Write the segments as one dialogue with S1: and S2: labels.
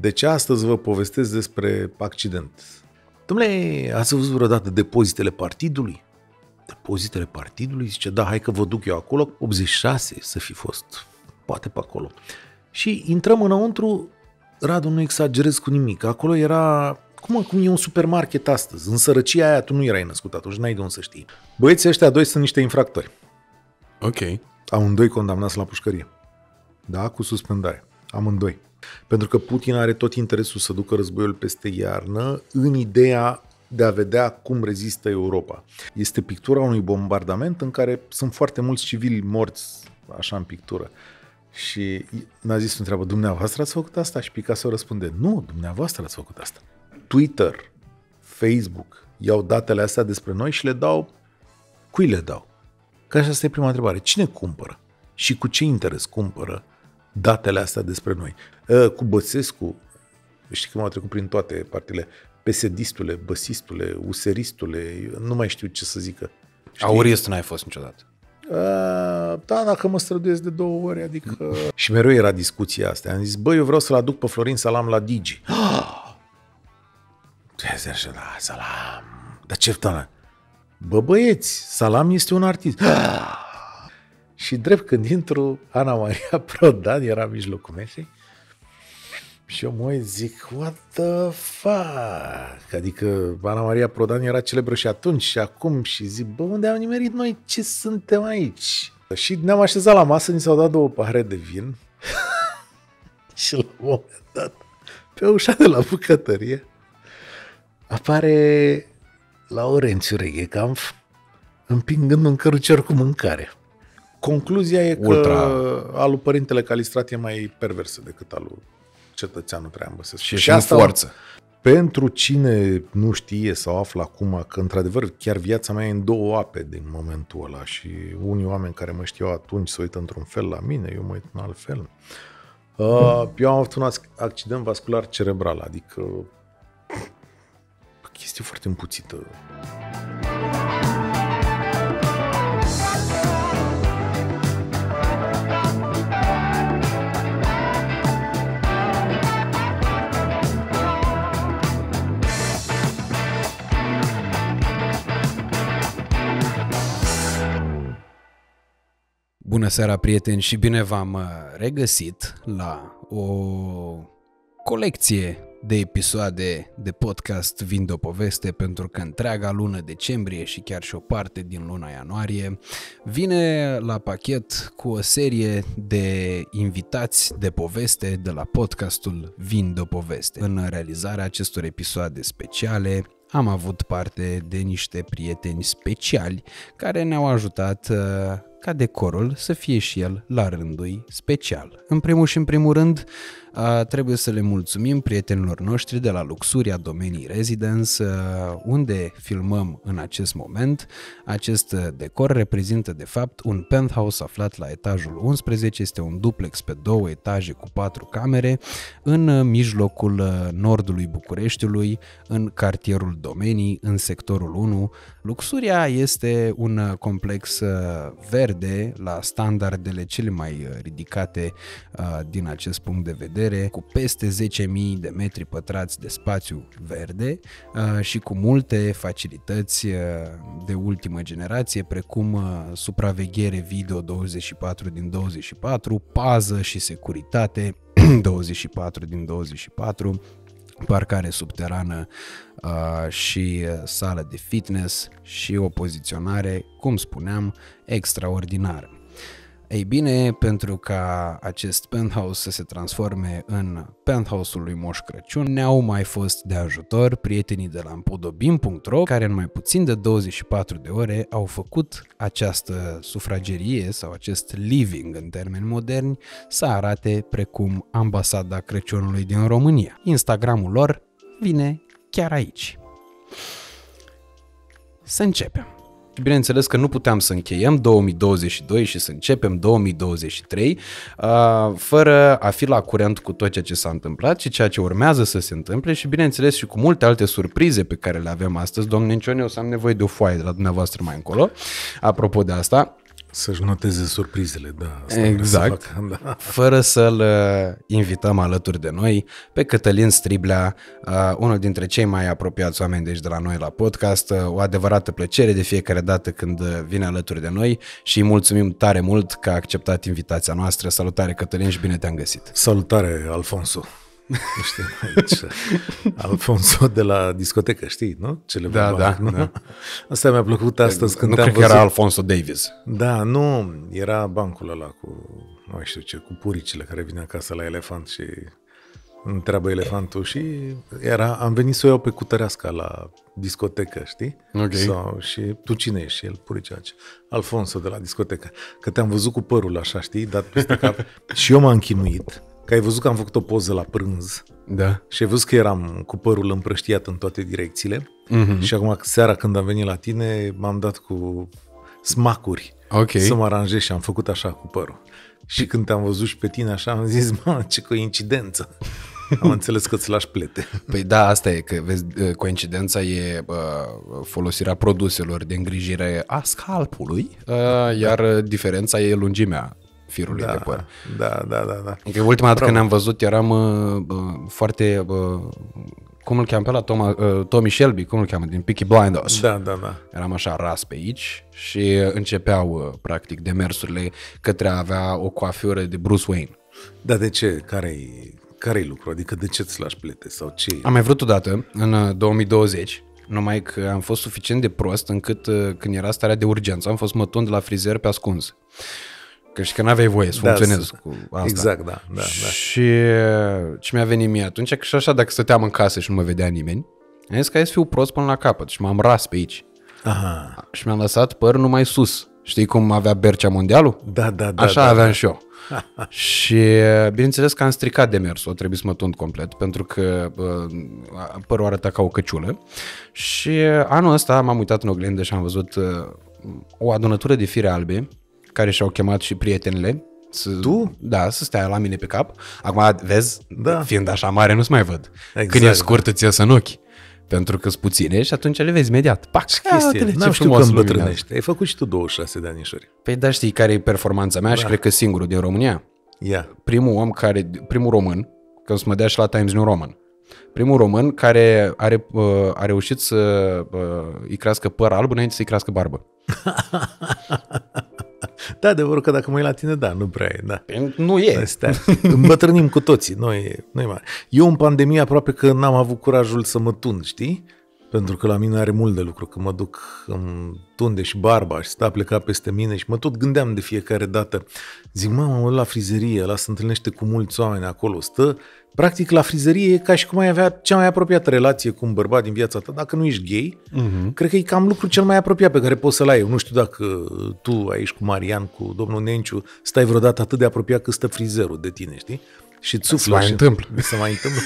S1: Deci astăzi vă povestesc despre accident. Domnule, ați văzut vreodată depozitele partidului? Depozitele partidului? Zice, da, hai că vă duc eu acolo. 86 să fi fost, poate pe acolo. Și intrăm înăuntru, Radu, nu exagerez cu nimic. Acolo era cum, cum e un supermarket astăzi? În sărăcia aia tu nu erai născut atunci, n-ai de unde să știi. Băieții ăștia doi sunt niște infractori.
S2: Ok.
S1: Amândoi condamnați la pușcărie. Da, cu suspendare. Amândoi. Pentru că Putin are tot interesul să ducă războiul peste iarnă în ideea de a vedea cum rezistă Europa. Este pictura unui bombardament în care sunt foarte mulți civili morți, așa în pictură. Și nazistul întreabă, dumneavoastră ați făcut asta? Și Picasso răspunde, nu, dumneavoastră ați făcut asta. Twitter, Facebook iau datele astea despre noi și le dau, cui le dau? Că așa asta e prima întrebare. Cine cumpără? Și cu ce interes cumpără datele astea despre noi? Ă, cu Băsescu, știi că m-au trecut prin toate partile, pesedistule, băsistule, useristule, nu mai știu ce să zică.
S2: Știi? Aurist n-ai fost niciodată.
S1: Uh, da, dacă mă străduiesc de două ori, adică... și mereu era discuția asta. Am zis, băi, eu vreau să-l aduc pe Florin Salam la Digi. Ce așa, da, Salam. Dar ce tână? Bă, băieți, Salam este un artist. și drept când intru, Ana Maria Prodan era în mijlocul mesei și eu mă zic, what the fuck? Adică Ana Maria Prodan era celebră și atunci și acum și zic, bă, unde am nimerit noi? Ce suntem aici? Și ne-am așezat la masă, ni s-au dat două pahare de vin și la un moment dat, pe ușa de la bucătărie, apare Laurențiu Reghecamp împingând un cărucior cu mâncare. Concluzia e că Ultra. al lui Părintele Calistrat e mai perversă decât al lui cetățeanul Traian Băsescu.
S2: Și, și asta forță.
S1: Pentru cine nu știe sau află acum că, într-adevăr, chiar viața mea e în două ape din momentul ăla și unii oameni care mă știau atunci se uită într-un fel la mine, eu mă uit în alt fel. Uh, eu am avut un accident vascular cerebral, adică chestie foarte împuțită.
S2: Bună seara, prieteni, și bine v-am uh, regăsit la o colecție de episoade de podcast Vin de o poveste pentru că întreaga lună decembrie și chiar și o parte din luna ianuarie vine la pachet cu o serie de invitați de poveste de la podcastul Vin de o poveste. În realizarea acestor episoade speciale am avut parte de niște prieteni speciali care ne-au ajutat uh, ca decorul să fie și el la rândul special. În primul și în primul rând, trebuie să le mulțumim prietenilor noștri de la Luxuria Domenii Residence, unde filmăm în acest moment. Acest decor reprezintă de fapt un penthouse aflat la etajul 11, este un duplex pe două etaje cu patru camere în mijlocul nordului Bucureștiului, în cartierul Domenii, în sectorul 1. Luxuria este un complex verde la standardele cele mai ridicate din acest punct de vedere vedere, cu peste 10.000 de metri pătrați de spațiu verde uh, și cu multe facilități uh, de ultimă generație, precum uh, supraveghere video 24 din 24, pază și securitate 24 din 24, parcare subterană uh, și sală de fitness și o poziționare, cum spuneam, extraordinară. Ei bine, pentru ca acest penthouse să se transforme în penthouse-ul lui Moș Crăciun, ne-au mai fost de ajutor prietenii de la împodobim.ro, care în mai puțin de 24 de ore au făcut această sufragerie sau acest living în termeni moderni să arate precum ambasada Crăciunului din România. Instagramul lor vine chiar aici. Să începem. Și bineînțeles că nu puteam să încheiem 2022 și să începem 2023 uh, fără a fi la curent cu tot ceea ce s-a întâmplat și ceea ce urmează să se întâmple și bineînțeles și cu multe alte surprize pe care le avem astăzi. Domnule Nencione, o să am nevoie de o foaie de la dumneavoastră mai încolo, apropo de asta.
S1: Să-și noteze surprizele, da. asta
S2: Exact.
S1: vreau Să fac, da.
S2: fără să-l uh, invităm alături de noi pe Cătălin Striblea, uh, unul dintre cei mai apropiați oameni de aici de la noi la podcast. Uh, O adevărată plăcere de fiecare dată când uh, vine alături de noi și îi mulțumim tare mult că a acceptat invitația noastră. Salutare Cătălin și bine te-am găsit.
S1: Salutare, Alfonso. Nu știu, aici, Alfonso de la discotecă, știi, nu? Cele
S2: Da, da, da.
S1: Asta mi-a plăcut astăzi când
S2: nu
S1: te-am
S2: cred că
S1: văzut.
S2: era Alfonso Davis.
S1: Da, nu, era bancul ăla cu, nu mai știu ce, cu puricile care vine acasă la elefant și întreabă elefantul și era, am venit să o iau pe cutăreasca la discotecă, știi?
S2: Ok.
S1: Sau, și tu cine ești? Și el puricea ce? Alfonso de la discotecă. Că te-am văzut cu părul așa, știi, dat peste cap. și eu m-am chinuit, că ai văzut că am făcut o poză la prânz
S2: Da.
S1: și ai văzut că eram cu părul împrăștiat în toate direcțiile
S2: Mhm.
S1: și acum seara când am venit la tine m-am dat cu smacuri
S2: Ok.
S1: să mă aranjez și am făcut așa cu părul. Și când te-am văzut și pe tine așa, am zis, mă, ce coincidență. Am înțeles că îți lași plete.
S2: Păi da, asta e, că vezi, coincidența e uh, folosirea produselor de îngrijire a scalpului, uh, iar uh, diferența e lungimea firului de
S1: Da,
S2: păr.
S1: da, da, da, da.
S2: Adică ultima dată când ne-am văzut eram uh, uh, foarte, uh, cum îl cheamă pe ăla, Toma, uh, Tommy Shelby, cum îl cheamă, din Peaky Blinders.
S1: Da, da, da.
S2: Eram așa ras pe aici și începeau uh, practic demersurile către a avea o coafură de Bruce Wayne.
S1: Dar de ce? Care-i, care-i lucru? Adică de ce îți lași plete? Sau ce?
S2: Am mai vrut odată, în uh, 2020, numai că am fost suficient de prost încât uh, când era starea de urgență am fost mătun de la frizer pe ascuns. Că și că n-aveai voie să
S1: Da,
S2: funcționezi
S1: să-
S2: cu asta.
S1: Exact, da, da, da.
S2: Și uh, ce mi-a venit mie atunci, că și așa dacă stăteam în casă și nu mă vedea nimeni, am zis că hai să fiu prost până la capăt și m-am ras pe aici.
S1: Aha,
S2: Și mi-am lăsat părul numai sus. Știi cum avea Bercea Mondialul?
S1: da, da, da.
S2: Așa
S1: da,
S2: aveam
S1: da.
S2: și eu. și bineînțeles că am stricat demersul, trebuie să mă tund complet, pentru că uh, părul arăta ca o căciulă. Și anul ăsta m-am uitat în oglindă și am văzut uh, o adunătură de fire albe, care și-au chemat și prietenele. Să,
S1: Tu?
S2: Da, să stea la mine pe cap. Acum, vezi,
S1: Da.
S2: fiind așa mare, nu-ți mai văd.
S1: Exact.
S2: Când e scurt, îți ies în ochi. Pentru că sunt puține și atunci le vezi imediat. Pac,
S1: Chestie,
S2: uite-le, ce
S1: n-am știut
S2: frumos
S1: că
S2: luminează.
S1: îmbătrânești. Ai făcut și tu 26 de anișori.
S2: Păi da, știi care e performanța mea da. și cred că singurul din România.
S1: Ia.
S2: Primul om care, primul român, că o să mă dea și la Times New Roman, primul român care are, uh, a reușit să uh, îi crească păr alb înainte să-i crească barbă.
S1: Da, adevărul că dacă mă uit la tine, da, nu prea e, da.
S2: Păi Nu e.
S1: Astea. Îmbătrânim cu toții, nu e, nu e mare. Eu în pandemie aproape că n-am avut curajul să mă tund, știi? Pentru că la mine are mult de lucru, că mă duc îmi tunde și barba și sta pleca peste mine și mă tot gândeam de fiecare dată. Zic, mă, mă duc la frizerie, la se întâlnește cu mulți oameni acolo, stă. Practic la frizerie e ca și cum ai avea cea mai apropiată relație cu un bărbat din viața ta, dacă nu ești gay, uh-huh. cred că e cam lucru cel mai apropiat pe care poți să-l ai. Eu nu știu dacă tu aici cu Marian, cu domnul Nenciu, stai vreodată atât de apropiat că stă frizerul de tine, știi? Și îți suflă
S2: mai
S1: și-
S2: întâmplă.
S1: Se mai întâmplă.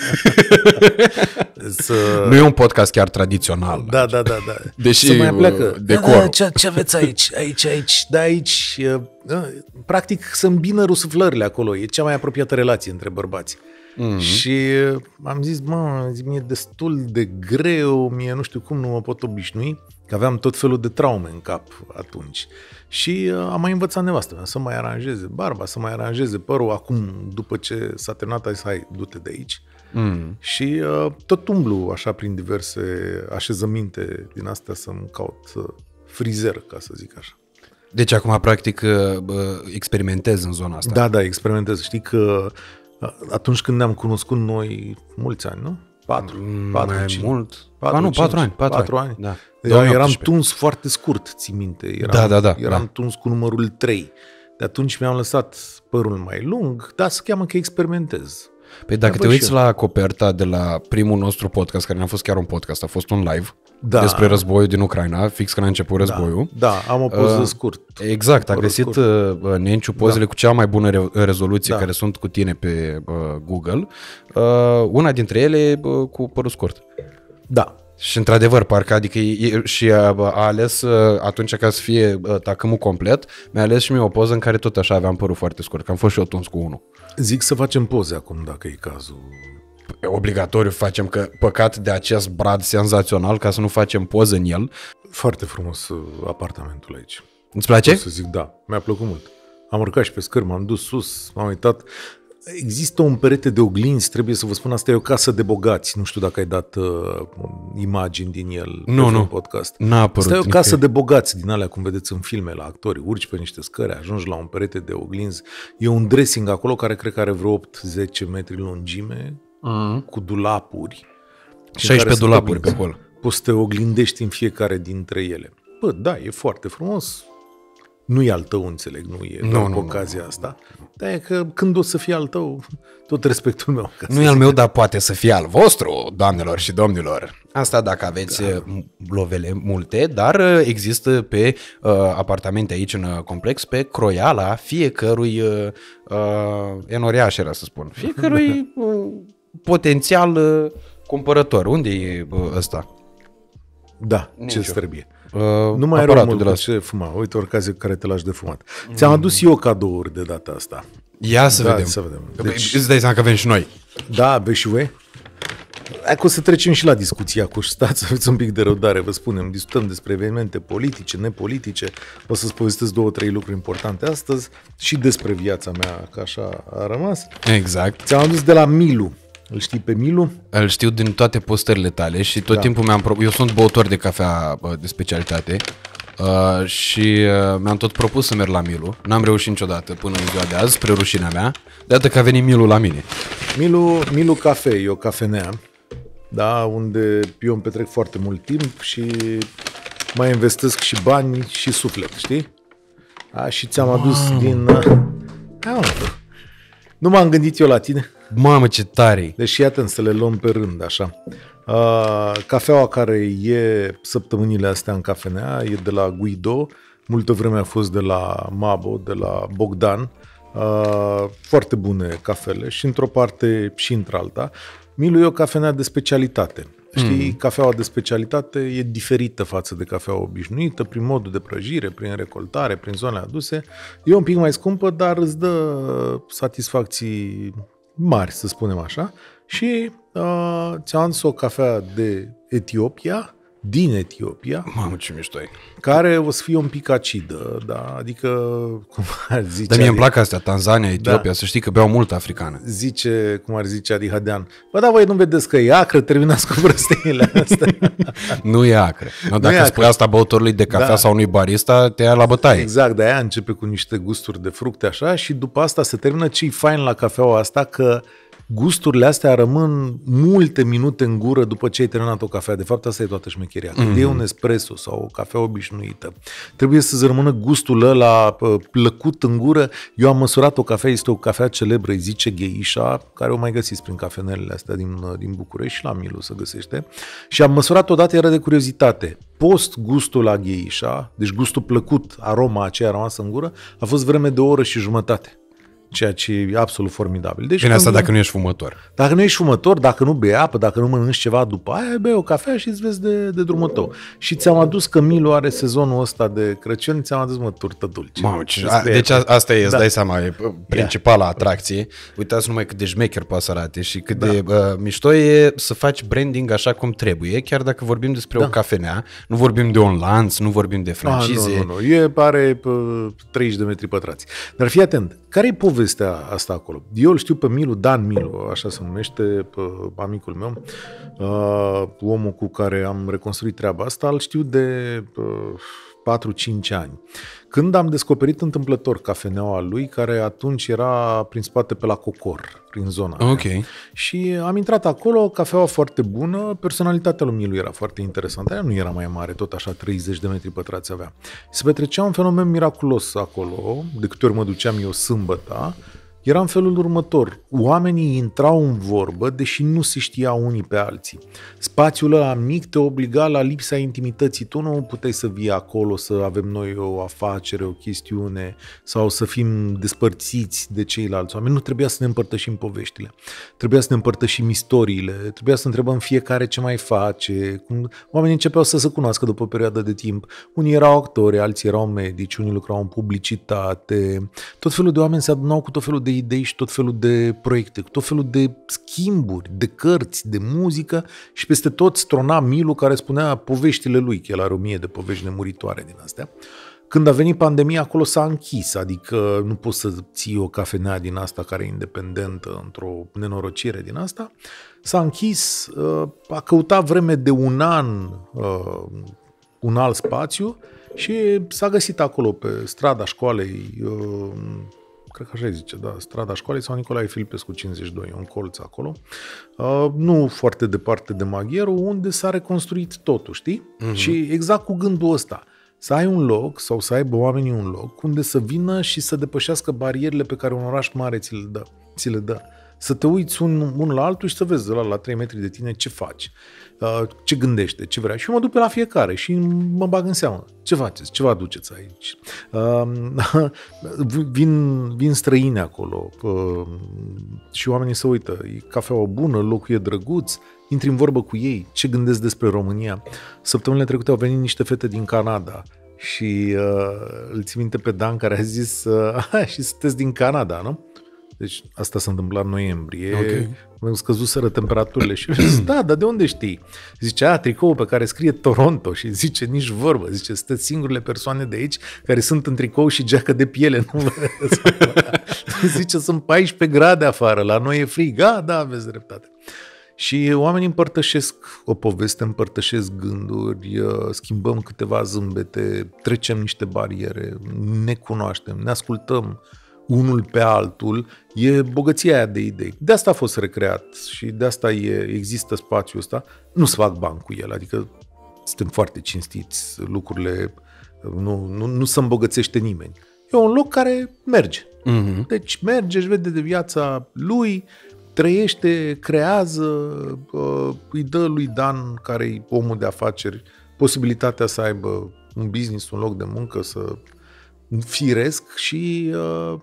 S1: să...
S2: Nu e un podcast chiar tradițional.
S1: Da, da, da, da.
S2: Deși,
S1: să mai
S2: uh,
S1: pleacă.
S2: decorul.
S1: Da, da, ce, ce aveți aici? Aici, aici, da, aici. uh, uh, Practic să îmbină rusuflările acolo. E cea mai apropiată relație între bărbați. Mm-hmm. Și uh, am zis, mă, zic, mi-e destul de greu, mie nu știu cum nu mă pot obișnui, că aveam tot felul de traume în cap atunci. Și uh, am mai învățat nevastă mea să mai aranjeze barba, să mai aranjeze părul. Acum, după ce s-a terminat, a zis, hai, du-te de aici.
S2: Mm.
S1: Și uh, tot umblu așa prin diverse așezăminte din astea să-mi caut uh, frizer, ca să zic așa.
S2: Deci acum, practic, uh, bă, experimentez în zona asta.
S1: Da, da, experimentez. Știi că uh, atunci când ne-am cunoscut noi, mulți ani, nu? Patru, patru,
S2: Mm, mai
S1: cinci,
S2: mult.
S1: Patru,
S2: Ba nu,
S1: cinci,
S2: patru ani, patru
S1: patru
S2: ani.
S1: ani.
S2: Da.
S1: Eu
S2: 2018.
S1: eram tuns foarte scurt, ții minte. Eram,
S2: Da, da, da,
S1: Eram
S2: da.
S1: tuns cu numărul 3. De atunci mi-am lăsat părul mai lung, dar se cheamă că experimentez.
S2: Păi dacă
S1: Da,
S2: te
S1: bă,
S2: uiți
S1: și
S2: la coperta de la primul nostru podcast, care n-a fost chiar un podcast, a fost un live
S1: Da.
S2: despre războiul din Ucraina, fix când a început războiul.
S1: Da, am o poză
S2: Uh,
S1: scurt.
S2: Exact, a
S1: Părul
S2: găsit
S1: scurt.
S2: uh, Nenciu pozele cu cea mai bună re- rezoluție
S1: Da.
S2: care sunt cu tine pe uh, Google. Uh, una dintre ele uh, cu părul scurt.
S1: Da,
S2: Și într-adevăr, parcă, adică e, e- și a, a ales uh, atunci ca să fie uh, tacâmul complet, mi-a ales și mie o poză în care tot așa aveam părul foarte scurt, că am fost și eu tuns cu unul.
S1: Zic să facem poze acum, dacă e cazul.
S2: E obligatoriu facem că păcat de acest brad senzațional ca să nu facem poză în el.
S1: Foarte frumos uh, apartamentul aici.
S2: Îți place?
S1: Pot să zic da, mi-a plăcut mult. Am urcat și pe scări, m-am dus sus, m-am uitat. Există un perete de oglinzi, trebuie să vă spun, asta e o casă de bogați. Nu știu dacă ai dat uh, imagini din el
S2: Nu,
S1: pe
S2: nu.
S1: un podcast.
S2: N-a apărut
S1: Asta e o
S2: nicăieri.
S1: casă de bogați din alea, cum vedeți în filme la actori. Urci pe niște scări, ajungi la un perete de oglinzi. E un dressing acolo care cred că are vreo 8-10 metri lungime,
S2: Mm.
S1: cu dulapuri. Și
S2: 16
S1: care sunt
S2: dulapuri pe
S1: oglinzi.
S2: acolo.
S1: Poți să te oglindești în fiecare dintre ele. Bă, da, e foarte frumos. Nu e al tău, înțeleg, nu e
S2: Nu,
S1: doar
S2: nu,
S1: cu
S2: nu.
S1: ocazia asta. Dar e că când o să fie al tău, tot respectul meu. Ca
S2: Nu
S1: să
S2: e al
S1: zic.
S2: meu, dar poate să fie al vostru, doamnelor și domnilor. Asta dacă aveți da. lovele multe, dar uh, există pe uh, apartamente aici în uh, complex, pe croiala fiecărui uh, uh, enoriaș, era să spun, fiecărui uh, potențial uh, cumpărător. Unde e uh, ăsta?
S1: Da, ce
S2: Nicio.
S1: trebuie.
S2: Uh,
S1: Nu mai e
S2: aparatul
S1: rău,
S2: de
S1: mă,
S2: la...
S1: ce fuma. Uite, o ocazie cu care te lași de fumat. Ți-am adus eu cadouri de data asta.
S2: Ia să
S1: Da,
S2: vedem.
S1: să vedem.
S2: Deci...
S1: Deci-
S2: Îți dai seama că avem și noi.
S1: Da, aveți și voi? Hai că o să trecem și la discuția cu stați, aveți un pic de răbdare, vă spunem. Discutăm despre evenimente politice, nepolitice. O să-ți povestesc două, trei lucruri importante astăzi și despre viața mea, că așa a rămas.
S2: Exact.
S1: Ți-am adus de la Milu. Îl știi pe Milu?
S2: Îl știu din toate postările tale și tot
S1: Da.
S2: timpul mi-am pro- Eu sunt băutor de cafea bă, de specialitate uh, și uh, mi-am tot propus să merg la Milu. N-am reușit niciodată până în ziua de azi, spre rușinea mea. De dată că a venit Milu la mine.
S1: Milu, Milu Cafe e o cafenea, da, unde eu îmi petrec foarte mult timp și mai investesc și bani și suflet, știi? A, și ți-am adus din... uh, Hai, mă, nu m-am gândit eu la tine.
S2: Mamă, ce tare
S1: Deci iată să le luăm pe rând, așa. Uh, cafeaua care e săptămânile astea în cafenea e de la Guido, multă vreme a fost de la Mabo, de la Bogdan. Uh, foarte bune cafele și într-o parte și într-alta. Milu e o cafenea de specialitate. Știi, mm. cafeaua de specialitate e diferită față de cafeaua obișnuită, prin modul de prăjire, prin recoltare, prin zonele aduse. E un pic mai scumpă, dar îți dă satisfacții mari, să spunem așa. Și uh, ți-am adus o cafea de Etiopia, din Etiopia,
S2: Mamă, ce mișto e.
S1: care o să fie un pic acidă, da? adică, cum ar zice...
S2: Dar mie îmi
S1: Adi-
S2: plac astea, Tanzania, Etiopia,
S1: Da.
S2: să știi că beau mult africană.
S1: Zice, cum ar zice Adi Hadean, bă, da, voi nu vedeți că e acră, terminați cu prăstiile astea.
S2: Nu e acră. No, dacă
S1: e
S2: spui
S1: acră.
S2: asta băutorului de cafea
S1: Da.
S2: sau unui barista, te ia la bătaie.
S1: Exact, de aia începe cu niște gusturi de fructe așa și după asta se termină ce fain la cafeaua asta că gusturile astea rămân multe minute în gură după ce ai terminat o cafea. De fapt, asta e toată șmecheria. Când mm-hmm. e un espresso sau o cafea obișnuită, trebuie să-ți rămână gustul ăla pă, plăcut în gură. Eu am măsurat o cafea, este o cafea celebră, îi zice Geisha, care o mai găsiți prin cafenelele astea din, din București și la Milu se găsește. Și am măsurat odată, era de curiozitate. Post gustul la Geisha, deci gustul plăcut, aroma aceea rămasă în gură, a fost vreme de o oră și jumătate. Ceea ce e absolut formidabil. Deci
S2: Bine, asta
S1: când-
S2: dacă nu ești fumător.
S1: dacă nu ești fumător, dacă nu bei apă, dacă nu mănânci ceva după aia, bei o cafea și îți vezi de, de drumul tău. Și ți-am adus că Milu are sezonul ăsta de Crăciun, ți-am adus mă turtă dulce.
S2: Mamă, ce...
S1: Despre
S2: a, deci a, asta e, îți
S1: Da.
S2: dai seama, e uh, principala atracție. Uitați numai cât de șmecher poate să arate și cât
S1: Da.
S2: de uh, mișto e să faci branding așa cum trebuie, chiar dacă vorbim despre
S1: Da.
S2: o cafenea, nu vorbim de un lanț, nu vorbim de
S1: Ah,
S2: francize.
S1: nu, nu, nu. E, are pă, 30 de metri pătrați. Dar fii atent, care e povestea asta acolo? Eu îl știu pe Milu, Dan Milu, așa se numește, pă, amicul meu, uh, omul cu care am reconstruit treaba asta, îl știu de uh, 4-5 ani. Când am descoperit întâmplător cafeneaua lui, care atunci era prin spate pe la Cocor, prin zona aia.
S2: Ok.
S1: Și am intrat acolo, cafeaua foarte bună, personalitatea lui Milu era foarte interesantă, aia nu era mai mare, tot așa 30 de metri pătrați avea. Se petrecea un fenomen miraculos acolo, de câte ori mă duceam eu sâmbătă, era în felul următor. Oamenii intrau în vorbă, deși nu se știau unii pe alții. Spațiul ăla mic te obliga la lipsa intimității. Tu nu puteai să vii acolo, să avem noi o afacere, o chestiune, sau să fim despărțiți de ceilalți oameni. Nu trebuia să ne împărtășim poveștile. Trebuia să ne împărtășim istoriile, trebuia să întrebăm fiecare ce mai face. Cum... Oamenii începeau să se cunoască după o perioadă de timp. Unii erau actori, alții erau medici, unii lucrau în publicitate. Tot felul de oameni se adunau cu tot felul de idei și tot felul de proiecte, cu tot felul de schimburi, de cărți, de muzică și peste tot strona Milu care spunea poveștile lui, că el are o mie de povești nemuritoare din astea Când a venit pandemia, acolo s-a închis, adică nu poți să ții o cafenea din asta care e independentă într-o nenorocire din asta. S-a închis, uh, a căutat vreme de un an uh, un alt spațiu și s-a găsit acolo pe strada școalei, uh, cred că așa zice, da, strada școalei sau Nicolae Filipescu 52, un colț acolo, nu foarte departe de Magheru, unde s-a reconstruit totul, știi? Uh-huh. Și exact cu gândul ăsta – să ai un loc sau să aibă oamenii un loc unde să vină și să depășească barierele pe care un oraș mare ți le dă. Ți le dă. Să te uiți un, unul la altul și să vezi de la, la 3 metri de tine ce faci, uh, ce gândește, ce vrea. Și eu mă duc pe la fiecare și mă bag în seamă. Ce faceți? Ce vă aduceți aici? Uh, vin, vin străini acolo uh, și oamenii se uită. E cafeaua bună, locul e drăguț, intri în vorbă cu ei, ce gândesc despre România. Săptămânile trecute au venit niște fete din Canada și uh, îl țin minte pe Dan care a zis uh, și sunteți din Canada, nu? Deci asta s-a întâmplat în noiembrie, okay. am scăzuseră temperaturile și zis, da, dar de unde știi? Zice, a, tricoul pe care scrie Toronto și zice, nici vorbă, zice, sunteți singurele persoane de aici care sunt în tricou și geacă de piele. Nu zice, sunt 14 grade afară, la noi e frig. A, da, aveți dreptate. Și oamenii împărtășesc o poveste, împărtășesc gânduri, uh, schimbăm câteva zâmbete, trecem niște bariere, ne cunoaștem, ne ascultăm unul pe altul, e bogăția aia de idei. De asta a fost recreat și de asta e, există spațiul ăsta. Nu se fac bani cu el, adică suntem foarte cinstiți, lucrurile nu, nu, nu se îmbogățește nimeni. E un loc care merge. Uh-huh. Deci merge, își vede de viața lui, trăiește, creează, îi dă lui Dan, care e omul de afaceri, posibilitatea să aibă un business, un loc de muncă, să firesc și uh,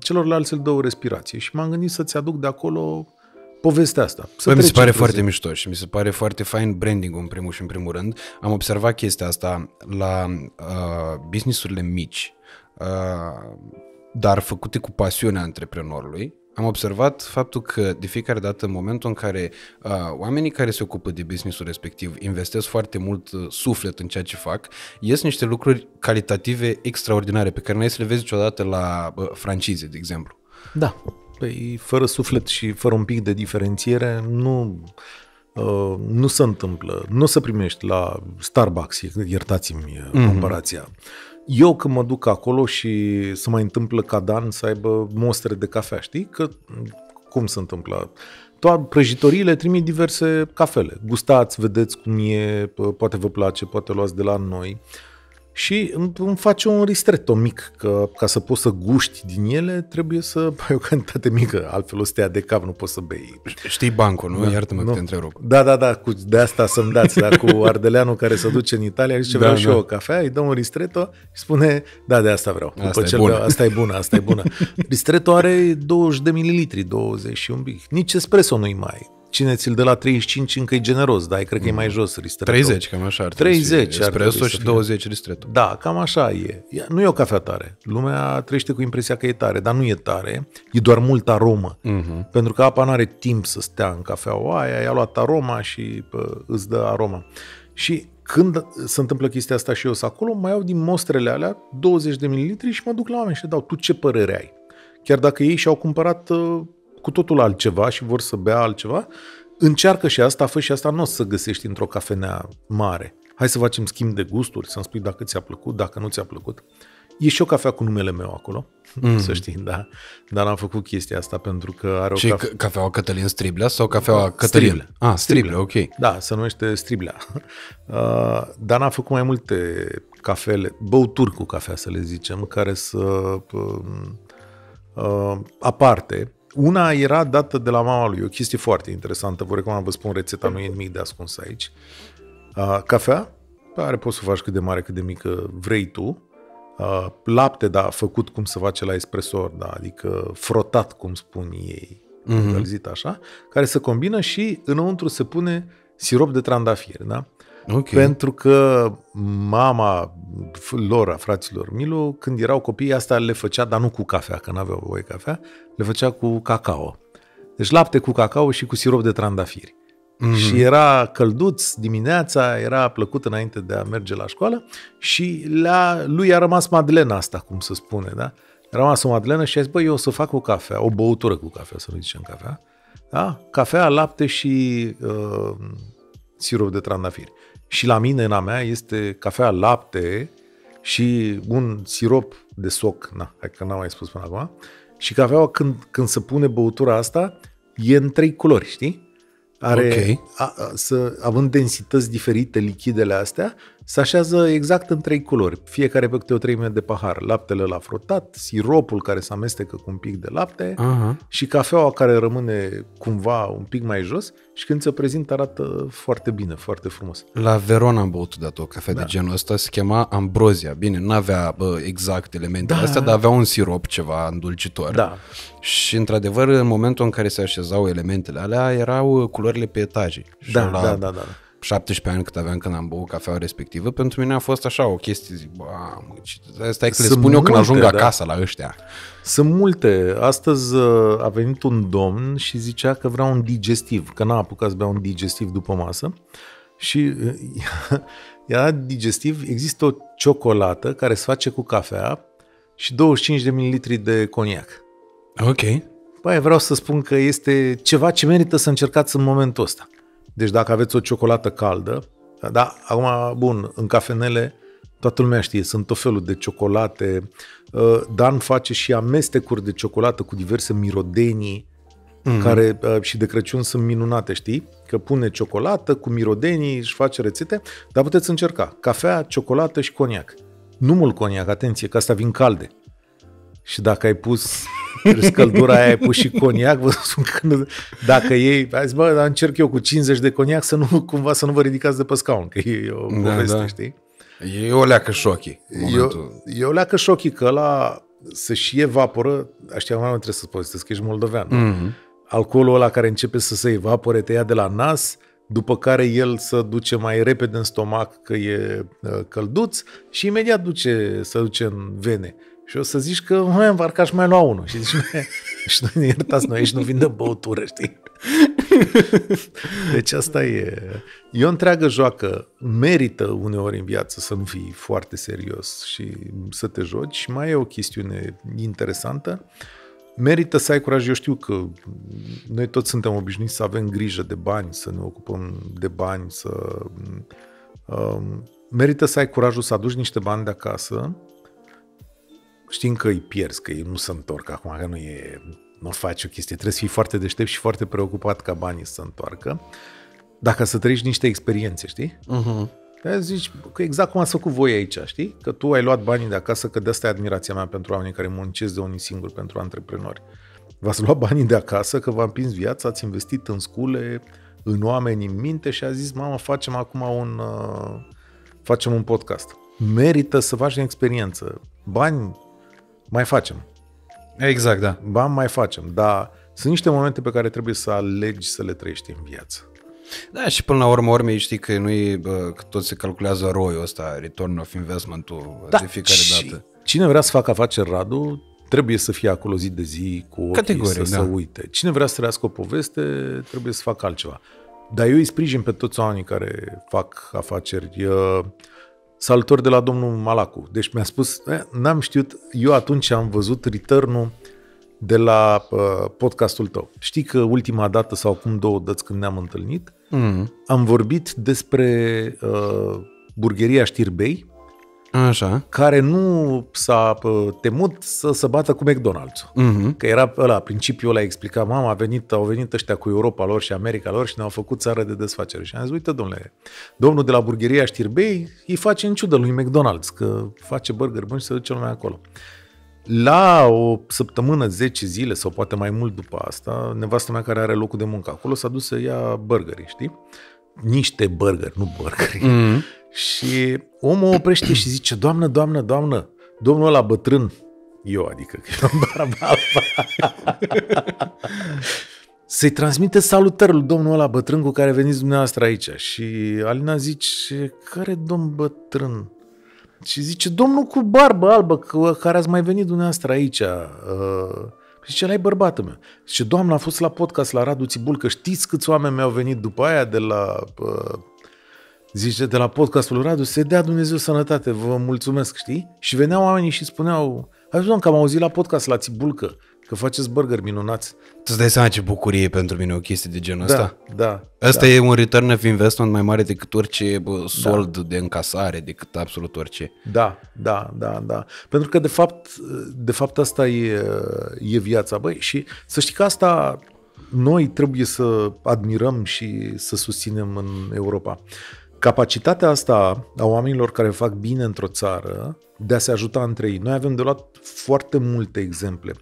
S1: celorlalți îl dă o respirație. Și m-am gândit să-ți aduc de acolo povestea asta.
S2: Să Bă, mi se pare foarte zi. mișto și mi se pare foarte fain branding în primul și în primul rând. Am observat chestia asta la uh, businessurile mici, uh, dar făcute cu pasiunea antreprenorului am observat faptul că de fiecare dată în momentul în care uh, oamenii care se ocupă de businessul respectiv investesc foarte mult uh, suflet în ceea ce fac, ies niște lucruri calitative extraordinare pe care nu ai să le vezi niciodată la uh, francize, de exemplu.
S1: Da, păi fără suflet și fără un pic de diferențiere nu Uh, nu se întâmplă, nu o să primești la Starbucks, iertați-mi mm-hmm. Comparația, eu când mă duc acolo și se mai întâmplă ca Dan să aibă mostre de cafea, știi? Că cum se întâmplă? Toate prăjitoriile trimit diverse cafele. Gustați, vedeți cum e, poate vă place, poate luați de la noi. Uh, și îmi face un ristretto mic, că ca să poți să guști din ele, trebuie să ai o cantitate mică, altfel o stea de cap nu poți să bei.
S2: Știi bancul, nu? Da, Iartă-mă nu. că te întrerup.
S1: Da, da, da, cu, de asta să-mi dați, dar cu ardeleanul care se duce în Italia, zice, da, vreau da. și eu o cafea, îi dă un ristretto și spune, da, de asta vreau.
S2: Asta După e bună.
S1: Asta e bună, asta e bună. ristretto are 20 de mililitri, 20 și un pic. Nici espresso nu-i mai cine ți-l dă la 35 încă e generos, dar cred că e mai mm. jos ristretto.
S2: 30, cam așa ar
S1: 30
S2: ar Espresso și 20 ristretto.
S1: Da, cam așa e. Nu e o cafea tare. Lumea trăiește cu impresia că e tare, dar nu e tare. E doar mult aromă. Uh-huh. Pentru că apa nu are timp să stea în cafea aia, i-a luat aroma și pă, îți dă aroma. Și când se întâmplă chestia asta și eu sunt acolo, mai iau din mostrele alea 20 de mililitri și mă duc la oameni și dau, tu ce părere ai? Chiar dacă ei și-au cumpărat uh, cu totul altceva și vor să bea altceva, încearcă și asta, fă și asta, nu o să găsești într-o cafenea mare. Hai să facem schimb de gusturi, să-mi spui dacă ți-a plăcut, dacă nu ți-a plăcut. E și o cafea cu numele meu acolo, mm. să știi, da. Dar am făcut chestia asta pentru că are o
S2: și cafe... cafeaua Cătălin Striblea sau cafeaua Cătălin? Striblea. Ah, Striblea, ok.
S1: Da, se numește Striblea. Uh, dar am făcut mai multe cafele, băuturi cu cafea, să le zicem, care să uh, uh, aparte, una era dată de la mama lui, o chestie foarte interesantă, vă recomand, vă spun rețeta, nu e nimic de ascuns aici. Uh, cafea, care poți să faci cât de mare, cât de mică vrei tu. Uh, lapte, da, făcut cum se face la espresor, da, adică frotat, cum spun ei, mm-hmm. încălzit așa, care se combină și înăuntru se pune sirop de trandafir, da? Okay. Pentru că mama lor, a fraților Milu, când erau copii, asta le făcea, dar nu cu cafea, că n-aveau voie cafea, le făcea cu cacao. Deci lapte cu cacao și cu sirop de trandafiri. Mm-hmm. Și era călduț dimineața, era plăcut înainte de a merge la școală și la, lui a rămas madlena asta, cum se spune, da? A rămas o madlenă și a zis, băi, eu o să fac o cafea, o băutură cu cafea, să nu zicem cafea, da? Cafea, lapte și uh, sirop de trandafiri. Și la mine, în a mea, este cafea, lapte și un sirop de soc, na, hai că n-am mai spus până acum, și cafeaua când, când se pune băutura asta, e în trei culori, știi? Are, okay. a, a, să, având densități diferite lichidele astea, se așează exact în trei culori, fiecare pe câte o treime de pahar. Laptele la frotat, siropul care se amestecă cu un pic de lapte uh-huh. și cafeaua care rămâne cumva un pic mai jos și când se prezintă arată foarte bine, foarte frumos.
S2: La Verona am băut dat o cafea da. de genul ăsta, se chema Ambrozia. Bine, nu avea bă, exact elementele da. astea, dar avea un sirop ceva îndulcitor.
S1: Da.
S2: Și într-adevăr, în momentul în care se așezau elementele alea, erau culorile pe etaje.
S1: Da, la... da, da, da.
S2: 17 ani cât aveam când am băut cafeaua respectivă, pentru mine a fost așa o chestie, zic, bă, stai că le spun multe, eu când ajung da. acasă la ăștia.
S1: Sunt multe. Astăzi uh, a venit un domn și zicea că vrea un digestiv, că n-a apucat să bea un digestiv după masă și era uh, digestiv, există o ciocolată care se face cu cafea și 25 de mililitri de coniac.
S2: Ok.
S1: Păi vreau să spun că este ceva ce merită să încercați în momentul ăsta. Deci dacă aveți o ciocolată caldă, da, acum, bun, în cafenele toată lumea știe, sunt tot felul de ciocolate. Uh, Dan face și amestecuri de ciocolată cu diverse mirodenii, mm-hmm. care uh, și de Crăciun sunt minunate, știi? Că pune ciocolată cu mirodenii, își face rețete, dar puteți încerca. Cafea, ciocolată și coniac. Nu mult coniac, atenție, că asta vin calde. Și dacă ai pus căldura aia, ai pus și coniac, vă spun că dacă ei, hai zis, bă, dar încerc eu cu 50 de coniac să nu, cumva să nu vă ridicați de pe scaun, că e o da, poveste, da. știi?
S2: E o leacă șochi.
S1: Eu, e o leacă șochi că la să-și evaporă, aștia mai trebuie să povestesc că ești moldovean. Mm-hmm. Alcoolul ăla care începe să se evapore, te ia de la nas, după care el să duce mai repede în stomac că e uh, călduț și imediat duce, să duce în vene. Și o să zici că, mai am varcat și mai lua unul. Și zici, și nu iertați, noi aici nu vin de băutură, știi? Deci asta e... E o întreagă joacă. Merită uneori în viață să nu fii foarte serios și să te joci. Și mai e o chestiune interesantă. Merită să ai curaj. Eu știu că noi toți suntem obișnuiți să avem grijă de bani, să ne ocupăm de bani, să... Um, merită să ai curajul să aduci niște bani de acasă știm că îi pierzi, că ei nu se întorc acum, că nu e, nu faci o chestie. Trebuie să fii foarte deștept și foarte preocupat ca banii să se întoarcă. Dacă să trăiești niște experiențe, știi? Uh-huh. De zici că exact cum ați făcut voi aici, știi? Că tu ai luat banii de acasă, că de asta e admirația mea pentru oamenii care muncesc de unii singuri, pentru antreprenori. V-ați luat banii de acasă, că v-am împins viața, ați investit în scule, în oameni, în minte și a zis, mamă, facem acum un, uh, facem un podcast. Merită să faci în experiență. Bani mai facem.
S2: Exact, da.
S1: Ba, mai facem, dar sunt niște momente pe care trebuie să alegi să le trăiești în viață.
S2: Da, și până la urmă, urmei, știi că nu e, că tot se calculează ROI-ul ăsta, return of investment-ul da, de fiecare dată.
S1: Cine vrea să facă afaceri, Radu, trebuie să fie acolo zi de zi cu ochii, Categoric, să da. se uite. Cine vrea să trăiască o poveste, trebuie să facă altceva. Dar eu îi sprijin pe toți oamenii care fac afaceri. Salutări de la domnul Malacu. Deci mi-a spus, eh, n-am știut, eu atunci am văzut return de la uh, podcastul tău. Știi că ultima dată sau acum două dăți când ne-am întâlnit, mm. am vorbit despre uh, burgeria Știrbei,
S2: Așa.
S1: care nu s-a temut să se bată cu McDonald's. Uh-huh. Că era ăla, principiul ăla explica, mama, a venit, au venit ăștia cu Europa lor și America lor și ne-au făcut țară de desfacere. Și am zis, uite, domnule, domnul de la burgeria Știrbei îi face în ciudă lui McDonald's, că face burger bun și se duce lumea acolo. La o săptămână, 10 zile sau poate mai mult după asta, nevastă mea care are locul de muncă acolo s-a dus să ia burgeri, știi? Niște burgeri, nu burgeri. Mm-hmm și omul oprește și zice, doamnă, doamnă, doamnă, domnul ăla bătrân, eu adică, că eu să-i transmite salutări lui domnul ăla bătrân cu care veniți dumneavoastră aici. Și Alina zice, care domn bătrân? Și zice, domnul cu barbă albă, care ați mai venit dumneavoastră aici. Uh, Zice, ăla bărbatul meu. Zice, doamna, a fost la podcast la Radu Țibulcă, știți câți oameni mi-au venit după aia de la... Uh, zice, de la podcastul Radu, se dea Dumnezeu sănătate, vă mulțumesc, știi? Și veneau oamenii și spuneau, ai văzut că am auzit la podcast la Țibulcă, că faceți burger minunați.
S2: Tu îți dai seama ce bucurie e pentru mine o chestie de genul
S1: Da,
S2: ăsta?
S1: da.
S2: Asta
S1: da.
S2: e un return of investment mai mare decât orice bă, sold de încasare, decât absolut orice.
S1: Da, da, da, da. Pentru că, de fapt, de fapt asta e, e viața. Băi, și să știi că asta noi trebuie să admirăm și să susținem în Europa. Capacitatea asta a oamenilor care fac bine într-o țară de a se ajuta între ei. Noi avem de luat foarte multe exemple.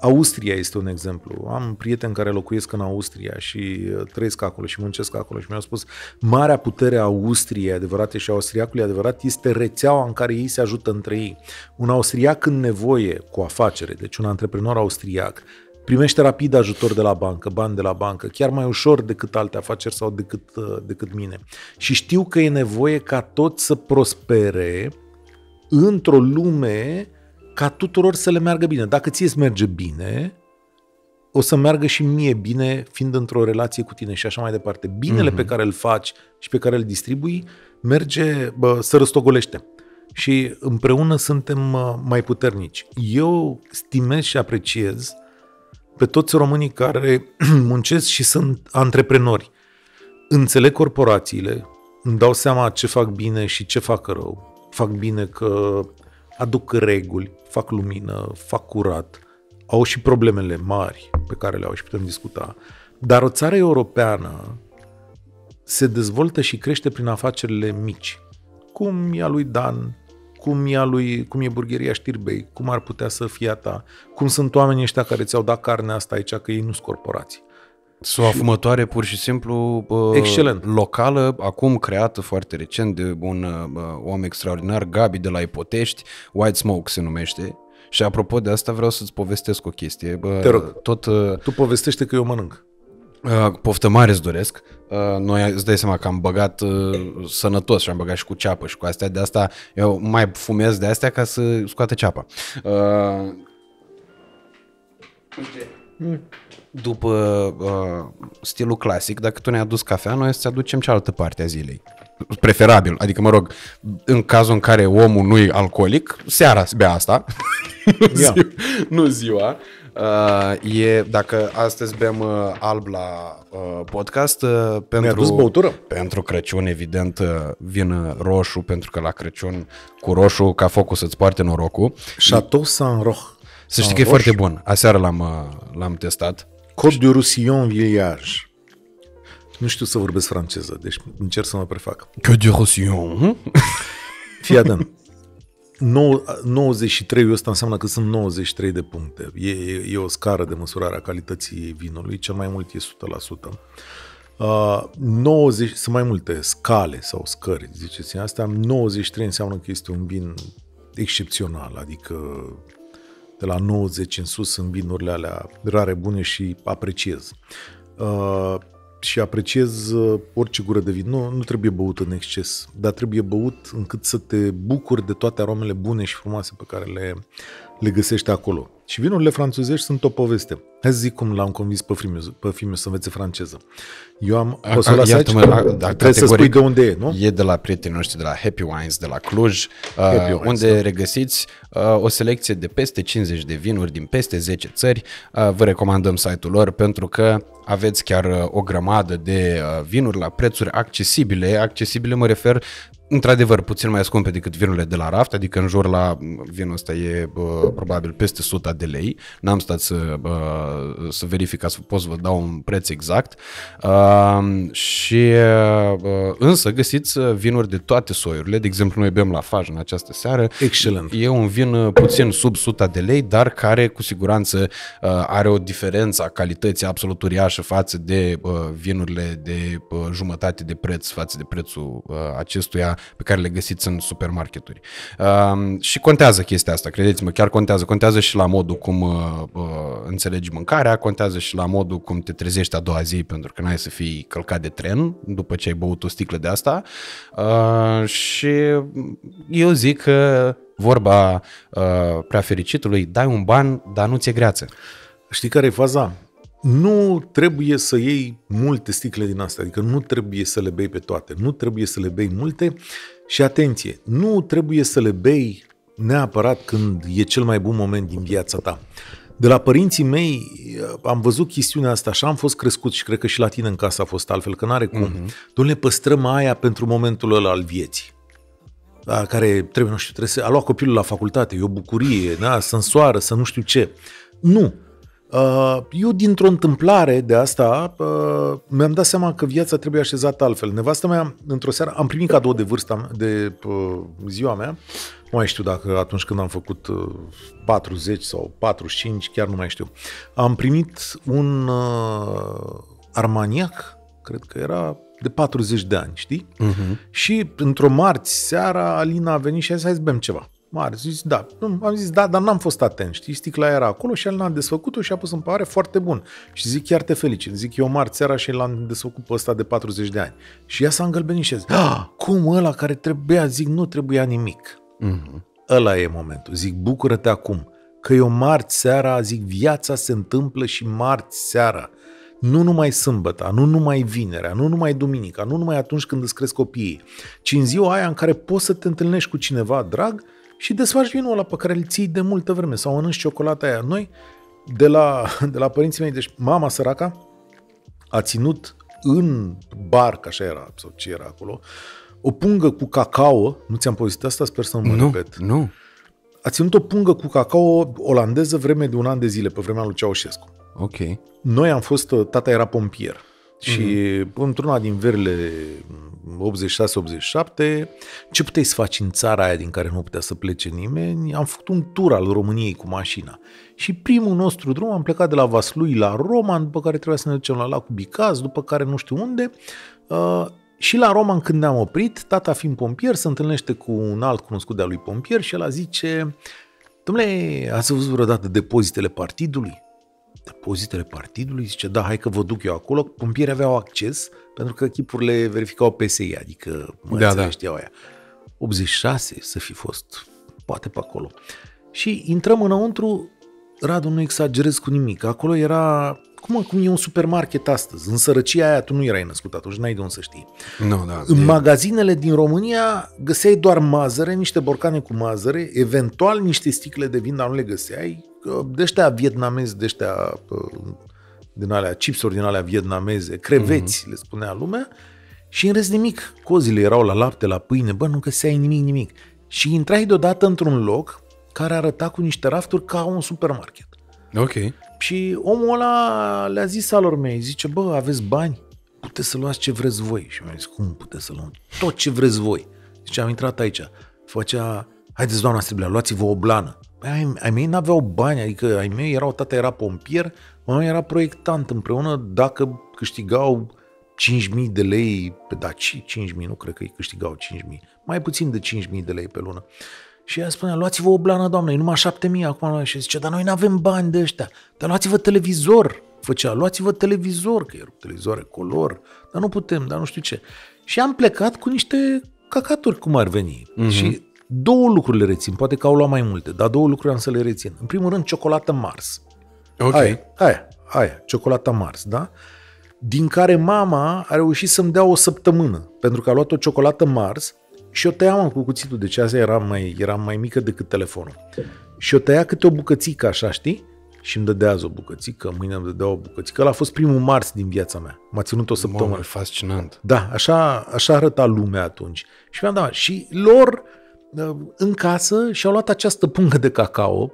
S1: Austria este un exemplu. Am prieteni care locuiesc în Austria și uh, trăiesc acolo și muncesc acolo și mi-au spus marea putere a Austriei adevărate și a austriacului adevărat este rețeaua în care ei se ajută între ei. Un austriac în nevoie cu afacere, deci un antreprenor austriac, primește rapid ajutor de la bancă, bani de la bancă, chiar mai ușor decât alte afaceri sau decât, uh, decât mine. Și știu că e nevoie ca tot să prospere într-o lume ca tuturor să le meargă bine. Dacă ție îți merge bine, o să meargă și mie bine fiind într-o relație cu tine și așa mai departe. Binele mm-hmm. pe care îl faci și pe care îl distribui merge, bă, să răstogolește. Și împreună suntem uh, mai puternici. Eu stimez și apreciez pe toți românii care muncesc și sunt antreprenori. Înțeleg corporațiile, îmi dau seama ce fac bine și ce fac rău. Fac bine că aduc reguli, fac lumină, fac curat, au și problemele mari pe care le au și putem discuta. Dar o țară europeană se dezvoltă și crește prin afacerile mici. Cum e a lui Dan, cum e, a lui, cum e burgheria Știrbei, cum ar putea să fie a ta, cum sunt oamenii ăștia care ți-au dat carnea asta aici, că ei nu sunt corporații.
S2: Sau o afumătoare pur și simplu bă,
S1: Excelent.
S2: locală, acum creată foarte recent de un bă, om extraordinar, Gabi de la Ipotești, White Smoke se numește. Și apropo de asta vreau să-ți povestesc o chestie. Bă,
S1: Te rog.
S2: Tot uh,
S1: Tu povestește că eu mănânc.
S2: Uh, poftă mare îți doresc. Uh, noi îți dai seama că am băgat uh, sănătos și am băgat și cu ceapă și cu astea. De asta eu mai fumez de astea ca să scoată ceapa. Uh, după uh, stilul clasic, dacă tu ne-ai adus cafea, noi să-ți aducem cealaltă parte a zilei. Preferabil, adică mă rog, în cazul în care omul nu e alcoolic, seara să bea asta, nu,
S1: Ia.
S2: ziua, nu ziua. Uh, e, dacă astăzi bem uh, alb la uh, podcast, uh, pentru,
S1: adus băutură?
S2: pentru Crăciun, evident, uh, vin uh, roșu, pentru că la Crăciun cu roșu, ca focul să-ți poarte norocul.
S1: Chateau Saint-Roch.
S2: Să știi că e foarte bun. Aseară l-am, uh, l-am testat.
S1: Côte du Roussillon Village. Nu știu să vorbesc franceză, deci încerc să mă prefac.
S2: Que de Roussillon.
S1: Fii atent. Nou- 93 ăsta înseamnă că sunt 93 de puncte. E, e, e o scară de măsurare a calității vinului, cel mai mult e 100%. Uh, 90, sunt mai multe scale sau scări, ziceți asta. 93 înseamnă că este un vin excepțional, adică de la 90 în sus sunt vinurile alea rare, bune și apreciez. Uh, și apreciez uh, orice gură de vin. Nu, nu trebuie băut în exces, dar trebuie băut încât să te bucuri de toate aromele bune și frumoase pe care le, le găsești acolo. Și vinurile franțuzești sunt o poveste. Hai să zic cum l-am convins pe Fimiu, pe Fimiu să învețe franceză. Eu am...
S2: A-
S1: o să
S2: a-
S1: las aici?
S2: iartă-mă, a- da,
S1: Trebuie să spui
S2: categoric.
S1: de unde e, nu?
S2: E de la prietenii noștri de la Happy Wines de la Cluj,
S1: Happy
S2: uh,
S1: Wines,
S2: unde
S1: da.
S2: regăsiți uh, o selecție de peste 50 de vinuri din peste 10 țări. Uh, vă recomandăm site-ul lor pentru că aveți chiar uh, o grămadă de uh, vinuri la prețuri accesibile. Accesibile mă refer într-adevăr puțin mai scumpe decât vinurile de la raft, adică în jur la m, vinul ăsta e bă, probabil peste 100 de lei. N-am stat să, bă, să verific ca să pot să vă dau un preț exact. Uh, și bă, însă găsiți uh, vinuri de toate soiurile. De exemplu, noi bem la Faj în această seară.
S1: Excelent.
S2: E un vin uh, puțin sub 100 de lei, dar care cu siguranță uh, are o diferență a calității absolut uriașă față de uh, vinurile de uh, jumătate de preț, față de prețul uh, acestuia pe care le găsiți în supermarketuri. Uh, și contează chestia asta, credeți-mă, chiar contează. Contează și la modul cum uh, uh, înțelegi mâncarea, contează și la modul cum te trezești a doua zi, pentru că n-ai să fii călcat de tren după ce ai băut o sticlă de asta. Uh, și eu zic că vorba uh, prea fericitului, dai un ban, dar nu ți-e greață.
S1: Știi care e faza? Nu trebuie să iei multe sticle din astea, adică nu trebuie să le bei pe toate, nu trebuie să le bei multe și atenție, nu trebuie să le bei neapărat când e cel mai bun moment din viața ta. De la părinții mei am văzut chestiunea asta, așa am fost crescut și cred că și la tine în casă a fost altfel, că n-are cum. Uh-huh. Tu le păstrăm aia pentru momentul ăla al vieții da, care trebuie, nu știu, trebuie să a luat copilul la facultate, e o bucurie, da, să însoară, să nu știu ce. Nu. Uh, eu, dintr-o întâmplare de asta, uh, mi-am dat seama că viața trebuie așezată altfel. Nevastă mea, într-o seară, am primit cadou de vârsta, de uh, ziua mea, nu mai știu dacă atunci când am făcut 40 sau 45, chiar nu mai știu. Am primit un armaniac, cred că era de 40 de ani, știi? Uh-huh. Și într-o marți seara, Alina a venit și a zis, hai să bem ceva. Mare, zis, da. Am zis, da, dar n-am fost atent, știi? Sticla era acolo și Alina a desfăcut-o și a pus în pare foarte bun. Și zic, chiar te felicit. Zic, eu marți seara și l-am desfăcut pe ăsta de 40 de ani. Și ea s-a îngălbenit și a zis, ah, cum ăla care trebuia? Zic, nu trebuia nimic. Uh-huh. Ăla e momentul. Zic, bucură-te acum. Că eu marți seara, zic, viața se întâmplă și marți seara nu numai sâmbătă, nu numai vinerea, nu numai duminica, nu numai atunci când îți cresc copiii, ci în ziua aia în care poți să te întâlnești cu cineva drag și desfaci vinul ăla pe care îl ții de multă vreme sau mănânci ciocolata aia. Noi, de la, de la părinții mei, deci mama săraca a ținut în bar, ca așa era, sau ce era acolo, o pungă cu cacao, nu ți-am povestit asta, sper să nu mă
S2: nu,
S1: repet.
S2: Nu,
S1: A ținut o pungă cu cacao olandeză vreme de un an de zile, pe vremea lui Ceaușescu.
S2: Ok.
S1: Noi am fost, uh, tata era pompier și mm-hmm. într-una din verile 86-87, ce puteai să faci în țara aia din care nu putea să plece nimeni? Am făcut un tur al României cu mașina. Și primul nostru drum am plecat de la Vaslui la Roman, după care trebuia să ne ducem la lacul Bicaz, după care nu știu unde. Uh, și la Roman când ne-am oprit, tata fiind pompier, se întâlnește cu un alt cunoscut de-a lui pompier și el zice Dom'le, ați văzut vreodată depozitele partidului? depozitele partidului, zice, da, hai că vă duc eu acolo. Pompierii aveau acces pentru că chipurile verificau PSI, adică mă da, da. știau aia. 86 să fi fost, poate pe acolo. Și intrăm înăuntru, Radu, nu exagerez cu nimic. Acolo era, cum, cum e un supermarket astăzi. În sărăcia aia tu nu erai născut atunci, n-ai de unde să știi.
S2: No, da,
S1: în e... magazinele din România găseai doar mazăre, niște borcane cu mazăre, eventual niște sticle de vin, dar nu le găseai de ăștia vietnamezi, de ăștia din alea, chipsuri din alea vietnameze, creveți, mm-hmm. le spunea lumea, și în rest nimic. Cozile erau la lapte, la pâine, bă, nu găseai nimic, nimic. Și intrai deodată într-un loc care arăta cu niște rafturi ca un supermarket.
S2: Ok.
S1: Și omul ăla le-a zis alor mei, zice, bă, aveți bani? Puteți să luați ce vreți voi. Și mi-a zis, cum puteți să luăm? Tot ce vreți voi. Zice, am intrat aici. Făcea, haideți doamna Striblea, luați-vă o blană. Păi, ai, ai mei n-aveau bani, adică ai mei erau, tata era pompier, mama era proiectant împreună, dacă câștigau 5.000 de lei pe daci, 5.000, nu cred că îi câștigau 5.000, mai puțin de 5.000 de lei pe lună. Și ea spunea, luați-vă o blană, doamnă, e numai 7.000 acum. Și zice, dar noi nu avem bani de ăștia, dar luați-vă televizor. Făcea, luați-vă televizor, că erau televizoare color, dar nu putem, dar nu știu ce. Și am plecat cu niște cacaturi, cum ar veni. Mm-hmm. Și Două lucruri le rețin, poate că au luat mai multe, dar două lucruri am să le rețin. În primul rând, ciocolată Mars.
S2: Ok.
S1: Aia, aia, aia, ciocolată Mars, da? Din care mama a reușit să-mi dea o săptămână, pentru că a luat o ciocolată Mars și o tăiam cu cuțitul, deci asta era mai, era mai mică decât telefonul. Și o tăia câte o bucățică, așa, știi? și îmi dădea azi o bucățică, mâine îmi dădea o bucățică. Ăla a fost primul Mars din viața mea. M-a ținut o săptămână. Mamă,
S2: fascinant.
S1: Da, așa, așa arăta lumea atunci. Și mi-am dat. Și lor în casă și au luat această pungă de cacao,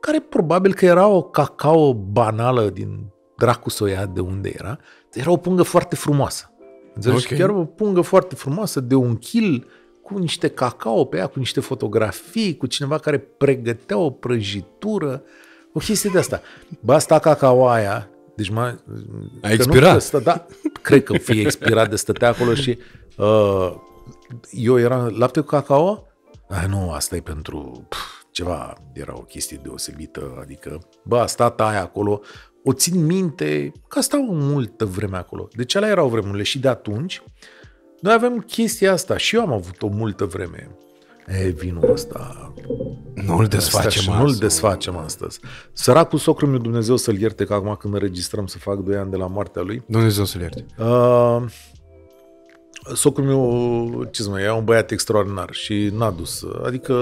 S1: care probabil că era o cacao banală din dracu soia de unde era, era o pungă foarte frumoasă. Înțelegi? Okay. Chiar o pungă foarte frumoasă de un kil cu niște cacao pe ea, cu niște fotografii, cu cineva care pregătea o prăjitură, o chestie de asta. Ba, asta cacao aia, deci mai...
S2: A expirat. Nu
S1: stă, da, cred că fie expirat de stătea acolo și uh, eu eram lapte cu cacao Ah, nu, asta e pentru pf, ceva, era o chestie deosebită, adică, bă, a stat aia acolo, o țin minte că stau multă vreme acolo. Deci alea erau vremurile și de atunci noi avem chestia asta și eu am avut o multă vreme. E, vinul ăsta...
S2: Nu-l desfacem
S1: Nu-l
S2: astăzi.
S1: desfacem astăzi. Săracul socrul meu, Dumnezeu să-l ierte, că acum când înregistrăm să fac 2 ani de la moartea lui,
S2: Dumnezeu să-l ierte.
S1: Uh, socrul meu, ce să mai, e un băiat extraordinar și n-a dus. Adică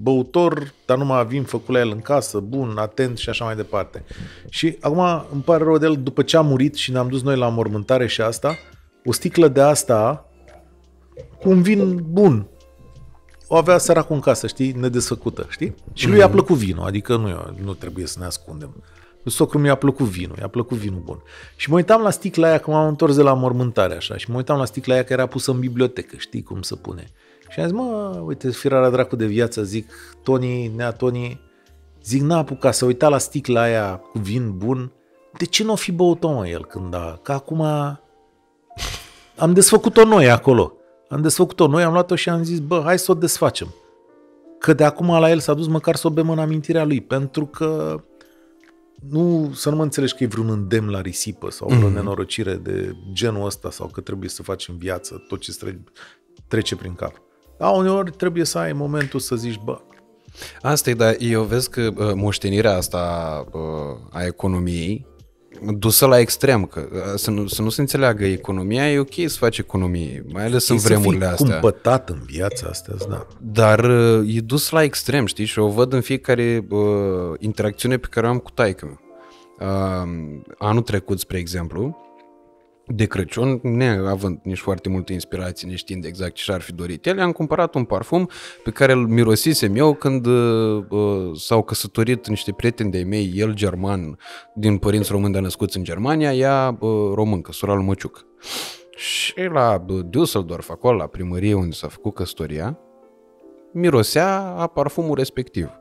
S1: băutor, dar numai vin făcut la el în casă, bun, atent și așa mai departe. Și acum îmi pare rău de el, după ce a murit și ne-am dus noi la mormântare și asta, o sticlă de asta cu un vin bun. O avea săracul în casă, știi, nedesfăcută, știi? Și lui i-a plăcut vinul, adică nu, nu trebuie să ne ascundem. Lui socru mi-a plăcut vinul, i-a plăcut vinul bun. Și mă uitam la sticla aia, că m-am întors de la mormântare așa, și mă uitam la sticla aia care era pusă în bibliotecă, știi cum se pune. Și am zis, mă, uite, firarea dracu de viață, zic, Tony, nea Tony, zic, n-a apucat să uita la sticla aia cu vin bun, de ce nu o fi băut-o, mă, el când a... Că acum am desfăcut-o noi acolo. Am desfăcut-o noi, am luat-o și am zis, bă, hai să o desfacem. Că de acum la el s-a dus măcar să o bem în amintirea lui, pentru că nu, să nu mă înțelegi că e vreun îndemn la risipă sau vreo mm-hmm. nenorocire de genul ăsta sau că trebuie să faci în viață tot ce tre- trece prin cap. Dar uneori trebuie să ai momentul să zici, bă,
S2: Asta e, dar eu vezi că uh, moștenirea asta uh, a economiei dusă la extrem, că uh, să nu, să nu se înțeleagă economia, e ok să faci economie, mai ales în
S1: e
S2: vremurile
S1: să fii
S2: astea.
S1: cumpătat în viața astea, da.
S2: Dar uh, e dus la extrem, știi? Și o văd în fiecare uh, interacțiune pe care o am cu taică meu. Uh, anul trecut, spre exemplu, de Crăciun, neavând nici foarte multă inspirație, nici știind exact ce și-ar fi dorit el, am cumpărat un parfum pe care îl mirosisem eu când uh, uh, s-au căsătorit niște prieteni de-ai mei, el german, din părinți români, dar născuți în Germania, ea uh, româncă, sora lui Măciuc. Și la uh, Düsseldorf, acolo, la primărie unde s-a făcut căsătoria, mirosea a parfumul respectiv.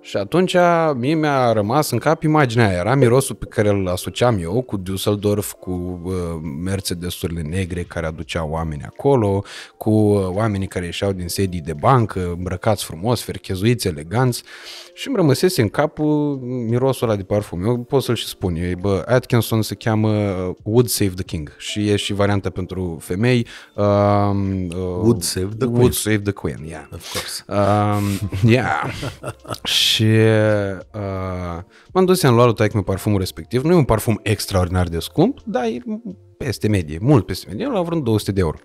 S2: Și atunci mie mi-a rămas în cap imaginea aia. Era mirosul pe care îl asociam eu cu Düsseldorf, cu uh, Mercedes-urile negre care aduceau oameni acolo, cu uh, oamenii care ieșeau din sedii de bancă, îmbrăcați frumos, ferchezuiți, eleganți. Și îmi rămăsese în cap uh, mirosul ăla de parfum. Eu pot să-l și spun. Eu, bă, Atkinson se cheamă uh, Wood Save the King și e și varianta pentru femei. Uh, uh,
S1: Would Save the Queen.
S2: Would Save the Queen, yeah.
S1: Of course.
S2: Um, yeah. și uh, m-am dus am luat lui taică parfumul respectiv. Nu e un parfum extraordinar de scump, dar e peste medie, mult peste medie. Eu l-am vrut 200 de euro.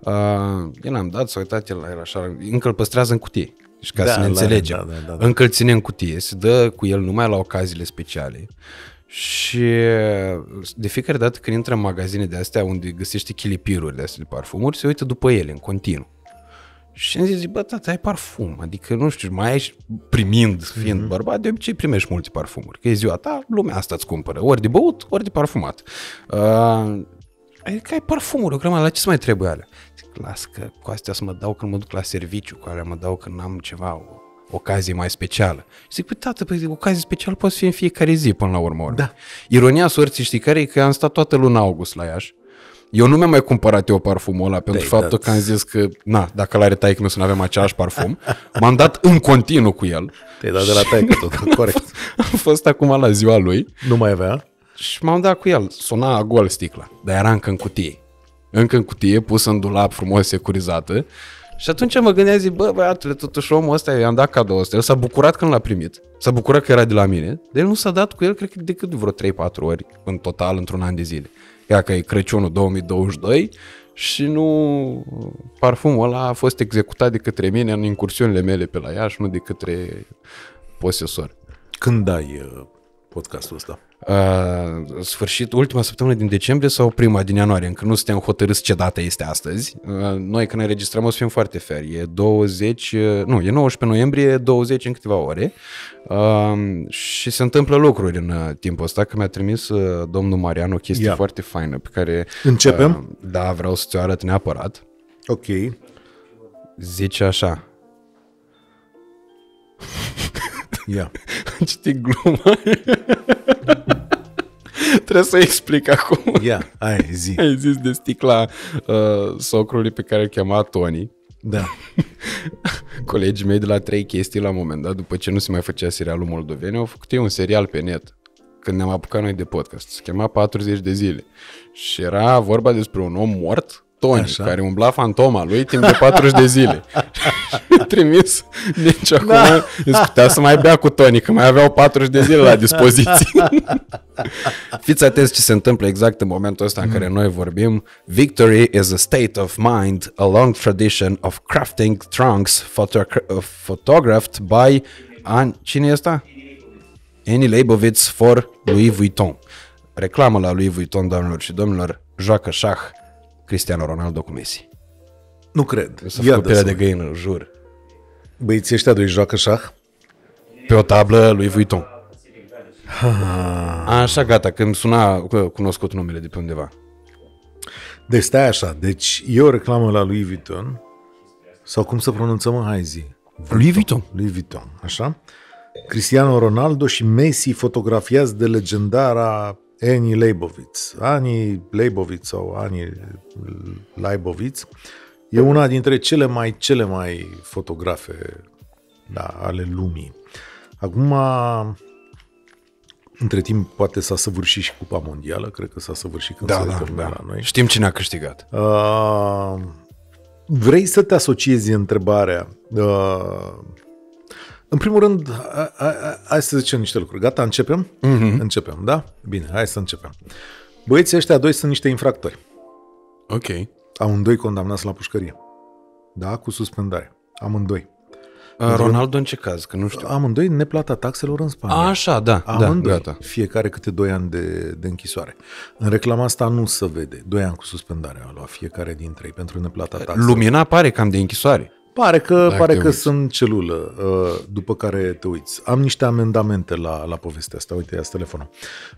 S2: Uh, eu l-am dat, s-a uitat el la el așa, încă îl păstrează în cutie. Și ca
S1: Da,
S2: să ne
S1: da,
S2: înțelegem,
S1: da, da, da, da.
S2: încă îl ține în cutie, se dă cu el numai la ocaziile speciale. Și de fiecare dată când intră în magazine de astea unde găsește chilipiruri de astea de parfumuri, se uită după ele în continuu. Și am zis, bă, tata, ai parfum. Adică, nu știu, mai ești primind, fiind mm-hmm. bărbat, de obicei primești multe parfumuri. Că e ziua ta, lumea asta îți cumpără. Ori de băut, ori de parfumat. Uh, adică ai parfumuri, o grămadă, la ce să mai trebuie alea? Zic, las că cu astea să mă dau când mă duc la serviciu, cu alea mă dau când am ceva, o ocazie mai specială. Și zic, păi tată, păi ocazie specială poate fi în fiecare zi până la urmă. urmă.
S1: Da.
S2: Ironia sorții, știi care e? Că am stat toată luna august la Iași. Eu nu mi-am mai cumpărat eu parfumul ăla pentru
S1: Te-ai
S2: faptul
S1: dat.
S2: că am zis că, na, dacă l-are taică nu să nu avem același parfum. M-am dat în continuu cu el.
S1: Te-ai dat de la taică tot, corect.
S2: Am fost acum la ziua lui
S1: Nu mai avea?
S2: și m-am dat cu el. Suna gol sticla, dar era încă în cutie. Încă în cutie, pusă în dulap frumos securizată. Și atunci mă gândeam, zic, bă, băiatule, totuși omul ăsta, eu i-am dat cadou ăsta. El s-a bucurat când l-a primit. S-a bucurat că era de la mine. Dar el nu s-a dat cu el, cred că decât vreo 3-4 ori în total, într-un an de zile. Ia că e Crăciunul 2022 și nu... Parfumul ăla a fost executat de către mine în incursiunile mele pe la Iași, nu de către posesor.
S1: Când ai uh, podcastul ăsta?
S2: Uh, sfârșit, ultima săptămână din decembrie sau prima din ianuarie, încă nu suntem hotărâți ce dată este astăzi. Uh, noi când ne înregistrăm o să fim foarte fair. E 20, uh, nu, e 19 noiembrie, e 20 în câteva ore. Uh, și se întâmplă lucruri în uh, timpul ăsta, că mi-a trimis uh, domnul Marian o chestie
S1: Ia.
S2: foarte faină pe care...
S1: Începem?
S2: Uh, da, vreau să ți-o arăt neapărat.
S1: Ok.
S2: Zice așa.
S1: Ia.
S2: Am citit gluma. Trebuie să explic acum.
S1: Ia, hai, zi.
S2: Ai zis de sticla uh, socrului pe care îl chema Tony.
S1: Da.
S2: Colegii mei de la trei chestii la un moment dat, după ce nu se mai făcea serialul Moldoveni, au făcut ei un serial pe net. Când ne-am apucat noi de podcast. Se chema 40 de zile. Și era vorba despre un om mort, Tony,
S1: Așa.
S2: care umbla fantoma lui timp de 40 de zile. trimis. Nici acum da. îți putea să mai bea cu Tony, că mai aveau 40 de zile la dispoziție. Fiți atenți ce se întâmplă exact în momentul ăsta în care noi vorbim. Victory is a state of mind, a long tradition of crafting trunks photogra- photographed by... An- cine e ăsta? Annie Leibovitz for Louis Vuitton. Reclamă la Louis Vuitton, doamnelor și domnilor, joacă șah Cristiano Ronaldo cu Messi.
S1: Nu cred.
S2: Să fac pielea de găină, jur.
S1: Băieții ăștia doi joacă șah?
S2: Pe o tablă lui Vuitton. Așa, gata, că îmi suna cunoscut numele de pe undeva.
S1: Deci stai așa, deci e o reclamă la Louis Vuitton, sau cum să pronunțăm în hai zi?
S2: Louis Vuitton.
S1: Louis Vuitton, așa? Cristiano Ronaldo și Messi fotografiați de legendara Annie Leibovitz. Annie Leibovitz sau Annie Leibovitz e una dintre cele mai, cele mai fotografe da, ale lumii. Acum, între timp, poate s-a săvârșit și Cupa Mondială, cred că s-a săvârșit când
S2: Da,
S1: s-a
S2: da,
S1: terminat
S2: da.
S1: la noi.
S2: Știm cine a câștigat.
S1: Uh, vrei să te asociezi întrebarea? Uh, în primul rând, hai, hai, hai să zicem niște lucruri. Gata, începem?
S2: Mhm.
S1: Începem, da? Bine, hai să începem. Băieții ăștia doi sunt niște infractori.
S2: Ok.
S1: Amândoi condamnați la pușcărie. Da, cu suspendare. Amândoi.
S2: Uh, Ronaldo în ce caz? Că nu știu.
S1: Amândoi neplata taxelor în Spania.
S2: Așa, da, da,
S1: Amândoi,
S2: gata.
S1: fiecare câte 2 ani de, de închisoare. În reclama asta nu se vede. 2 ani cu suspendare a luat fiecare dintre ei pentru neplata taxelor.
S2: Lumina pare cam de închisoare.
S1: Pare că,
S2: Dacă
S1: pare
S2: te
S1: că
S2: uiți.
S1: sunt celulă, uh, după care te uiți. Am niște amendamente la, la povestea asta. Uite, ia telefonul.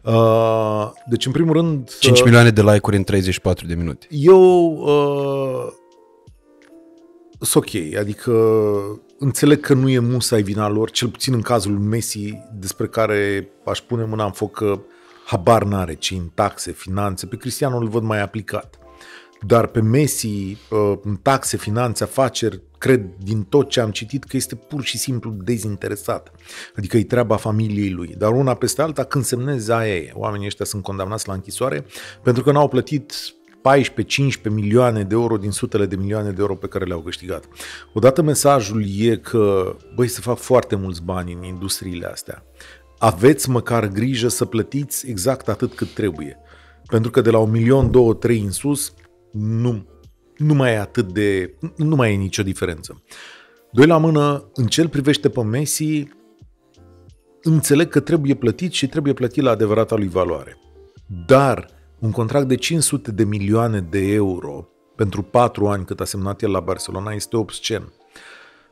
S1: Uh, Deci, în primul rând...
S2: 5
S1: uh,
S2: milioane de like-uri în 34 de minute.
S1: Eu uh, sunt ok, adică înțeleg că nu e musai vina lor, cel puțin în cazul lui Messi, despre care aș pune mâna în foc că habar n-are ce în taxe, finanțe, pe Cristiano îl văd mai aplicat. Dar pe Messi, uh, în taxe, finanțe, afaceri, cred din tot ce am citit că este pur și simplu dezinteresat. Adică e treaba familiei lui. Dar una peste alta, când semnezi, aia e. Oamenii ăștia sunt condamnați la închisoare pentru că n-au plătit 14-15 milioane de euro din sutele de milioane de euro pe care le-au câștigat. Odată mesajul e că, băi, se fac foarte mulți bani în industriile astea. Aveți măcar grijă să plătiți exact atât cât trebuie. Pentru că de la un milion, două, trei în sus, nu, nu mai e atât de... nu mai e nicio diferență. Doi la mână, în ce îl privește pe Messi, înțeleg că trebuie plătit și trebuie plătit la adevărata lui valoare. Dar un contract de 500 de milioane de euro pentru 4 ani cât a semnat el la Barcelona este obscen.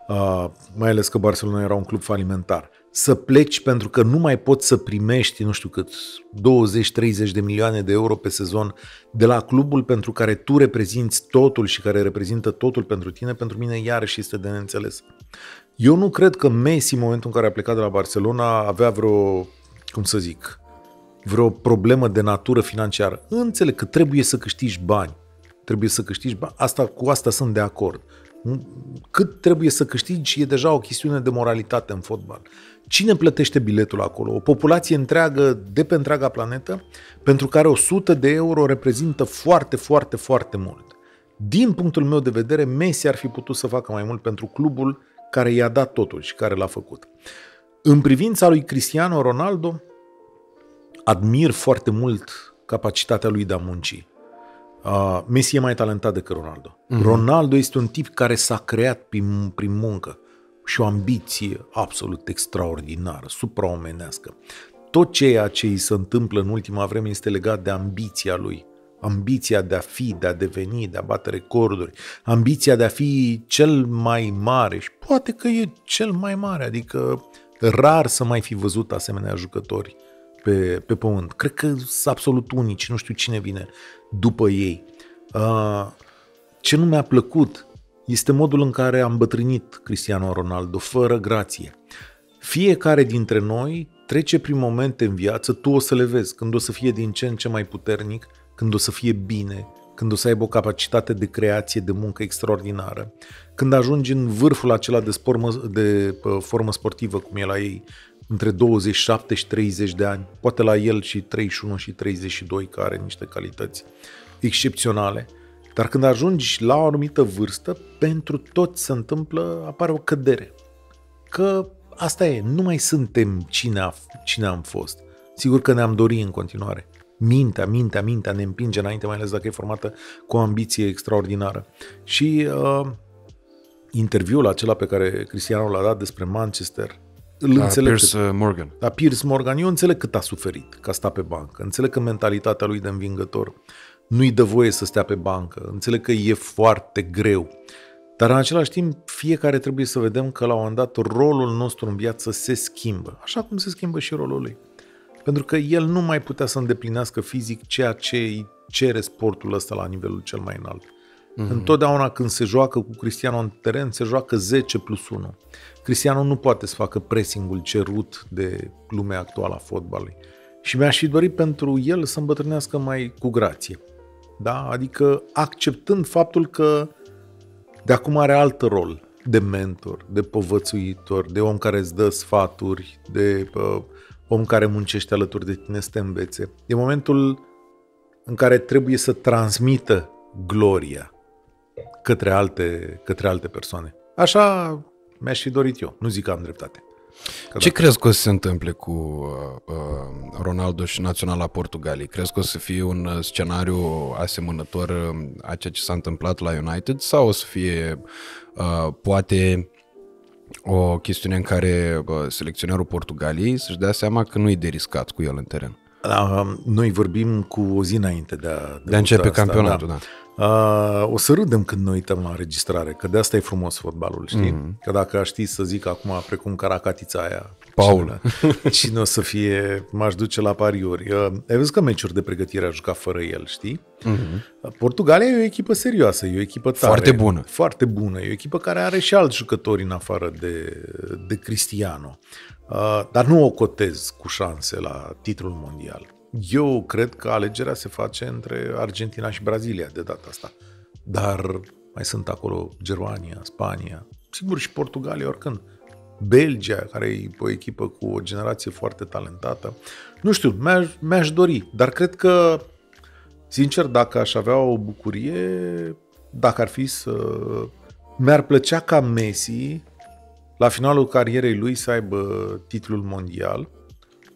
S1: Uh, mai ales că Barcelona era un club falimentar. Să pleci pentru că nu mai poți să primești, nu știu cât, 20-30 de milioane de euro pe sezon de la clubul pentru care tu reprezinți totul și care reprezintă totul pentru tine, pentru mine iarăși este de neînțeles. Eu nu cred că Messi, în momentul în care a plecat de la Barcelona, avea vreo, cum să zic, vreo problemă de natură financiară. Înțeleg că trebuie să câștigi bani. Trebuie să câștigi bani. Asta, cu asta sunt de acord. Cât trebuie să câștigi e deja o chestiune de moralitate în fotbal. Cine plătește biletul acolo? O populație întreagă de pe întreaga planetă pentru care 100 de euro reprezintă foarte, foarte, foarte mult. Din punctul meu de vedere, Messi ar fi putut să facă mai mult pentru clubul care i-a dat totul și care l-a făcut. În privința lui Cristiano Ronaldo, admir foarte mult capacitatea lui de a munci. Uh, Messi e mai talentat decât Ronaldo. Mm-hmm. Ronaldo este un tip care s-a creat prin, prin muncă și o ambiție absolut extraordinară, supraomenească. Tot ceea ce îi se întâmplă în ultima vreme este legat de ambiția lui. Ambiția de a fi, de a deveni, de a bate recorduri, ambiția de a fi cel mai mare și poate că e cel mai mare, adică rar să mai fi văzut asemenea jucători pe, pe pământ. Cred că sunt absolut unici, nu știu cine vine după ei. Uh, ce nu mi-a plăcut este modul în care a îmbătrânit Cristiano Ronaldo, fără grație. Fiecare dintre noi trece prin momente în viață, tu o să le vezi, când o să fie din ce în ce mai puternic, când o să fie bine, când o să aibă o capacitate de creație, de muncă extraordinară, când ajungi în vârful acela de, spormă, de uh, formă sportivă, cum e la ei, între 27 și 30 de ani, poate la el și 31 și 32, care are niște calități excepționale. Dar când ajungi la o anumită vârstă, pentru toți se întâmplă, apare o cădere. Că asta e, nu mai suntem cine, a, cine am fost. Sigur că ne-am dorit în continuare. Mintea, mintea, mintea ne împinge înainte, mai ales dacă e formată cu o ambiție extraordinară. Și uh, interviul acela pe care Cristiano l-a dat despre Manchester, îl
S2: La
S1: înțeleg
S2: Pierce
S1: cât,
S2: uh, Morgan.
S1: la Piers Morgan, eu înțeleg cât a suferit că a stat pe bancă. Înțeleg că mentalitatea lui de învingător nu-i dă voie să stea pe bancă. Înțeleg că e foarte greu. Dar în același timp, fiecare trebuie să vedem că la un moment dat rolul nostru în viață se schimbă. Așa cum se schimbă și rolul lui. Pentru că el nu mai putea să îndeplinească fizic ceea ce îi cere sportul ăsta la nivelul cel mai înalt. Mm-hmm. Întotdeauna când se joacă cu Cristiano în teren, se joacă 10 plus 1. Cristiano nu poate să facă pressingul cerut de lumea actuală a fotbalului. Și mi-aș fi dorit pentru el să îmbătrânească mai cu grație. Da? Adică acceptând faptul că de acum are alt rol de mentor, de povățuitor, de om care îți dă sfaturi, de uh, om care muncește alături de tine să te învețe. E momentul în care trebuie să transmită gloria către alte, către alte persoane. Așa mi-aș fi dorit eu. Nu zic că am dreptate. Că
S2: Ce
S1: da.
S2: crezi că o să se întâmple cu uh, uh, Ronaldo și Naționala Portugaliei? Crezi că o să fie un uh, scenariu asemănător uh, a ceea ce s-a întâmplat la United sau o să fie uh, poate o chestiune în care uh, selecționerul Portugaliei să-și dea seama că nu e de riscat cu el în teren?
S1: Da, noi vorbim cu o zi înainte de a,
S2: De a începe
S1: asta,
S2: campionatul, da.
S1: Uh, o să râdem când ne uităm la înregistrare, că de asta e frumos fotbalul, știi?
S2: Mhm.
S1: Mm-hmm. Că dacă aș ști să zic acum, precum caracatița aia,
S2: Paul.
S1: Cine, cine o să fie, m-aș duce la pariuri. Uh, ai văzut că meciuri de pregătire a jucat fără el, știi? Mm-hmm. Portugalia e o echipă serioasă, e o echipă tare.
S2: Foarte bună.
S1: Foarte bună. E o echipă care are și alți jucători în afară de, de Cristiano. Uh, dar nu o cotez cu șanse la titlul mondial. Eu cred că alegerea se face între Argentina și Brazilia de data asta. Dar mai sunt acolo Germania, Spania, sigur și Portugalia oricând. Belgia, care e o echipă cu o generație foarte talentată. Nu știu, mi-aș, mi-aș dori, dar cred că, sincer, dacă aș avea o bucurie, dacă ar fi să... Mi-ar plăcea ca Messi, la finalul carierei lui, să aibă titlul mondial,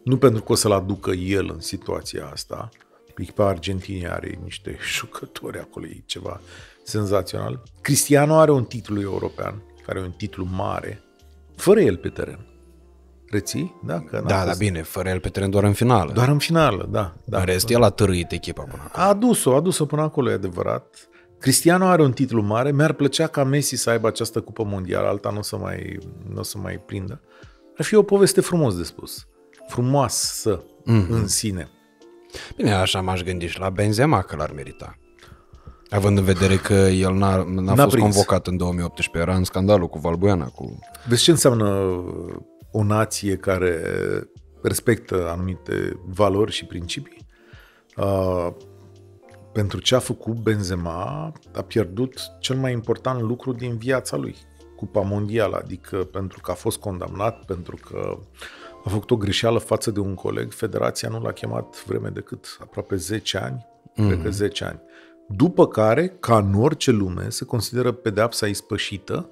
S1: nu pentru că o să-l aducă el în situația asta, echipa Argentinii are niște jucători acolo, e ceva senzațional. Cristiano are un titlu european, care e un titlu mare, fără el pe teren. Reții? Da, că n-a
S2: Da, da,
S1: fost-
S2: bine, fără el pe teren doar în finală.
S1: Doar în finală, da. da.
S2: În rest, el a târâit echipa până acum.
S1: A adus-o, a adus-o până acolo, e adevărat. Cristiano are un titlu mare, mi-ar plăcea ca Messi să aibă această cupă mondială, alta nu o să mai, nu o să mai prindă. Ar fi o poveste frumos de spus. Frumoasă
S2: Mhm.
S1: mm-hmm. în sine.
S2: Bine, așa m-aș gândi și la Benzema că l-ar merita. Având în vedere că el n-a, n-a,
S1: N-a
S2: fost
S1: prins.
S2: convocat în 2018, era în scandalul cu Valbuena, cu...
S1: Vezi ce înseamnă o nație care respectă anumite valori și principii? Uh, pentru ce a făcut Benzema, a pierdut cel mai important lucru din viața lui, Cupa Mondială, adică pentru că a fost condamnat, pentru că a făcut o greșeală față de un coleg, federația nu l-a chemat vreme decât aproape 10 ani, mm-hmm. cred că 10 ani. După care, ca în orice lume, se consideră pedeapsa ispășită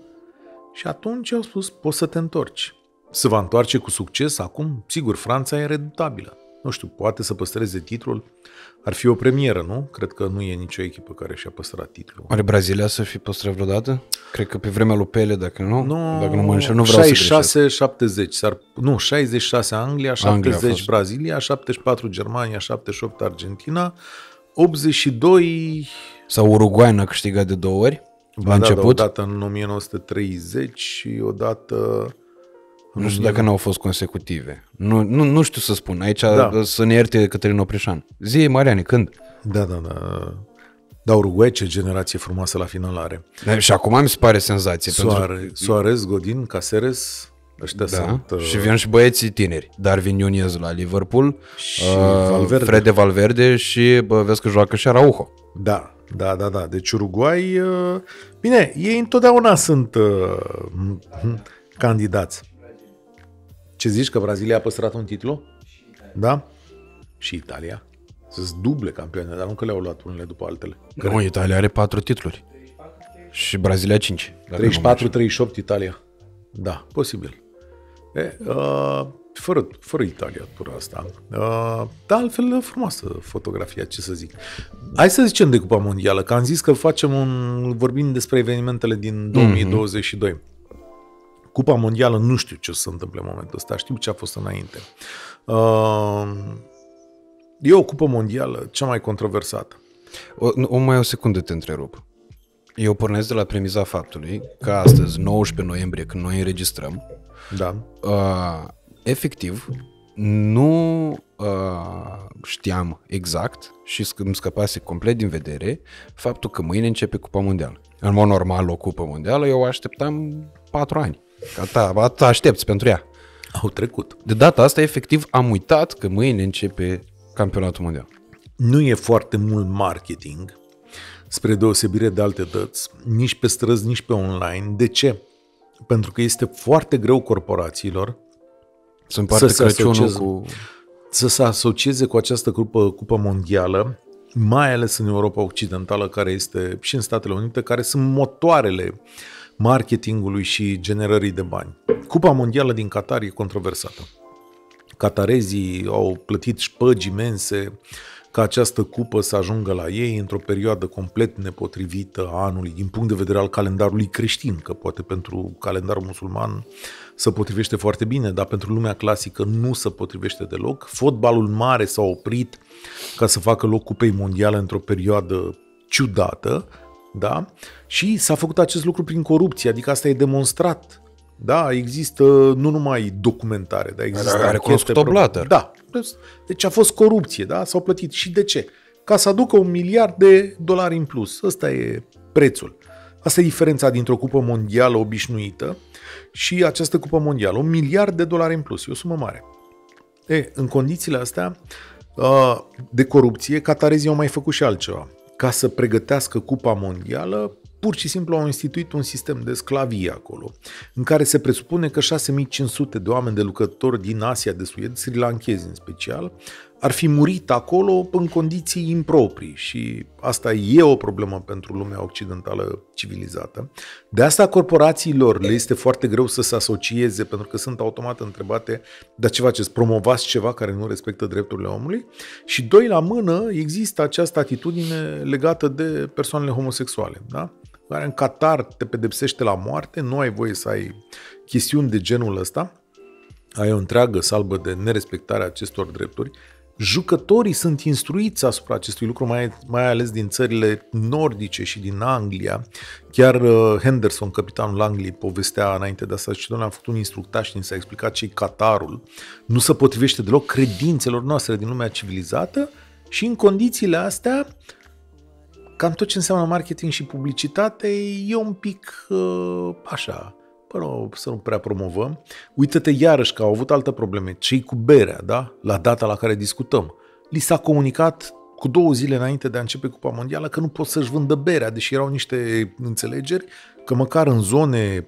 S1: și atunci au spus, poți să te întorci. Se va întoarce cu succes acum? Sigur, Franța e redutabilă. Nu știu, poate să păstreze titlul. Ar fi o premieră, nu? Cred că nu e nicio echipă care și-a păstrat titlul.
S2: Oare Brazilia să fi păstrat vreodată? Cred că pe vremea lui Pele, dacă nu,
S1: Nu,
S2: dacă nu mă înșel, nu vreau să greșesc.
S1: 66, 70, s-ar, nu, 66 Anglia, 70
S2: Anglia a fost.
S1: Brazilia, 74 Germania, 78 Argentina, 82
S2: Sau Uruguay n-a câștigat de două ori?
S1: ba
S2: la
S1: da, da,
S2: început?
S1: odată în 1930 și odată
S2: Nu știu dacă n-au fost consecutive. Nu, nu, nu știu să spun. Aici
S1: Da.
S2: da. să ne ierte Cătălin Oprișan. Zi, Mariane, când?
S1: Da, da, da. Da, Uruguay, ce generație frumoasă la final are.
S2: Da, Și acum mi se pare senzație.
S1: Soare, Soares, Godin, Caceres, ăștia
S2: pentru, da?
S1: sunt... uh,
S2: Și vin și băieții tineri. Darwin Nunez la Liverpool,
S1: Și
S2: uh,
S1: Valverde.
S2: Fred Valverde și bă, vezi că joacă și Araujo.
S1: Da, da, da, da. Deci Uruguay... uh, Bine, ei întotdeauna sunt uh, m- m- candidați. Ce zici, că Brazilia a păstrat un titlu? Da? Și Italia. Sunt duble campioane, dar nu că le-au luat unele după altele.
S2: Nu, Italia are patru titluri. Și Brazilia 5.
S1: 34-38 Italia. Da, posibil. E, uh, fără, fără Italia, tura asta. Uh, da, altfel frumoasă fotografia, ce să zic. Hai să zicem de Cupa Mondială, că am zis că facem un, vorbim despre evenimentele din 2022. Mm-hmm. Cupa Mondială nu știu ce o să se întâmple în momentul ăsta, știu ce a fost înainte. Uh, e o cupă mondială cea mai controversată.
S2: O, o mai o secundă te întrerup. Eu pornesc de la premiza faptului că astăzi, 19 noiembrie, când noi înregistrăm,
S1: da.
S2: uh, efectiv, nu uh, știam exact și îmi scăpase complet din vedere faptul că mâine începe Cupa Mondială. În mod normal, o Cupă Mondială, eu așteptam patru ani. Atâta, atâta aștepți pentru ea.
S1: Au trecut.
S2: De data asta, efectiv, am uitat că mâine începe campionatul mondial.
S1: Nu e foarte mult marketing, spre deosebire de alte dăți, nici pe străzi, nici pe online. De ce? Pentru că este foarte greu corporațiilor
S2: să, să se asocieze, cu...
S1: să se asocieze cu această cupă, cupă mondială, mai ales în Europa Occidentală, care este și în Statele Unite, care sunt motoarele marketingului și generării de bani. Cupa mondială din Qatar e controversată. Catarezii au plătit șpăgi imense ca această cupă să ajungă la ei într-o perioadă complet nepotrivită a anului din punct de vedere al calendarului creștin, că poate pentru calendarul musulman se potrivește foarte bine, dar pentru lumea clasică nu se potrivește deloc. Fotbalul mare s-a oprit ca să facă loc cupei mondiale într-o perioadă ciudată, da? Și s-a făcut acest lucru prin corupție, adică asta e demonstrat da, există nu numai documentare, dar există
S2: Are recunoscut o plată.
S1: Da. Deci a fost corupție, da? S-au plătit. Și de ce? Ca să aducă un miliard de dolari în plus. Ăsta e prețul. Asta e diferența dintre o cupă mondială obișnuită și această cupă mondială. Un miliard de dolari în plus. E o sumă mare. E, în condițiile astea de corupție, catarezii au mai făcut și altceva. Ca să pregătească cupa mondială, pur și simplu au instituit un sistem de sclavie acolo, în care se presupune că 6500 de oameni de lucrători din Asia de Sud, sri lankezi în special, ar fi murit acolo în condiții improprii și asta e o problemă pentru lumea occidentală civilizată. De asta corporațiilor le este foarte greu să se asocieze pentru că sunt automat întrebate dar ce faceți, promovați ceva care nu respectă drepturile omului și doi la mână există această atitudine legată de persoanele homosexuale, da? care în Qatar te pedepsește la moarte, nu ai voie să ai chestiuni de genul ăsta, ai o întreagă salbă de nerespectare a acestor drepturi, jucătorii sunt instruiți asupra acestui lucru, mai, mai ales din țările nordice și din Anglia. Chiar uh, Henderson, capitanul Angliei, povestea înainte de asta și am făcut un instructaj și ni s-a explicat ce Qatarul. Nu se potrivește deloc credințelor noastre din lumea civilizată și în condițiile astea cam tot ce înseamnă marketing și publicitate e un pic uh, așa, până să nu prea promovăm. Uită-te iarăși că au avut altă probleme, cei cu berea, da? la data la care discutăm. Li s-a comunicat cu două zile înainte de a începe Cupa Mondială că nu pot să-și vândă berea, deși erau niște înțelegeri că măcar în zone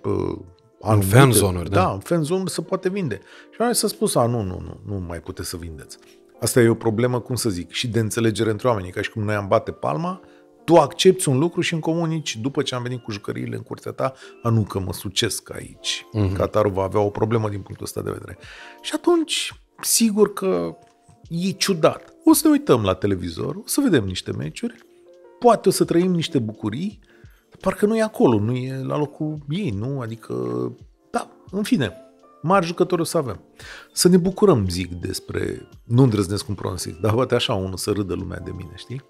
S2: în fan zonuri,
S1: da. Da, în fan zonuri se poate vinde. Și noi s-a spus, a, nu, nu, nu, nu mai puteți să vindeți. Asta e o problemă, cum să zic, și de înțelegere între oameni, ca și cum noi am bate palma, tu accepti un lucru și îmi comunici după ce am venit cu jucăriile în curtea ta, a nu că mă sucesc aici. Uh-huh. Qatarul va avea o problemă din punctul ăsta de vedere. Și atunci, sigur că e ciudat. O să ne uităm la televizor, o să vedem niște meciuri, poate o să trăim niște bucurii, parcă nu e acolo, nu e la locul ei, nu? Adică, da, în fine, mari jucători o să avem. Să ne bucurăm, zic, despre, nu îndrăznesc un pronostic, dar poate așa unul să râdă lumea de mine, știi?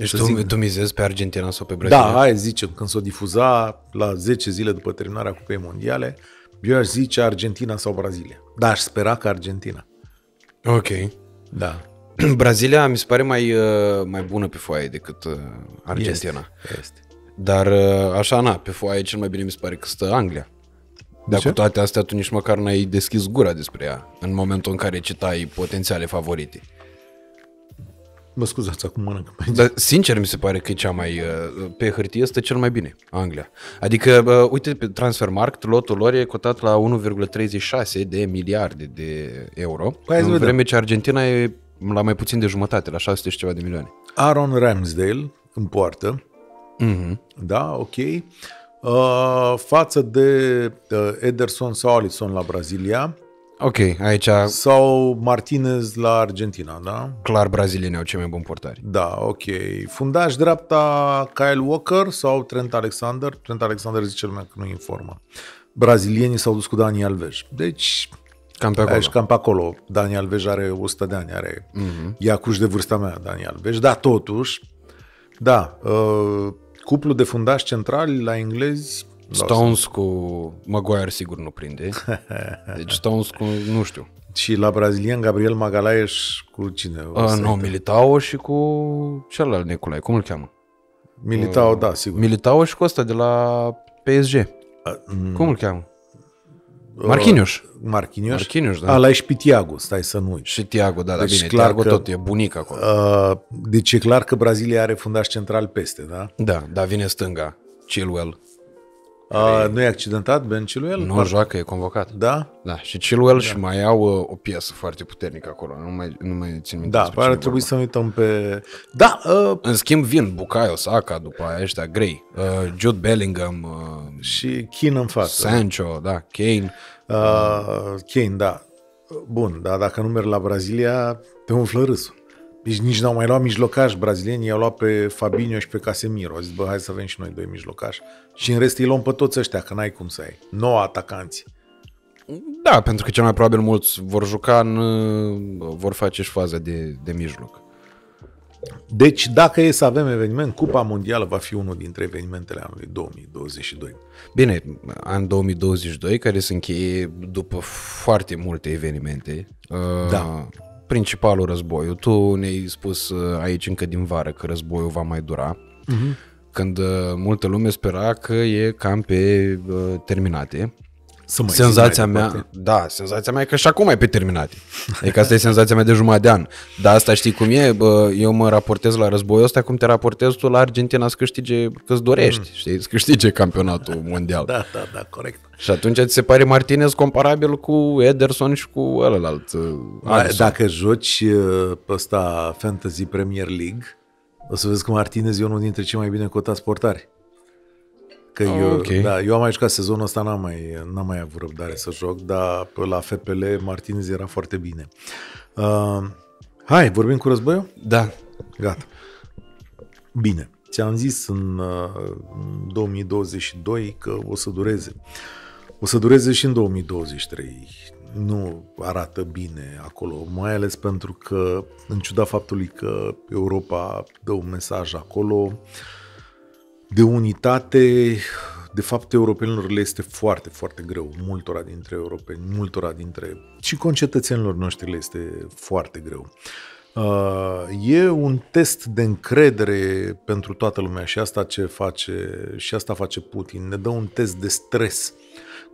S2: Deci tu, zic, tu mizezi pe Argentina sau pe Brazilia?
S1: Da, hai zicem, când s-o difuza la 10 zile după terminarea Cupei Mondiale, eu aș zice Argentina sau Brazilia. Da, aș spera că Argentina.
S2: Ok.
S1: Da.
S2: Brazilia mi se pare mai, uh, mai bună pe foaie decât uh, Argentina.
S1: Este, este.
S2: Dar uh, așa, na, pe foaie cel mai bine mi se pare că stă Anglia. Dar cu toate astea tu nici măcar n-ai deschis gura despre ea în momentul în care citai potențiale favorite.
S1: Mă scuzați, acum mănânc.
S2: Dar sincer mi se pare că e cea mai, uh, pe hârtie este cel mai bine, Anglia. Adică, uh, uite, pe Transfermarkt, lotul lor e cotat la 1,36 de miliarde de euro, păi în vreme ce Argentina e la mai puțin de jumătate, la 600 și ceva de milioane.
S1: Aaron Ramsdale în poartă,
S2: Mm-hmm.
S1: da, ok. Uh, față de uh, Ederson sau Alisson la Brazilia
S2: Ok, aici
S1: sau Martinez la Argentina, da?
S2: clar brazilienii au cei mai buni portari.
S1: Da, ok. Fundaș dreapta Kyle Walker sau Trent Alexander? Trent Alexander zice lumea că nu e în formă. Brazilienii s-au dus cu Dani Alves. Deci,
S2: Cam pe acolo.
S1: aici cam pe acolo. Dani Alves are 100 de ani, are mm-hmm. ia cruci de vârsta mea, Dani Alves. Da, totuși, da, uh, cuplul de fundași centrali la englezi dau
S2: Stones cu Maguire sigur nu prinde. Deci Stones cu, nu știu.
S1: Și la brazilian Gabriel Magalaes cu cine? O
S2: Uh,
S1: să-
S2: nu, Militao și cu celălalt Nicolae, cum îl cheamă?
S1: Militao, da, sigur.
S2: Militao și cu ăsta de la PSG.
S1: Uh, mm,
S2: Cum îl cheamă? Marquinhos.
S1: Marquinhos.
S2: Marquinhos, da.
S1: Ala e și pe Thiago, stai să nu uiți.
S2: Și Thiago, da, da,
S1: Deci
S2: bine,
S1: clar
S2: Thiago
S1: că-
S2: tot e bunic acolo.
S1: Uh, deci e clar că Brazilia are fundaș central peste, da?
S2: Da, dar vine stânga, Chilwell.
S1: Uh, nu e accidentat Ben Chilwell?
S2: Nu joacă, e convocat.
S1: Da?
S2: Da, și Chilwell și mai au uh, o piesă foarte puternică acolo, nu mai, nu mai țin minte
S1: Da,
S2: despre
S1: ar
S2: cine
S1: trebui
S2: vorba.
S1: să ne uităm pe... Da, uh,
S2: În schimb vin Bukayo Saka, după aia ăștia grei, uh, Jude Bellingham, uh,
S1: și Keane în față.
S2: Sancho, da, Kane.
S1: Uh, Kane, da. Bun, dar dacă nu merg la Brazilia, te umflă râsul. Deci nici n-au mai luat mijlocași brazilieni, i-au luat pe Fabinho și pe Casemiro. Au zis, bă, hai să avem și noi doi mijlocași. Și în rest îi luăm pe toți ăștia, că n-ai cum să ai. Nouă atacanți.
S2: Da, pentru că cel mai probabil mulți vor juca în, uh, vor face și faza de, de mijloc.
S1: Deci, dacă e să avem eveniment, Cupa Mondială va fi unul dintre evenimentele anului 2022.
S2: Bine, an 2022, care se încheie după foarte multe evenimente. Uh,
S1: Da.
S2: Principalul războiul. Tu ne-ai spus uh, aici încă din vară că războiul va mai dura.
S1: Mhm.
S2: Când uh, multă lume spera că e cam pe uh, terminate.
S1: Să mai
S2: senzația
S1: zic mai
S2: mea,
S1: departe.
S2: da, senzația mea e că și acum e pe terminate. Adică asta e senzația mea de jumătate de an. Dar asta știi cum e? Bă, eu mă raportez la războiul ăsta cum te raportezi tu la Argentina să câștige, că-ți dorești, mm. știi, să câștige campionatul mondial.
S1: Da, da, da, corect.
S2: Și atunci ți se pare Martinez comparabil cu Ederson și cu ălălalt. uh,
S1: Mai,
S2: Alisson.
S1: dacă joci uh, pe ăsta Fantasy Premier League, o să vezi că Martinez e unul dintre cei mai bine cotați portari. Că
S2: Ah,
S1: eu,
S2: ok.
S1: da, eu am mai jucat sezonul ăsta, n-am mai, n-am mai avut răbdare să joc, dar pe la FPL Martinez era foarte bine. Uh, hai, vorbim cu războiul?
S2: Da.
S1: Gata. Bine. Ți-am zis în uh, în 2022 că o să dureze. O să dureze și în 2023. Nu arată bine acolo, mai ales pentru că, în ciuda faptului că Europa dă un mesaj acolo de unitate, de fapt europenilor le este foarte, foarte greu. Multora dintre europeni, multora dintre... și concetățenilor noștri le este foarte greu. Uh, e un test de încredere pentru toată lumea și asta ce face și asta face Putin. Ne dă un test de stres,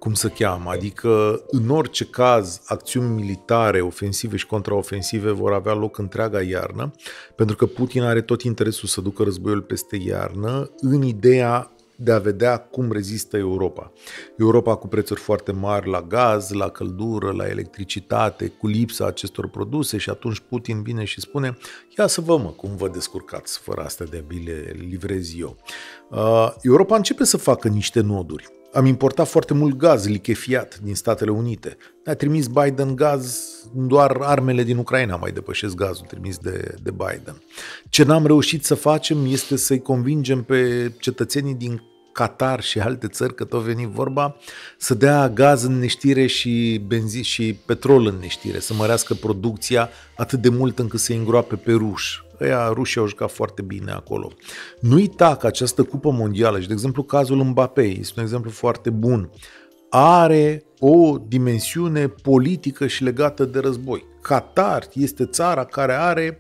S1: cum să cheamă, adică în orice caz acțiuni militare, ofensive și contraofensive vor avea loc întreaga iarnă, pentru că Putin are tot interesul să ducă războiul peste iarnă în ideea de a vedea cum rezistă Europa. Europa cu prețuri foarte mari la gaz, la căldură, la electricitate, cu lipsa acestor produse și atunci Putin vine și spune ia să vă mă cum vă descurcați fără astea de bile livrez eu. Uh, Europa începe să facă niște noduri. Am importat foarte mult gaz lichefiat din Statele Unite. Ne-a trimis Biden gaz, doar armele din Ucraina mai depășesc gazul trimis de, de Biden. Ce n-am reușit să facem este să-i convingem pe cetățenii din Qatar și alte țări, că tot veni vorba, să dea gaz în neștire și benzin și petrol în neștire, să mărească producția atât de mult încât să îngroape pe ruși. Ăia rușii au jucat foarte bine acolo. Nu uita că această cupă mondială, și de exemplu cazul Mbappé, este un exemplu foarte bun, are o dimensiune politică și legată de război. Qatar este țara care are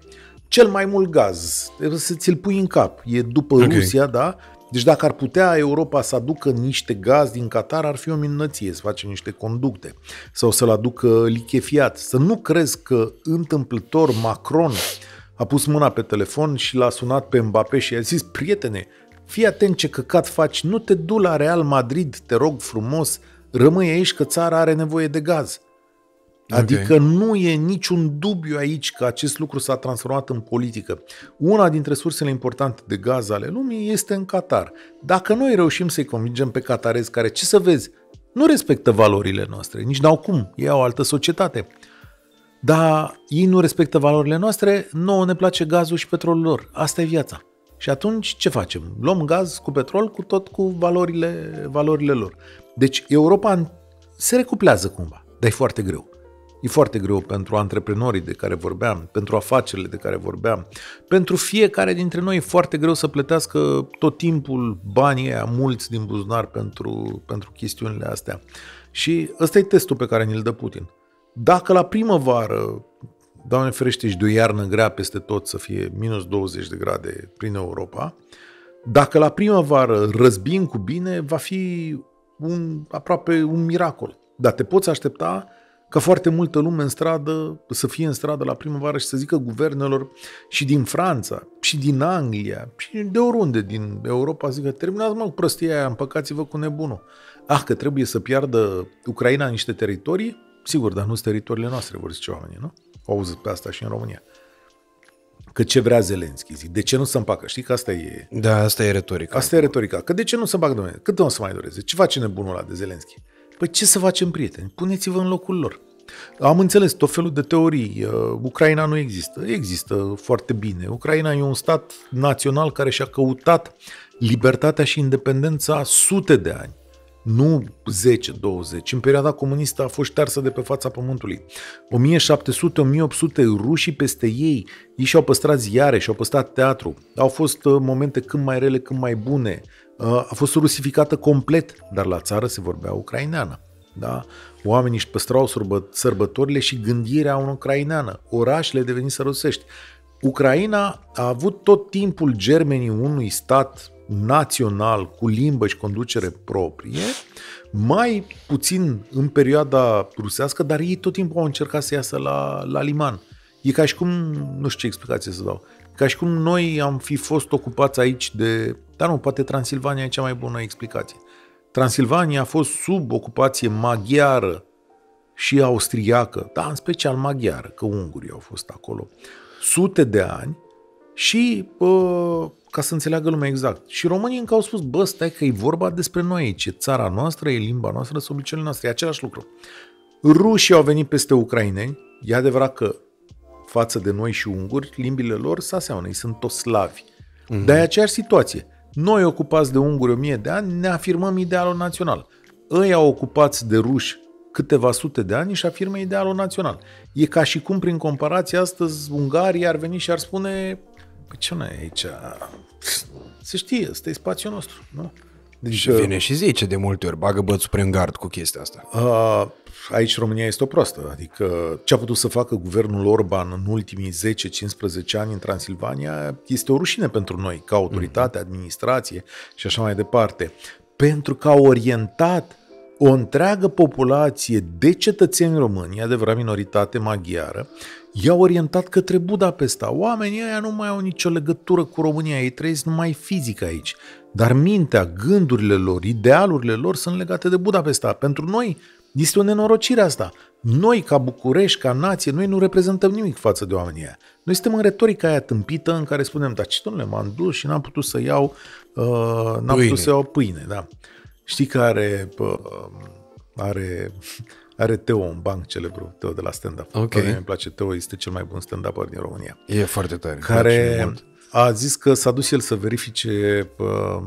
S1: cel mai mult gaz. Trebuie să ți-l pui în cap. E după
S2: Ok.
S1: okay. Rusia, da? Deci dacă ar putea Europa să aducă niște gaz din Qatar, ar fi o minunăție să facem niște conducte sau să-l aducă lichefiat. Să nu crezi că întâmplător Macron a pus mâna pe telefon și l-a sunat pe Mbappé și i-a zis, prietene, fii atent ce căcat faci, nu te du la Real Madrid, te rog frumos, rămâi aici că țara are nevoie de gaz. Adică okay. nu e niciun dubiu aici că acest lucru s-a transformat în politică. Una dintre sursele importante de gaz ale lumii este în Qatar. Dacă noi reușim să-i convingem pe catarezi care, ce să vezi, nu respectă valorile noastre, nici n-au cum, ei au o altă societate. Dar ei nu respectă valorile noastre, nouă ne place gazul și petrolul lor. Asta e viața. Și atunci ce facem? Luăm gaz cu petrol cu tot cu valorile, valorile lor. Deci Europa se recuplează cumva, dar e foarte greu. E foarte greu pentru antreprenorii de care vorbeam, pentru afacerile de care vorbeam. Pentru fiecare dintre noi e foarte greu să plătească tot timpul banii aia mulți din buzunar pentru, pentru chestiunile astea. Și ăsta e testul pe care ni-l dă Putin. Dacă la primăvară, Doamne ferește și de o iarnă grea peste tot să fie minus 20 de grade prin Europa, dacă la primăvară răzbim cu bine, va fi un, aproape un miracol. Dar te poți aștepta ca foarte multă lume în stradă, să fie în stradă la primăvară și să zică guvernelor și din Franța, și din Anglia, și de oriunde din Europa, zică, terminați mă cu prostia aia, împăcați-vă cu nebunul. Ah, că trebuie să piardă Ucraina niște teritorii? Sigur, dar nu sunt teritoriile noastre, vor zice oamenii, nu? Au auzit pe asta și în România. Că ce vrea Zelenski, zic. De ce nu se împacă? Știi că asta e...
S2: Da, asta e retorica.
S1: Asta e retorica. Că de ce nu se împacă, domnule? Cât o să mai doreze? Ce face nebunul ăla de Zelenski? Păi ce să facem, prieteni? Puneți-vă în locul lor. Am înțeles tot felul de teorii. Uh, Ucraina nu există. Există foarte bine. Ucraina e un stat național care și-a căutat libertatea și independența sute de ani. Nu 10-20. În perioada comunistă a fost ștearsă de pe fața pământului. 1700-1800 rușii peste ei. Ei și-au păstrat ziare, și-au păstrat teatru. Au fost uh, momente când mai rele, când mai bune. Uh, a fost rusificată complet, dar la țară se vorbea ucraineană. Da? Oamenii își păstrau sărbătorile și gândirea în ucraineană. Orașele deveniseră rusești. Ucraina a avut tot timpul germenii unui stat național cu limbă și conducere proprie, mai puțin în perioada rusească, dar ei tot timpul au încercat să iasă la, la liman. E ca și cum, nu știu ce explicație să dau, ca și cum noi am fi fost ocupați aici de, dar nu, poate Transilvania e cea mai bună explicație. Transilvania a fost sub ocupație maghiară și austriacă, dar în special maghiară, că ungurii au fost acolo, sute de ani și, bă, ca să înțeleagă lumea exact, și românii încă au spus, bă, stai că e vorba despre noi aici, e țara noastră, e limba noastră, sunt obiceiurile noastre, e același lucru. Rușii au venit peste ucraineni, e adevărat că față de noi și unguri, limbile lor se aseamănă, ei sunt toți slavi. Mm-hmm. Dar e aceeași situație. Noi, ocupați de unguri o mie de ani, ne afirmăm idealul național. Ăia ocupați de ruși câteva sute de ani și afirmă idealul național. E ca și cum, prin comparație, astăzi Ungaria ar veni și ar spune Păi ce nu e aici? Se știe, ăsta e spațiul nostru, nu?
S2: Deci, și vine și zice de multe ori, bagă bățul prin gard cu chestia asta. Uh,
S1: aici România este o prostă. Adică ce a putut să facă guvernul Orban în ultimii 10-15 ani în Transilvania este o rușine pentru noi, ca autoritate, mhm. administrație și așa mai departe. Pentru că au orientat o întreagă populație de cetățeni români, adevărat minoritate maghiară, i-au orientat către Budapesta. Oamenii ăia nu mai au nicio legătură cu România, ei trăiesc numai fizic aici. Dar mintea, gândurile lor, idealurile lor sunt legate de Budapesta. Pentru noi este o nenorocire asta. Noi, ca București, ca nație, noi nu reprezentăm nimic față de oamenii ăia. Noi suntem în retorica aia tâmpită în care spunem, da, ce domnule, m-am dus și n-am putut să iau, uh, n-am pâine. putut să iau pâine, da. Știi că are, uh, are are Teo, un banc celebru, Teo de la stand-up.
S2: Ok.
S1: Care îmi place, Teo este cel mai bun stand-up din România.
S2: E foarte tare.
S1: Care a zis că s-a dus el să verifice uh,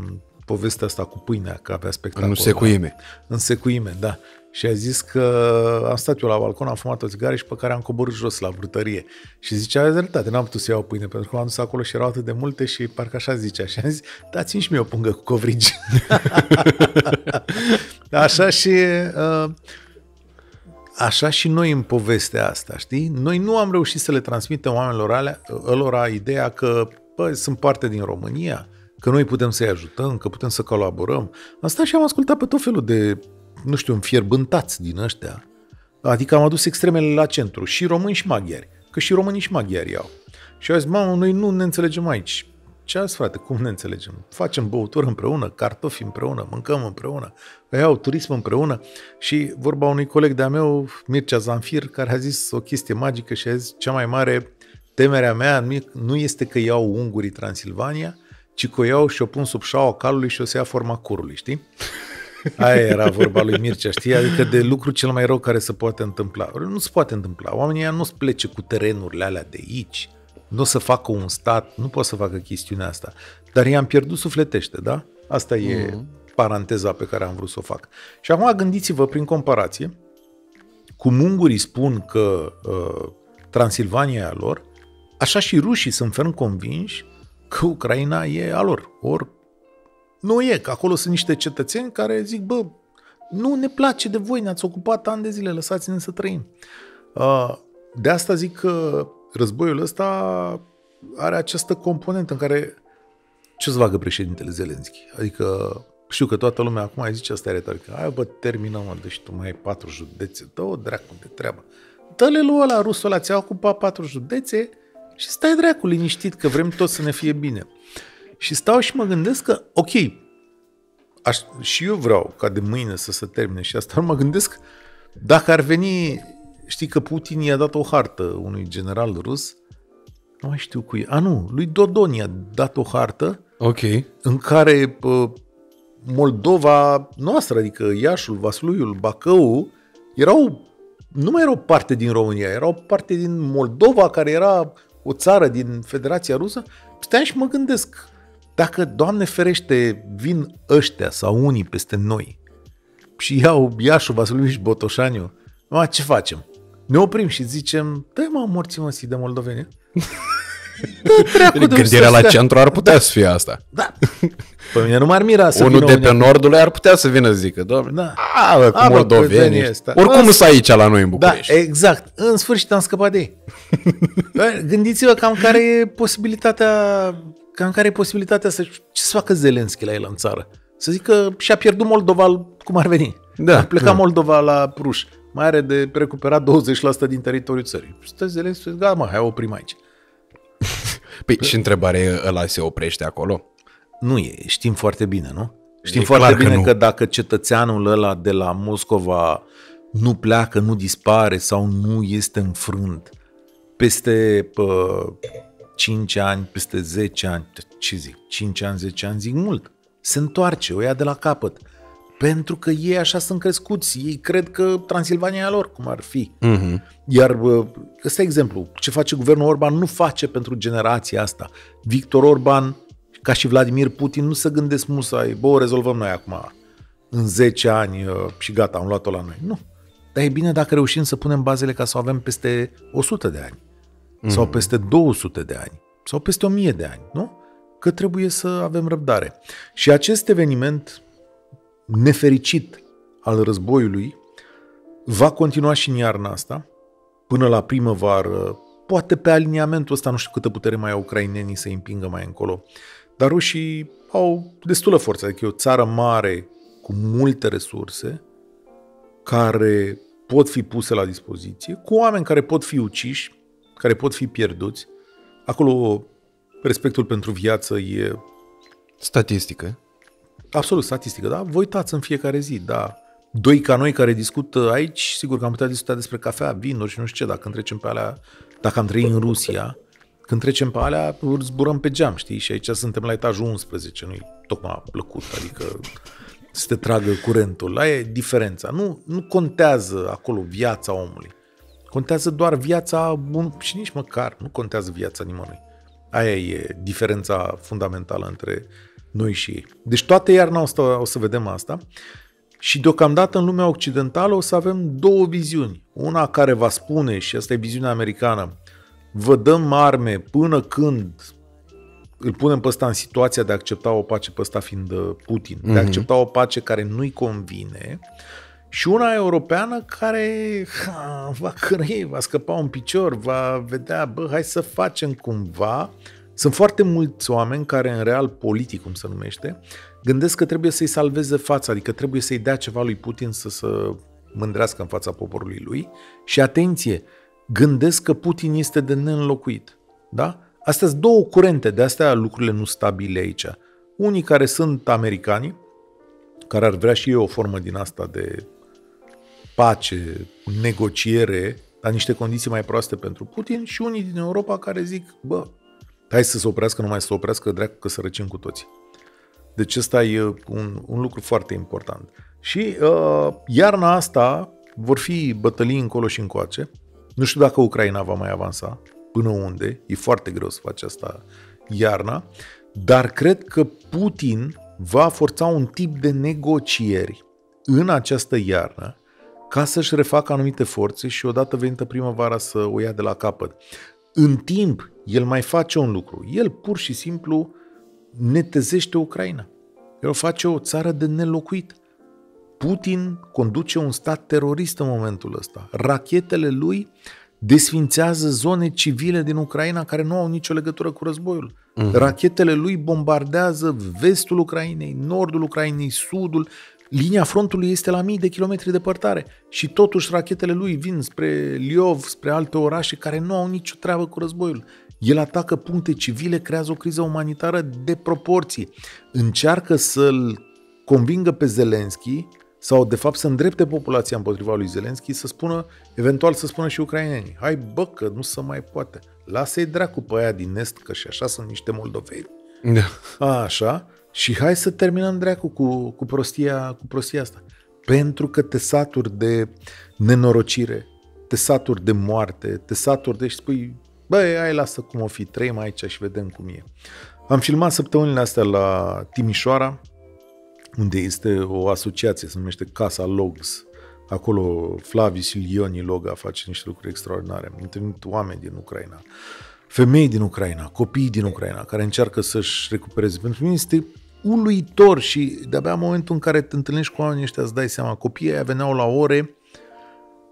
S1: povestea asta cu pâinea, că avea spectacol.
S2: În secuime.
S1: în secuime, da. Și a zis că am stat eu la balcon, am fumat o țigară și pe care am coborât jos la brutărie. Și zicea, de dreptate, n-am putut să iau pâine, pentru că m-am dus acolo și erau atât de multe și parcă așa zicea. Și am zis, dați-mi și mie o pungă cu covrigi. așa și... Uh, Așa și noi în povestea asta, știi? Noi nu am reușit să le transmitem oamenilor alea, ălora ideea că bă, sunt parte din România, că noi putem să-i ajutăm, că putem să colaborăm. Asta și am ascultat pe tot felul de, nu știu, înfierbântați din ăștia. Adică am adus extremele la centru, și români și maghiari, că și românii și maghiari au. Și au zis, mamă, noi nu ne înțelegem aici. ce azi, frate, cum ne înțelegem? Facem băutură împreună, cartofi împreună, mâncăm împreună, iau turism împreună și vorba unui coleg de-a meu, Mircea Zanfir, care a zis o chestie magică și a zis cea mai mare temerea mea nu este că iau ungurii Transilvania, ci că o iau și o pun sub șaua calului și o să ia forma curului, știi? Aia era vorba lui Mircea, știi? Adică de lucru cel mai rău care se poate întâmpla. Nu se poate întâmpla. Oamenii ăia nu se plece cu terenurile alea de aici. Nu o să facă un stat, nu poate să facă chestiunea asta. Dar i-am pierdut sufletește, da? Asta e mm. paranteza pe care am vrut să o fac. Și acum gândiți-vă prin comparație, cum ungurii spun că uh, Transilvania e a lor, așa și rușii sunt ferm convinși că Ucraina e a lor. Ori nu e, că acolo sunt niște cetățeni care zic, bă, nu ne place de voi, ne-ați ocupat ani de zile, lăsați-ne să trăim. Uh, de asta zic că războiul ăsta are această componentă în care ce să facă președintele Zelenski? Adică știu că toată lumea acum mai zice asta e retorică. Hai bă, terminăm, mă, deci tu mai ai patru județe, dă-o dracu de treabă. Dă-le lui ăla, rusul ăla, ți-a ocupat patru județe și stai dracu liniștit că vrem tot să ne fie bine. Și stau și mă gândesc că, ok, aș, și eu vreau ca de mâine să se termine și asta mă gândesc dacă ar veni, știi că Putin i-a dat o hartă unui general rus, nu mai știu cu A, nu, lui Dodon i-a dat o hartă
S2: Ok.
S1: în care pă, Moldova noastră, adică Iașul, Vasluiul, Bacău, erau, nu mai erau parte din România, erau parte din Moldova, care era o țară din Federația Rusă. Stai și mă gândesc, dacă, Doamne ferește, vin ăștia sau unii peste noi și iau Iașu, Vasiliu și Botoșaniu, mă, ce facem? Ne oprim și zicem, dă mă, morți mă, de moldoveni.
S2: Gândirea la centru ar putea să fie asta.
S1: Da. Pe mine nu m-ar mira să
S2: Unul de pe nordul ar putea să vină să zică, doamne, da. a, bă, cu a, moldoveni. Bă, Oricum sunt aici la noi în da, București.
S1: Da, exact. În sfârșit am scăpat de ei. Gândiți-vă cam care e posibilitatea cam care e posibilitatea să ce să facă Zelenski la el în țară. Să zică și-a pierdut Moldova cum ar veni. Da, a plecat da. Moldova la ruși. Mai are de recuperat 20% din teritoriul țării. Și stă Zelenski și zice, mă, hai oprim aici.
S2: Păi și întrebare ăla se oprește acolo?
S1: Nu e, știm foarte bine, nu? Știm e foarte bine că, că dacă cetățeanul ăla de la Moscova nu pleacă, nu dispare sau nu este înfrânt peste pă, 5 ani, peste 10 ani, ce zic, 5 ani, 10 ani, zic mult. Se întoarce, o ia de la capăt. Pentru că ei așa sunt crescuți, ei cred că Transilvania e a lor, cum ar fi. Uh-huh. Iar ăsta e exemplu. Ce face guvernul Orban nu face pentru generația asta. Victor Orban, ca și Vladimir Putin, nu se gândesc musai, bă, o rezolvăm noi acum în 10 ani uh, și gata, am luat-o la noi. Nu. Dar e bine dacă reușim să punem bazele ca să o avem peste 100 de ani mm. sau peste 200 de ani sau peste 1000 de ani, nu? Că trebuie să avem răbdare. Și acest eveniment nefericit al războiului va continua și în iarna asta, până la primăvară, poate pe aliniamentul ăsta, nu știu câtă putere mai au ucrainenii să îi împingă mai încolo, dar rușii au destulă forță, adică e o țară mare cu multe resurse care pot fi puse la dispoziție, cu oameni care pot fi uciși, care pot fi pierduți. Acolo respectul pentru viață e...
S2: Statistică.
S1: Absolut statistică, da? Vă uitați în fiecare zi, da. Doi ca noi care discută aici, sigur că am putea discuta despre cafea, vinuri și nu știu ce, dacă trecem pe alea, dacă am trăit în Rusia, când trecem pe alea, zburăm pe geam, știi? Și aici suntem la etajul 11, nu-i tocmai plăcut, adică să te tragă curentul. Aia e diferența. Nu, nu contează acolo viața omului. Contează doar viața bun și nici măcar nu contează viața nimănui. Aia e diferența fundamentală între noi și ei. Deci toată iarna asta o să vedem asta și deocamdată în lumea occidentală o să avem două viziuni. Una care va spune, și asta e viziunea americană, vă dăm arme până când îl punem pe ăsta în situația de a accepta o pace, pe ăsta fiind uh, Putin, mm-hmm. de a mhm. accepta o pace care nu-i convine și una europeană care ha, va cărăi, va scăpa un picior, va vedea, bă, hai să facem cumva. Sunt foarte mulți oameni care în real politic, cum se numește, gândesc că trebuie să-i salveze fața, adică trebuie să-i dea ceva lui Putin să se mândrească în fața poporului lui. Și atenție, gândesc că Putin este de neînlocuit. Da? Astea sunt două curente, de astea lucrurile nu stabile aici. Unii care sunt americani, care ar vrea și ei o formă din asta de pace, negociere, la niște condiții mai proaste pentru Putin și unii din Europa care zic, bă, hai să se oprească, numai să se oprească, dracu că să răcim cu toții. Deci ăsta e un, un lucru foarte important. Și uh, iarna asta vor fi bătălii încolo și încoace. Nu știu dacă Ucraina va mai avansa, până unde, e foarte greu să faci asta iarna, dar cred că Putin va forța un tip de negocieri în această iarnă ca să-și refacă anumite forțe și odată venită primăvara să o ia de la capăt. În timp, el mai face un lucru. El pur și simplu netezește Ucraina. El face o țară de nelocuit. Putin conduce un stat terorist în momentul ăsta. Rachetele lui desfințează zone civile din Ucraina care nu au nicio legătură cu războiul. Uh-huh. Rachetele lui bombardează vestul Ucrainei, nordul Ucrainei, sudul. Linia frontului este la mii de kilometri departare și totuși rachetele lui vin spre Liov, spre alte orașe care nu au nicio treabă cu războiul. El atacă puncte civile, creează o criză umanitară de proporții. Încearcă să-l convingă pe Zelenski sau de fapt să îndrepte populația împotriva lui Zelenski să spună, eventual să spună și ucrainenii, hai bă că nu se mai poate, lasă-i dracu pe aia din est, că și așa sunt niște moldoveni. Da. Așa, și hai să terminăm dracu cu, cu, prostia, cu prostia asta. Pentru că te saturi de nenorocire, te saturi de moarte, te saturi de și spui, băi, hai lasă cum o fi, trăim aici și vedem cum e. Am filmat săptămânile astea la Timișoara, unde este o asociație, se numește Casa Logs. Acolo Flavius Ilioni Loga face niște lucruri extraordinare. Am întâlnit oameni din Ucraina, femei din Ucraina, copii din Ucraina, care încearcă să-și recupereze. Pentru mine este uluitor și de-abia în momentul în care te întâlnești cu oamenii ăștia îți dai seama. Copiii aia veneau la ore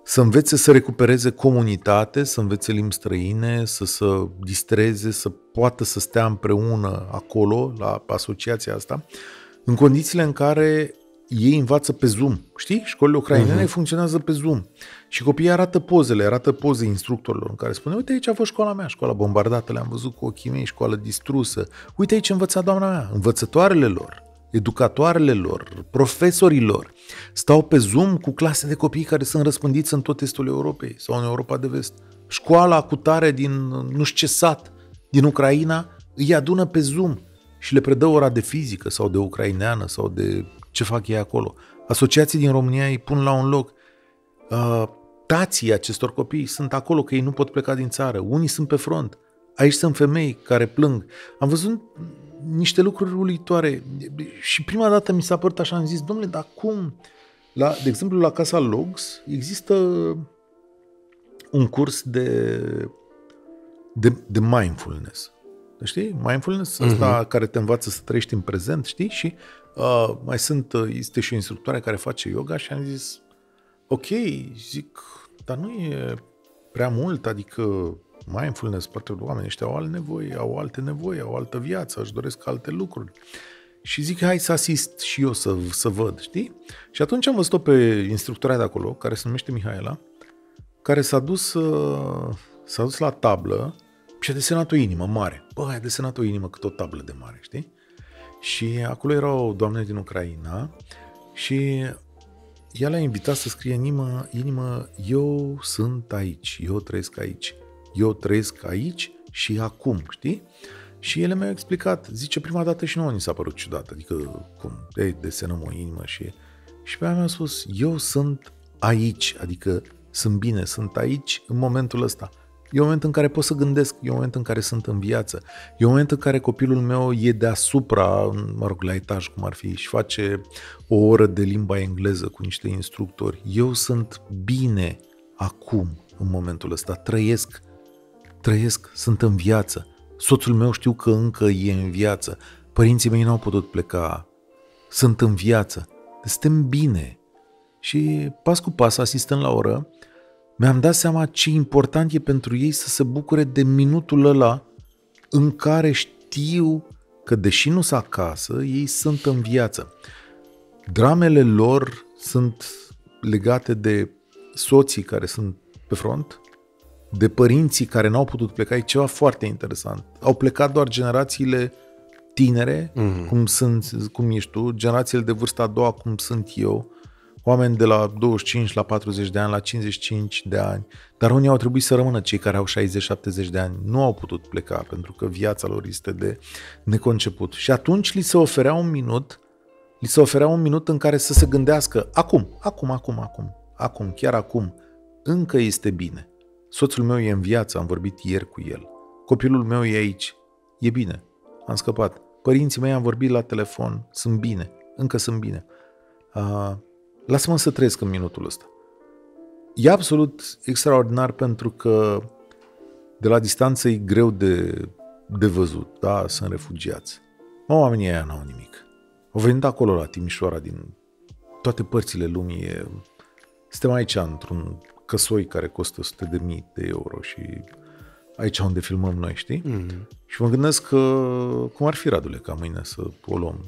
S1: să învețe să recupereze comunitate, să învețe limbi străine, să se distreze, să poată să stea împreună acolo, la asociația asta în condițiile în care ei învață pe Zoom. Știi? Școlile ucrainene uh-huh. funcționează pe Zoom. Și copiii arată pozele, arată poze instructorilor în care spune, uite aici a fost școala mea, școala bombardată, le-am văzut cu ochii mei, școală distrusă. Uite aici învăța doamna mea, învățătoarele lor, educatoarele lor, profesorilor. Stau pe Zoom cu clase de copii care sunt răspândiți în tot estul Europei sau în Europa de vest. Școala cu tare din nu știu ce sat, din Ucraina, îi adună pe Zoom și le predă ora de fizică sau de ucraineană sau de ce fac ei acolo. Asociații din România îi pun la un loc. Uh, tații acestor copii sunt acolo, că ei nu pot pleca din țară. Unii sunt pe front. Aici sunt femei care plâng. Am văzut niște lucruri uluitoare și prima dată mi s-a părut așa, am zis, domnule, dar cum? La, de exemplu, la Casa Logs există un curs de, de, de mindfulness. Știi? Mindfulness, uh-huh. asta care te învață să trăiești în prezent, știi? Și uh, mai sunt, uh, este și o instructoare care face yoga și am zis, ok, zic, dar nu e prea mult, adică mindfulness, poate oamenii ăștia au alte nevoi, au alte nevoi, au altă viață, își doresc alte lucruri. Și zic, hai să asist și eu să, să văd, știi? Și atunci am văzut-o pe instructoarea de acolo, care se numește Mihaela, care s-a dus, uh, s-a dus la tablă și a desenat o inimă mare. Bă, a desenat o inimă cât o tablă de mare, știi? Și acolo era o doamnă din Ucraina și ea l-a invitat să scrie în inimă, inimă, eu sunt aici, eu trăiesc aici, eu trăiesc aici și acum, știi? Și ele mi-au explicat, zice, prima dată și nouă ni s-a părut ciudat, adică cum, ei, desenăm o inimă și... Și pe aia mi-a spus, eu sunt aici, adică sunt bine, sunt aici în momentul ăsta. E un moment în care pot să gândesc, e un moment în care sunt în viață, e un moment în care copilul meu e deasupra, mă rog, la etaj cum ar fi, și face o oră de limba engleză cu niște instructori. Eu sunt bine acum, în momentul ăsta, trăiesc, trăiesc, sunt în viață. Soțul meu știu că încă e în viață, părinții mei n-au putut pleca, sunt în viață, suntem bine. Și pas cu pas, asistând la oră, mi-am dat seama ce important e pentru ei să se bucure de minutul ăla în care știu că deși nu sunt acasă, ei sunt în viață. Dramele lor sunt legate de soții care sunt pe front, de părinții care n-au putut pleca e ceva foarte interesant. Au plecat doar generațiile tinere, mm-hmm. cum, sunt, cum ești tu, generațiile de vârstă a doua, cum sunt eu, oameni de la 25 la 40 de ani, la 55 de ani, dar unii au trebuit să rămână cei care au 60-70 de ani. Nu au putut pleca pentru că viața lor este de neconceput. Și atunci li se oferea un minut, li se oferea un minut în care să se gândească acum, acum, acum, acum, acum, chiar acum, încă este bine. Soțul meu e în viață, am vorbit ieri cu el. Copilul meu e aici. E bine. Am scăpat. Părinții mei am vorbit la telefon. Sunt bine. Încă sunt bine. Uh, lasă-mă să trăiesc în minutul ăsta. E absolut extraordinar pentru că de la distanță e greu de, de văzut. Da, sunt refugiați. Mă, oamenii aia n-au nimic. Au venit acolo la Timișoara din toate părțile lumii. Suntem aici într-un căsoi care costă 100 de mii de euro și aici unde filmăm noi, știi? Mm-hmm. Și mă gândesc că cum ar fi, Radule, ca mâine să o luăm.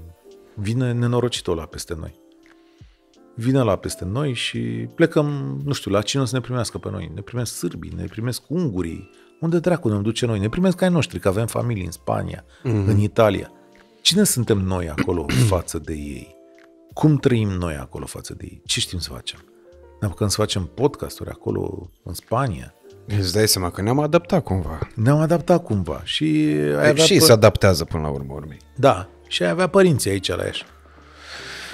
S1: Vine nenorocitul ăla peste noi. Vine la peste noi și plecăm, nu știu, la cine o să ne primească pe noi. Ne primesc sârbii, ne primesc ungurii. Unde dracu ne duce noi? Ne primesc ca ai noștri, că avem familii în Spania, mm-hmm. în Italia. Cine suntem noi acolo față de ei? Cum trăim noi acolo față de ei? Ce știm să facem? Ne apucăm să facem podcasturi acolo în Spania.
S2: Îți dai seama că ne-am adaptat cumva.
S1: Ne-am adaptat cumva și...
S2: Ai avea și pă... se adaptează până la urmă urmei.
S1: Da, și ai avea părinții aici la Iași.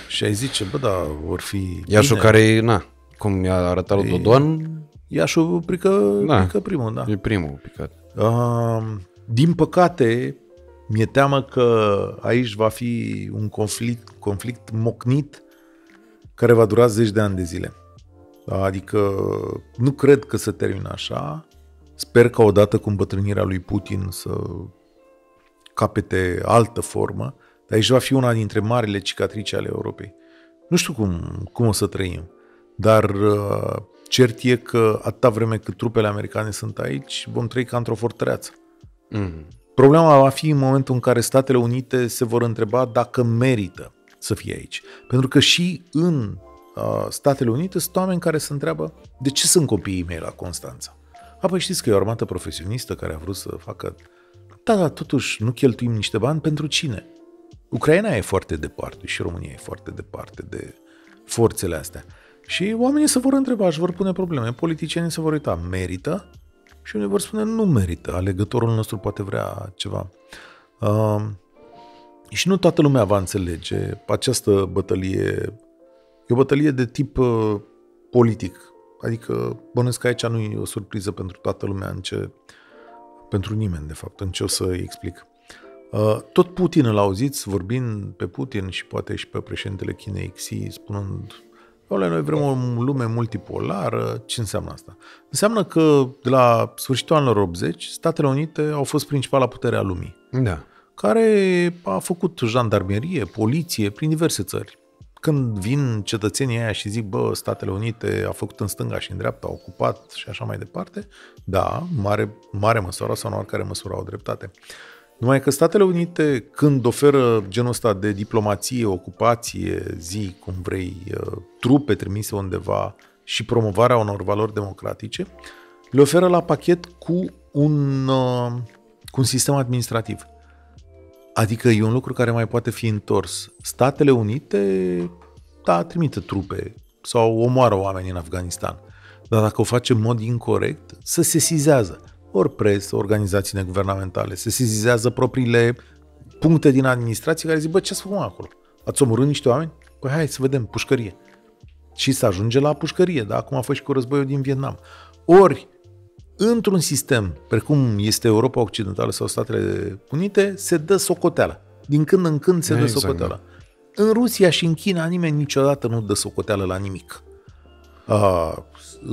S1: Și ai zice, bă, da, vor fi
S2: Iașul bine. care e, na, cum i-a arătat lui Dodon...
S1: Iașul prică, da, prică primul, da.
S2: E primul picat.
S1: Uh, din păcate, mi-e teamă că aici va fi un conflict, conflict mocnit care va dura zeci de ani de zile. Adică nu cred că se termină așa. Sper că odată cu îmbătrânirea lui Putin să capete altă formă, dar aici va fi una dintre marile cicatrici ale Europei. Nu știu cum, cum o să trăim, dar uh, cert e că atâta vreme cât trupele americane sunt aici, vom trăi ca într-o fortăreață. Mm-hmm. Problema va fi în momentul în care Statele Unite se vor întreba dacă merită să fie aici. Pentru că și în uh, Statele Unite sunt oameni care se întreabă de ce sunt copiii mei la Constanța. Apoi știți că e o armată profesionistă care a vrut să facă... Da, dar totuși nu cheltuim niște bani pentru cine? Ucraina e foarte departe și România e foarte departe de forțele astea. Și oamenii se vor întreba și vor pune probleme. Politicienii se vor uita, merită? Și unii vor spune, nu merită, alegătorul nostru poate vrea ceva. Uh, și nu toată lumea va înțelege această bătălie E o bătălie de tip uh, politic. Adică bănuiesc că aici nu e o surpriză pentru toată lumea, în ce, pentru nimeni, de fapt, în ce o să explic. Uh, tot Putin îl auziți vorbind pe Putin și poate și pe președintele Chinei Xi, spunând Oale, noi vrem o lume multipolară. Ce înseamnă asta? Înseamnă că de la sfârșitul anilor 80, Statele Unite au fost principala putere a lumii.
S2: Da.
S1: Care a făcut jandarmerie, poliție prin diverse țări când vin cetățenii aia și zic, bă, Statele Unite a făcut în stânga și în dreapta, a ocupat și așa mai departe, da, mare, mare măsură sau în oricare măsură au dreptate. Numai că Statele Unite, când oferă genul ăsta de diplomație, ocupație, zi, cum vrei, uh, trupe trimise undeva și promovarea unor valori democratice, le oferă la pachet cu un, uh, cu un sistem administrativ. Adică e un lucru care mai poate fi întors. Statele Unite, da, trimite trupe sau omoară oameni în Afganistan. Dar dacă o face în mod incorrect, să se sizează. Ori presă, organizații neguvernamentale, se sesizează propriile puncte din administrație care zic, bă, ce ați făcut acolo? Ați omorât niște oameni? Păi hai să vedem, pușcărie. Și să ajunge la pușcărie, da? Cum a fost și cu războiul din Vietnam. Ori într-un sistem precum este Europa Occidentală sau Statele Unite, se dă socoteală. Din când în când se exact. dă socoteală. În Rusia și în China nimeni niciodată nu dă socoteală la nimic. Uh,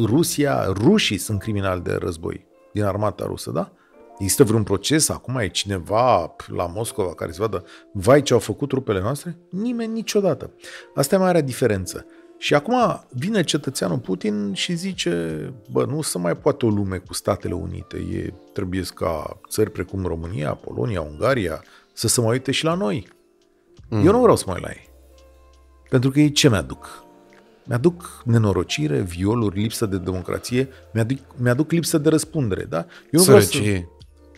S1: Rusia, rușii sunt criminali de război din armata rusă, da? Există vreun proces? Acum e cineva la Moscova care se vadă, vai ce au făcut trupele noastre? Nimeni niciodată. Asta e marea diferență. Și acum vine cetățeanul Putin și zice, bă, nu se mai poate o lume cu Statele Unite, e, trebuie ca țări precum România, Polonia, Ungaria să se mai uite și la noi. Mm. Eu nu vreau să mai la ei. Pentru că ei ce mi-aduc? Mi-aduc nenorocire, violuri, lipsă de democrație, mi-aduc, mi-aduc lipsă de răspundere, da?
S2: Eu nu Sărăcie.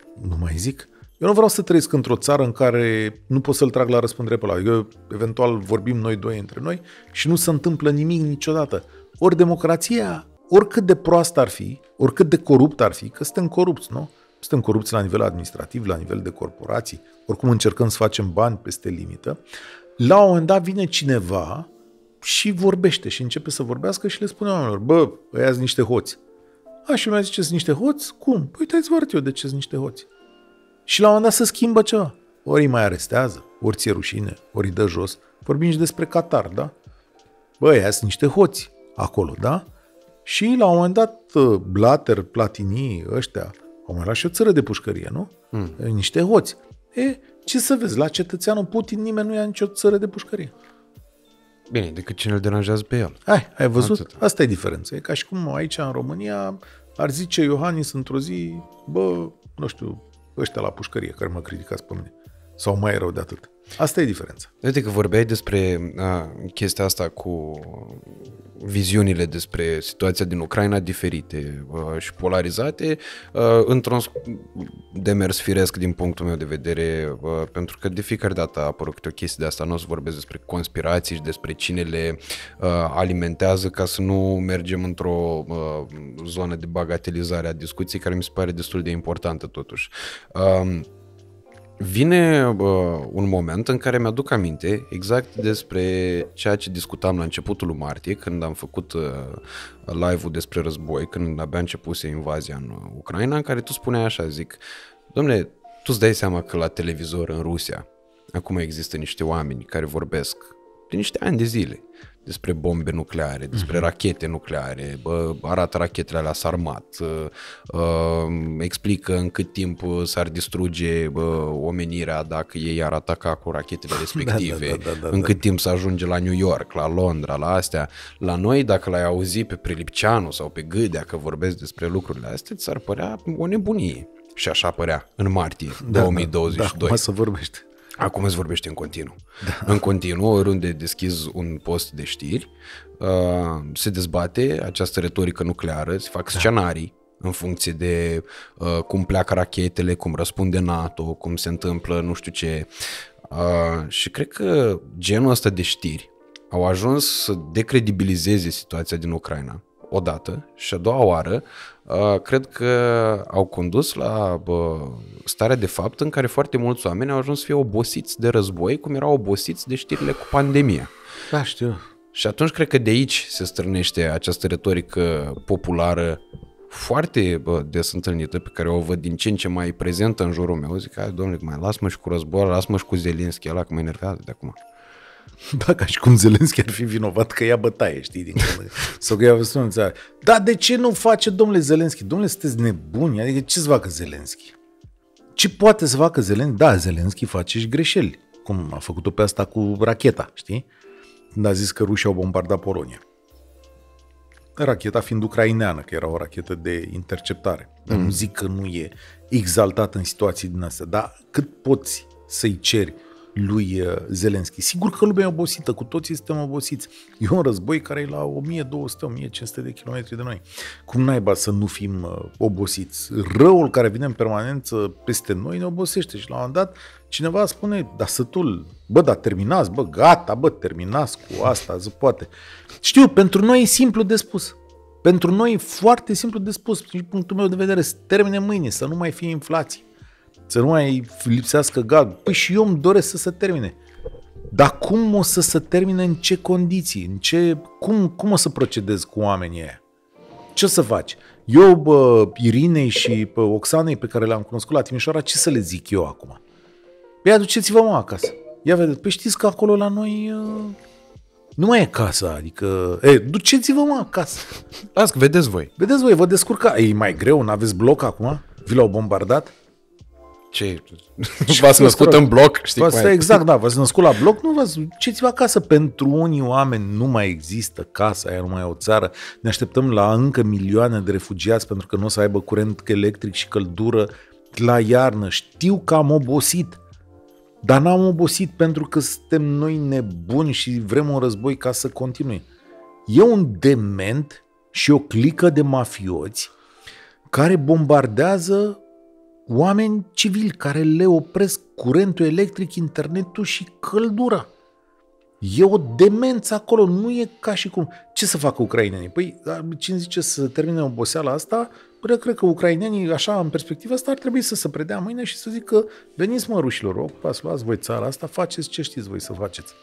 S1: Să... Nu mai zic. Eu nu vreau să trăiesc într-o țară în care nu pot să-l trag la răspundere pe ăla. Eu, eventual vorbim noi doi între noi și nu se întâmplă nimic niciodată. Ori democrația, oricât de proastă ar fi, oricât de corupt ar fi, că suntem corupți, nu? Suntem corupți la nivel administrativ, la nivel de corporații, oricum încercăm să facem bani peste limită. La un moment dat vine cineva și vorbește și începe să vorbească și le spune oamenilor, bă, ăia sunt niște hoți. A, și lumea zice, sunt niște hoți? Cum? Păi uitați vă arăt eu de ce sunt niște hoți. Și la un moment dat se schimbă ceva. Ori îi mai arestează, ori ți-e rușine, ori îi dă jos. Vorbim și despre Qatar, da? Bă, ăia sunt niște hoți acolo, da? Și la un moment dat Blatter, Platini, ăștia, au mai luat și o țără de pușcărie, nu? Mm. Niște hoți. E, ce să vezi, la cetățeanul Putin nimeni nu ia nicio țără de pușcărie.
S2: Bine, decât cine îl deranjează pe el.
S1: Hai, ai văzut? Atât. Asta e diferența. E ca și cum aici în România ar zice Iohannis într-o zi, bă, nu știu, ăștia la pușcărie care mă criticați pe mine. Sau mai rău de atât. Asta e diferența.
S2: Uite că vorbeai despre a, chestia asta cu viziunile despre situația din Ucraina diferite a, și polarizate a, într-un demers firesc din punctul meu de vedere, a, pentru că de fiecare dată a apărut câte o chestie de asta, nu o să vorbesc despre conspirații și despre cine le a, alimentează ca să nu mergem într-o a, zonă de bagatelizare a discuției care mi se pare destul de importantă totuși. A, Vine uh, un moment în care mi-aduc aminte exact despre ceea ce discutam la începutul lui martie, când am făcut uh, live-ul despre război, când abia începuse invazia în Ucraina, în care tu spuneai așa, zic, domne, tu îți dai seama că la televizor în Rusia acum există niște oameni care vorbesc de niște ani de zile despre bombe nucleare, despre uh-huh. rachete nucleare, bă, arată rachetele la sarmat, uh, uh, explică în cât timp s-ar distruge bă, omenirea dacă ei ar ataca cu rachetele da, respective, da, da, da, da, da, în cât timp să ajunge la New York, la Londra, la astea. La noi, dacă l-ai auzit pe Prilipceanu sau pe Gâdea că vorbesc despre lucrurile astea, ți-ar părea o nebunie. Și așa părea în martie da, 2022. Da,
S1: da, să vorbește.
S2: Acum îți vorbește în continuu. Da. În continuu, oriunde deschizi un post de știri, uh, se dezbate această retorică nucleară, se fac da. scenarii în funcție de uh, cum pleacă rachetele, cum răspunde NATO, cum se întâmplă nu știu ce. Uh, și cred că genul ăsta de știri au ajuns să decredibilizeze situația din Ucraina odată și a doua oară Uh, cred că au condus la starea de fapt în care foarte mulți oameni au ajuns să fie obosiți de război, cum erau obosiți de știrile cu pandemia.
S1: Da, știu.
S2: Și atunci cred că de aici se strânește această retorică populară foarte bă, des întâlnită, pe care o văd din ce în ce mai prezentă în jurul meu. Zic, hai, domnule, mai las-mă și cu război, las-mă și cu Zelinski, ăla că mă enervează de acum.
S1: Da, ca și cum Zelenski ar fi vinovat că ia bătaie, știi, din când. Sau că ia văzut în țară. Da, de ce nu face domnule Zelenski? Domnule, sunteți nebuni? Adică ce să facă Zelenski? Ce poate să facă Zelenski? Da, Zelenski face și greșeli. Cum a făcut-o pe asta cu racheta, știi? Când a zis că rușii au bombardat Polonia. Racheta fiind ucraineană, că era o rachetă de interceptare. Mm. Nu zic că nu e exaltat în situații din astea, dar cât poți să-i ceri lui uh, Zelenski. Sigur că lumea e obosită, cu toții suntem obosiți. E un război care e la 1200-1500 de kilometri de noi. Cum naiba să nu fim uh, obosiți? Răul care vine în permanență peste noi ne obosește și la un moment dat cineva spune, da sătul, bă, da terminați, bă, gata, bă, terminați cu asta, zi poate. Știu, pentru noi e simplu de spus. Pentru noi e foarte simplu de spus, din punctul meu de vedere, să termine mâine, să nu mai fie inflație să nu mai lipsească gag. Păi și eu îmi doresc să se termine. Dar cum o să se termine, în ce condiții, în ce, cum, cum o să procedez cu oamenii ăia? Ce o să faci? Eu, bă, Irinei și bă, Oxanei pe care le-am cunoscut la Timișoara, ce să le zic eu acum? Păi aduceți-vă mă acasă. Ia vedeți, păi știți că acolo la noi uh, nu mai e casa, adică, e, duceți-vă mă acasă.
S2: Las, vedeți voi.
S1: Vedeți voi, vă descurca. E mai greu, n-aveți bloc acum? Vi l-au bombardat?
S2: Ce? V-ați născut în bloc?
S1: Știi v-ați, exact, da, v-ați născut la bloc, nu v-ați, ce-ți acasă. Pentru unii oameni nu mai există casa, aia nu mai e o țară. Ne așteptăm la încă milioane de refugiați pentru că nu o să aibă curent electric și căldură la iarnă. Știu că am obosit, dar n-am obosit pentru că suntem noi nebuni și vrem un război ca să continue. E un dement și o clică de mafioți care bombardează oameni civili care le opresc curentul electric, internetul și căldura. E o demență acolo, nu e ca și cum... Ce să facă ucrainenii? Păi, cine zice să termine oboseala asta, Bă, cred că ucrainenii, așa, în perspectiva asta, ar trebui să se predea mâine și să zică, veniți mă rușilor, ocupați, luați voi țara asta, faceți ce știți voi să faceți.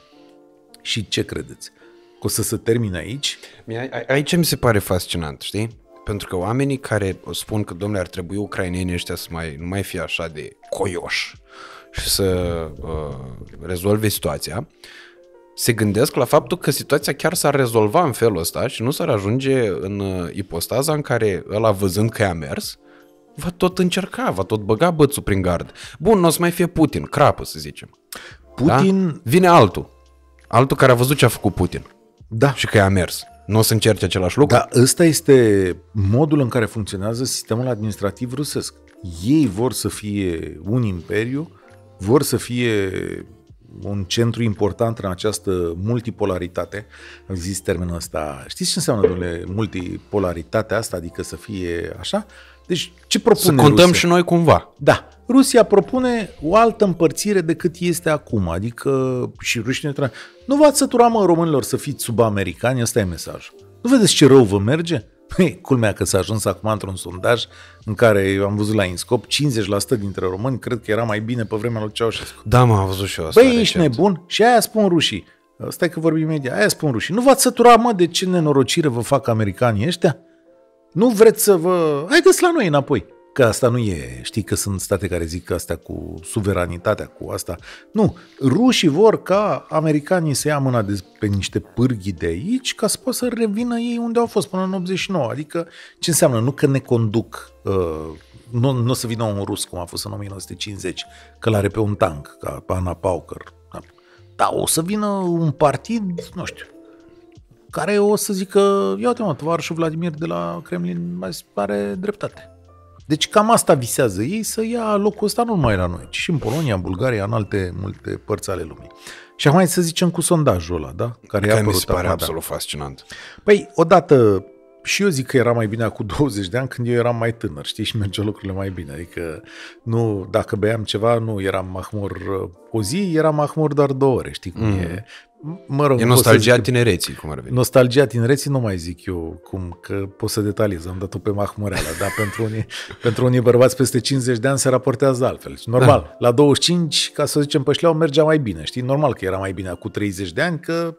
S1: Și ce credeți? Că o să se termine aici?
S2: Aici mi se pare fascinant, știi? Pentru că oamenii care spun că, domnule, ar trebui ucrainenii ăștia să mai, nu mai fie așa de coioși și să uh, rezolve situația, se gândesc la faptul că situația chiar s-ar rezolva în felul ăsta și nu s-ar ajunge în uh, ipostaza în care ăla văzând că i-a mers, va tot încerca, va tot băga bățul prin gard. Bun, nu o să mai fie Putin, crapă să zicem. Putin... Da? Vine altul. Altul care a văzut ce a făcut Putin.
S1: Da.
S2: Și că i-a mers. Nu o să încerce același lucru?
S1: Da, ăsta este modul în care funcționează sistemul administrativ rusesc. Ei vor să fie un imperiu, vor să fie un centru important în această multipolaritate. Există termenul ăsta. Știți ce înseamnă, domnule, multipolaritatea asta, adică să fie așa? Deci, ce propune
S2: Să contăm
S1: Rusia?
S2: și noi cumva.
S1: Da. Rusia propune o altă împărțire decât este acum, adică și rușii ne Nu v-ați sătura, mă, românilor, să fiți sub americani, ăsta e mesajul. Nu vedeți ce rău vă merge? Păi, culmea că s-a ajuns acum într-un sondaj în care eu am văzut la Inscop, 50% dintre români cred că era mai bine pe vremea lui Ceaușescu.
S2: Da, mă, am văzut și eu asta.
S1: Băi, ești nebun? Și aia spun rușii. Stai că vorbim media. Aia spun rușii. Nu v-ați sătura, mă, de ce nenorocire vă fac americanii ăștia? Nu vreți să vă... Haideți la noi înapoi. Că asta nu e, știi că sunt state care zic că astea cu suveranitatea, cu asta. Nu, rușii vor ca americanii să ia mâna de pe niște pârghii de aici ca să poată să revină ei unde au fost până în 89. Adică ce înseamnă? Nu că ne conduc, uh, nu, nu o să vină un rus cum a fost în 1950, că l-are pe un tank, ca pe Anna Pauker. Da. da, o să vină un partid, nu știu, care o să zică, ia uite mă, tovarășul Vladimir de la Kremlin mai pare dreptate. Deci cam asta visează ei, să ia locul ăsta nu numai la noi, ci și în Polonia, în Bulgaria, în alte multe părți ale lumii. Și acum să zicem cu sondajul ăla, da?
S2: Care, care mi se pare acum, absolut da. fascinant.
S1: Păi, odată, și eu zic că era mai bine cu 20 de ani când eu eram mai tânăr, știi, și mergeau lucrurile mai bine. Adică, nu, dacă beam ceva, nu eram mahmur uh, o zi, eram mahmur doar două ore, știi cum mm. e.
S2: Mă rog, e nostalgia tinereții, cum ar veni.
S1: Nostalgia tinereții nu mai zic eu cum, că pot să detaliez, am dat-o pe mahmureala, dar pentru unii, pentru unii bărbați peste 50 de ani se raportează altfel. Normal, da. la 25, ca să zicem pe șleau, mergea mai bine, știi? Normal că era mai bine cu 30 de ani, că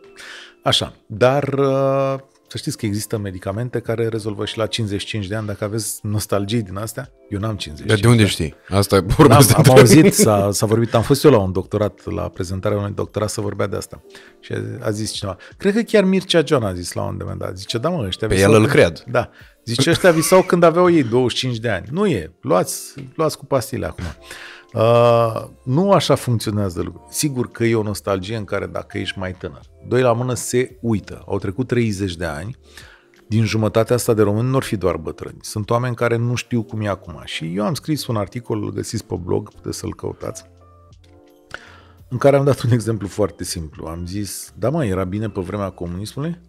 S1: așa. Dar uh, să știți că există medicamente care rezolvă și la 55 de ani, dacă aveți nostalgie din astea. Eu n-am 55
S2: Dar de unde știi? Asta e
S1: am, am auzit, s-a, s-a vorbit, am fost eu la un doctorat, la prezentarea unui doctorat să vorbea de asta. Și a, a zis cineva, cred că chiar Mircea John a zis la un moment dat, zice, da mă, ăștia
S2: Pe el îl cred.
S1: Da, zice, ăștia visau când aveau ei 25 de ani. Nu e, luați, luați cu pastile acum. Uh, nu așa funcționează lucrurile. Sigur că e o nostalgie în care dacă ești mai tânăr, doi la mână se uită. Au trecut 30 de ani, din jumătatea asta de români nu ar fi doar bătrâni. Sunt oameni care nu știu cum e acum. Și eu am scris un articol, îl găsiți pe blog, puteți să-l căutați, în care am dat un exemplu foarte simplu. Am zis, da mă, era bine pe vremea comunismului?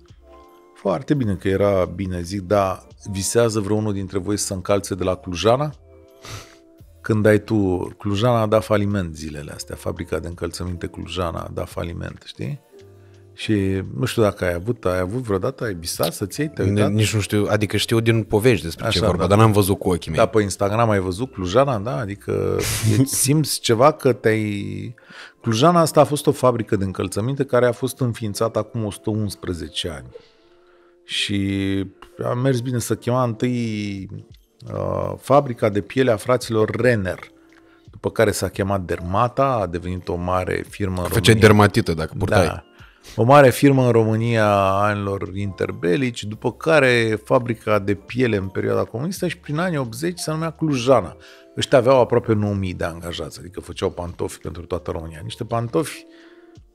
S1: Foarte bine că era bine, zic, dar visează vreunul dintre voi să încalțe de la Clujana? Când ai tu, Clujana a dat faliment zilele astea, fabrica de încălțăminte Clujana a dat faliment, știi? Și nu știu dacă ai avut, ai avut vreodată, ai visat să-ți iei, te
S2: Nici nu știu, adică știu din povești despre Așa, ce vorba, da. dar n-am văzut cu ochii mei.
S1: Da, pe Instagram ai văzut Clujana, da? Adică simți ceva că te-ai... Clujana asta a fost o fabrică de încălțăminte care a fost înființată acum 111 ani. Și a mers bine să chema întâi Uh, fabrica de piele a fraților Renner, după care s-a chemat Dermata, a devenit o mare firmă în
S2: Făceai dermatită dacă purtai. Da,
S1: o mare firmă în România a anilor interbelici, după care fabrica de piele în perioada comunistă și prin anii 80 se numea Clujana. Ăștia aveau aproape 9000 de angajați, adică făceau pantofi pentru toată România. Niște pantofi,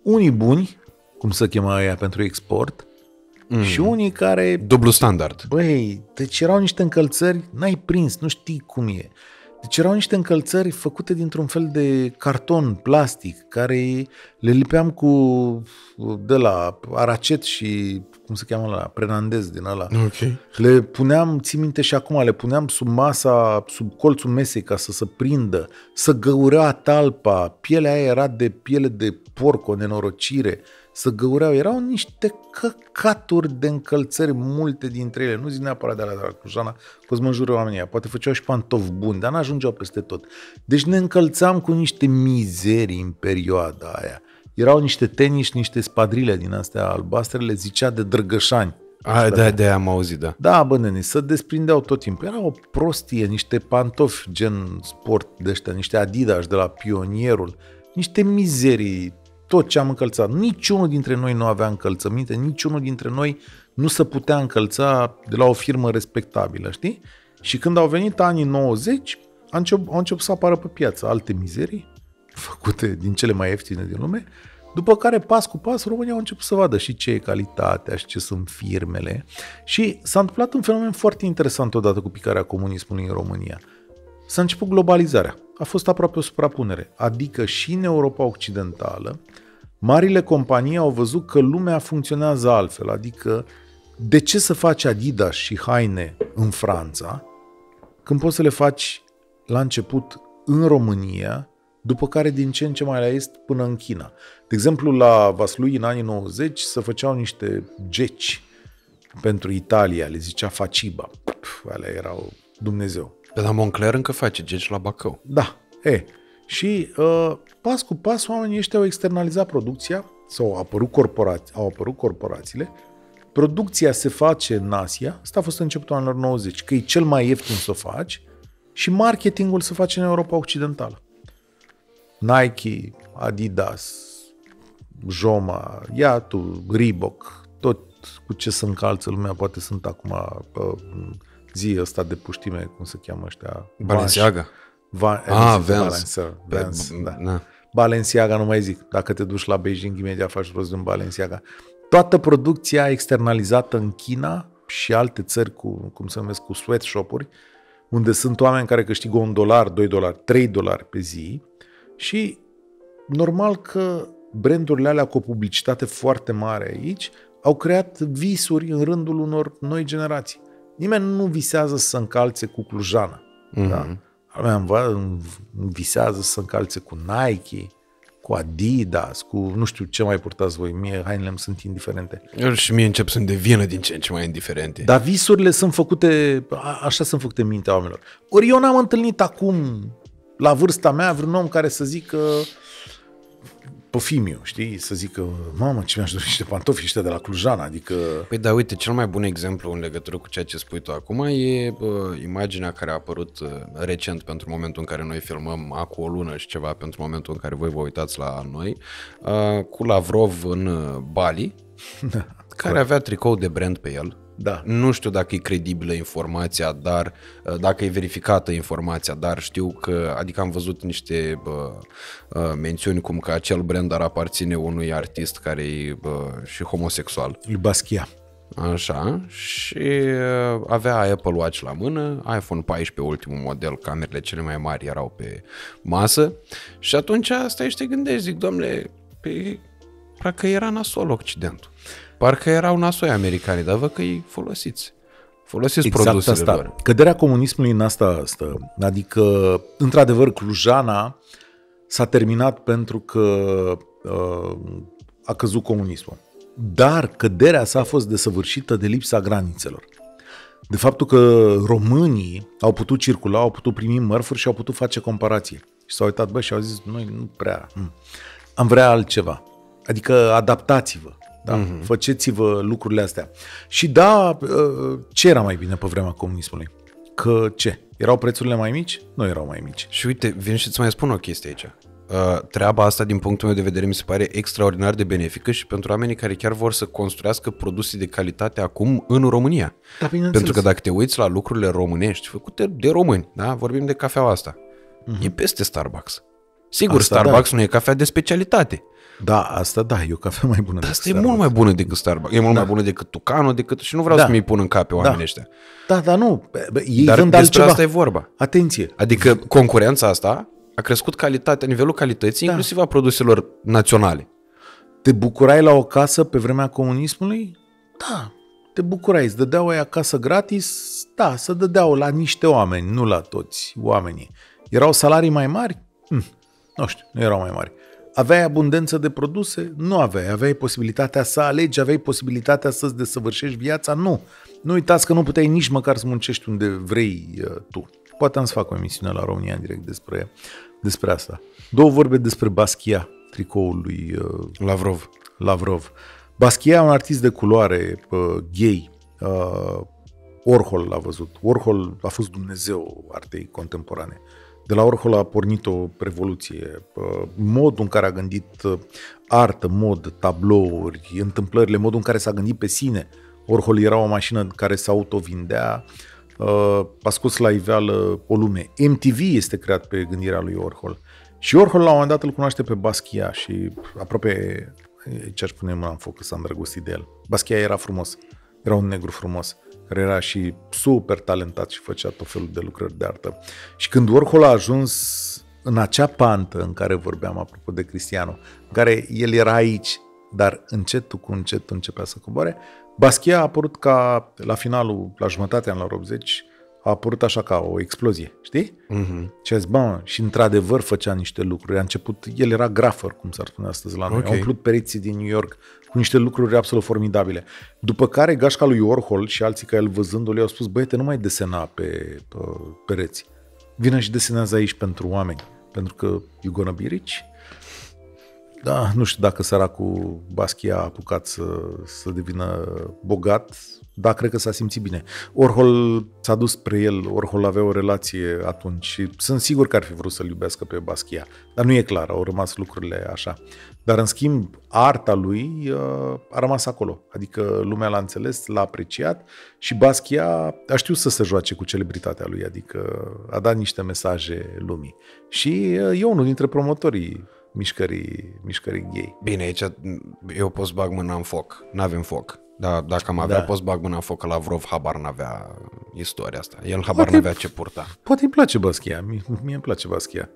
S1: unii buni, cum se chema ea pentru export, Mm. Și unii care...
S2: Dublu standard.
S1: Băi, deci erau niște încălțări, n-ai prins, nu știi cum e. Deci erau niște încălțări făcute dintr-un fel de carton plastic, care le lipeam cu de la aracet și cum se cheamă la prenandez din ăla.
S2: Ok.
S1: Le puneam, țin minte și acum, le puneam sub masa, sub colțul mesei ca să se prindă, să găurea talpa, pielea aia era de piele de porc, o nenorocire, să găureau, erau niște căcaturi de încălțări, multe dintre ele, nu zic neapărat de la, de la Clujana, că mă jură oamenii poate făceau și pantofi buni, dar n-ajungeau peste tot. Deci ne încălțam cu niște mizerii în perioada aia. Erau niște tenis, niște spadrile din astea albastre, le zicea de drăgășani.
S2: A, da, de am auzit, da.
S1: Da, bă, nene, să desprindeau tot timpul. Era o prostie, niște pantofi gen sport de ăștia, niște Adidas de la Pionierul, niște mizerii, tot ce am încălțat. Niciunul dintre noi nu avea încălțăminte, niciunul dintre noi nu se putea încălța de la o firmă respectabilă, știi? Și când au venit anii 90, au început, au început să apară pe piață alte mizerii, făcute din cele mai ieftine din lume, după care, pas cu pas, România au început să vadă și ce e calitatea și ce sunt firmele. Și s-a întâmplat un fenomen foarte interesant odată cu picarea comunismului în România. S-a început globalizarea. A fost aproape o suprapunere. Adică și în Europa Occidentală, marile companii au văzut că lumea funcționează altfel. Adică, de ce să faci Adidas și haine în Franța, când poți să le faci la început în România după care din ce în ce mai la est până în China. De exemplu, la Vaslui în anii 90 se făceau niște geci pentru Italia, le zicea Faciba. Pf, alea erau Dumnezeu.
S2: Pe la Moncler încă face geci la Bacău.
S1: Da, e. Și uh, pas cu pas oamenii ăștia au externalizat producția, sau au apărut, corporați, au apărut corporațiile, producția se face în Asia, asta a fost începutul anilor 90, că e cel mai ieftin să o faci, și marketingul se face în Europa Occidentală. Nike, Adidas, Joma, ia tu, Reebok, tot cu ce se încalță lumea, poate sunt acum pe zi ăsta de puștime, cum se cheamă ăștia?
S2: Balenciaga.
S1: Va,
S2: ah, Vans.
S1: Vans, da. Na. Balenciaga nu mai zic. Dacă te duci la Beijing, imediat faci rost de un Balenciaga. Toată producția externalizată în China și alte țări cu, cum se numesc, cu sweatshop-uri, unde sunt oameni care câștigă un dolar, 2 dolari, 3 dolari pe zi, și normal că brandurile alea cu o publicitate foarte mare aici au creat visuri în rândul unor noi generații. Nimeni nu visează să încalțe cu Clujana. Mm-hmm. Da? Lumea visează să încalțe cu Nike, cu Adidas, cu nu știu ce mai purtați voi. Mie hainele îmi sunt indiferente.
S2: Eu și mie încep să devină din ce în ce mai indiferente.
S1: Dar visurile sunt făcute, a, așa sunt făcute în mintea oamenilor. Ori eu n-am întâlnit acum la vârsta mea vreun om care să zică pe fimiu, știi? Să zică, mamă, ce mi-aș dori niște pantofi ăștia de la Clujana, adică...
S2: Păi da, uite, cel mai bun exemplu în legătură cu ceea ce spui tu acum e bă, imaginea care a apărut uh, recent pentru momentul în care noi filmăm acum o lună și ceva pentru momentul în care voi vă uitați la noi, uh, cu Lavrov în uh, Bali, da, care avea tricou de brand pe el,
S1: da.
S2: Nu știu dacă e credibilă informația, dar uh, dacă e verificată informația, dar știu că, adică am văzut niște bă, uh, mențiuni cum că acel brand ar aparține unui artist care e bă, și homosexual.
S1: Lui Baschia.
S2: Așa, și uh, avea Apple Watch la mână, iPhone 14 ultimul model, camerele cele mai mari erau pe masă și atunci stai și te gândești, zic, domnule, pe, parcă era nasol Occidentul. Parcă erau nasoi americani, dar văd că îi folosiți. Folosiți exact produsele
S1: asta.
S2: lor.
S1: Căderea comunismului în asta stă. Adică, într-adevăr, Clujana s-a terminat pentru că uh, a căzut comunismul. Dar căderea sa a fost desăvârșită de lipsa granițelor. De faptul că românii au putut circula, au putut primi mărfuri și au putut face comparație. Și s-au uitat, bă, și au zis, noi nu prea, hm, am vrea altceva. Adică adaptați-vă. Da? Mm-hmm. Făceți-vă lucrurile astea. Și da, uh, ce era mai bine pe vremea comunismului? Că ce? Erau prețurile mai mici? Nu erau mai mici.
S2: Și uite, vin și îți mai spun o chestie aici. Uh, treaba asta, din punctul meu de vedere, mi se pare extraordinar de benefică și pentru oamenii care chiar vor să construiască produse de calitate acum în România.
S1: Da,
S2: pentru că dacă te uiți la lucrurile românești, făcute de români, da? vorbim de cafeaua asta, uh-huh. e peste Starbucks. Sigur, asta Starbucks da. nu e cafea de specialitate.
S1: Da, asta da, e o cafea mai bună.
S2: Dar asta e mult mai bună decât Starbucks. E mult da. mai bună decât Tucano, decât... Și nu vreau da. să mi-i pun în cap pe oamenii
S1: da.
S2: ăștia.
S1: Da, dar nu. Ei
S2: dar
S1: vând
S2: despre
S1: altceva.
S2: asta e vorba.
S1: Atenție.
S2: Adică concurența asta a crescut calitatea, nivelul calității, da. inclusiv a produselor naționale.
S1: Te bucurai la o casă pe vremea comunismului? Da, te bucurai, îți dădeau aia acasă gratis, da, să dădeau la niște oameni, nu la toți oamenii. Erau salarii mai mari? Hm, nu știu, nu erau mai mari. Aveai abundență de produse? Nu aveai. Aveai posibilitatea să alegi, aveai posibilitatea să-ți desăvârșești viața? Nu. Nu uitați că nu puteai nici măcar să muncești unde vrei uh, tu. Poate am să fac o emisiune la România în direct despre, despre asta. Două vorbe despre Baschia, tricoul lui uh,
S2: Lavrov.
S1: Lavrov. Baschia e un artist de culoare uh, gay. Uh, Orhol l-a văzut. Orhol a fost Dumnezeu artei contemporane. De la Orhol a pornit o revoluție. Uh, modul în care a gândit uh, artă, mod, tablouri, întâmplările, modul în care s-a gândit pe sine. Orhol era o mașină care se autovindea, uh, a scos la iveală o lume. MTV este creat pe gândirea lui Orhol. Și Orhol la un moment dat îl cunoaște pe Baschia și aproape ce aș pune mâna în foc că s-a îndrăgostit de el. Baschia era frumos, era un negru frumos, care era și super talentat și făcea tot felul de lucrări de artă. Și când Warhol a ajuns în acea pantă în care vorbeam, apropo de Cristiano, în care el era aici, dar încetul cu încetul începea să coboare, Baschia a apărut ca la finalul, la jumătatea anilor 80, a apărut așa ca o explozie, știi? Uh-huh. Și a zis, bă, și într-adevăr făcea niște lucruri. A început, el era grafer, cum s-ar spune astăzi la noi. Okay. A umplut pereții din New York cu niște lucruri absolut formidabile. După care gașca lui Warhol și alții ca el văzându-l i-au spus, băiete, nu mai desena pe, pe pereți. Vină și desenează aici pentru oameni. Pentru că you gonna be rich. Da, nu știu dacă săracul Baschia a apucat să, să devină bogat, da, cred că s-a simțit bine. Orhol s-a dus spre el, Orhol avea o relație atunci și sunt sigur că ar fi vrut să-l iubească pe Baschia, dar nu e clar, au rămas lucrurile așa. Dar în schimb, arta lui uh, a rămas acolo, adică lumea l-a înțeles, l-a apreciat și Baschia a știut să se joace cu celebritatea lui, adică a dat niște mesaje lumii. Și uh, e unul dintre promotorii mișcării, mișcării gay.
S2: Bine, aici eu pot să bag mâna în foc, n-avem foc. Da, dacă am avea, da. poți bag mâna în foc, că la Vrov habar n-avea istoria asta. El habar poate, n-avea ce purta.
S1: Poate îi place Baschia, mie, mie îmi place Baschia.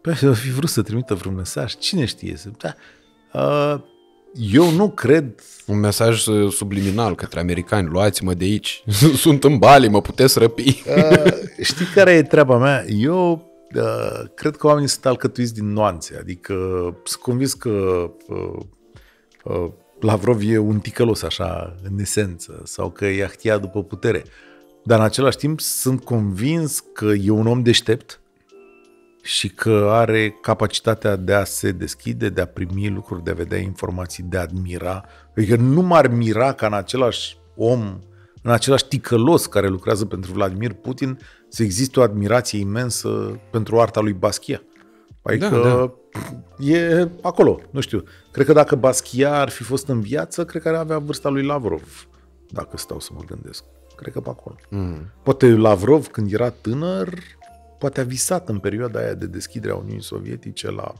S1: Păi să fi vrut să trimită vreun mesaj, cine știe? Da. Uh, eu nu cred...
S2: Un mesaj subliminal către americani, luați-mă de aici, sunt în Bali, mă puteți răpi. Uh,
S1: știi care e treaba mea? Eu uh, cred că oamenii sunt alcătuiți din nuanțe, adică sunt convins că uh, uh, Lavrov e un ticălos așa, în esență, sau că e ahtia după putere. Dar în același timp sunt convins că e un om deștept și că are capacitatea de a se deschide, de a primi lucruri, de a vedea informații, de a admira. Adică nu m-ar mira ca în același om, în același ticălos care lucrează pentru Vladimir Putin, să existe o admirație imensă pentru arta lui Baschia. Adică da, da. e acolo, nu știu. Cred că dacă Baschia ar fi fost în viață, cred că ar avea vârsta lui Lavrov, dacă stau să mă gândesc. Cred că pe acolo. Mm. Poate Lavrov, când era tânăr, poate a visat în perioada aia de deschidere a Uniunii Sovietice la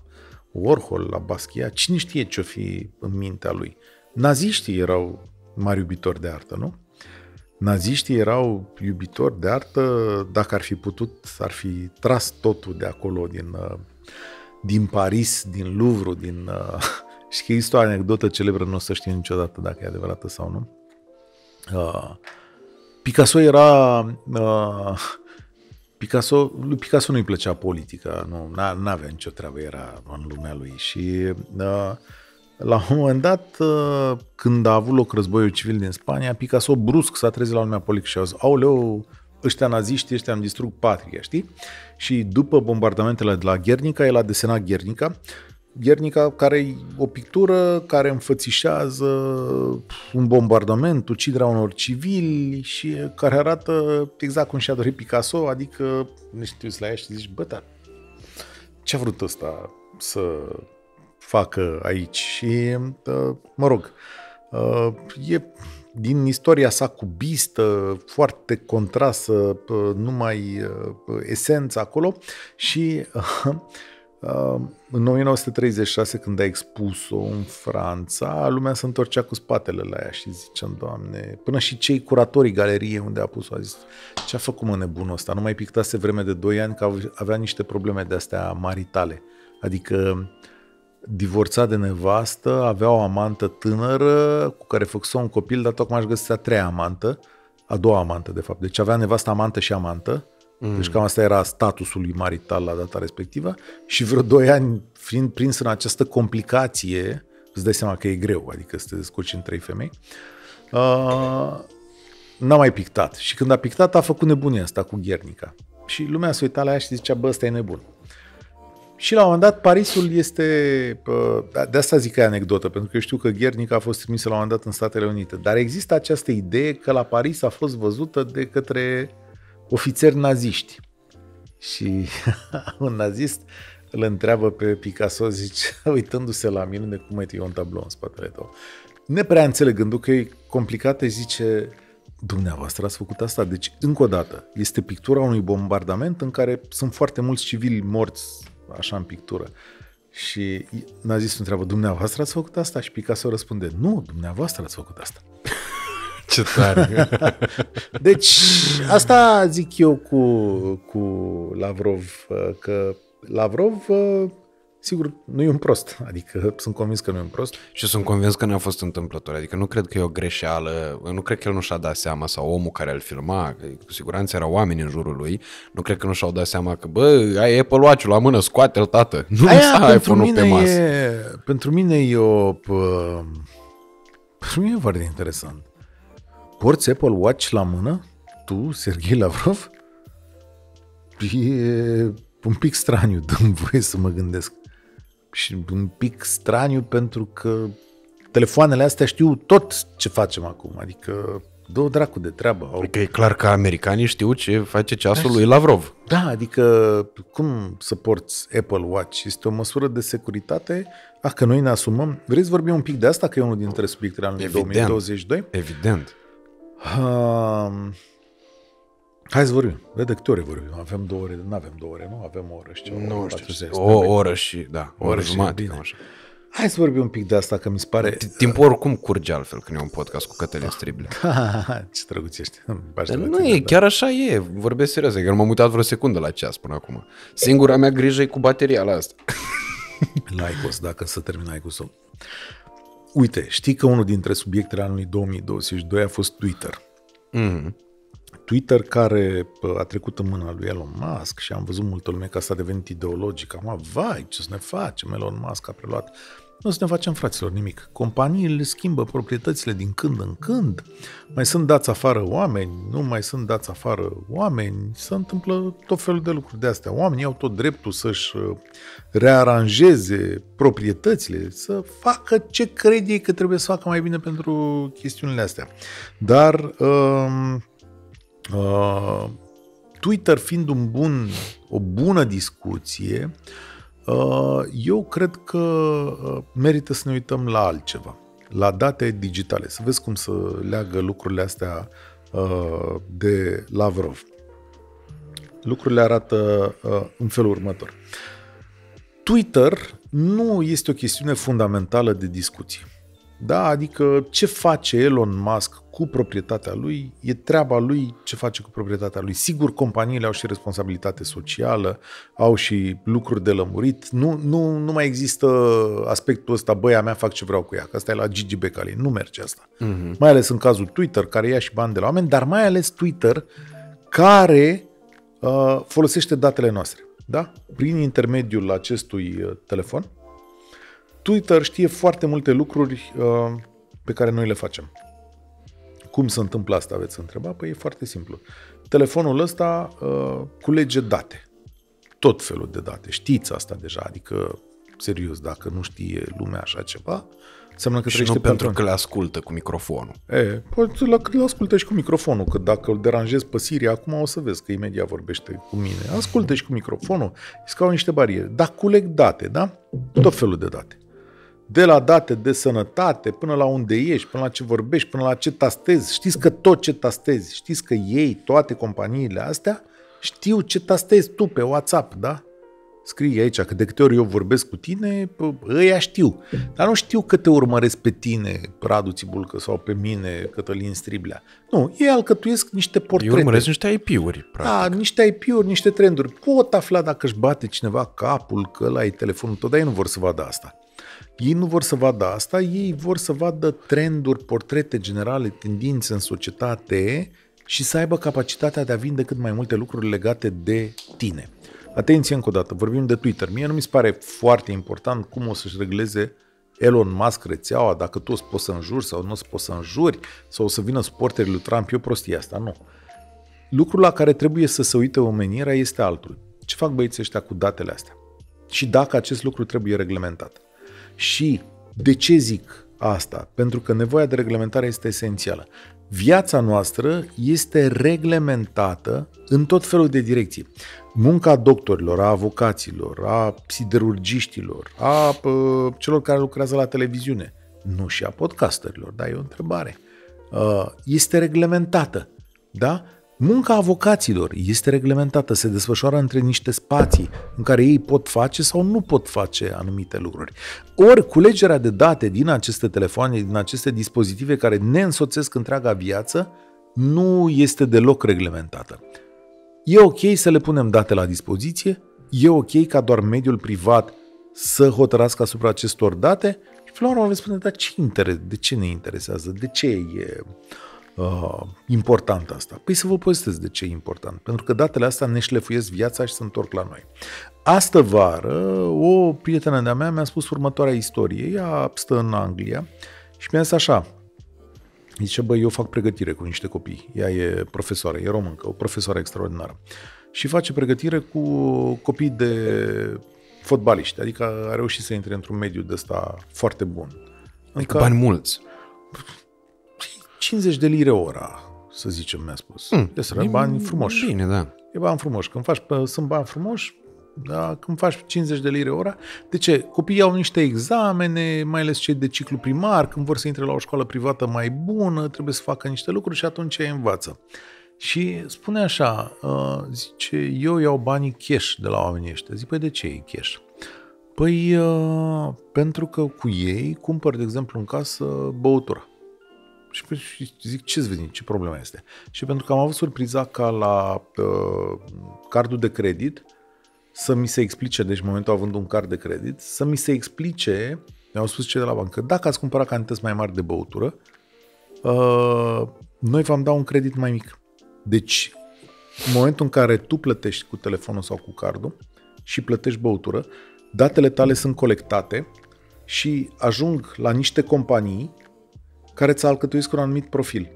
S1: Warhol, la Baschia. Cine știe ce-o fi în mintea lui. Naziștii erau mari iubitori de artă, nu? Naziștii erau iubitori de artă, dacă ar fi putut, ar fi tras totul de acolo, din uh, din Paris, din Louvre, din... Uh, și că există o anecdotă celebră, nu o să știu niciodată dacă e adevărată sau nu. Uh, Picasso era... Uh, Picasso, lui Picasso nu-i plăcea politica, nu avea nicio treabă, era în lumea lui și uh, la un moment dat, uh, când a avut loc războiul civil din Spania, Picasso brusc s-a trezit la lumea politică și a zis, aoleu, ăștia naziști, ăștia îmi distrug patria, știi? Și după bombardamentele de la Ghernica, el a desenat Ghernica, Ghernica care e o pictură care înfățișează un bombardament, uciderea unor civili și care arată exact cum și-a dorit Picasso, adică nu știu la ea și zici, bă, dar ce a vrut ăsta să facă aici? Și, mă rog, e din istoria sa cubistă, foarte contrasă, numai esența acolo și în 1936 când a expus-o în Franța, lumea se întorcea cu spatele la ea și ziceam, Doamne, până și cei curatorii galeriei unde a pus-o a zis, ce a făcut mă nebunul ăsta? Nu mai pictase vreme de 2 ani că avea niște probleme de astea maritale. Adică divorțat de nevastă, avea o amantă tânără cu care făcuse un copil, dar tocmai își găsea treia amantă, a doua amantă de fapt. Deci avea nevastă amantă și amantă, mm. deci cam asta era statusul lui marital la data respectivă și vreo doi ani fiind prins în această complicație, îți dai seama că e greu, adică să te descurci în trei femei, uh, n-a mai pictat. Și când a pictat, a făcut nebunia asta cu Ghernica. Și lumea se uita la ea și zicea, bă, ăsta e nebun. Și la un moment dat Parisul este, de asta zic că e anecdotă, pentru că eu știu că Ghernica a fost trimisă la un moment dat în Statele Unite, dar există această idee că la Paris a fost văzută de către ofițeri naziști. Și un nazist îl întreabă pe Picasso, zice, uitându-se la mine, de cum uite, e un tablou în spatele tău. Ne prea înțelegând că e complicat, zice, Dumneavoastră ați făcut asta. Deci, încă o dată, este pictura unui bombardament în care sunt foarte mulți civili morți așa în pictură. Și nazistul întreabă, dumneavoastră ați făcut asta? Și Picasso răspunde, nu, dumneavoastră ați făcut asta.
S2: Ce tare!
S1: deci, asta zic eu cu, cu Lavrov, că Lavrov Sigur, nu e un prost, adică sunt convins că nu e un prost.
S2: Și sunt convins că nu a fost întâmplător, adică nu cred că e o greșeală, nu cred că el nu și-a dat seama sau omul care îl filma, că cu siguranță erau oameni în jurul lui, nu cred că nu și-au dat seama că, bă, ai Apple watch la mână, scoate-l, tată, nu Aia, iPhone-ul pe masă.
S1: E, pentru mine e o... Pă, pentru mine e foarte interesant. Porți Apple Watch la mână? Tu, Serghei Lavrov? E un pic straniu, dăm voie să mă gândesc și un pic straniu pentru că telefoanele astea știu tot ce facem acum, adică dă dracu de treabă.
S2: Au... Adică e clar că americanii știu ce face ceasul lui Lavrov.
S1: Da, adică cum să porți Apple Watch? Este o măsură de securitate Ah, că noi ne asumăm. Vreți să vorbim un pic de asta, că e unul dintre subiectele anului Evident. 2022?
S2: Evident.
S1: Uh, Hai să vorbim. Vede câte ore vorbim? Avem două ore, nu avem două ore, nu? Avem o oră și ceva.
S2: Nu știu, o oră și, da, o oră jumătate, bine. așa.
S1: Hai să vorbim un pic de asta, că mi se pare...
S2: Timpul oricum curge altfel când e un podcast cu Cătălin Strible.
S1: Ce drăguț ești.
S2: Nu e, chiar așa e. Vorbesc serios, că nu m-am uitat vreo secundă la ceas până acum. Singura mea grijă e cu bateria la asta.
S1: La ICOS, dacă să termin ICOS-ul. Uite, știi că unul dintre subiectele anului 2022 a fost Twitter. Mm-hmm. Twitter care a trecut în mâna lui Elon Musk și am văzut multă lume că asta a devenit ideologic. Am vai, ce să ne facem? Elon Musk a preluat. Nu să ne facem, fraților, nimic. Companiile schimbă proprietățile din când în când. Mai sunt dați afară oameni, nu mai sunt dați afară oameni. Se întâmplă tot felul de lucruri de astea. Oamenii au tot dreptul să-și uh, rearanjeze proprietățile, să facă ce cred ei că trebuie să facă mai bine pentru chestiunile astea. Dar... Uh, Uh, Twitter fiind un bun, o bună discuție, uh, eu cred că uh, merită să ne uităm la altceva, la date digitale, să vezi cum să leagă lucrurile astea de Lavrov. Lucrurile arată în felul următor. Twitter nu este o chestiune fundamentală de discuție. Da, adică ce face Elon Musk cu proprietatea lui, e treaba lui ce face cu proprietatea lui. Sigur, companiile au și responsabilitate socială, au și lucruri de lămurit. Nu, nu, nu mai există aspectul ăsta, băia mea fac ce vreau cu ea, că asta e la Gigi Becali. Nu merge asta. Uh-huh. Mai ales în cazul Twitter, care ia și bani de la oameni, dar mai ales Twitter, care uh, folosește datele noastre. Da? Prin intermediul acestui uh, telefon, Twitter știe foarte multe lucruri uh, pe care noi le facem. Cum se întâmplă asta, veți întreba? Păi e foarte simplu. Telefonul ăsta uh, culege date. Tot felul de date. Știți asta deja, adică, serios, dacă nu știe lumea așa ceva, înseamnă că
S2: și nu pentru că le ascultă cu microfonul.
S1: E, poți le ascultă și cu microfonul, că dacă îl deranjezi pe Siri, acum o să vezi că imediat vorbește cu mine. Ascultă și cu microfonul, îți ca niște bariere. Dar culeg date, da? Tot felul de date de la date de sănătate până la unde ești, până la ce vorbești, până la ce tastezi. Știți că tot ce tastezi, știți că ei, toate companiile astea, știu ce tastezi tu pe WhatsApp, da? Scrie aici că de câte ori eu vorbesc cu tine, ăia știu. Dar nu știu că te urmăresc pe tine, Radu Țibulcă, sau pe mine, Cătălin Striblea. Nu, ei alcătuiesc niște portrete.
S2: Eu urmăresc niște IP-uri,
S1: da, practic. Da, niște IP-uri, niște trenduri. Pot afla dacă își bate cineva capul că ăla e telefonul tău, dar ei nu vor să vadă asta. Ei nu vor să vadă asta, ei vor să vadă trenduri, portrete generale, tendințe în societate și să aibă capacitatea de a vinde cât mai multe lucruri legate de tine. Atenție încă o dată, vorbim de Twitter. Mie nu mi se pare foarte important cum o să-și regleze Elon Musk rețeaua, dacă tu o să poți să înjuri sau nu o să poți să înjuri, sau o să vină suporterii lui Trump, e o prostie asta, nu. Lucrul la care trebuie să se uite omenirea este altul. Ce fac băieții ăștia cu datele astea? Și dacă acest lucru trebuie reglementat. Și de ce zic asta? Pentru că nevoia de reglementare este esențială. Viața noastră este reglementată în tot felul de direcții. Munca doctorilor, a avocaților, a siderurgiștilor, a pă, celor care lucrează la televiziune, nu și a podcasterilor, da, e o întrebare. Este reglementată, da? Munca avocaților este reglementată, se desfășoară între niște spații în care ei pot face sau nu pot face anumite lucruri. Ori culegerea de date din aceste telefoane, din aceste dispozitive care ne însoțesc întreaga viață, nu este deloc reglementată. E ok să le punem date la dispoziție, e ok ca doar mediul privat să hotărască asupra acestor date și până la urmă veți spune, dar ce interes, de ce ne interesează, de ce e uh, important asta? Păi să vă povestesc de ce e important. Pentru că datele astea ne șlefuiesc viața și se întorc la noi. Astă vară, o prietenă de-a mea mi-a spus următoarea istorie. Ea stă în Anglia și mi-a zis așa, Zice, băi, eu fac pregătire cu niște copii. Ea e profesoară, e româncă, o profesoară extraordinară. Și face pregătire cu copii de fotbaliști, adică a reușit să intre într-un mediu de ăsta foarte bun.
S2: Adică bani mulți.
S1: 50 de lire ora, să zicem, mi-a spus. Mm, de bani frumoși.
S2: Bine, da.
S1: E bani frumoși. Când faci, sunt bani frumoși, da, când faci 50 de lire ora. De ce? Copiii au niște examene, mai ales cei de ciclu primar, când vor să intre la o școală privată mai bună, trebuie să facă niște lucruri și atunci ei învață. Și spune așa, uh, zice, eu iau banii cash de la oamenii ăștia. Zic, păi de ce e cash? Păi uh, pentru că cu ei cumpăr, de exemplu, în casă băutura. Și zic, ce-ți veni, ce problemă este? Și pentru că am avut surpriza ca la uh, cardul de credit să mi se explice, deci în momentul având un card de credit, să mi se explice, mi-au spus cei de la bancă, dacă ați cumpărat cantități mai mari de băutură, uh, noi v-am dat un credit mai mic. Deci, în momentul în care tu plătești cu telefonul sau cu cardul și plătești băutură, datele tale sunt colectate și ajung la niște companii care îți alcătuiesc un anumit profil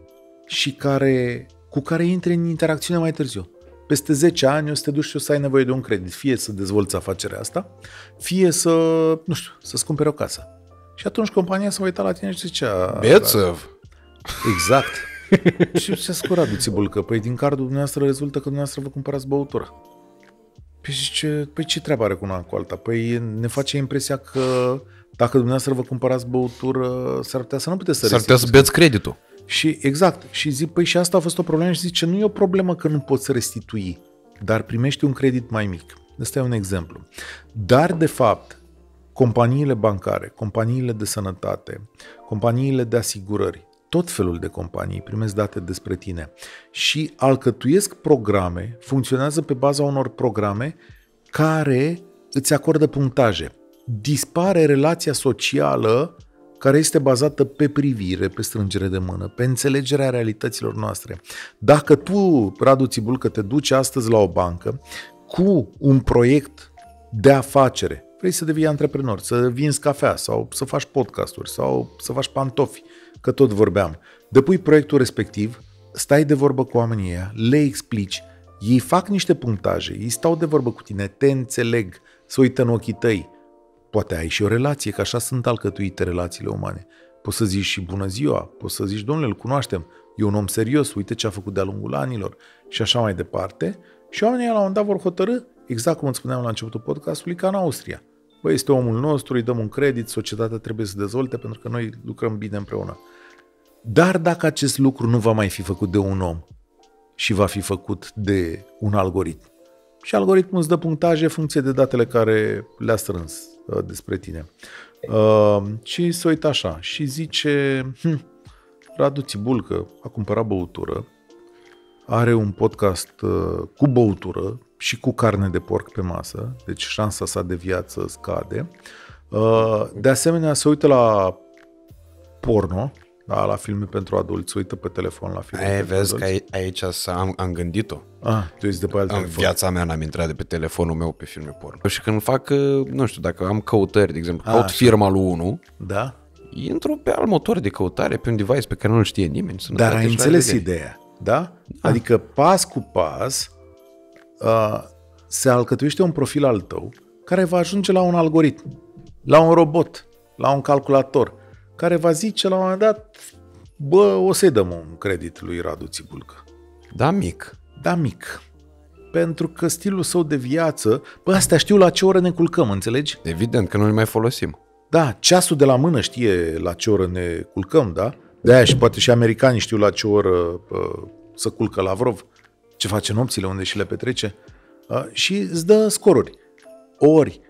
S1: și care, cu care intri în interacțiune mai târziu peste 10 ani o să te duci și o să ai nevoie de un credit. Fie să dezvolți afacerea asta, fie să, nu știu, să-ți cumperi o casă. Și atunci compania să va uita la tine și zicea...
S2: Bețăv!
S1: Exact. și ce scura duți bulcă? Păi din cardul dumneavoastră rezultă că dumneavoastră vă cumpărați băutură. Păi zice, păi ce treabă are cu una cu alta? Păi ne face impresia că dacă dumneavoastră vă cumpărați băutură, s-ar putea să nu puteți să
S2: S-ar putea să beți creditul.
S1: Și exact. Și zic, păi și asta a fost o problemă și zice, nu e o problemă că nu poți restitui, dar primești un credit mai mic. Ăsta e un exemplu. Dar, de fapt, companiile bancare, companiile de sănătate, companiile de asigurări, tot felul de companii primesc date despre tine și alcătuiesc programe, funcționează pe baza unor programe care îți acordă punctaje. Dispare relația socială care este bazată pe privire, pe strângere de mână, pe înțelegerea realităților noastre. Dacă tu, Radu Țibulcă, te duci astăzi la o bancă cu un proiect de afacere, vrei să devii antreprenor, să vinzi cafea sau să faci podcasturi sau să faci pantofi, că tot vorbeam, depui proiectul respectiv, stai de vorbă cu oamenii ăia, le explici, ei fac niște punctaje, ei stau de vorbă cu tine, te înțeleg, să uită în ochii tăi, Poate ai și o relație, că așa sunt alcătuite relațiile umane. Poți să zici și bună ziua, poți să zici, domnule, îl cunoaștem, e un om serios, uite ce a făcut de-a lungul anilor și așa mai departe. Și oamenii la un moment dat vor hotărâ, exact cum îți spuneam la începutul podcastului, ca în Austria. Bă, este omul nostru, îi dăm un credit, societatea trebuie să dezvolte pentru că noi lucrăm bine împreună. Dar dacă acest lucru nu va mai fi făcut de un om și va fi făcut de un algoritm, și algoritmul îți dă punctaje în funcție de datele care le-a strâns uh, despre tine. Uh, și se uită așa și zice, hm, Radu Țibulcă a cumpărat băutură, are un podcast uh, cu băutură și cu carne de porc pe masă, deci șansa sa de viață scade. Uh, de asemenea, se uită la porno, da, la filme pentru adulți, se uită pe telefon la filme
S2: Aia,
S1: pentru
S2: vezi că
S1: adulți.
S2: ai- aici s- am, am gândit-o.
S1: Ah, tu ești de pe alt
S2: În
S1: telefon.
S2: viața mea n-am intrat de pe telefonul meu pe filme porno. Și când fac, uh, nu știu, dacă am căutări, de exemplu,
S1: A,
S2: caut
S1: așa.
S2: firma lui 1,
S1: Da?
S2: intru pe alt motor de căutare, pe un device pe care nu-l știe nimeni.
S1: Dar
S2: Sănătate
S1: ai
S2: și la
S1: înțeles
S2: revedere.
S1: ideea, da? Adică pas cu pas uh, se alcătuiește un profil al tău care va ajunge la un algoritm, la un robot, la un calculator, care va zice la un moment dat, bă, o să-i dăm un credit lui Radu Țibulcă.
S2: Da, mic.
S1: Da, mic. Pentru că stilul său de viață, bă, astea știu la ce oră ne culcăm, înțelegi?
S2: Evident că nu le mai folosim.
S1: Da, ceasul de la mână știe la ce oră ne culcăm, da? De-aia și poate și americanii știu la ce oră uh, să culcă Lavrov, ce face nopțile, unde și le petrece. Uh, și îți dă scoruri. Ori,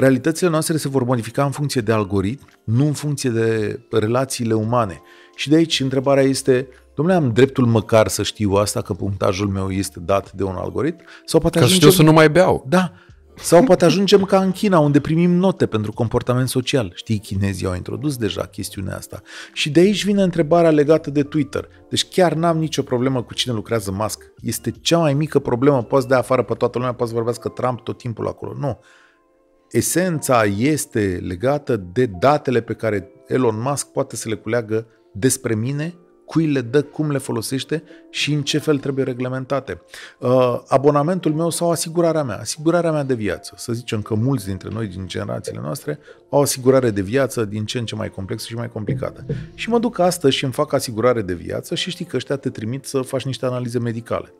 S1: realitățile noastre se vor modifica în funcție de algoritm, nu în funcție de relațiile umane. Și de aici întrebarea este, domnule, am dreptul măcar să știu asta, că punctajul meu este dat de un algoritm? Sau poate
S2: Ca să
S1: ajungem...
S2: știu să nu mai beau.
S1: Da. Sau poate ajungem ca în China, unde primim note pentru comportament social. Știi, chinezii au introdus deja chestiunea asta. Și de aici vine întrebarea legată de Twitter. Deci chiar n-am nicio problemă cu cine lucrează Musk. Este cea mai mică problemă. Poți de afară pe toată lumea, poți să vorbească Trump tot timpul acolo. Nu. Esența este legată de datele pe care Elon Musk poate să le culeagă despre mine, cui le dă, cum le folosește și în ce fel trebuie reglementate. Uh, abonamentul meu sau asigurarea mea, asigurarea mea de viață. Să zicem că mulți dintre noi, din generațiile noastre, au o asigurare de viață din ce în ce mai complexă și mai complicată. Și mă duc astăzi și îmi fac asigurare de viață și știi că ăștia te trimit să faci niște analize medicale.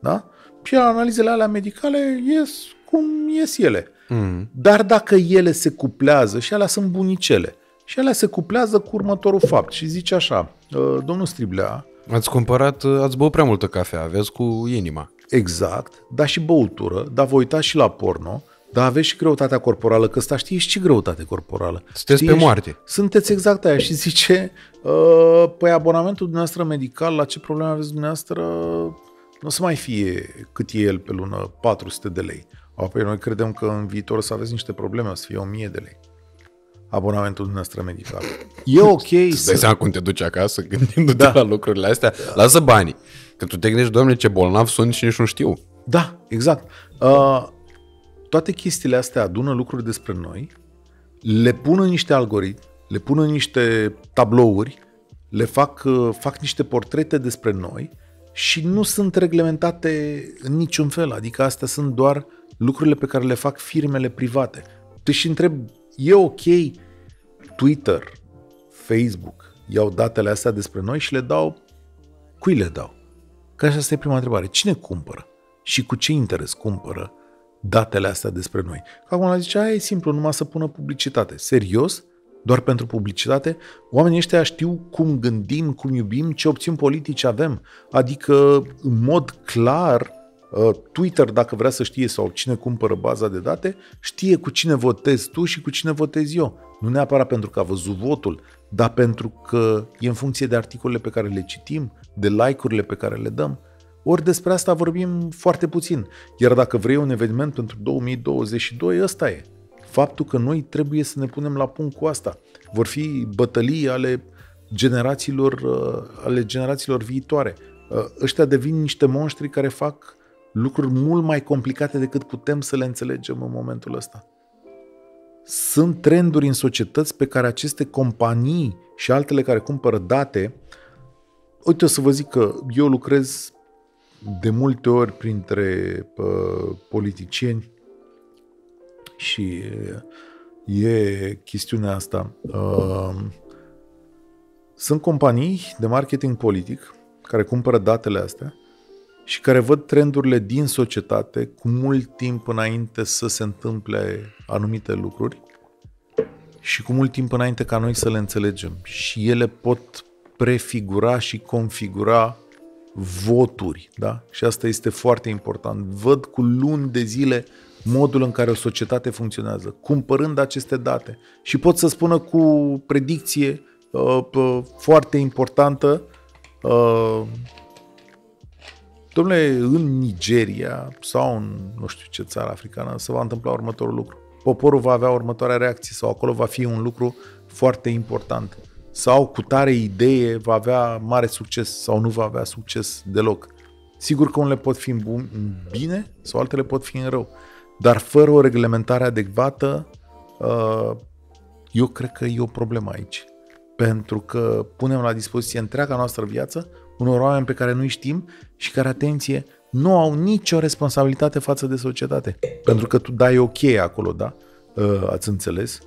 S1: Da? Și analizele alea medicale ies cum ies ele.
S2: Mm.
S1: Dar dacă ele se cuplează, și alea sunt bunicele, și alea se cuplează cu următorul fapt și zice așa, "Uh, domnul Striblea,
S2: Ați cumpărat, ați băut prea multă cafea, aveți cu inima.
S1: exact, da și băutură, dar vă uitați și la porno, dar aveți și greutatea corporală, că ăsta știe și greutate corporală.
S2: Sunteți
S1: Știe
S2: pe
S1: și-
S2: moarte.
S1: Sunteți exact aia și zice, "Uh, păi abonamentul dumneavoastră medical, la ce probleme aveți dumneavoastră, nu o să mai fie cât e el pe lună, 400 de lei. Apoi noi credem că în viitor o să aveți niște probleme, o să fie 1000 de lei. Abonamentul dumneavoastră medical. E ok
S2: Îți dai
S1: să...
S2: seama cum te duci acasă gândindu-te
S1: Da.
S2: la lucrurile astea? Lasă banii. Că tu te gândești, doamne, ce bolnav sunt și nici nu știu.
S1: Da, exact. Uh, toate chestiile astea adună lucruri despre noi, le pun în niște algoritmi, le pun în niște tablouri, le fac, uh, fac niște portrete despre noi și nu sunt reglementate în niciun fel. Adică astea sunt doar lucrurile pe care le fac firmele private. Deci întreb, e ok Twitter, Facebook, iau datele astea despre noi și le dau, cui le dau? Că așa asta e prima întrebare. Cine cumpără? Și cu ce interes cumpără datele astea despre noi? Că acum la zice, aia e simplu, numai să pună publicitate. Serios? Doar pentru publicitate? Oamenii ăștia știu cum gândim, cum iubim, ce opțiuni politice avem. Adică, în mod clar, uh, Twitter, dacă vrea să știe sau cine cumpără baza de date, știe cu cine votezi tu și cu cine votez eu. Nu neapărat pentru că a văzut votul, dar pentru că e în funcție de articolele pe care le citim, de like-urile pe care le dăm. Ori despre asta vorbim foarte puțin. Iar dacă vrei un eveniment pentru 2022, ăsta e. Faptul că noi trebuie să ne punem la punct cu asta. Vor fi bătălii ale generațiilor, uh, ale generațiilor viitoare. Uh, Ăștia devin niște monștri care fac lucruri mult mai complicate decât putem să le înțelegem în momentul ăsta. Sunt trenduri în societăți pe care aceste companii și altele care cumpără date, uite o să vă zic că eu lucrez de multe ori printre uh, politicieni și e chestiunea asta. Uh, sunt companii de marketing politic care cumpără datele astea și care văd trendurile din societate cu mult timp înainte să se întâmple anumite lucruri și cu mult timp înainte ca noi să le înțelegem. Și ele pot prefigura și configura voturi, da? Și asta este foarte important. Văd cu luni de zile modul în care o societate funcționează, cumpărând aceste date. Și pot să spună cu predicție uh, uh, foarte importantă uh, Domnule, în Nigeria sau în nu știu ce țară africană se va întâmpla următorul lucru. poporul va avea următoarea reacție sau acolo va fi un lucru foarte important sau cu tare idee va avea mare succes sau nu va avea succes deloc. Sigur că unele pot fi în bine sau altele pot fi în rău, dar fără o reglementare adecvată, uh, eu cred că e o problemă aici. Pentru că punem la dispoziție întreaga noastră viață unor oameni pe care nu-i știm și care, atenție, nu au nicio responsabilitate față de societate. Pentru că tu dai ok acolo, da? Uh, ați înțeles?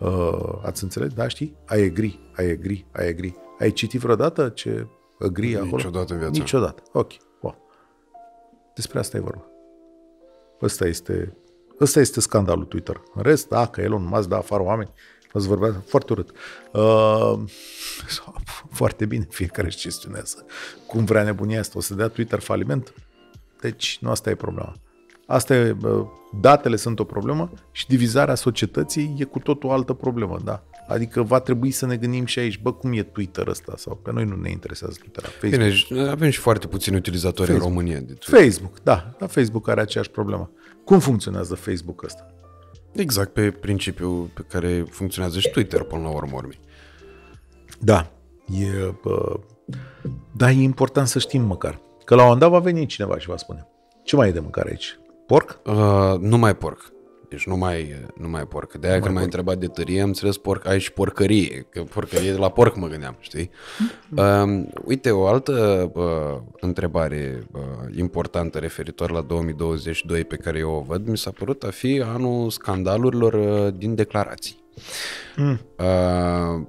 S1: Uh, ați înțeles? Da, știi? Ai agree, ai agree, ai agree. Ai citit vreodată ce agree acolo?
S2: Niciodată în viața.
S1: Niciodată. Ok. Wow. Despre asta e vorba. Ăsta este, ăsta este scandalul Twitter. În rest, dacă Elon Musk da afară oameni, Îți vorbea foarte urât. Uh, foarte bine, fiecare își gestionează cum vrea nebunia asta. O să dea Twitter faliment? Deci nu asta e problema. Asta e, datele sunt o problemă și divizarea societății e cu tot o altă problemă, da. Adică va trebui să ne gândim și aici, bă, cum e Twitter ăsta? Sau pe noi nu ne interesează Twitter.
S2: Facebook. Bine, avem și foarte puțini utilizatori Facebook. în România. De
S1: Facebook, da, da, Facebook are aceeași problemă. Cum funcționează Facebook ăsta?
S2: Exact pe principiul pe care funcționează și Twitter până la urmă urmei.
S1: Da, e, bă, da, e important să știm măcar. Că la un dat va veni cineva și va spune. Ce mai e de mâncare aici? Porc?
S2: Uh, nu mai porc. Deci nu mai, nu mai porc. De aia când m-ai întrebat de tărie, am înțeles porc, ai și porcărie. Că porcărie de la porc mă gândeam, știi? Uh, uite, o altă uh, întrebare uh, importantă referitor la 2022 pe care eu o văd, mi s-a părut a fi anul scandalurilor uh, din declarații. Mm. Uh,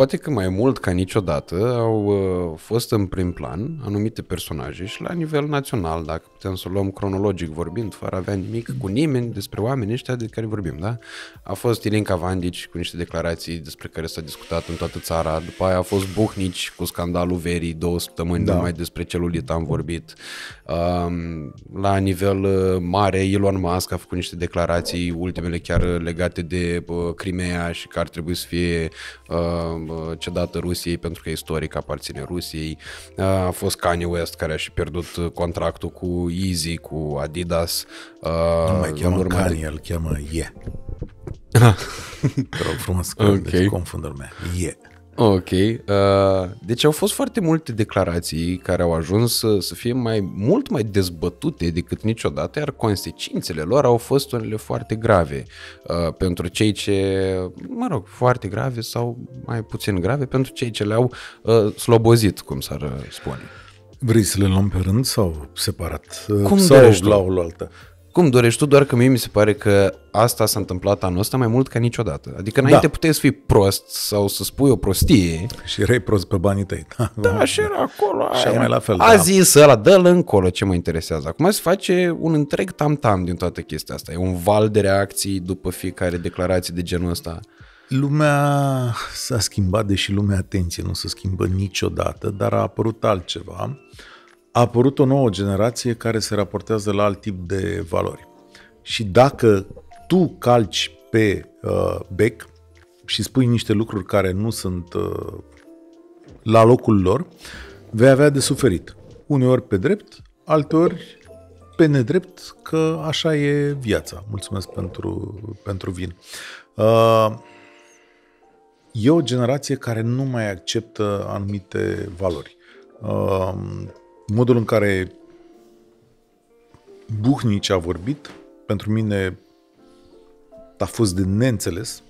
S2: poate că mai mult ca niciodată au uh, fost în prim plan anumite personaje și la nivel național, dacă putem să o luăm cronologic vorbind, fără a avea nimic cu nimeni despre oamenii ăștia de care vorbim, da? A fost Ilinca Vandici cu niște declarații despre care s-a discutat în toată țara, după aia a fost Buhnici cu scandalul verii, două săptămâni da. numai despre celulit am vorbit. Um, la nivel uh, mare, Elon Musk a făcut niște declarații, ultimele chiar legate de uh, Crimea și că ar trebui să fie uh, cedată Rusiei pentru că istoric aparține Rusiei. A fost Kanye West care a și pierdut contractul cu Easy, cu Adidas.
S1: Nu mai cheamă Kanye, îl cheamă Ye. Te rog frumos, că okay. confundă lumea. Ye.
S2: Ok. Uh, deci au fost foarte multe declarații care au ajuns să, să fie mai mult mai dezbătute decât niciodată, iar consecințele lor au fost unele foarte grave uh, pentru cei ce, mă rog, foarte grave sau mai puțin grave pentru cei ce le-au uh, slobozit, cum s-ar spune.
S1: Vrei să le luăm pe rând sau separat? Cum sau la o altă?
S2: Cum dorești tu, doar că mie mi se pare că asta s-a întâmplat anul ăsta mai mult ca niciodată. Adică înainte da. puteai să fii prost sau să spui o prostie.
S1: Și erai prost pe banii tăi.
S2: Da, da și era acolo.
S1: Și mai la fel.
S2: A da. zis ăla, dă-l încolo, ce mă interesează. Acum se face un întreg tam-tam din toată chestia asta. E un val de reacții după fiecare declarație de genul ăsta.
S1: Lumea s-a schimbat, deși lumea, atenție, nu se schimbă niciodată, dar a apărut altceva a apărut o nouă generație care se raportează la alt tip de valori. Și dacă tu calci pe uh, bec și spui niște lucruri care nu sunt uh, la locul lor, vei avea de suferit. Uneori pe drept, alteori pe nedrept, că așa e viața. Mulțumesc pentru, pentru vin. Uh, e o generație care nu mai acceptă anumite valori. Uh, modul în care Buhnici a vorbit, pentru mine a fost de neînțeles.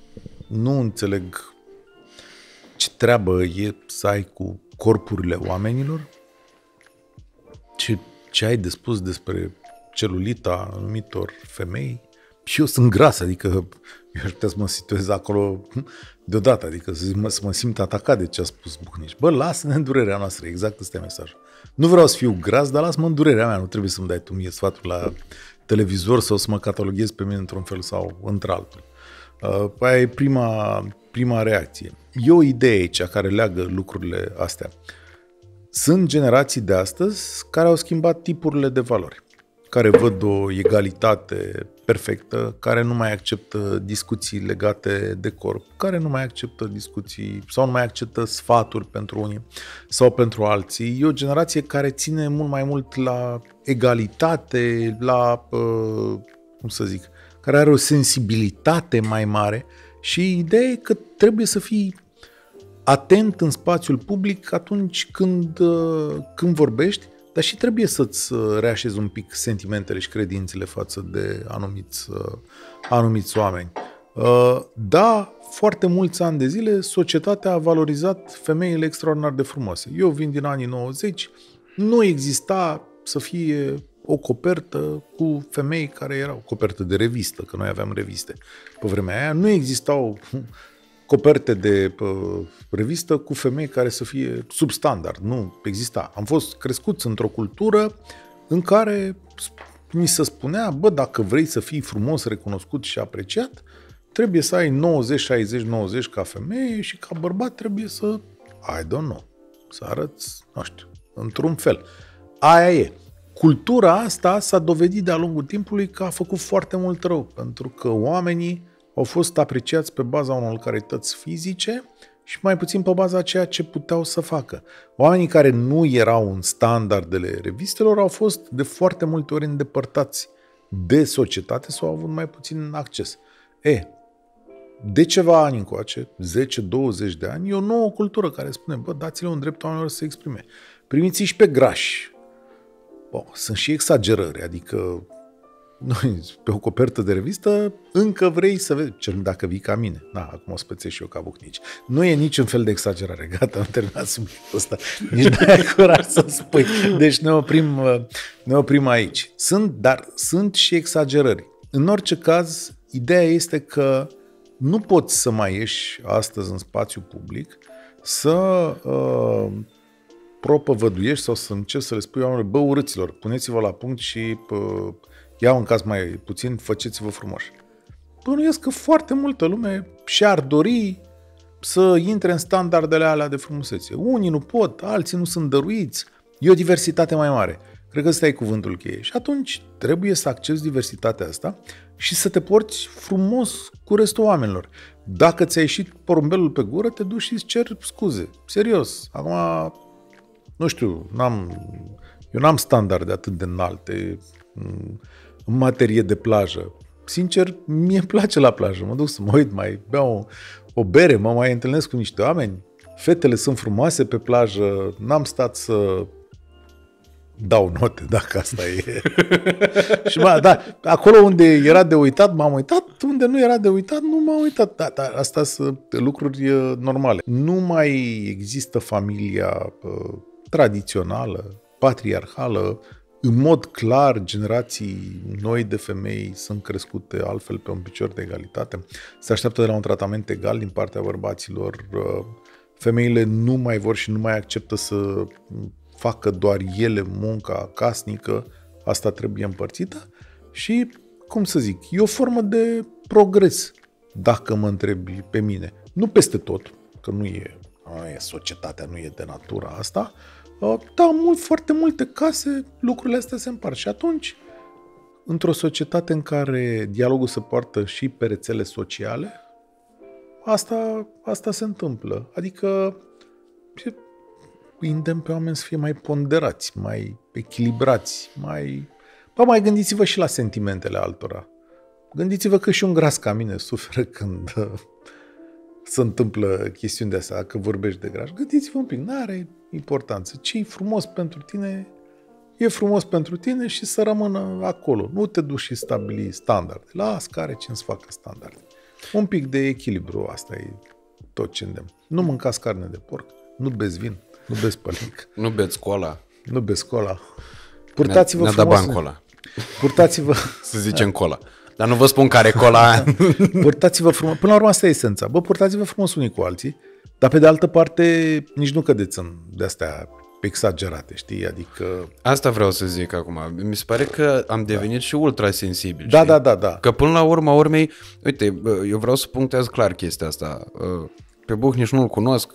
S1: Nu înțeleg ce treabă e să ai cu corpurile oamenilor, ce, ce ai de spus despre celulita anumitor femei. Și eu sunt gras, adică eu aș putea să mă situez acolo deodată, adică să mă, să mă simt atacat de ce a spus Buhnici. Bă, lasă-ne în durerea noastră, exact ăsta e mesajul. Nu vreau să fiu gras, dar lasă-mă în durerea mea, nu trebuie să-mi dai tu mie sfatul la televizor sau să mă cataloghezi pe mine într-un fel sau într-altul. Uh, aia e prima, prima reacție. E o idee aici care leagă lucrurile astea. Sunt generații de astăzi care au schimbat tipurile de valori care văd o egalitate perfectă, care nu mai acceptă discuții legate de corp, care nu mai acceptă discuții sau nu mai acceptă sfaturi pentru unii sau pentru alții. E o generație care ține mult mai mult la egalitate, la, uh, cum să zic, care are o sensibilitate mai mare și ideea e că trebuie să fii atent în spațiul public atunci când, uh, când vorbești, dar și trebuie să-ți uh, reașezi un pic sentimentele și credințele față de anumiți, uh, anumiți oameni. Da, foarte mulți ani de zile, societatea a valorizat femeile extraordinar de frumoase. Eu vin din anii 90, nu exista să fie o copertă cu femei care erau, o copertă de revistă, că noi aveam reviste pe vremea aia, nu existau coperte de uh, revistă cu femei care să fie substandard. Nu exista. Am fost crescuți într-o cultură în care mi se spunea, bă, dacă vrei să fii frumos, recunoscut și apreciat, trebuie să ai 90, 60, 90 ca femeie și ca bărbat trebuie să, I don't know, să arăți, nu știu, într-un fel. Aia e. Cultura asta s-a dovedit de-a lungul timpului că a făcut foarte mult rău, pentru că oamenii au fost apreciați pe baza unor calități fizice și mai puțin pe baza ceea ce puteau să facă. Oamenii care nu erau în standardele revistelor au fost de foarte multe ori îndepărtați de societate sau au avut mai puțin acces. E, de ceva ani încoace, 10-20 de ani, e o nouă cultură care spune, bă, dați-le un drept oamenilor să se exprime. Primiți și pe grași. Bă, sunt și exagerări, adică noi, pe o copertă de revistă, încă vrei să vezi, cel dacă vii ca mine. Na, acum o spățesc și eu ca bucnici. Nu e niciun fel de exagerare. Gata, am terminat subiectul ăsta. Nici nu ai curaj să spui. Deci ne oprim, ne oprim aici. Sunt, dar sunt și exagerări. În orice caz, ideea este că nu poți să mai ieși astăzi în spațiu public să uh, propovăduiești sau să încerci să le spui oamenilor, bă, urâților, puneți-vă la punct și uh, iau în caz mai puțin, faceți-vă frumoși. Bănuiesc că foarte multă lume și-ar dori să intre în standardele alea de frumusețe. Unii nu pot, alții nu sunt dăruiți. E o diversitate mai mare. Cred că ăsta e cuvântul cheie. Și atunci trebuie să accepti diversitatea asta și să te porți frumos cu restul oamenilor. Dacă ți-a ieșit porumbelul pe gură, te duci și îți cer scuze. Serios. Acum, nu știu, n-am, eu n-am standarde atât de înalte în materie de plajă. Sincer, mie îmi place la plajă. Mă duc să mă uit, mai beau o, o bere, mă mai întâlnesc cu niște oameni. Fetele sunt frumoase pe plajă, n-am stat să dau note, dacă asta e. și mă, da, acolo unde era de uitat, m-am uitat, unde nu era de uitat, nu m-am uitat. Da, da, asta sunt lucruri normale. Nu mai există familia uh, tradițională, patriarhală, în mod clar, generații noi de femei sunt crescute altfel pe un picior de egalitate. Se așteaptă de la un tratament egal din partea bărbaților. Uh, femeile nu mai vor și nu mai acceptă să facă doar ele munca casnică, asta trebuie împărțită și, cum să zic, e o formă de progres, dacă mă întrebi pe mine. Nu peste tot, că nu e, nu e societatea, nu e de natura asta, Uh, da, mult, foarte multe case, lucrurile astea se împart. Și atunci, într-o societate în care dialogul se poartă și pe rețele sociale, asta, asta se întâmplă. Adică îi îndemn pe oameni să fie mai ponderați, mai echilibrați, mai... Bă, mai gândiți-vă și la sentimentele altora. Gândiți-vă că și un gras ca mine suferă când se întâmplă chestiuni de astea, că vorbești de graj. Gândiți-vă un pic, n-are importanță. ce e frumos pentru tine, e frumos pentru tine și să rămână acolo. Nu te duci și stabili standarde. Las care ce să facă standarde. Un pic de echilibru, asta e tot ce îndemn. Nu mâncați carne de porc, nu beți vin, nu beți pălnic.
S2: Nu beți cola.
S1: Nu beți cola. Purtați-vă
S2: ne,
S1: frumos.
S2: bani cola.
S1: Purtați-vă...
S2: Să zicem cola. Dar nu vă spun care cola.
S1: purtați-vă frumos. Până la urmă asta e esența. Bă, purtați-vă frumos unii cu alții dar pe de altă parte, nici nu cădeți în de-astea exagerate, știi? Adică...
S2: Asta vreau să zic acum. Mi se pare că am devenit da. și ultra sensibil.
S1: Da, da, da, da.
S2: Că până la urma urmei, uite, eu vreau să punctez clar chestia asta. Pe Buh nici nu-l cunosc,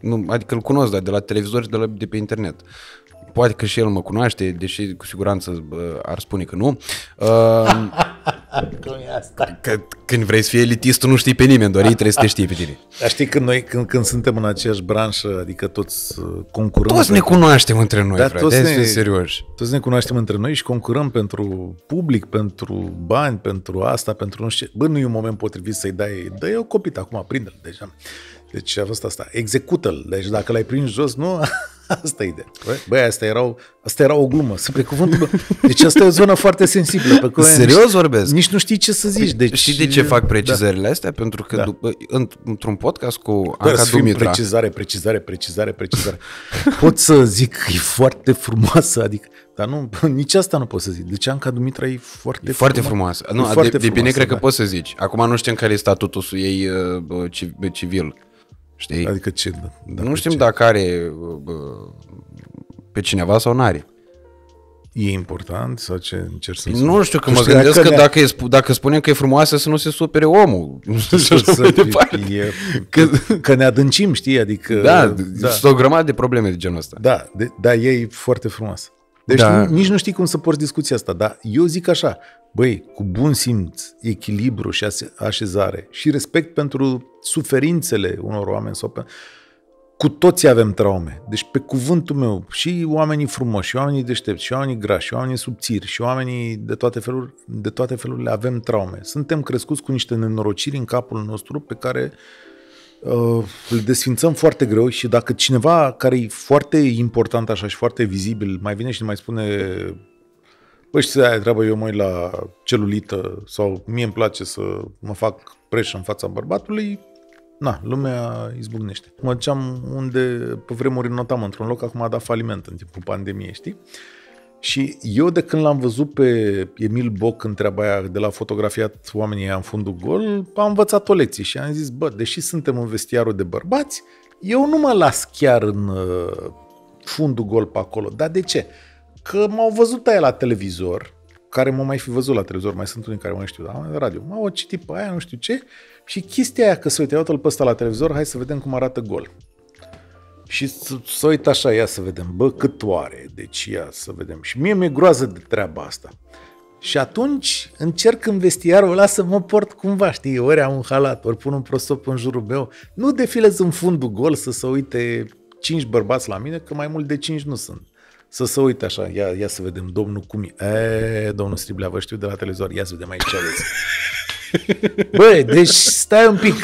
S2: nu, adică îl cunosc, dar de la televizor și de, la, de pe internet. Poate că și el mă cunoaște, deși cu siguranță bă, ar spune că nu. Uh, că când vrei să fii elitist, tu nu știi pe nimeni, doar ei trebuie să te știi pe tine.
S1: Dar știi când noi, când, când suntem în aceeași branșă, adică toți uh, concurăm...
S2: Toți ne cunoaștem între noi,
S1: Da,
S2: frate,
S1: toți
S2: hai să
S1: ne-
S2: fim serioși.
S1: Toți ne cunoaștem între noi și concurăm pentru public, pentru bani, pentru asta, pentru nu știu ce. Bă, nu e un moment potrivit să-i dai, dă-i o copit acum, prinde-l deja. Deci a fost asta, execută-l. Deci dacă l-ai prins jos, nu, asta e ideea. Bă, Băi, asta, erau, asta era o glumă, să precuvântul. bă. Deci asta e o zonă foarte sensibilă. Pe care
S2: Serios
S1: nici,
S2: vorbesc?
S1: nici nu știi ce să zici. Deci,
S2: Știi de ce fac precizările astea? Pentru că
S1: Da.
S2: după, înt- într-un podcast cu
S1: Doar
S2: Anca
S1: să fim
S2: Dumitra,
S1: precizare, precizare, precizare, precizare. Pot să zic că e foarte frumoasă, adică, dar nu, nici asta nu pot să zic. Deci Anca Dumitra e foarte
S2: E foarte frumoasă.
S1: E
S2: Nu,
S1: foarte
S2: de, de bine
S1: frumoasă,
S2: cred că
S1: da.
S2: poți să zici. Acum nu știm care e statutul ei uh, bă, civ- civil. Știi?
S1: Adică ce? Dacă
S2: nu știm
S1: ce?
S2: dacă are uh, bă, pe cineva sau n-are.
S1: E important sau ce încerci să
S2: Nu știu, că
S1: Tu
S2: mă
S1: știi,
S2: gândesc
S1: dacă
S2: că
S1: ne-
S2: dacă, e, sp- dacă spunem că e frumoasă să nu se supere omul. Nu știu
S1: să,
S2: așa mai
S1: să,
S2: departe.
S1: e, că, că ne adâncim, știi? Adică,
S2: Da,
S1: da,
S2: sunt o grămadă de probleme de genul ăsta.
S1: da, de, da, e foarte frumoasă. Deci
S2: Da.
S1: da. nu, nici nu știi cum să porți discuția asta, dar eu zic așa, băi, cu bun simț, echilibru și ase- așezare și respect pentru suferințele unor oameni sau pe... Cu toți avem traume. Deci pe cuvântul meu, și oamenii frumoși, și oamenii deștepți, și oamenii grași, și oamenii subțiri, și oamenii de toate, feluri, de toate felurile avem traume. Suntem crescuți cu niște nenorociri în capul nostru pe care uh, îl desfințăm foarte greu și dacă cineva care e foarte important așa și foarte vizibil mai vine și ne mai spune Băi, știi, aia e treabă, eu mă uit la celulită sau mie îmi place să mă fac preș în fața bărbatului, na, lumea izbucnește. Mă duceam unde pe vremuri notam într-un loc, acum a dat faliment în timpul pandemiei, știi? Și eu de când l-am văzut pe Emil Boc în treaba aia de la fotografiat oamenii aia în fundul gol, am învățat o lecție și am zis, bă, deși suntem în vestiarul de bărbați, eu nu mă las chiar în uh, fundul gol pe acolo. Dar de ce? Că m-au văzut aia la televizor, care mă mai fi văzut la televizor, mai sunt unii care mai știu, dar la radio, m-au citit pe aia, nu știu ce, și chestia aia că se uite, uite-l pe ăsta la televizor, hai să vedem cum arată gol. Și să, să uit așa, ia să vedem, bă, cât oare, deci ia să vedem. Și mie mi-e groază de treaba asta. Și atunci încerc în vestiarul ăla să mă port cumva, știi, ori am un halat, ori pun un prosop în jurul meu. Nu defilez în fundul gol să se uite cinci bărbați la mine, că mai mult de cinci nu sunt. Să se uite așa, ia, ia să vedem, domnul cum e. E, domnul Striblea, vă știu de la televizor, ia să vedem aici ce aveți. Băi, deci stai un pic.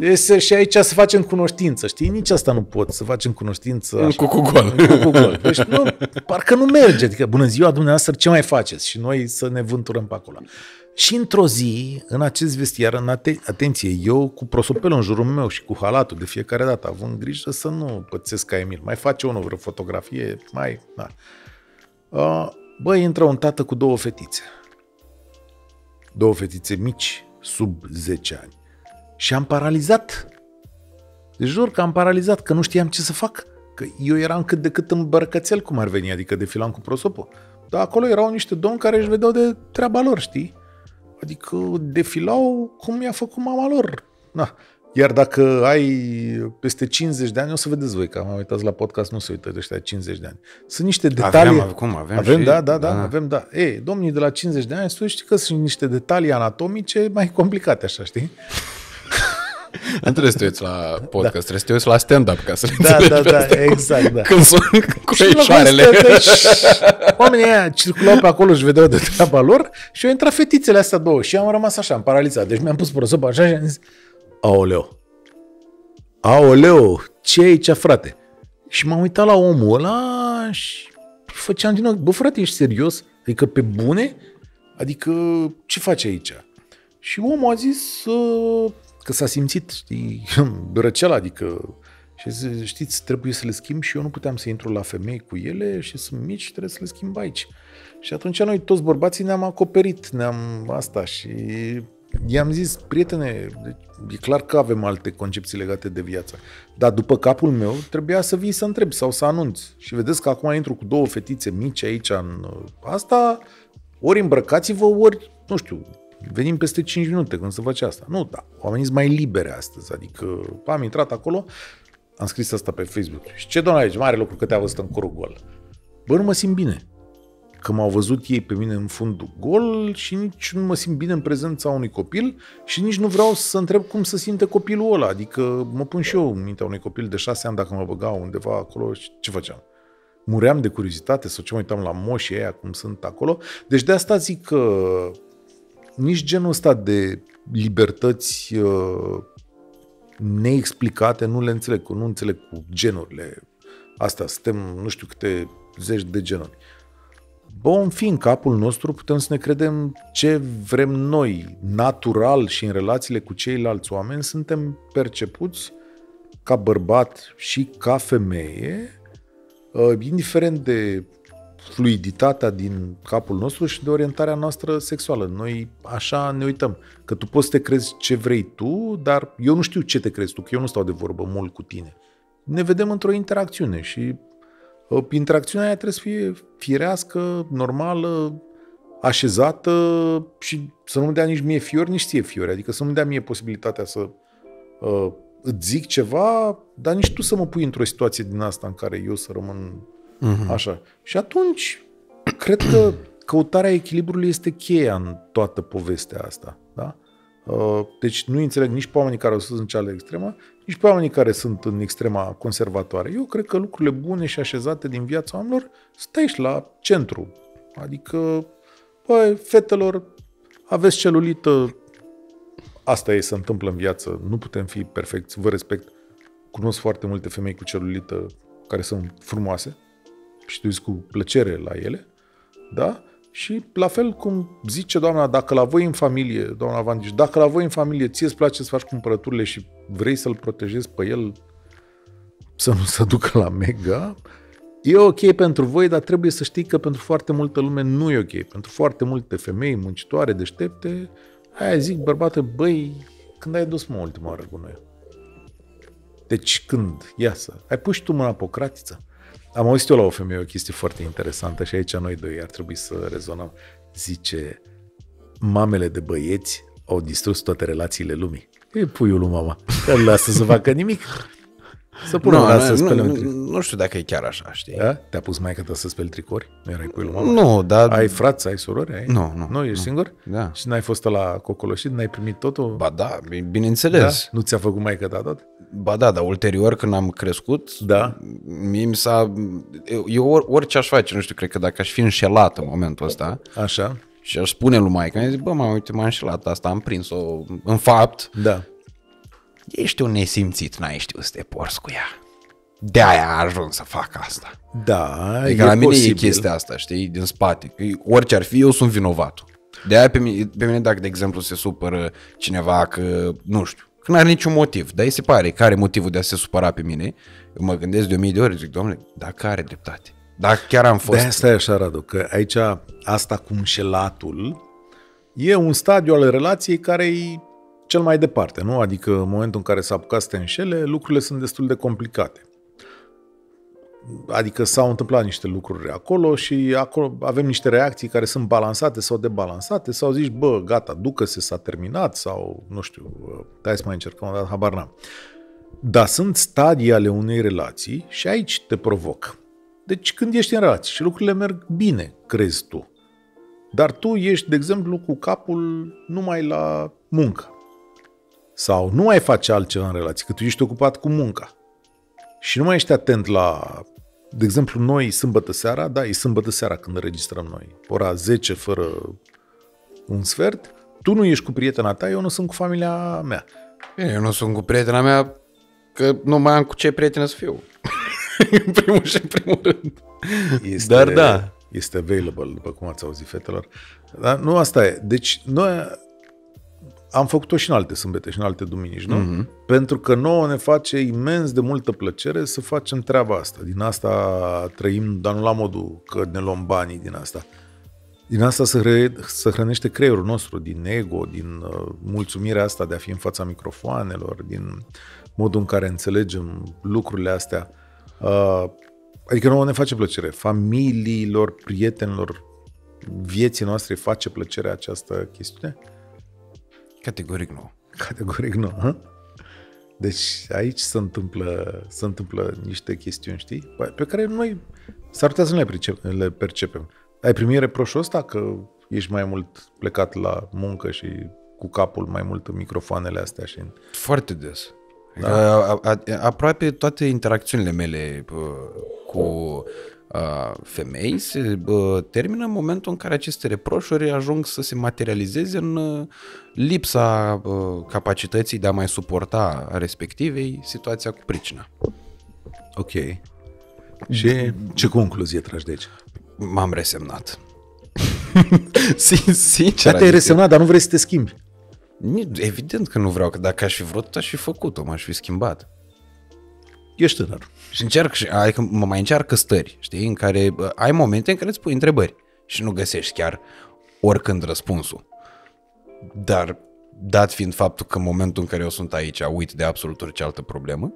S1: Este și aici să facem cunoștință, știi? Nici asta nu pot, să facem cunoștință.
S2: Un
S1: așa.
S2: cucugol.
S1: Un cucugol. Deci nu, parcă nu merge. Adică, bună ziua dumneavoastră, ce mai faceți? Și noi să ne vânturăm pe acolo. Și într-o zi, în acest vestiar, în aten- atenție, eu cu prosopelul în jurul meu și cu halatul de fiecare dată, având grijă să nu pățesc ca Emil. Mai face unul vreo fotografie, mai... Da. Uh, băi, intră un tată cu două fetițe. Două fetițe mici, sub 10 ani. Și am paralizat. De jur că am paralizat, că nu știam ce să fac. Că eu eram cât de cât în bărcățel, cum ar veni, adică defilam cu prosopul. Dar acolo erau niște domni care își vedeau de treaba lor, știi? Adică defilau cum i-a făcut mama lor. Na. Iar dacă ai peste 50 de ani, o să vedeți voi, că am uitat la podcast, nu se uită de ăștia 50 de ani. Sunt niște detalii.
S2: Avem, cum avem
S1: Avem,
S2: și-
S1: da, da, da,
S2: da.
S1: avem, da. Ei, domnii de la 50 de ani, tu știi că sunt niște detalii anatomice mai complicate, așa, știi?
S2: Nu trebuie să te uiți la podcast, trebuie să te uiți la stand-up ca să le
S1: Da,
S2: înțelegi
S1: da,
S2: pe
S1: da,
S2: astea.
S1: exact, da.
S2: Când sunt cu
S1: Și la
S2: șoarele.
S1: vârstă, deci, oamenii aia circulau pe acolo și vedeau de treaba lor și au intrat fetițele astea două și am rămas așa, am paralizat. Deci mi-am pus prosop așa și am zis, aoleo, aoleo, ce e aici, frate? Și m-am uitat la omul ăla și făceam din ochi, bă, frate, ești serios? Adică pe bune? Adică ce faci aici? Și omul a zis uh, că s-a simțit, știi, răceala, adică și zis, știți, trebuie să le schimb și eu nu puteam să intru la femei cu ele și sunt mici și trebuie să le schimb aici. Și atunci noi toți bărbații ne-am acoperit, ne-am asta și i-am zis, prietene, deci, e clar că avem alte concepții legate de viață, dar după capul meu trebuia să vii să întrebi sau să anunți. Și vedeți că acum intru cu două fetițe mici aici în uh, asta, ori îmbrăcați-vă, ori, nu știu, venim peste 5 minute când se face asta. Nu, da, oamenii sunt mai libere astăzi, adică am intrat acolo, am scris asta pe Facebook. Și ce domnule aici, mare lucru că te-a văzut în curul gol. bă, nu mă simt bine. Că m-au văzut ei pe mine în fundul gol și nici nu mă simt bine în prezența unui copil și nici nu vreau să întreb cum se simte copilul ăla. Adică mă pun și eu în mintea unui copil de șase ani dacă mă băgau undeva acolo și ce făceam? Muream de curiozitate sau ce mă uitam la moșii aia cum sunt acolo. Deci de asta zic că nici genul ăsta de libertăți uh, neexplicate nu le înțeleg, nu înțeleg cu genurile astea. Suntem nu știu câte zeci de genuri. Bun, fi în capul nostru, putem să ne credem ce vrem noi, natural și în relațiile cu ceilalți oameni, suntem percepuți ca bărbat și ca femeie, uh, indiferent de fluiditatea din capul nostru și de orientarea noastră sexuală. Noi așa ne uităm. Că tu poți să te crezi ce vrei tu, dar eu nu știu ce te crezi tu, că eu nu stau de vorbă mult cu tine. Ne vedem într-o interacțiune și uh, interacțiunea aia trebuie să fie firească, normală, așezată și să nu-mi dea nici mie fiori, nici ție fiori. Adică să nu-mi dea mie posibilitatea să uh, îți zic ceva, dar nici tu să mă pui într-o situație din asta în care eu să rămân uh-huh. așa. Și atunci, cred că căutarea echilibrului este cheia în toată povestea asta. Da? Uh, deci nu înțeleg nici pe oamenii care sunt în cealaltă extremă, nici pe oamenii care sunt în extrema conservatoare. Eu cred că lucrurile bune și așezate din viața oamenilor stai și la centru. Adică, băi, fetelor, aveți celulită, asta e, se întâmplă în viață, nu putem fi perfecți, vă respect. Cunosc foarte multe femei cu celulită care sunt frumoase și tu cu plăcere la ele, da? Și la fel cum zice doamna, dacă la voi în familie, doamna Van zice, dacă la voi în familie ție îți place să faci cumpărăturile și vrei să-l protejezi pe el să nu se ducă la mega, e ok pentru voi, dar trebuie să știi că pentru foarte multă lume nu e ok. Pentru foarte multe femei muncitoare, deștepte, aia zic, bărbate, băi, când ai dus mă ultima oară cu noi? Deci când? Ia să. Ai pus și tu mâna pe o cratiță? Am auzit eu la o femeie o chestie foarte interesantă și aici noi doi ar trebui să rezonăm. Zice, mamele de băieți au distrus toate relațiile lumii. E puiul lui mama, că lasă să facă nimic. Să pună
S2: Nu,
S1: no,
S2: nu,
S1: să spele
S2: nu,
S1: un tric.
S2: nu știu dacă e chiar așa, știi?
S1: Da? Te-a pus maica ta să speli tricori? Nu erai puiul lui mama?
S2: Nu, dar...
S1: Ai frați, ai surori? Ai?
S2: Nu, nu,
S1: Nu, ești
S2: nu.
S1: singur?
S2: Da.
S1: Și n-ai fost la cocoloșit, n-ai primit totul?
S2: Ba da,
S1: da?
S2: bineînțeles.
S1: Nu ți-a făcut maica ta tot?
S2: Ba da, dar ulterior când am crescut,
S1: Da.
S2: mie mi s-a... Eu, eu or, orice aș face, nu știu, cred că dacă aș fi înșelat în momentul ăsta
S1: Așa?
S2: și aș spune lui maica, mi zic, bă, mă, uite, m-am înșelat, asta am prins-o în fapt,
S1: Da.
S2: Ești un nesimțit, n-ai știut să te porți cu ea. De-aia a ajuns să fac asta.
S1: Da,
S2: Adică
S1: e
S2: la mine
S1: posibil.
S2: e chestia asta, știi, din spate. Că Orice ar fi, eu sunt vinovatul. De aia pe mine, pe mine dacă, de exemplu, se supără cineva că, nu știu, că nu are niciun motiv, dar îi se pare că are motivul de a se supăra pe mine, eu mă gândesc de o mie de ori, zic, domnule, dacă are dreptate. Dacă chiar am fost...
S1: De asta e așa, Radu, că aici asta cu înșelatul e un stadiu al relației care e cel mai departe, nu? Adică în momentul în care s-a apucat să te înșele, lucrurile sunt destul de complicate. Adică s-au întâmplat niște lucruri acolo și acolo avem niște reacții care sunt balansate sau debalansate sau zici, bă, gata, ducă-se, s-a terminat sau, nu știu, hai să mai încercăm o dată, habar n-am. Dar sunt stadii ale unei relații și aici te provoc. Deci când ești în relație și lucrurile merg bine, crezi tu, dar tu ești, de exemplu, cu capul numai la muncă sau nu mai faci altceva în relație, că tu ești ocupat cu munca și nu mai ești atent la, de exemplu, noi sâmbătă seara, da, e sâmbătă seara când înregistrăm noi, ora 10 fără un sfert, tu nu ești cu prietena ta, eu nu sunt cu familia mea.
S2: Bine, eu nu sunt cu prietena mea că nu mai am cu ce prietenă să fiu. în primul și în primul rând.
S1: Este,
S2: Dar da.
S1: Este available, după cum ați auzit, fetelor. Dar nu asta e. Deci, noi am făcut-o și în alte sâmbete și în alte duminici, nu? Mm-hmm. Pentru că nouă ne face imens de multă plăcere să facem treaba asta. Din asta trăim, dar nu la modul că ne luăm banii din asta. Din asta se, hră, se hrănește creierul nostru, din ego, din uh, mulțumirea asta de a fi în fața microfoanelor, din modul în care înțelegem lucrurile astea. Uh, adică nouă ne face plăcere. Familiilor, prietenilor, vieții noastre face plăcere această chestiune?
S2: Categoric nu.
S1: Categoric nu. Hă? Deci aici se întâmplă, se întâmplă niște chestiuni, știi? Pe care noi s-ar putea să nu le, pricep, le percepem. Ai primit reproșul ăsta că ești mai mult plecat la muncă și cu capul mai mult în microfoanele astea și în...
S2: Foarte des. Da. A, a, a, aproape toate interacțiunile mele cu a, femei se a, termină în momentul în care aceste reproșuri ajung să se materializeze în a, lipsa a, capacității de a mai suporta respectivei situația cu pricina.
S1: Ok. Și ce concluzie tragi de aici?
S2: M-am resemnat. Sincer.
S1: Dar te-ai adică- resemnat, dar nu vrei să te schimbi.
S2: Evident că nu vreau, că dacă aș fi vrut, aș fi făcut-o, m-aș fi schimbat.
S1: Ești tânăr.
S2: Și încerc, adică mă mai încearcă stări, știi, în care ai momente în care îți pui întrebări și nu găsești chiar oricând răspunsul. Dar, dat fiind faptul că în momentul în care eu sunt aici uit de absolut orice altă problemă,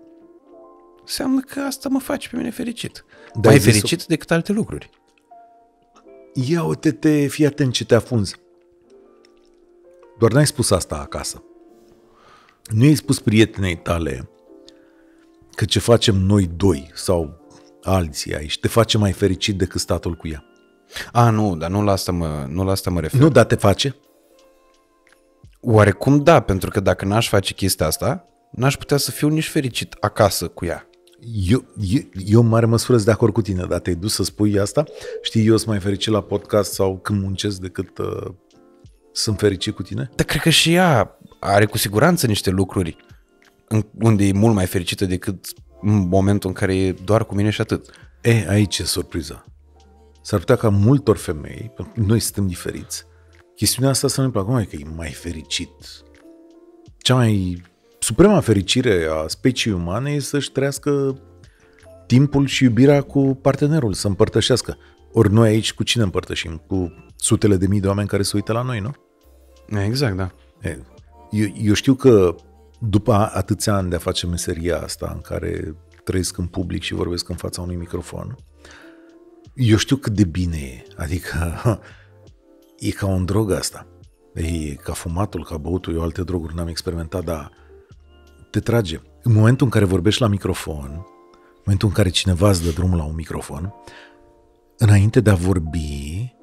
S2: înseamnă că asta mă face pe mine fericit. Da, mai fericit o... decât alte lucruri.
S1: Ia uite-te, fii atent ce te afunzi. Doar n-ai spus asta acasă. Nu ai spus prietenei tale că ce facem noi doi sau alții aici te face mai fericit decât statul cu ea.
S2: A, nu, dar nu la asta mă, nu la asta mă refer.
S1: Nu, dar te face?
S2: Oarecum da, pentru că dacă n-aș face chestia asta, n-aș putea să fiu nici fericit acasă cu ea.
S1: Eu, eu, eu în mare măsură sunt de acord cu tine, dar te-ai dus să spui asta? Știi, eu sunt mai fericit la podcast sau când muncesc decât uh, sunt fericit cu tine?
S2: Dar cred că și ea are cu siguranță niște lucruri unde e mult mai fericită decât în momentul în care e doar cu mine și atât.
S1: E, aici e surpriza. S-ar putea ca multor femei, pentru că noi suntem diferiți, chestiunea asta să nu-i placă, mai că e mai fericit. Cea mai suprema fericire a speciei umane e să-și trăiască timpul și iubirea cu partenerul, să împărtășească. Ori noi aici cu cine împărtășim? Cu sutele de mii de oameni care se uită la noi, nu?
S2: Exact, da.
S1: Eu, eu știu că după atâția ani de a face meseria asta în care trăiesc în public și vorbesc în fața unui microfon, eu știu cât de bine e. Adică e ca un drog asta. E ca fumatul, ca băutul, eu alte droguri n-am experimentat, dar te trage. În momentul în care vorbești la microfon, în momentul în care cineva îți dă drumul la un microfon, înainte de a vorbi,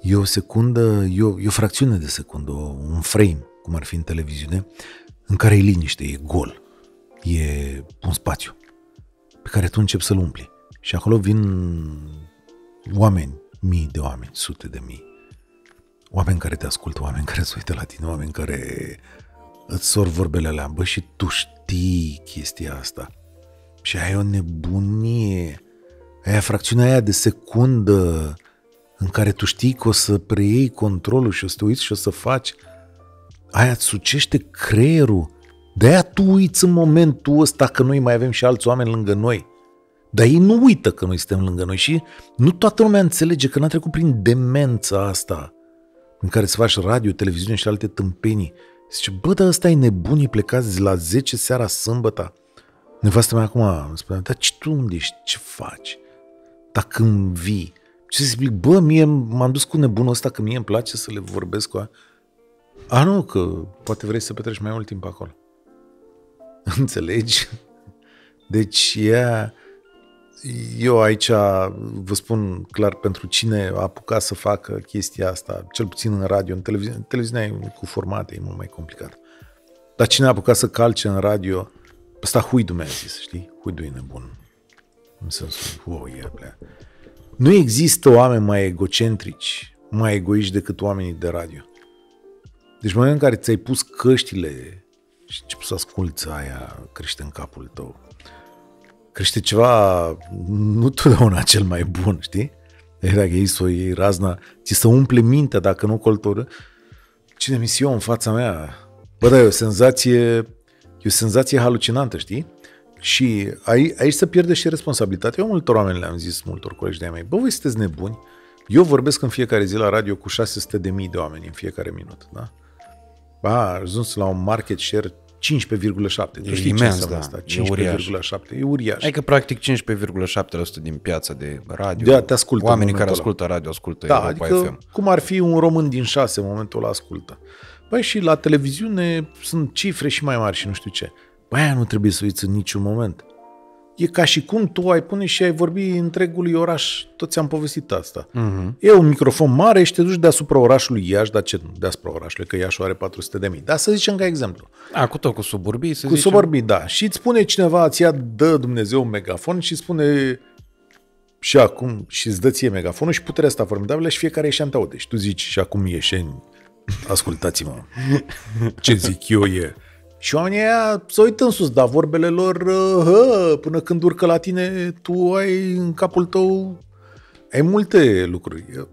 S1: e o secundă, e o, e o fracțiune de secundă, un frame, cum ar fi în televiziune, în care e liniște, e gol, e un spațiu pe care tu începi să-l umpli. Și acolo vin oameni, mii de oameni, sute de mii, oameni care te ascultă, oameni care se uită la tine, oameni care îți sor vorbele alea, bă, și tu știi chestia asta. Și ai o nebunie, aia fracțiunea aia de secundă în care tu știi că o să preiei controlul și o să te uiți și o să faci, aia îți sucește creierul. De-aia tu uiți în momentul ăsta că noi mai avem și alți oameni lângă noi. Dar ei nu uită că noi suntem lângă noi și nu toată lumea înțelege că n-a trecut prin demența asta în care să faci radio, televiziune și alte tâmpenii. Zice, bă, dar ăsta e nebunii plecați la 10 seara sâmbătă. Nevastă mea acum îmi spunea, dar ce tu unde ești? Ce faci? Dar când vii? Ce să zic, bă, mie m-am dus cu nebunul ăsta că mie îmi place să le vorbesc cu a... A, nu, că poate vrei să petreci mai mult timp acolo. Înțelegi? Deci ea... Eu aici vă spun clar pentru cine a apucat să facă chestia asta, cel puțin în radio, în televiziune, în televiziune cu formate, e mult mai complicat. Dar cine a apucat să calce în radio, ăsta huidu mi-a zis, știi? Huidu e nebun. În sensul, oh, e plea. Nu există oameni mai egocentrici, mai egoiști decât oamenii de radio. Deci în momentul în care ți-ai pus căștile și începi să asculți aia, crește în capul tău crește ceva nu totdeauna cel mai bun, știi? Deci dacă ei să o iei razna, ți să umple mintea dacă nu coltoră. Cine misiune în fața mea? Bă, da, e o senzație, e o senzație halucinantă, știi? Și aici, aici se pierde și responsabilitatea. Eu multor oameni le-am zis, multor colegi de-ai mei, bă, voi sunteți nebuni? Eu vorbesc în fiecare zi la radio cu 600 de mii de oameni în fiecare minut, da? Ba, a ajuns la un market share 15,7.
S2: E știi imens, da. Asta?
S1: 15,7. E uriaș.
S2: Adică practic 15,7% din piața de radio.
S1: De te ascultă
S2: Oamenii care ascultă radio ascultă
S1: da, Europa adică FM. cum ar fi un român din șase în momentul ăla ascultă. Păi și la televiziune sunt cifre și mai mari și nu știu ce. Băi, nu trebuie să uiți în niciun moment. E ca și cum tu ai pune și ai vorbi întregului oraș, toți am povestit asta. Uh-huh. E un microfon mare și te duci deasupra orașului Iași, dar ce nu, deasupra orașului, că Iașul are 400 de mii. Dar să zicem ca exemplu.
S2: A, cu tot, cu suburbii, să
S1: Cu
S2: zicem.
S1: suburbii, da. Și îți spune cineva, îți ia, dă Dumnezeu un megafon și spune și acum, și îți dă ție megafonul și puterea asta formidabilă și fiecare ieșean te aude. Și tu zici, și acum ieșeni, ascultați-mă, ce zic eu e. Și oamenii aia să uită în sus, dar vorbele lor, uh, hă, până când urcă la tine, tu ai în capul tău, ai multe lucruri. Eu,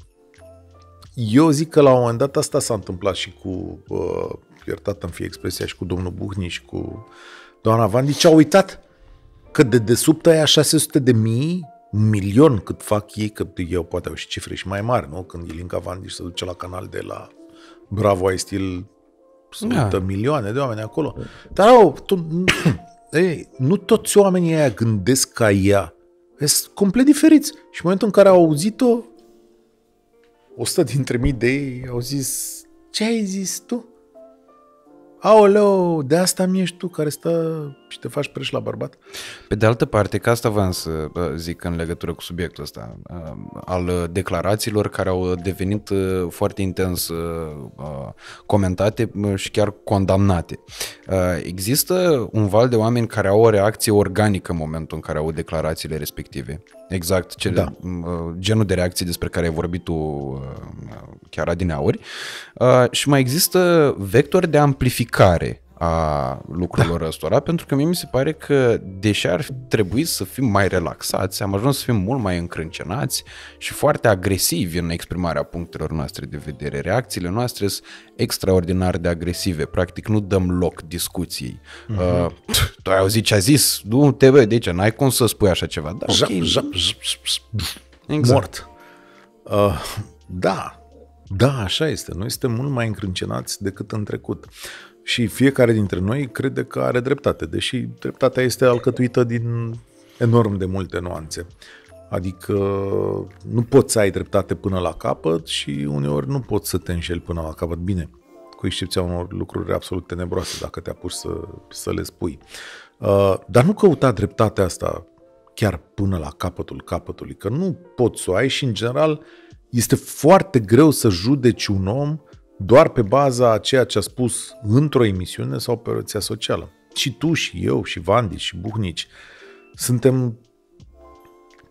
S1: eu zic că la un moment dat asta s-a întâmplat și cu, uh, iertat în fie expresia, și cu domnul Buhni și cu doamna Vandi, ce au uitat că de desubt aia 600 de mii, un milion cât fac ei, că eu poate au și cifre și mai mari, nu? Când Ilinca Vandi se duce la canal de la Bravo ai stil sunt
S2: Da.
S1: da. milioane de oameni acolo. Dar au, tu, ei, nu toți oamenii aia gândesc ca ea. Sunt complet diferiți. Și în momentul în care au auzit-o, 100 dintre mii de ei au zis, ce ai zis tu? Aoleu, de asta mi ești tu care stă și te faci preș la bărbat?
S2: Pe de altă parte, că asta voiam să uh, zic în legătură cu subiectul ăsta, uh, al uh, declarațiilor care au devenit uh, foarte intens uh, uh, comentate uh, și chiar condamnate. Uh, Există un val de oameni care au o reacție organică în momentul în care au declarațiile respective. Exact cele,
S1: Da.
S2: uh, genul de reacție despre care ai vorbit tu uh, chiar adineauri. Uh, Și mai există vectori de amplificare a lucrurilor da. ăstora, pentru că mie mi se pare că, deși ar trebui să fim mai relaxați, am ajuns să fim mult mai încrâncenați și foarte agresivi în exprimarea punctelor noastre de vedere. Reacțiile noastre sunt extraordinar de agresive, practic nu dăm loc discuției. Uh-huh. Uh, tu ai auzit ce a zis? Nu te văd, de ce? N-ai cum să spui așa ceva. Da,
S1: Jap,
S2: ok.
S1: jap, jap, jap,
S2: Exact.
S1: mort. Uh, da, da, așa este. Noi suntem mult mai încrâncenați decât în trecut. Și fiecare dintre noi crede că are dreptate, deși dreptatea este alcătuită din enorm de multe nuanțe. Adică nu poți să ai dreptate până la capăt și uneori nu poți să te înșeli până la capăt. Bine, cu excepția unor lucruri absolut tenebroase, dacă te apuci să, să le spui. Uh, dar nu căuta dreptatea asta chiar până la capătul capătului, că nu poți să o ai și, în general, este foarte greu să judeci un om doar pe baza a ceea ce a spus într-o emisiune sau pe rețea socială. Și tu, și eu, și Vandi, și Buhnici suntem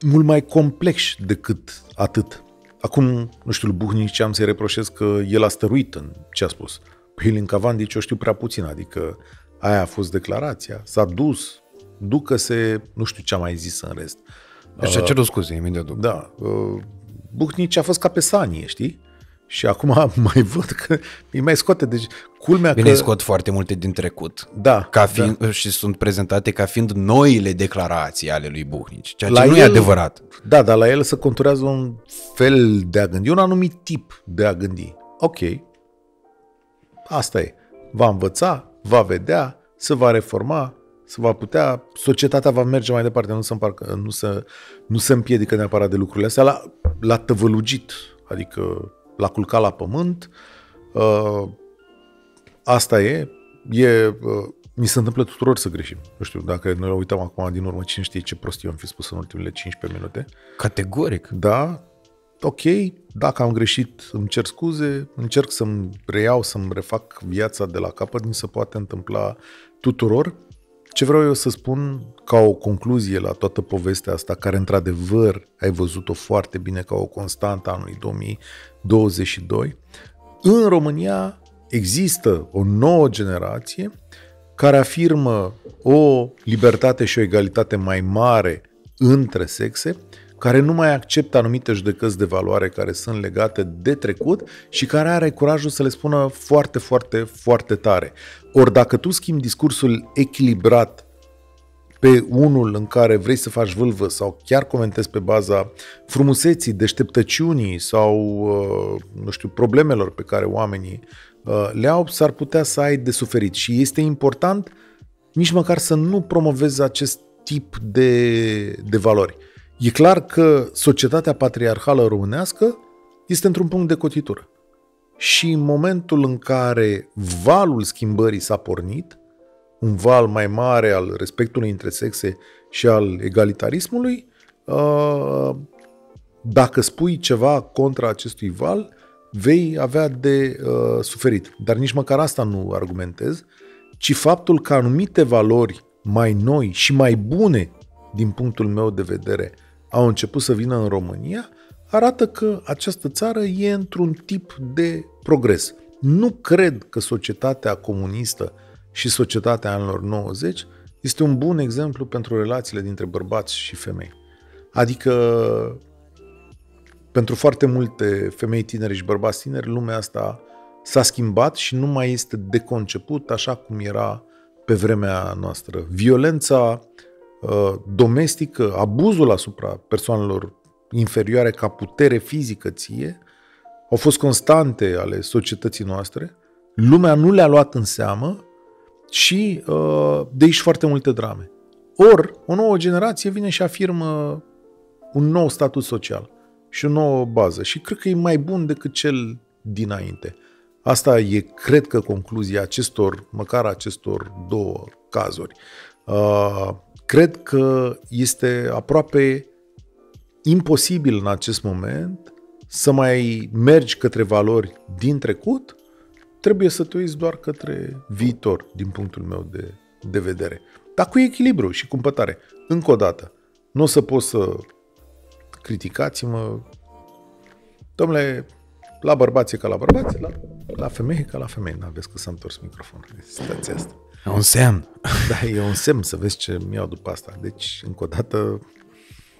S1: mult mai complexi decât atât. Acum, nu știu, lui Buhnici ce am să-i reproșez că el a stăruit în ce a spus. Pe Ilinca Vandici o știu prea puțin, adică aia a fost declarația, s-a dus, ducă-se, nu știu ce a mai zis în rest.
S2: Deci a cerut scuze imediat după.
S1: Da, uh, Buhnici a fost ca pe sanie, știi? Și acum mai văd că îi mai scoate. Deci, culmea
S2: Bine,
S1: că...
S2: scot foarte multe din trecut.
S1: Da,
S2: Ca fiind, da. Și sunt prezentate ca fiind noile declarații ale lui Buhnici, ceea ce
S1: La
S2: nu e
S1: el-
S2: adevărat.
S1: Da, dar la el se conturează un fel de a gândi, un anumit tip de a gândi. Ok, asta e. Va învăța, va vedea, se va reforma, se va putea, societatea va merge mai departe, nu se, împarcă, nu se, nu se împiedică neapărat de lucrurile astea, la, la tăvălugit, adică la culcat la pământ. Uh, asta e, e uh, mi se întâmplă tuturor să greșim. Nu știu, dacă noi uităm acum din urmă, cine știe ce prostii am fi spus în ultimele 15 minute.
S2: Categoric.
S1: Da, ok, dacă am greșit, îmi cer scuze, încerc să-mi reiau, să-mi refac viața de la capăt, mi se poate întâmpla tuturor. Ce vreau eu să spun ca o concluzie la toată povestea asta, care într-adevăr ai văzut-o foarte bine ca o constantă a anului 2022, în România există o nouă generație care afirmă o libertate și o egalitate mai mare între sexe, care nu mai acceptă anumite judecăți de valoare care sunt legate de trecut și care are curajul să le spună foarte, foarte, foarte tare. Ori dacă tu schimbi discursul echilibrat pe unul în care vrei să faci vâlvă sau chiar comentezi pe baza frumuseții, deșteptăciunii sau, uh, nu știu, problemelor pe care oamenii uh, le au, s-ar putea să ai de suferit. Și este important nici măcar să nu promovezi acest tip de, de valori. E clar că societatea patriarhală românească este într-un punct de cotitură. Și în momentul în care valul schimbării s-a pornit, un val mai mare al respectului între sexe și al egalitarismului, uh, dacă spui ceva contra acestui val, vei avea de uh, suferit. Dar nici măcar asta nu argumentez, ci faptul că anumite valori mai noi și mai bune, din punctul meu de vedere, au început să vină în România, arată că această țară e într-un tip de progres. Nu cred că societatea comunistă și societatea anilor 90 este un bun exemplu pentru relațiile dintre bărbați și femei. Adică pentru foarte multe femei tinere și bărbați tineri, lumea asta s-a schimbat și nu mai este deconceput așa cum era pe vremea noastră. Violența uh, domestică, abuzul asupra persoanelor inferioare ca putere fizică ție, au fost constante ale societății noastre. Lumea nu le-a luat în seamă și uh, de aici foarte multe drame. Ori, o nouă generație vine și afirmă un nou statut social și o nouă bază și cred că e mai bun decât cel dinainte. Asta e, cred că, concluzia acestor, măcar acestor două cazuri. Uh, cred că este aproape imposibil în acest moment să mai mergi către valori din trecut, trebuie să te uiți doar către viitor, din punctul meu de, de vedere. Dar cu echilibru și cu împătare. Încă o dată, nu o să pot să criticați-mă. Domnule, la bărbați ca la bărbați, la, la femei ca la femei. Nu aveți că s-a întors microfonul. Situația asta.
S2: E un semn.
S1: Da, e un semn să vezi ce mi iau după asta. Deci, încă o dată...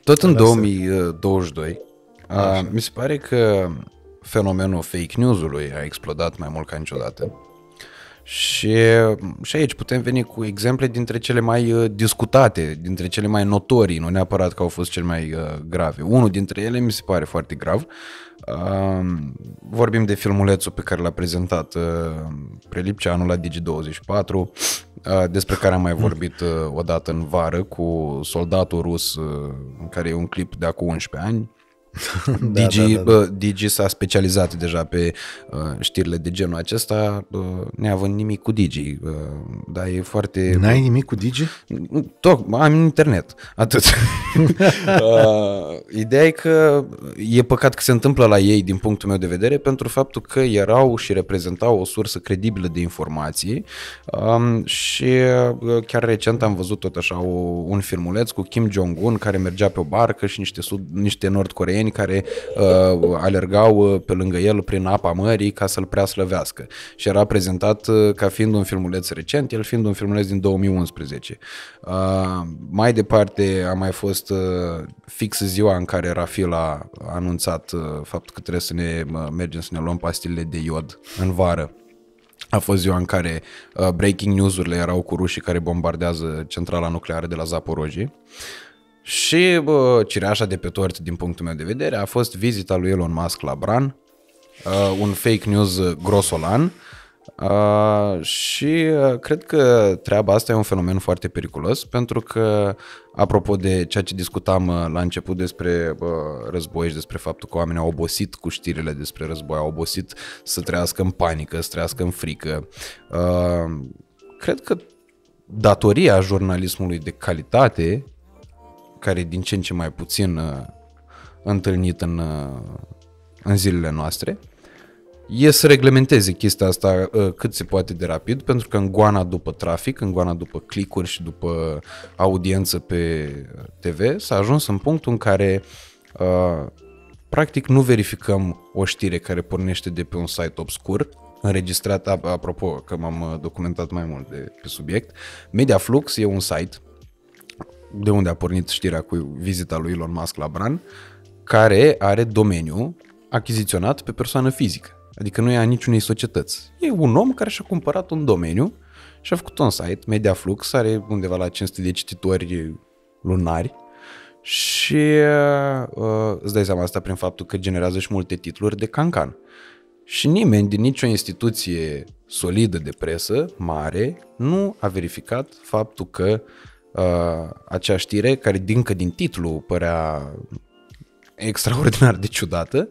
S2: Tot în 2022, a, mi se pare că fenomenul fake news-ului a explodat mai mult ca niciodată. Și, și aici putem veni cu exemple dintre cele mai uh, discutate, dintre cele mai notorii, nu neapărat că au fost cele mai uh, grave. Unul dintre ele mi se pare foarte grav. Uh, vorbim de filmulețul pe care l-a prezentat uh, Prelipceanu la Digi24, uh, despre care am mai vorbit uh, odată în vară cu soldatul rus, uh, care e un clip de acum 11 ani da, Digi, da, da, da. Digi s-a specializat deja pe uh, știrile de genul acesta, uh, neavând nimic cu Digi, uh, dar e foarte...
S1: N-ai nimic cu Digi?
S2: Tot, am internet, atât. uh, ideea e că e păcat că se întâmplă la ei din punctul meu de vedere pentru faptul că erau și reprezentau o sursă credibilă de informații um, și uh, chiar recent am văzut tot așa o, un filmuleț cu Kim Jong-un care mergea pe o barcă și niște, sud, niște nord-coreeni oameni care uh, alergau uh, pe lângă el prin apa mării ca să-l prea slăvească. Și era prezentat uh, ca fiind un filmuleț recent, el fiind un filmuleț din 2011. Uh, mai departe a mai fost uh, fix ziua în care Rafil a anunțat uh, faptul că trebuie să ne uh, mergem să ne luăm pastilele de iod în vară. A fost ziua în care uh, breaking news-urile erau cu rușii care bombardează centrala nucleară de la Zaporojie. Și bă, cireașa de pe tort, din punctul meu de vedere, a fost vizita lui Elon Musk la Bran, uh, un fake news grosolan, Uh, și uh, cred că treaba asta e un fenomen foarte periculos pentru că, apropo de ceea ce discutam uh, la început despre uh, război și despre faptul că oamenii au obosit cu știrile despre război, au obosit să trăiască în panică, să trăiască în frică, uh, cred că datoria jurnalismului de calitate care e din ce în ce mai puțin uh, întâlnit în, uh, în zilele noastre, e să reglementeze chestia asta uh, cât se poate de rapid, pentru că în goana după trafic, în goana după clicuri și după audiență pe TV, s-a ajuns în punctul în care uh, practic nu verificăm o știre care pornește de pe un site obscur, înregistrat, apropo că m-am uh, documentat mai mult de, pe subiect, Mediaflux e un site de unde a pornit știrea cu vizita lui Elon Musk la Bran, care are domeniu achiziționat pe persoană fizică. Adică nu e a niciunei societăți. E un om care și-a cumpărat un domeniu și a făcut un site, Mediaflux, are undeva la 500 de cititori lunari și uh, îți dai seama asta prin faptul că generează și multe titluri de cancan. Și nimeni din nicio instituție solidă de presă, mare, nu a verificat faptul că uh, acea știre, care dincă din titlu părea extraordinar de ciudată,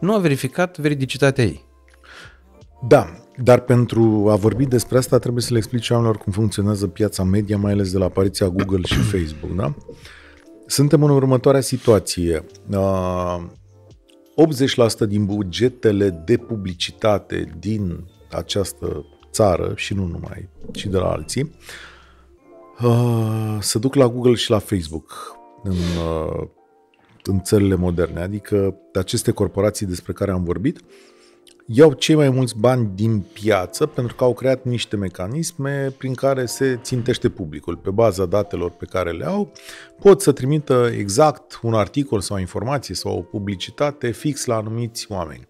S2: nu a verificat veridicitatea ei.
S1: Da, Dar pentru a vorbi despre asta trebuie să le explici oamenilor cum funcționează piața media, mai ales de la apariția Google și Facebook. Da? Suntem în următoarea situație. 80% din bugetele de publicitate din această țară și nu numai, ci de la alții, se duc la Google și la Facebook în, în țările moderne. Adică aceste corporații despre care am vorbit iau cei mai mulți bani din piață pentru că au creat niște mecanisme prin care se țintește publicul. Pe baza datelor pe care le au, pot să trimită exact un articol sau o informație sau o publicitate fix la anumiți oameni.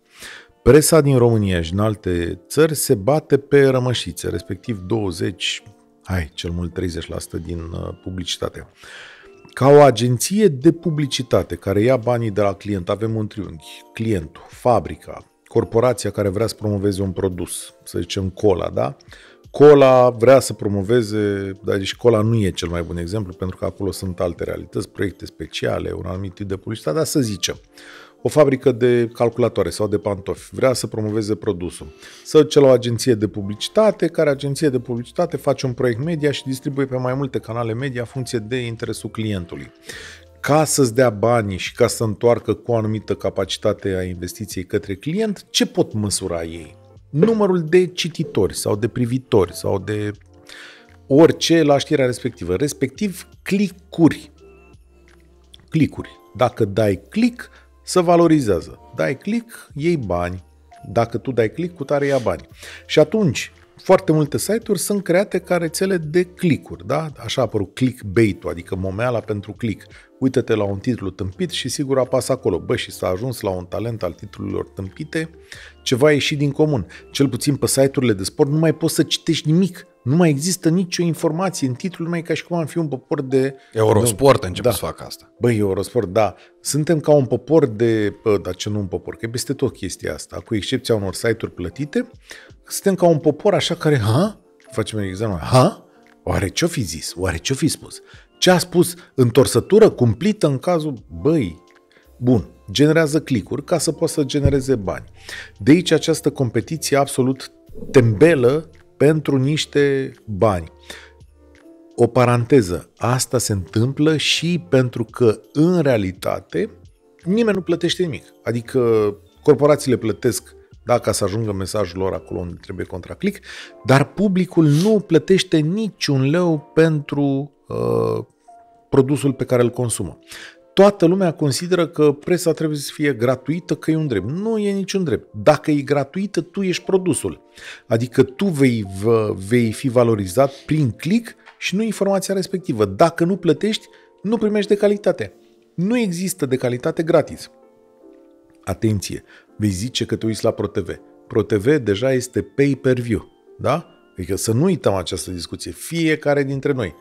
S1: Presa din România și în alte țări se bate pe rămășițe, respectiv 20, hai, cel mult 30% din uh, publicitate. Ca o agenție de publicitate care ia banii de la client, avem un triunghi, clientul, fabrica, corporația care vrea să promoveze un produs, să zicem cola, da? Cola vrea să promoveze, dar și cola nu e cel mai bun exemplu, pentru că acolo sunt alte realități, proiecte speciale, un anumit tip de publicitate, dar să zicem, o fabrică de calculatoare sau de pantofi vrea să promoveze produsul. Să duce la o agenție de publicitate, care agenție de publicitate face un proiect media și distribuie pe mai multe canale media în funcție de interesul clientului ca să-ți dea banii și ca să întoarcă cu o anumită capacitate a investiției către client, ce pot măsura ei? Numărul de cititori sau de privitori sau de orice la știrea respectivă, respectiv clicuri. Clicuri. Dacă dai click, se valorizează. Dai click, iei bani. Dacă tu dai click, cu tare ia bani. Și atunci, foarte multe site-uri sunt create ca rețele de clicuri, da? Așa a apărut clickbait-ul, adică momeala pentru click. Uită-te la un titlu tâmpit și sigur apasă acolo. Bă, și s-a ajuns la un talent al titlurilor tâmpite, ceva ieșit din comun. Cel puțin pe site-urile de sport nu mai poți să citești nimic. Nu mai există nicio informație în titlu, numai ca și cum am fi un popor de...
S2: Eurosport a început da. să facă asta.
S1: Băi, Eurosport, da. Suntem ca un popor de... Bă, dar ce nu un popor? Că e peste tot chestia asta. Cu excepția unor site-uri plătite, suntem ca un popor așa care, ha? Facem examen, ha? Oare ce-o fi zis? Oare ce-o fi spus? Ce a spus? Întorsătură cumplită în cazul, băi, bun, generează clicuri ca să poată să genereze bani. De aici această competiție absolut tembelă pentru niște bani. O paranteză, asta se întâmplă și pentru că, în realitate, nimeni nu plătește nimic. Adică corporațiile plătesc da, ca să ajungă mesajul lor acolo unde trebuie contra click, dar publicul nu plătește niciun leu pentru uh, produsul pe care îl consumă. Toată lumea consideră că presa trebuie să fie gratuită, că e un drept. Nu e niciun drept. Dacă e gratuită, tu ești produsul. Adică tu vei, vei fi valorizat prin click și nu informația respectivă. Dacă nu plătești, nu primești de calitate. Nu există de calitate gratis. Atenție! Vei zice că te uiți la ProTV. ProTV deja este pay-per-view. Da? Adică să nu uităm această discuție. Fiecare dintre noi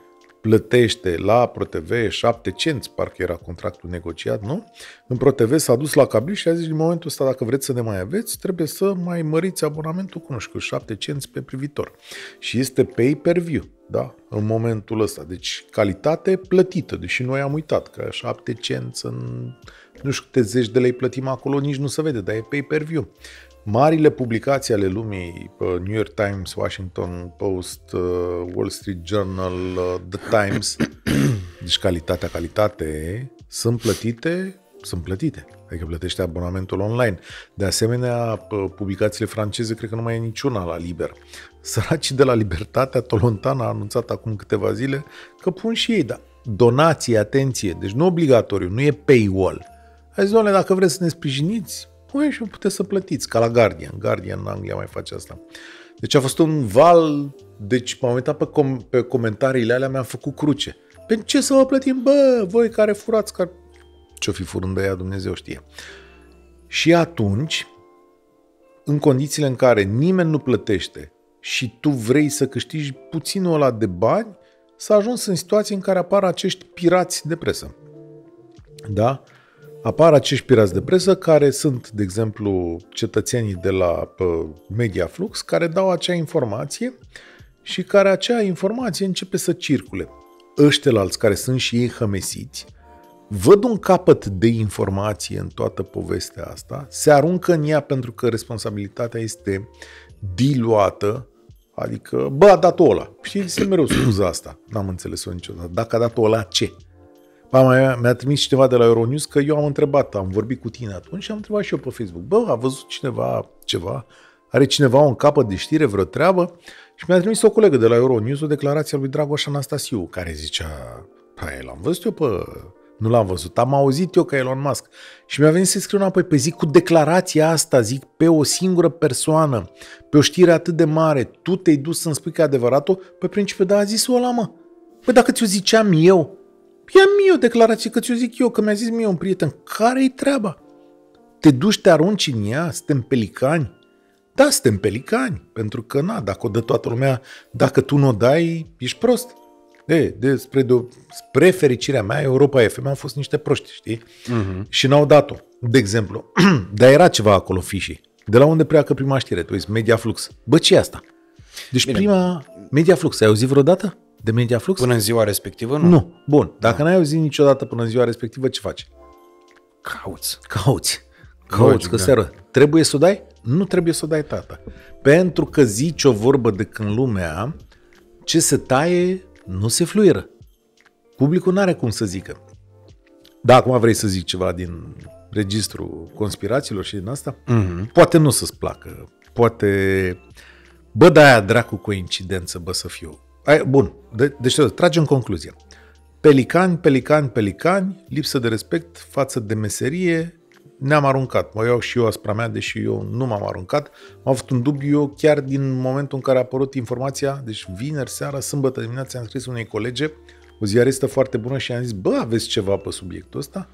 S1: plătește la ProTV 7 cenți, parcă era contractul negociat, nu? În ProTV s-a dus la cablu și a zis, în momentul ăsta, dacă vreți să ne mai aveți, trebuie să mai măriți abonamentul cu, nu știu, 7 cenți pe privitor. Și este pay-per-view, da? În momentul ăsta. Deci, calitate plătită, deși noi am uitat că 7 cenți în nu știu câte zeci de lei plătim acolo, nici nu se vede, dar e pay-per-view marile publicații ale lumii, New York Times, Washington Post, uh, Wall Street Journal, uh, The Times, deci calitatea, calitate, sunt plătite, sunt plătite. Adică plătește abonamentul online. De asemenea, publicațiile franceze, cred că nu mai e niciuna la liber. Săracii de la Libertatea, Tolontan a anunțat acum câteva zile că pun și ei, da, donații, atenție, deci nu obligatoriu, nu e paywall. Hai zis, dacă vreți să ne sprijiniți, Păi și puteți să plătiți, ca la Guardian. Guardian în Anglia mai face asta. Deci a fost un val, deci m-am uitat pe, com- pe comentariile alea, mi-am făcut cruce. Pentru ce să vă plătim, bă, voi care furați, care... Ce-o fi furând de ea, Dumnezeu știe. Și atunci, în condițiile în care nimeni nu plătește și tu vrei să câștigi puținul ăla de bani, s-a ajuns în situații în care apar acești pirați de presă. Da? Apar acești pirați de presă care sunt, de exemplu, cetățenii de la Mediaflux care dau acea informație și care acea informație începe să circule. Ăștilalți care sunt și ei hămesiți, văd un capăt de informație în toată povestea asta, se aruncă în ea pentru că responsabilitatea este diluată, adică, bă, a dat-o ăla. Știi, se mereu scuza asta. N-am înțeles-o niciodată. Dacă a dat-o ăla, ce? Ba, mi-a, mi-a trimis cineva de la Euronews că eu am întrebat, am vorbit cu tine atunci și am întrebat și eu pe Facebook. Bă, a văzut cineva ceva? Are cineva un capăt de știre, vreo treabă? Și mi-a trimis o colegă de la Euronews o declarație a lui Dragoș Anastasiu, care zicea, păi, l-am văzut eu pe... Nu l-am văzut, am auzit eu că Elon Musk. Și mi-a venit să scriu înapoi pe zic cu declarația asta, zic, pe o singură persoană, pe o știre atât de mare, tu te-ai dus să-mi spui că e adevărat-o? Pe principiu, da, a zis-o ăla, mă. Păi dacă ți-o ziceam eu, ia mie o declarație că ți-o zic eu, că mi-a zis mie un prieten, care-i treaba? Te duci, te arunci în ea, suntem pelicani? Da, suntem pelicani, pentru că, na, dacă o dă toată lumea, dacă tu nu o dai, ești prost. De, de, spre, de, spre fericirea mea, Europa FM au fost niște proști, știi? Uh-huh. Și n-au dat-o, de exemplu. Dar era ceva acolo fișii. De la unde pleacă prima știre? Tu ești Media Flux. Bă, ce e asta? Deci Bine. prima Media Flux, ai auzit vreodată de Media Flux?
S2: Până în ziua respectivă, nu?
S1: Nu. Bun. Dacă n-ai auzit niciodată până în ziua respectivă, ce faci?
S2: Cauți.
S1: Cauți. Cauți, Logic, că da. seară. Trebuie să o dai? Nu trebuie să o dai, tata. Pentru că zici o vorbă de când lumea, ce se taie, nu se fluieră. Publicul nu are cum să zică. Da, acum vrei să zic ceva din registrul conspirațiilor și din asta, mm-hmm. poate nu să-ți placă, poate... Bă, da aia dracu coincidență, bă, să fiu. Ai, bun, de, deci trage în concluzie. Pelicani, pelicani, pelicani, lipsă de respect față de meserie, ne-am aruncat. Mă iau și eu asupra mea, deși eu nu m-am aruncat. Am avut un dubiu chiar din momentul în care a apărut informația, deci vineri seara, sâmbătă dimineața, am scris unei colege, o ziaristă foarte bună și am zis, bă, aveți ceva pe subiectul ăsta?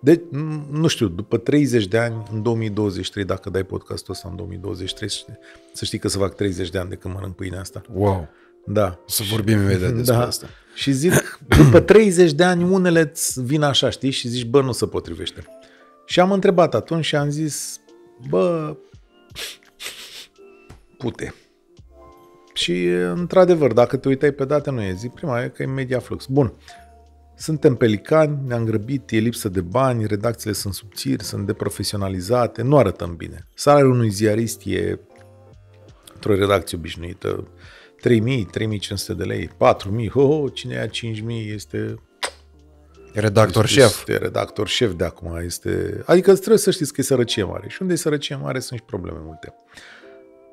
S1: Deci, nu știu, după 30 de ani, în 2023, dacă dai podcastul ăsta în 2023, să știi că să fac 30 de ani de când mănânc pâinea asta.
S2: Wow!
S1: Da.
S2: Să vorbim imediat despre da. asta.
S1: Și zic, după 30 de ani, unele vin așa, știi, și zici, bă, nu se potrivește. Și am întrebat atunci și am zis, bă, pute. Și, într-adevăr, dacă te uitai pe date, nu e. Zic, prima e că e media flux. Bun. Suntem pelicani, ne-am grăbit, e lipsă de bani, redacțiile sunt subțiri, sunt deprofesionalizate, nu arătăm bine. Salariul unui ziarist e într-o redacție obișnuită 3.000, 3.500 de lei, 4.000, ho, ho, cine ia 5.000 este
S2: Redactor este, șef.
S1: Este redactor șef de acum. Este... Adică trebuie să știți că e sărăcie mare. Și unde e sărăcie mare sunt și probleme multe.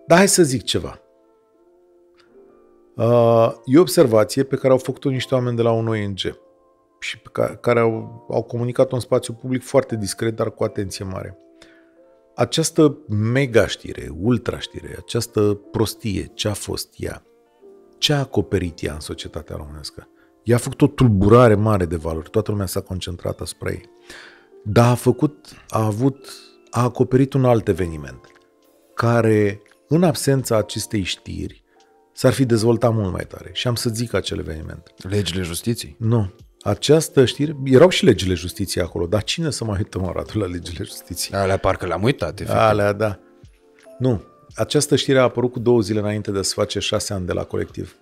S1: Dar hai să zic ceva. Uh, e o observație pe care au făcut-o niște oameni de la un ONG și pe care, care au, au comunicat-o în spațiu public foarte discret, dar cu atenție mare. Această mega știre, ultra știre, această prostie, ce a fost ea, ce a acoperit ea în societatea românească? Ea a făcut o tulburare mare de valori, toată lumea s-a concentrat asupra ei. Dar a făcut, a avut, a acoperit un alt eveniment, care, în absența acestei știri, s-ar fi dezvoltat mult mai tare. Și am să zic acel eveniment.
S2: Legile justiției?
S1: Nu. Această știre, erau și legile justiției acolo, dar cine să mai uită mă la legile justiției?
S2: Alea parcă le-am uitat, efectiv.
S1: Alea, da. Nu. Această știre a apărut cu două zile înainte de a se face șase ani de la colectiv.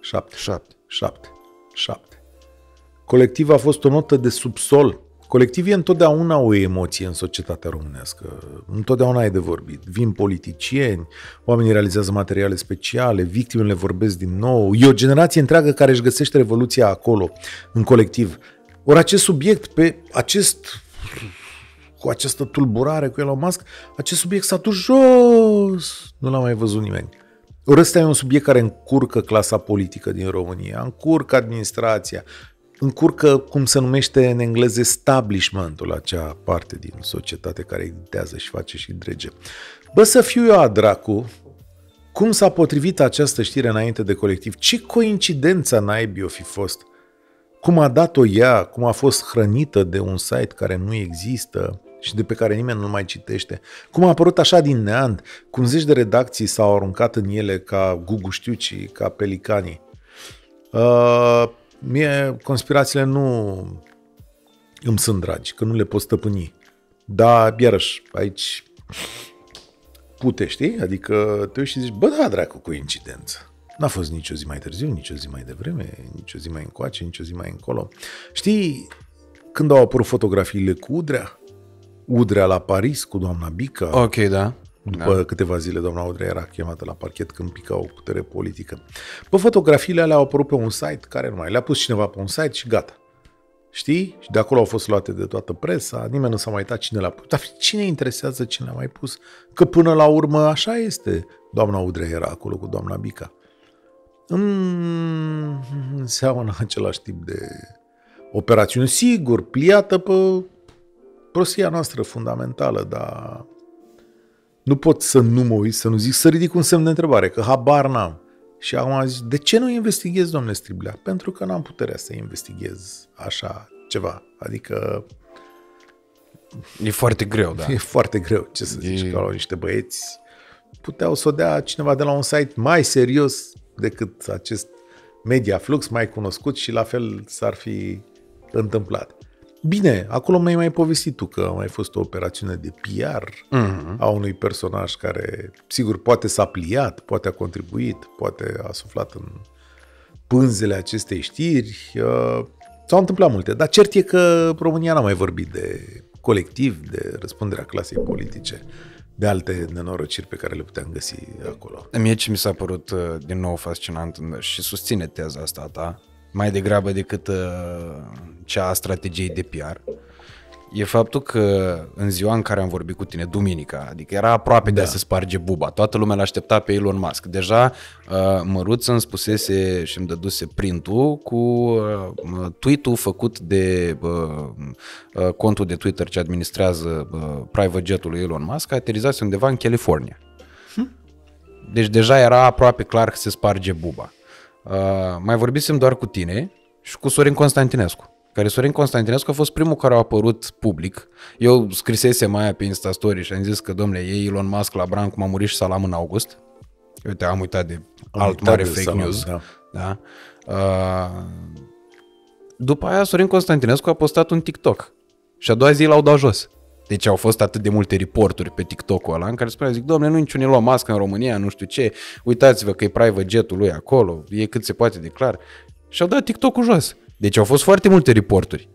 S1: Șapte.
S2: Șapte.
S1: Șapte. Șapte. Colectiv a fost o notă de subsol. Colectiv e întotdeauna o emoție în societatea românească. Întotdeauna ai de vorbit. Vin politicieni, oamenii realizează materiale speciale, victimele vorbesc din nou. E o generație întreagă care își găsește revoluția acolo, în colectiv. Ori acest subiect, pe acest cu această tulburare cu Elon Musk, acest subiect s-a dus jos. Nu l-a mai văzut nimeni. Ori ăsta e un subiect care încurcă clasa politică din România, încurcă administrația, încurcă, cum se numește în engleză, establishmentul, acea parte din societate care editează și face și drege. Bă, să fiu eu a dracu, cum s-a potrivit această știre înainte de colectiv? Ce coincidență naibii o fi fost? Cum a dat-o ea, cum a fost hrănită de un site care nu există, și de pe care nimeni nu mai citește. Cum a apărut așa din neant, cum zeci de redacții s-au aruncat în ele ca guguștiucii, ca pelicanii. Uh, mie conspirațiile nu îmi sunt dragi, că nu le pot stăpâni. Dar, iarăși, aici pute, știi? Adică te uiți și zici, bă, da, dracu, coincidență. N-a fost nicio zi mai târziu, nicio zi mai devreme, nicio zi mai încoace, nicio zi mai încolo. Știi, când au apărut fotografiile cu Udrea, Udrea la Paris cu doamna Bica.
S2: Ok, da.
S1: După da. câteva zile, doamna Audrey era chemată la parchet când pica o putere politică. Pe fotografiile alea au apărut pe un site care nu mai le-a pus cineva pe un site și gata. Știi? Și de acolo au fost luate de toată presa, nimeni nu s-a mai uitat cine le-a pus. Dar cine interesează cine le-a mai pus? Că până la urmă așa este. Doamna Udre era acolo cu doamna Bica. Mm, înseamnă același tip de operațiune. Sigur, pliată pe prostia noastră fundamentală, dar nu pot să nu mă uit, să nu zic, să ridic un semn de întrebare, că habar n-am. Și acum a zis, de ce nu investighez, domnule Striblea? Pentru că n-am puterea să investighez așa ceva. Adică...
S2: E foarte greu, da.
S1: E foarte greu, ce să zici, e... că au niște băieți puteau să o dea cineva de la un site mai serios decât acest Media Flux, mai cunoscut și la fel s-ar fi întâmplat. Bine, acolo mi-ai mai povestit tu că a mai fost o operațiune de PR mm-hmm. a unui personaj care, sigur, poate s-a pliat, poate a contribuit, poate a suflat în pânzele acestei știri. Uh, s-au întâmplat multe, dar cert e că România n-a mai vorbit de colectiv, de răspunderea clasei politice, de alte nenorociri pe care le puteam găsi acolo.
S2: Mie ce mi s-a părut uh, din nou fascinant și susține teza asta ta, mai degrabă decât uh, cea a strategiei de PR, e faptul că în ziua în care am vorbit cu tine, duminica, adică era aproape da. de a da. se sparge buba, toată lumea l-aștepta pe Elon Musk. Deja uh, Măruț îmi spusese și îmi dăduse printul cu uh, tweet-ul făcut de uh, uh, contul de Twitter ce administrează uh, private jet-ul lui Elon Musk, a aterizat undeva în California. Hm? Deci deja era aproape clar că se sparge buba. Uh, mai vorbisem doar cu tine și cu Sorin Constantinescu. Care Sorin Constantinescu a fost primul care a apărut public. Eu scrisese mai pe Insta Story și am zis că, domnule, e Elon Musk la Bran cum a murit și Salam în august. Uite, am uitat de am alt mare de fake Salam, news. Da. Da? Uh, după aia, Sorin Constantinescu a postat un TikTok. Și a doua zi l-au dat jos. Deci au fost atât de multe reporturi pe TikTok-ul ăla în care spunea, zic, domnule, nu niciun Elon Musk în România, nu știu ce, uitați-vă că e private jet-ul lui acolo, e cât se poate de clar. Și au dat TikTok-ul jos. Deci au fost foarte multe reporturi.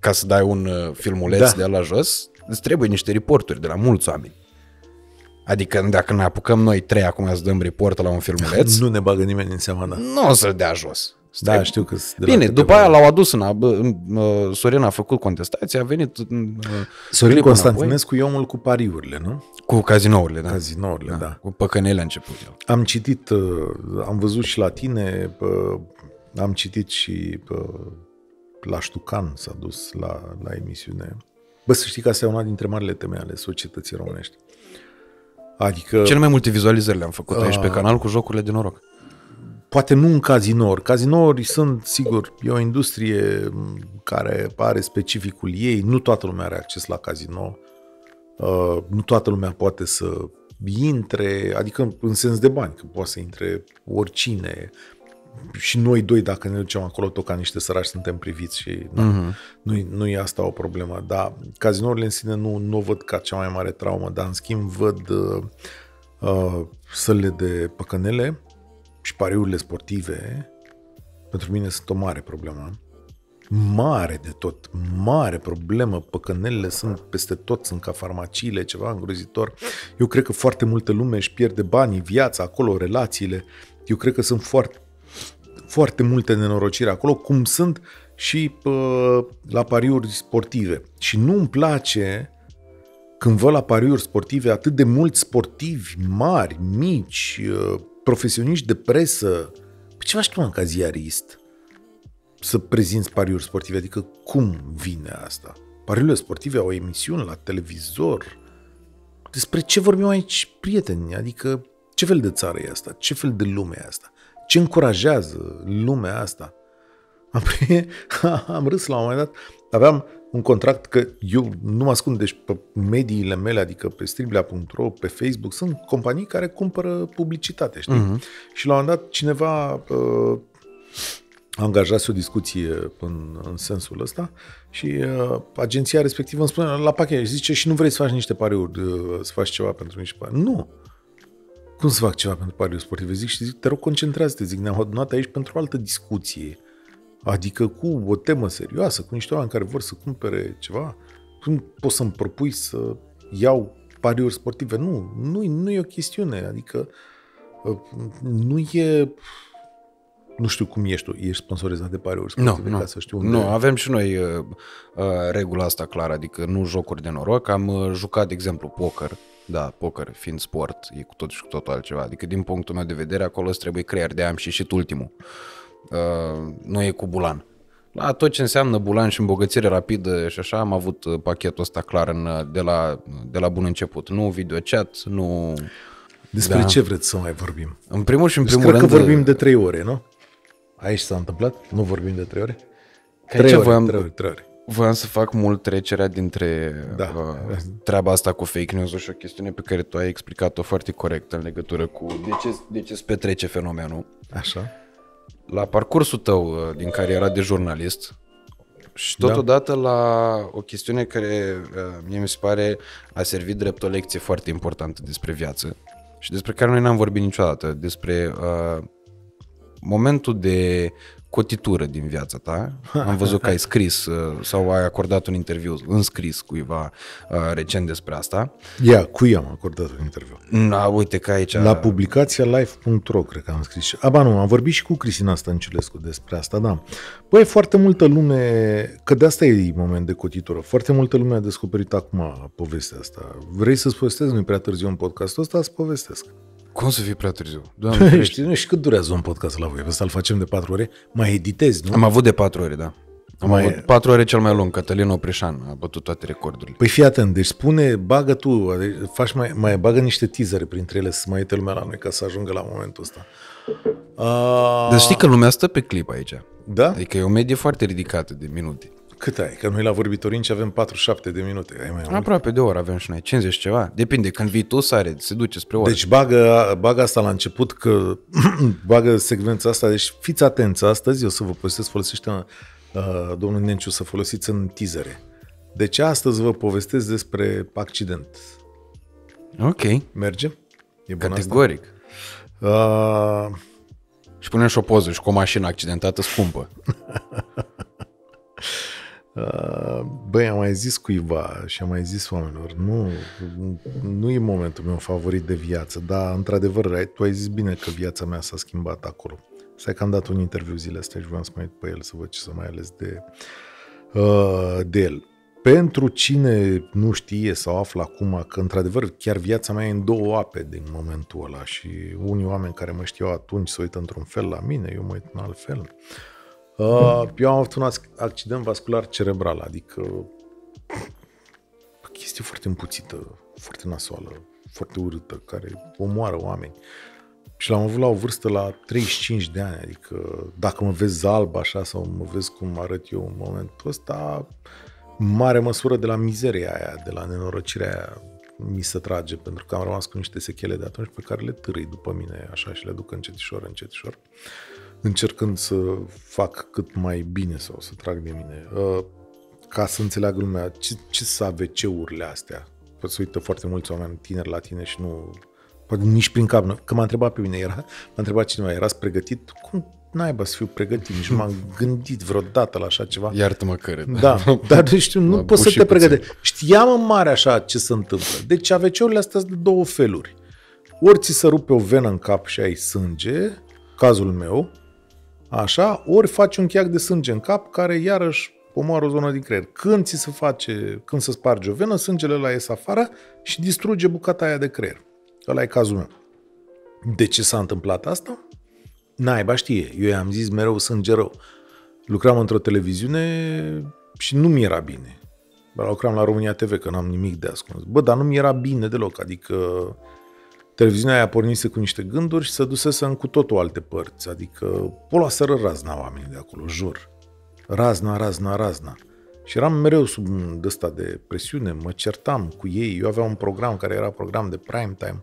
S2: Ca să dai un uh, filmuleț da. de la jos, îți trebuie niște reporturi de la mulți oameni. Adică dacă ne apucăm noi trei acum să dăm report la un filmuleț...
S1: nu ne bagă nimeni în seama, da.
S2: Nu o să-l dea jos.
S1: Stai. Da, știu că
S2: de Bine, după aia l-au adus în, uh, Sorin a făcut contestație, a venit uh,
S1: Sorin Constantinescu e omul cu pariurile, nu?
S2: Cu cazinourile, da.
S1: Cazinourile, da. da.
S2: Cu păcănele a început el.
S1: Am citit, uh, am văzut și la tine, am citit și la Ștucan s-a dus la, la emisiune. Bă, să știi că asta e una dintre marile teme ale societății românești. Adică...
S2: Cele mai multe vizualizări le-am făcut aici pe canal cu jocurile de noroc
S1: poate nu în cazinouri. Cazinouri sunt, sigur, e o industrie care are specificul ei, nu toată lumea are acces la casino, uh, nu toată lumea poate să intre, adică în sens de bani, că poate să intre oricine. Și noi doi, dacă ne ducem acolo, tot ca niște sărași, suntem priviți și uh-huh. nu, nu, nu e asta o problemă. Dar cazinourile în sine nu, nu o văd ca cea mai mare traumă, dar în schimb văd uh, uh, sălile de păcănele, și pariurile sportive, pentru mine sunt o mare problemă. Mare de tot, mare problemă, păcănelele sunt peste tot, sunt ca farmaciile, ceva îngrozitor. Eu cred că foarte multă lume își pierde banii, viața acolo, relațiile. Eu cred că sunt foarte, foarte multe nenorociri acolo, cum sunt și pă, la pariuri sportive. Și nu îmi place când văd la pariuri sportive atât de mulți sportivi mari, mici, profesioniști de presă, pe ce faci tu ca ziarist să prezinți pariuri sportive? Adică cum vine asta? Pariurile sportive au emisiuni la televizor. Despre ce vorbim aici, prieteni? Adică ce fel de țară e asta? Ce fel de lume e asta? Ce încurajează lumea asta? Am, am râs la un moment dat. Aveam un contract că eu nu mă ascund, deci pe mediile mele, adică pe striblea.ro, pe Facebook, sunt companii care cumpără publicitate, știi? Uh-huh. Și la un moment dat cineva uh, angajase o discuție în, în sensul ăsta și uh, agenția respectivă îmi spune la pachet, zice și nu vrei să faci niște pariuri, uh, să faci ceva pentru niște pariuri. Nu! Cum să fac ceva pentru pariuri sportive? Zic și zic, te rog, concentrează-te, zic, ne-am adunat aici pentru o altă discuție Adică cu o temă serioasă, cu niște oameni care vor să cumpere ceva, cum poți să-mi propui să iau pariuri sportive. Nu, nu, nu e o chestiune. Adică uh, nu e nu știu cum ești tu, ești sponsorizat de pariuri sportive,
S2: nu,
S1: ca să știu unde...
S2: Nu, avem și noi uh, uh, regula asta clară, adică nu jocuri de noroc. Am uh, jucat, de exemplu, poker. Da, poker fiind sport, e cu tot și cu totul altceva. Adică, din punctul meu de vedere, acolo îți trebuie creier. De am și și ultimul. Uh, nu e cu bulan. La tot ce înseamnă bulan și îmbogățire rapidă și așa, am avut uh, pachetul ăsta clar în, uh, de, la, de la bun început. Nu video chat, nu...
S1: Despre da. ce vreți să mai vorbim?
S2: În primul și în
S1: Deci
S2: primul
S1: cred
S2: rând...
S1: că vorbim de trei ore, nu? Aici s-a întâmplat? Nu vorbim de trei ore?
S2: Trei
S1: Trei ore,
S2: voiam-
S1: trei ore, trei ore.
S2: Voiam să fac mult trecerea dintre
S1: Da.
S2: uh, treaba asta cu fake news și o chestiune pe care tu ai explicat-o foarte corect în legătură cu de ce, de ce se petrece fenomenul.
S1: Așa.
S2: La parcursul tău uh, din cariera de jurnalist și
S1: Da.
S2: totodată la o chestiune care uh, mie mi se pare a servit drept o lecție foarte importantă despre viață și despre care noi n-am vorbit niciodată, despre uh, momentul de cotitură din viața ta. Am văzut că ai scris uh, sau ai acordat un interviu înscris cuiva uh, recent despre asta.
S1: Ia, cui am acordat un interviu?
S2: Na, uite că aici...
S1: La publicația live.ro, cred că am scris. și- Aba nu, am vorbit și cu Cristina Stăncilescu despre asta, da. Băi, foarte multă lume, că de asta e moment de cotitură, foarte multă lume a descoperit acum povestea asta. Vrei să-ți povestesc? Nu-i prea târziu în podcastul ăsta? Să povestesc.
S2: Cum să fie prea târziu? Doamne, ferește.
S1: Știi, nu știi cât durează un podcast la voi? Ăsta îl facem de patru ore? Mai editezi, nu?
S2: Am avut de patru ore, da. Am
S1: Mai-
S2: avut patru ore cel mai lung. Cătălin Opreșan a bătut toate recordurile.
S1: Păi fii atent, deci spune, bagă tu, adică faci mai, mai bagă niște teasere printre ele să mai uite lumea la noi ca să ajungă la momentul ăsta. A,
S2: Dar știi că lumea stă pe clip aici.
S1: Da?
S2: Adică e o medie foarte ridicată de minute.
S1: Cât ai? Că noi la vorbitorinci avem 47 de minute. Ai mai mult?
S2: Aproape de o oră avem și noi, 50 ceva. Depinde, când vii tu sare, se duce spre oră.
S1: Deci bagă, bagă asta la început, că bagă secvența asta. Deci fiți atenți astăzi, eu să vă povestesc, folosește uh, domnul Nenciu să folosiți în teasere. Deci astăzi vă povestesc despre accident.
S2: Ok,
S1: Merge? E bun asta?
S2: categoric.
S1: Uh,
S2: Și punem și o poză și cu o mașină accidentată scumpă.
S1: Uh, Băi, am mai zis cuiva și am mai zis oamenilor, nu, nu e momentul meu favorit de viață, dar într-adevăr, ai- tu ai zis bine că viața mea s-a schimbat acolo. Stai că am dat un interviu zilele astea și vreau să mai uit pe el să văd ce să mai ales de, uh, de el. Pentru cine nu știe sau află acum că într-adevăr chiar viața mea e în două ape din momentul ăla și unii oameni care mă știau atunci se uită într-un fel la mine, eu mă uit în alt fel. Uh, eu am avut un ac- accident vascular cerebral, adică o chestie foarte împuțită, foarte nasoală, foarte urâtă, care omoară oameni. Și l-am avut la o vârstă la 35 de ani, adică dacă mă vezi alb așa sau mă vezi cum arăt eu în momentul ăsta, în mare măsură de la mizeria aia, de la nenorocirea aia mi se trage, pentru că am rămas cu niște sechele de atunci pe care le târâi după mine așa și le duc încetișor, încetișor încercând să fac cât mai bine sau să trag de mine. Uh, Ca să înțeleagă lumea ce, ce sunt AVC-urile astea. Că se uită foarte mulți oameni tineri la tine și nu... Poate nici prin cap. nu- Că m-a întrebat pe mine, era, m-a întrebat cineva, erați pregătit? Cum naiba să fiu pregătit? Nici nu m-am gândit vreodată la așa ceva.
S2: Iartă-mă că râd.
S1: Da, dar nu știu, nu
S2: Mă
S1: poți să
S2: buși
S1: te
S2: puțin.
S1: pregătești. Știam în mare așa ce se întâmplă. Deci AVC-urile astea sunt de două feluri. Ori ți se rupe o venă în cap și ai sânge, cazul meu, așa, ori faci un cheac de sânge în cap care iarăși omoară o zonă din creier. Când ți se face, când se sparge o venă, sângele la ies afară și distruge bucata aia de creier. Ăla e cazul meu. De ce s-a întâmplat asta? Naiba știe. Eu i-am zis mereu sânge rău. Lucram într-o televiziune și nu mi era bine. Bă, lucram la România TV, că n-am nimic de ascuns. Bă, dar nu mi era bine deloc. Adică televiziunea aia pornise cu niște gânduri și se dusese în cu totul alte părți. Adică o luaseră razna oamenii de acolo, jur. Razna, razna, razna. Și eram mereu sub un ăsta de presiune, mă certam cu ei. Eu aveam un program care era program de prime time.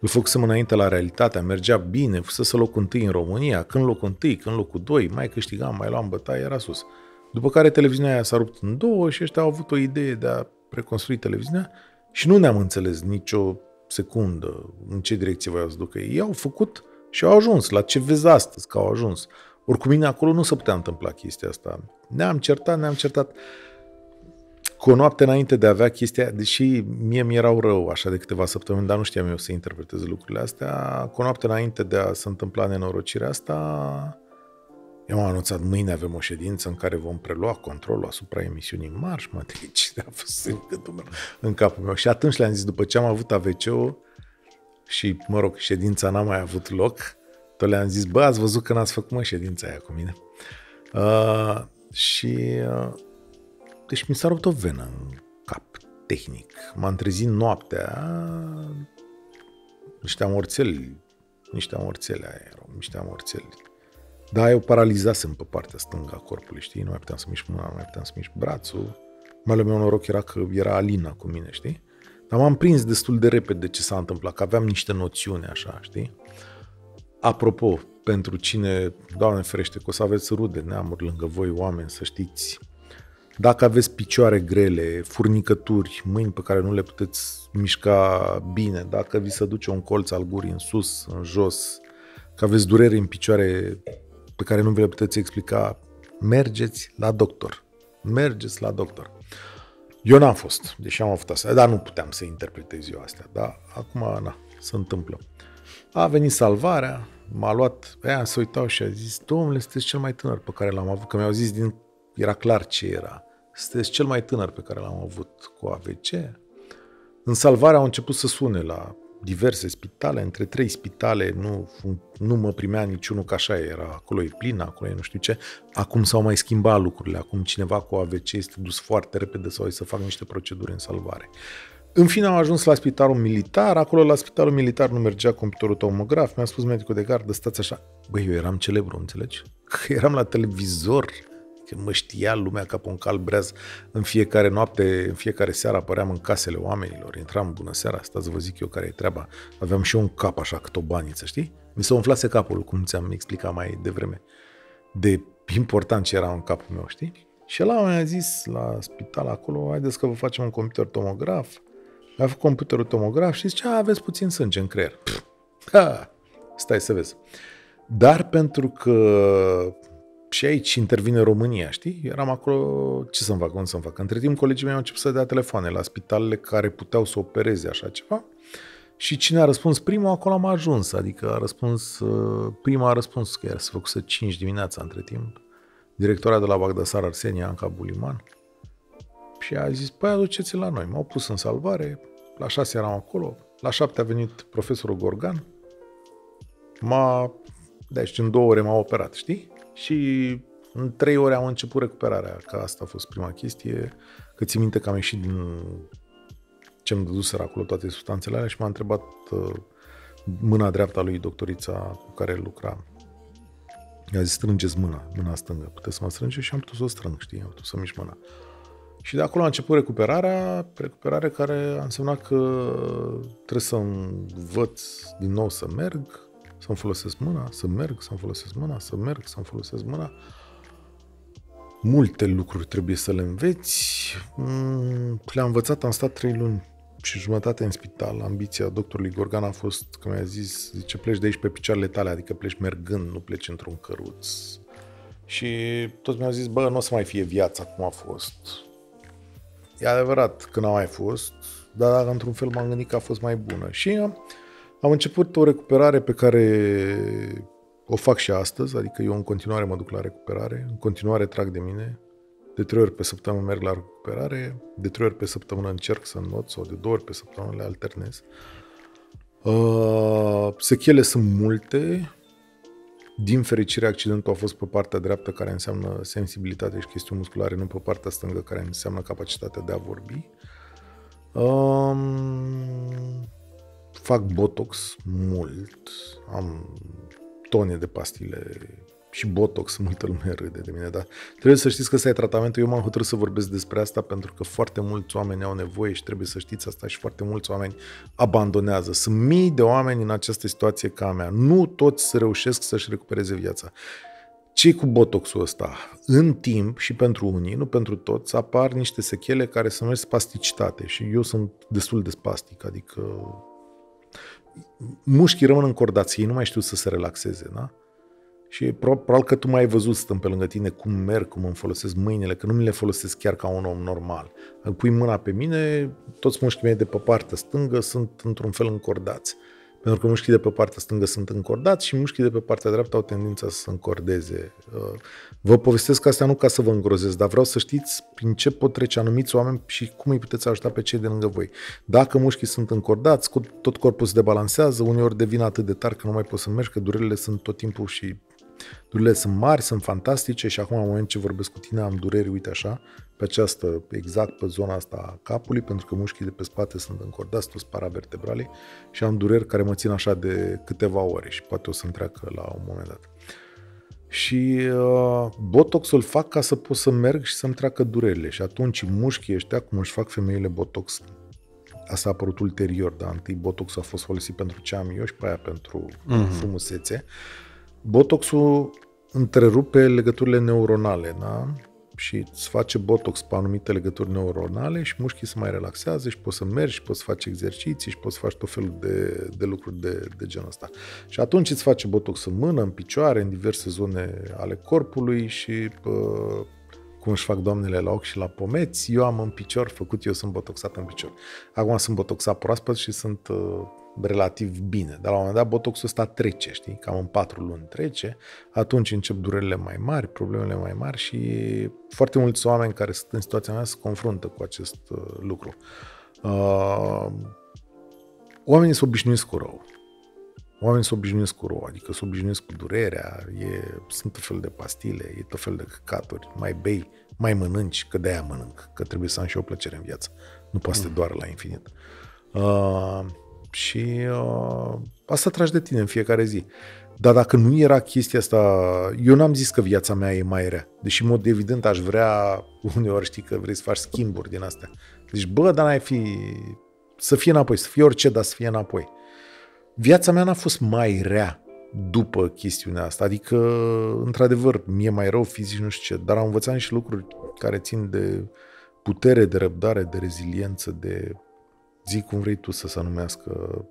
S1: Îl făcusem înainte la realitatea, mergea bine, fusese locul întâi în România, când locul întâi, când locul doi, mai câștigam, mai luam bătaie, era sus. După care televiziunea aia s-a rupt în două și ăștia au avut o idee de a reconstrui televiziunea și nu ne-am înțeles nicio secundă în ce direcție voiau să ducă ei. Ei au făcut și au ajuns la ce vezi astăzi că au ajuns. Ori cu mine acolo nu se putea întâmpla chestia asta. Ne-am certat, ne-am certat. cu o noapte înainte de a avea chestia, deși mie mi erau rău așa de câteva săptămâni, dar nu știam eu să interpretez lucrurile astea, cu o noapte înainte de a se întâmpla nenorocirea asta, eu am anunțat, mâine avem o ședință în care vom prelua controlul asupra emisiunii Marș, mă, deci a fost în, meu, în capul meu. Și atunci le-am zis, după ce am avut AVC-ul și, mă rog, ședința n-a mai avut loc, tot le-am zis, bă, ați văzut că n-ați făcut, mă, ședința aia cu mine. Uh, și uh, deci mi s-a rupt o venă în cap, tehnic. M-am trezit noaptea, niște amorțeli, niște amorțele aia erau, niște amorțeli. Da, eu paralizasem pe partea stângă a corpului, știi? Nu mai puteam să mișc mâna, nu mai puteam să mișc brațul. Mai meu noroc era că era Alina cu mine, știi? Dar m-am prins destul de repede ce s-a întâmplat, că aveam niște noțiuni așa, știi? Apropo, pentru cine, Doamne ferește, că o să aveți rude, neamuri lângă voi, oameni, să știți, dacă aveți picioare grele, furnicături, mâini pe care nu le puteți mișca bine, dacă vi se duce un colț al gurii în sus, în jos, că aveți durere în picioare pe care nu vi le puteți explica, mergeți la doctor. Mergeți la doctor. Eu n-am fost, deși am avut asta, dar nu puteam să interpretez eu astea, dar acum, na, se întâmplă. A venit salvarea, m-a luat, aia să uitau și a zis, domnule, sunteți cel mai tânăr pe care l-am avut, că mi-au zis din era clar ce era. Sunteți cel mai tânăr pe care l-am avut cu AVC. În salvare au început să sune la diverse spitale, între trei spitale nu, nu mă primea niciunul că așa era, acolo e plin, acolo e nu știu ce. Acum s-au mai schimbat lucrurile, acum cineva cu AVC este dus foarte repede sau să fac niște proceduri în salvare. În fine am ajuns la spitalul militar, acolo la spitalul militar nu mergea computerul tomograf, mi-a spus medicul de gardă, stați așa. Băi, eu eram celebru, înțelegi? Că eram la televizor, că mă știa lumea ca pe un cal breaz în fiecare noapte, în fiecare seară apăream în casele oamenilor, intram, bună seara, stați să vă zic eu care e treaba. Aveam și eu un cap așa, cât o baniță, știi? Mi se umflase capul, cum ți-am explicat mai devreme, de important ce era în capul meu, știi? Și la mi-a zis la spital acolo, haideți că vă facem un computer tomograf. A făcut computerul tomograf și zice, aveți puțin sânge în creier. Pff, ha, stai să vezi. Dar pentru că și aici intervine România, știi? Eram acolo, ce să-mi fac, cum să-mi fac? Între timp, colegii mei au început să dea telefoane la spitalele care puteau să opereze așa ceva. Și cine a răspuns primul, acolo am ajuns. Adică a răspuns, uh, prima a răspuns că era să făcuse 5 dimineața între timp. Directora de la Bagdasar, Arsenia Anca Buliman. Și a zis, păi aduceți la noi. M-au pus în salvare, la 6 eram acolo, la 7 a venit profesorul Gorgan, m-a, deci în două ore m-a operat, știi? Și în trei ore am început recuperarea, că asta a fost prima chestie, că ți minte că am ieșit din ce-mi dăduseră acolo toate substanțele alea și m-a întrebat uh, mâna dreapta lui doctorița cu care lucra. I-a zis, strângeți mâna, mâna stângă, puteți să mă strânge și am putut să o strâng, știi, am putut să mișc mâna. Și de acolo a început recuperarea, recuperare care a însemnat că trebuie să învăț din nou să merg, să-mi folosesc mâna, să merg, să-mi folosesc mâna, să merg, să-mi folosesc mâna. Multe lucruri trebuie să le înveți. Mm, le-am învățat, am stat trei luni și jumătate în spital. Ambiția doctorului Gorgan a fost că mi-a zis, zice, pleci de aici pe picioarele tale, adică pleci mergând, nu pleci într-un căruț. Și toți mi-au zis, bă, nu o să mai fie viața cum a fost. E adevărat că n-a mai fost, dar într-un fel m-am gândit că a fost mai bună. Și am început o recuperare pe care o fac și astăzi, adică eu în continuare mă duc la recuperare, în continuare trag de mine, de trei ori pe săptămână merg la recuperare, de trei ori pe săptămână încerc să înot sau de două ori pe săptămână le alternez. Uh, sechele sunt multe, din fericire, accidentul a fost pe partea dreaptă, care înseamnă sensibilitate și chestiuni musculare, nu pe partea stângă, care înseamnă capacitatea de a vorbi. Um, fac botox mult, am tone de pastile și botox, multă lume râde de mine, dar trebuie să știți că ăsta e tratamentul. Eu m-am hotărât să vorbesc despre asta pentru că foarte mulți oameni au nevoie și trebuie să știți asta și foarte mulți oameni abandonează. Sunt mii de oameni în această situație ca a mea. Nu toți reușesc să-și recupereze viața. ce cu botoxul ăsta? În timp și pentru unii, nu pentru toți, apar niște sechele care se numesc spasticitate și eu sunt destul de spastic, adică mușchii rămân încordați, ei nu mai știu să se relaxeze, da? Și probabil că tu mai ai văzut, stăm pe lângă tine, cum merg, cum îmi folosesc mâinile, că nu mi le folosesc chiar ca un om normal. Îmi pui mâna pe mine, toți mușchii mei de pe partea stângă sunt într-un fel încordați. Pentru că mușchii de pe partea stângă sunt încordați și mușchii de pe partea dreaptă au tendința să se încordeze. Uh, vă povestesc asta nu ca să vă îngrozesc, dar vreau să știți prin ce pot trece anumiți oameni și cum îi puteți ajuta pe cei de lângă voi. Dacă mușchii sunt încordați, tot corpul se debalansează, uneori devin atât de tari că nu mai poți să mergi, că durerile sunt tot timpul și Durerile sunt mari, sunt fantastice și acum în moment ce vorbesc cu tine am dureri, uite așa, pe această, exact pe zona asta a capului, pentru că mușchii de pe spate sunt încordați, toți paravertebrale și am dureri care mă țin așa de câteva ore și poate o să-mi treacă la un moment dat. Și uh, botoxul fac ca să pot să merg și să-mi treacă durerile și atunci mușchii ăștia, cum își fac femeile botox, asta a apărut ulterior, dar întâi botoxul a fost folosit pentru ce am eu și pe aia pentru uh-huh. frumusețe. Botoxul întrerupe legăturile neuronale, da? Și îți face botox pe anumite legături neuronale și mușchii se mai relaxează și poți să mergi și poți să faci exerciții și poți să faci tot felul de, de lucruri de, de genul ăsta. Și atunci îți face botox în mână, în picioare, în diverse zone ale corpului și uh, cum își fac doamnele la ochi și la pomeți, eu am în picior, făcut eu sunt botoxat în picior. Acum sunt botoxat proaspăt și sunt uh, relativ bine. Dar la un moment dat botoxul ăsta trece, știi? Cam în patru luni trece, atunci încep durerile mai mari, problemele mai mari și foarte mulți oameni care sunt în situația mea se confruntă cu acest uh, lucru. Uh, oamenii se obișnuiesc cu rău. Oamenii se obișnuiesc cu rău, adică se obișnuiesc cu durerea, e, sunt tot fel de pastile, e tot fel de căcaturi, mai bei, mai mănânci, că de-aia mănânc, că trebuie să am și o plăcere în viață. Nu poate să te mm. doară la infinit. Uh, și uh, asta tragi de tine în fiecare zi. Dar dacă nu era chestia asta, eu n-am zis că viața mea e mai rea. Deși, în mod evident, aș vrea, uneori știi că vrei să faci schimburi din astea. Deci, bă, dar n-ai fi, să fie înapoi, să fie orice, dar să fie înapoi. Viața mea n-a fost mai rea după chestiunea asta. Adică, într-adevăr, mie mai rău fizic, nu știu ce, dar am învățat niște lucruri care țin de putere, de răbdare, de reziliență, de zi cum vrei tu să se numească.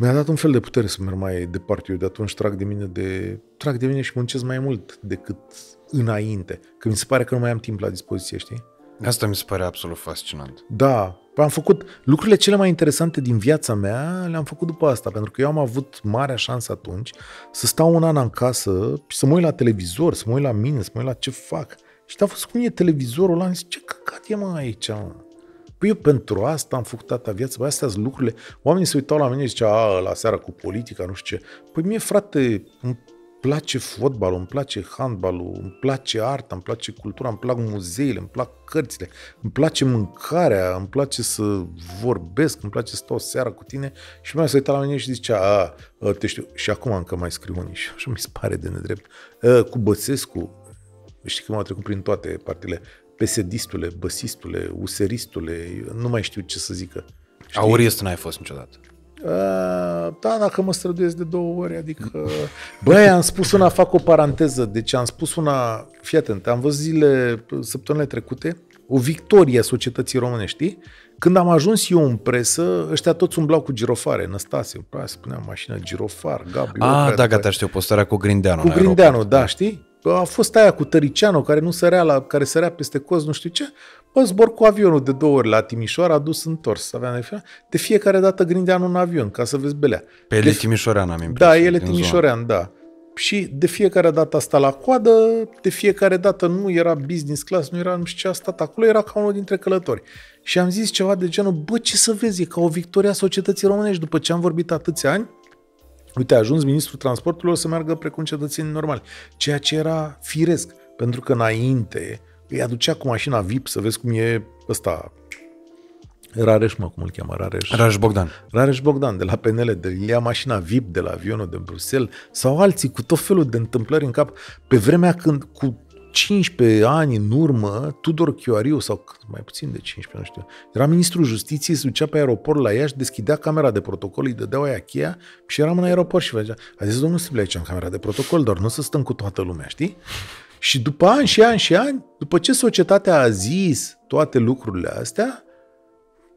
S1: Mi-a dat un fel de putere să merg mai departe. Eu de atunci trag de mine de trag de mine și muncesc mai mult decât înainte. Că mi se pare că nu mai am timp la dispoziție, știi?
S2: Asta mi se pare absolut fascinant.
S1: Da, am făcut lucrurile cele mai interesante din viața mea, le-am făcut după asta, pentru că eu am avut marea șansă atunci să stau un an în casă și să mă uit la televizor, să mă uit la mine, să mă uit la ce fac. Și a fost cum e televizorul ăla, ce căcat e mă aici, mă? Păi eu pentru asta am făcut toată viața, băi, astea sunt lucrurile. Oamenii se uitau la mine și ziceau, a, la seara cu politica, nu știu ce. Păi mie, frate, îmi place fotbalul, îmi place handbalul, îmi place arta, îmi place cultura, îmi plac muzeile, îmi plac cărțile, îmi place mâncarea, îmi place să vorbesc, îmi place să stau seara cu tine și mai se uita la mine și zicea, a, a, te știu, și acum încă mai scriu unii și așa mi se pare de nedrept. A, cu Băsescu, știi că m-au trecut prin toate partile, pesedistule, băsistule, useristule, nu mai știu ce să zică.
S2: Știi? Aurist n-ai fost niciodată.
S1: Uh, da, dacă mă străduiesc de două ori, adică... Băi, am spus una, fac o paranteză, deci am spus una, fii atent, am văzut zile, săptămânile trecute, o victorie a societății românești, când am ajuns eu în presă, ăștia toți umblau cu girofare, Năstase, prea spunea mașină girofar, Gabi.
S2: Ah, da, gata, știu, postarea cu Grindeanu.
S1: Cu Grindeanu, da, știi? A fost aia cu Tăricianu, care nu sărea, la, care sărea peste coz, nu știu ce, bă, zbor cu avionul de două ori la Timișoara, a dus întors. Avea de, de fiecare dată Grindeanu în avion, ca să vezi belea.
S2: Pe ele Timișorean am
S1: impresia. Da, ele Timișorean, da. Și de fiecare dată asta la coadă, de fiecare dată nu era business class, nu era nu știu ce a stat acolo, era ca unul dintre călători. Și am zis ceva de genul, bă, ce să vezi, e ca o victoria societății românești după ce am vorbit atâția ani, Uite, a ajuns ministrul transporturilor să meargă precum cetățenii normali, ceea ce era firesc, pentru că înainte îi aducea cu mașina VIP să vezi cum e ăsta, Rareș, mă, cum îl cheamă, Rareș.
S2: Rareș Bogdan.
S1: Rareș Bogdan, de la PNL, de ia mașina VIP de la avionul de Bruxelles sau alții cu tot felul de întâmplări în cap. Pe vremea când, cu 15 ani în urmă, Tudor Chioariu, sau mai puțin de 15, nu știu, era ministrul justiției, se ducea pe aeroport la Iași, deschidea camera de protocol, îi dădeau aia cheia și eram în aeroport și făcea. A zis, domnul Stible, aici în camera de protocol, doar nu să stăm cu toată lumea, știi? Și după ani și ani și ani, după ce societatea a zis toate lucrurile astea,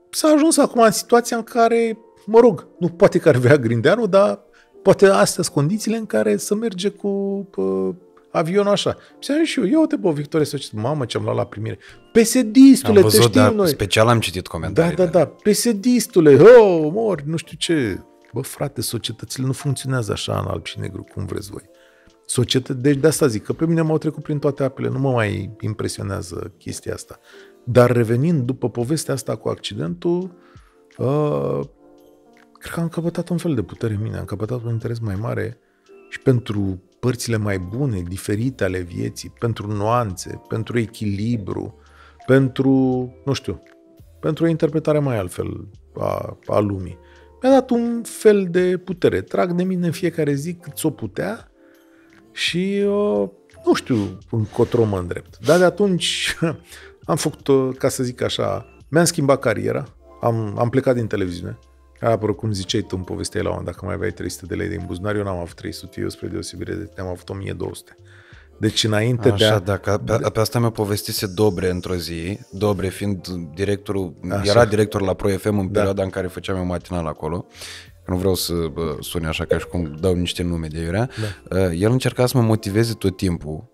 S1: s-a ajuns acum în situația în care, mă rog, nu poate că ar vrea Grindeanu, dar Poate astea sunt condițiile în care să merge cu pă, avionul așa. Și am și eu, ia uite, bă, Victoria Societate, mamă, ce am luat la primire. PSD-stule,
S2: Am
S1: te
S2: văzut,
S1: știm
S2: dar
S1: noi.
S2: special am citit
S1: Da,
S2: comentariile.
S1: da, da, PSD-stule, oh, mori, nu știu ce. Bă, frate, societățile nu funcționează așa în alb și negru, cum vreți voi. Societă... Deci de asta zic, că pe mine m-au trecut prin toate apele, nu mă mai impresionează chestia asta. Dar revenind după povestea asta cu accidentul, uh, cred că am căpătat un fel de putere în mine, am căpătat un interes mai mare și pentru părțile mai bune, diferite ale vieții, pentru nuanțe, pentru echilibru, pentru, nu știu, pentru o interpretare mai altfel a, a lumii. Mi-a dat un fel de putere. Trag de mine în fiecare zi cât s-o putea și uh, nu știu încotro mă îndrept. Dar de atunci am făcut, uh, ca să zic așa, mi-am schimbat cariera, am, am plecat din televiziune. A apărut, cum ziceai tu în povestea la un dacă mai aveai 300 de lei din buzunar, eu n-am avut 300, eu spre deosebire de tine am avut 1200. Deci înainte de
S2: Așa,
S1: a...
S2: dacă pe, pe asta mi-a povestise Dobre într-o zi, Dobre fiind directorul,
S1: Așa.
S2: era director la Pro FM în
S1: Da.
S2: perioada în care făceam eu matinal acolo, că nu vreau să bă, sune așa ca și cum dau niște nume de iurea, da. el încerca să mă motiveze tot timpul,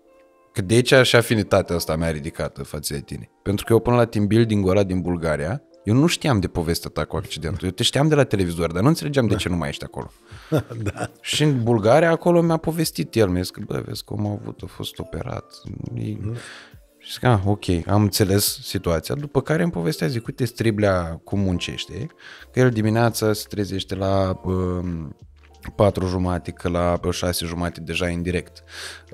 S2: că de aici și afinitatea asta mea ridicată față de tine. Pentru că eu până la team building-ul ăla din Bulgaria, eu nu știam de povestea ta cu accidentul. Eu te știam de la televizor, dar nu înțelegeam de ce nu mai ești acolo.
S1: da.
S2: Și în Bulgaria acolo mi-a povestit el, mi-a zis că, bă, vezi cum a avut, a fost operat. E... Și zic, ah, ok, am înțeles situația. După care îmi povestea, zic, uite, Striblea cum muncește, că el dimineața se trezește la um, patru jumate, că la șase jumate deja e în direct.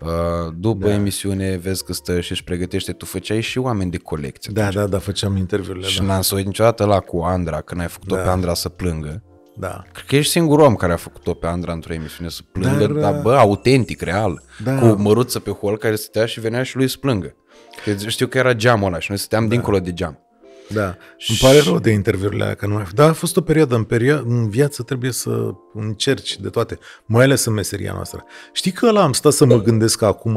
S2: Uh, după da. emisiune vezi că stă și își pregătește, tu făceai și oameni de colecție.
S1: Da, da, da, făceam interviurile,
S2: Și
S1: da.
S2: n-am să uit niciodată la cu Andra, când ai făcut-o
S1: Da.
S2: pe Andra să plângă.
S1: da.
S2: Cred că ești singurul om care a făcut-o pe Andra într-o emisiune să plângă,
S1: Dar,
S2: dar, dar bă, autentic, real.
S1: da.
S2: Cu măruță pe hol care stătea și venea și lui să plângă. Că știu că era geamul ăla și noi stăteam da. dincolo de geam.
S1: Da, îmi pare rău de interviurile alea, că nu mai... Da, a fost o perioadă, în, perio- în viață trebuie să încerci de toate, mai ales în meseria noastră. Știi că ăla am stat să mă gândesc că acum,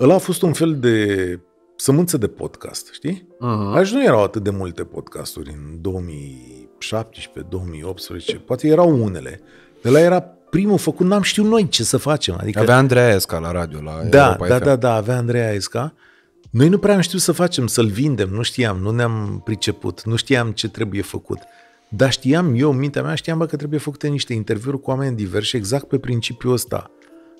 S1: ăla a fost un fel de sămânță de podcast, știi? Uh-huh. Aici nu erau atât de multe podcasturi în 2017, 2018, poate erau unele. Ăla era primul făcut, n-am știut noi ce să facem. Adică
S2: Avea Andreea Esca la radio, la
S1: da,
S2: Europa
S1: da,
S2: FM.
S1: da, da, avea Andreea Esca. Noi nu prea am știut să facem, să-l vindem, nu știam, nu ne-am priceput, nu știam ce trebuie făcut. Dar știam, eu, în mintea mea, știam bă, că trebuie făcute niște interviuri cu oameni diversi, exact pe principiul ăsta.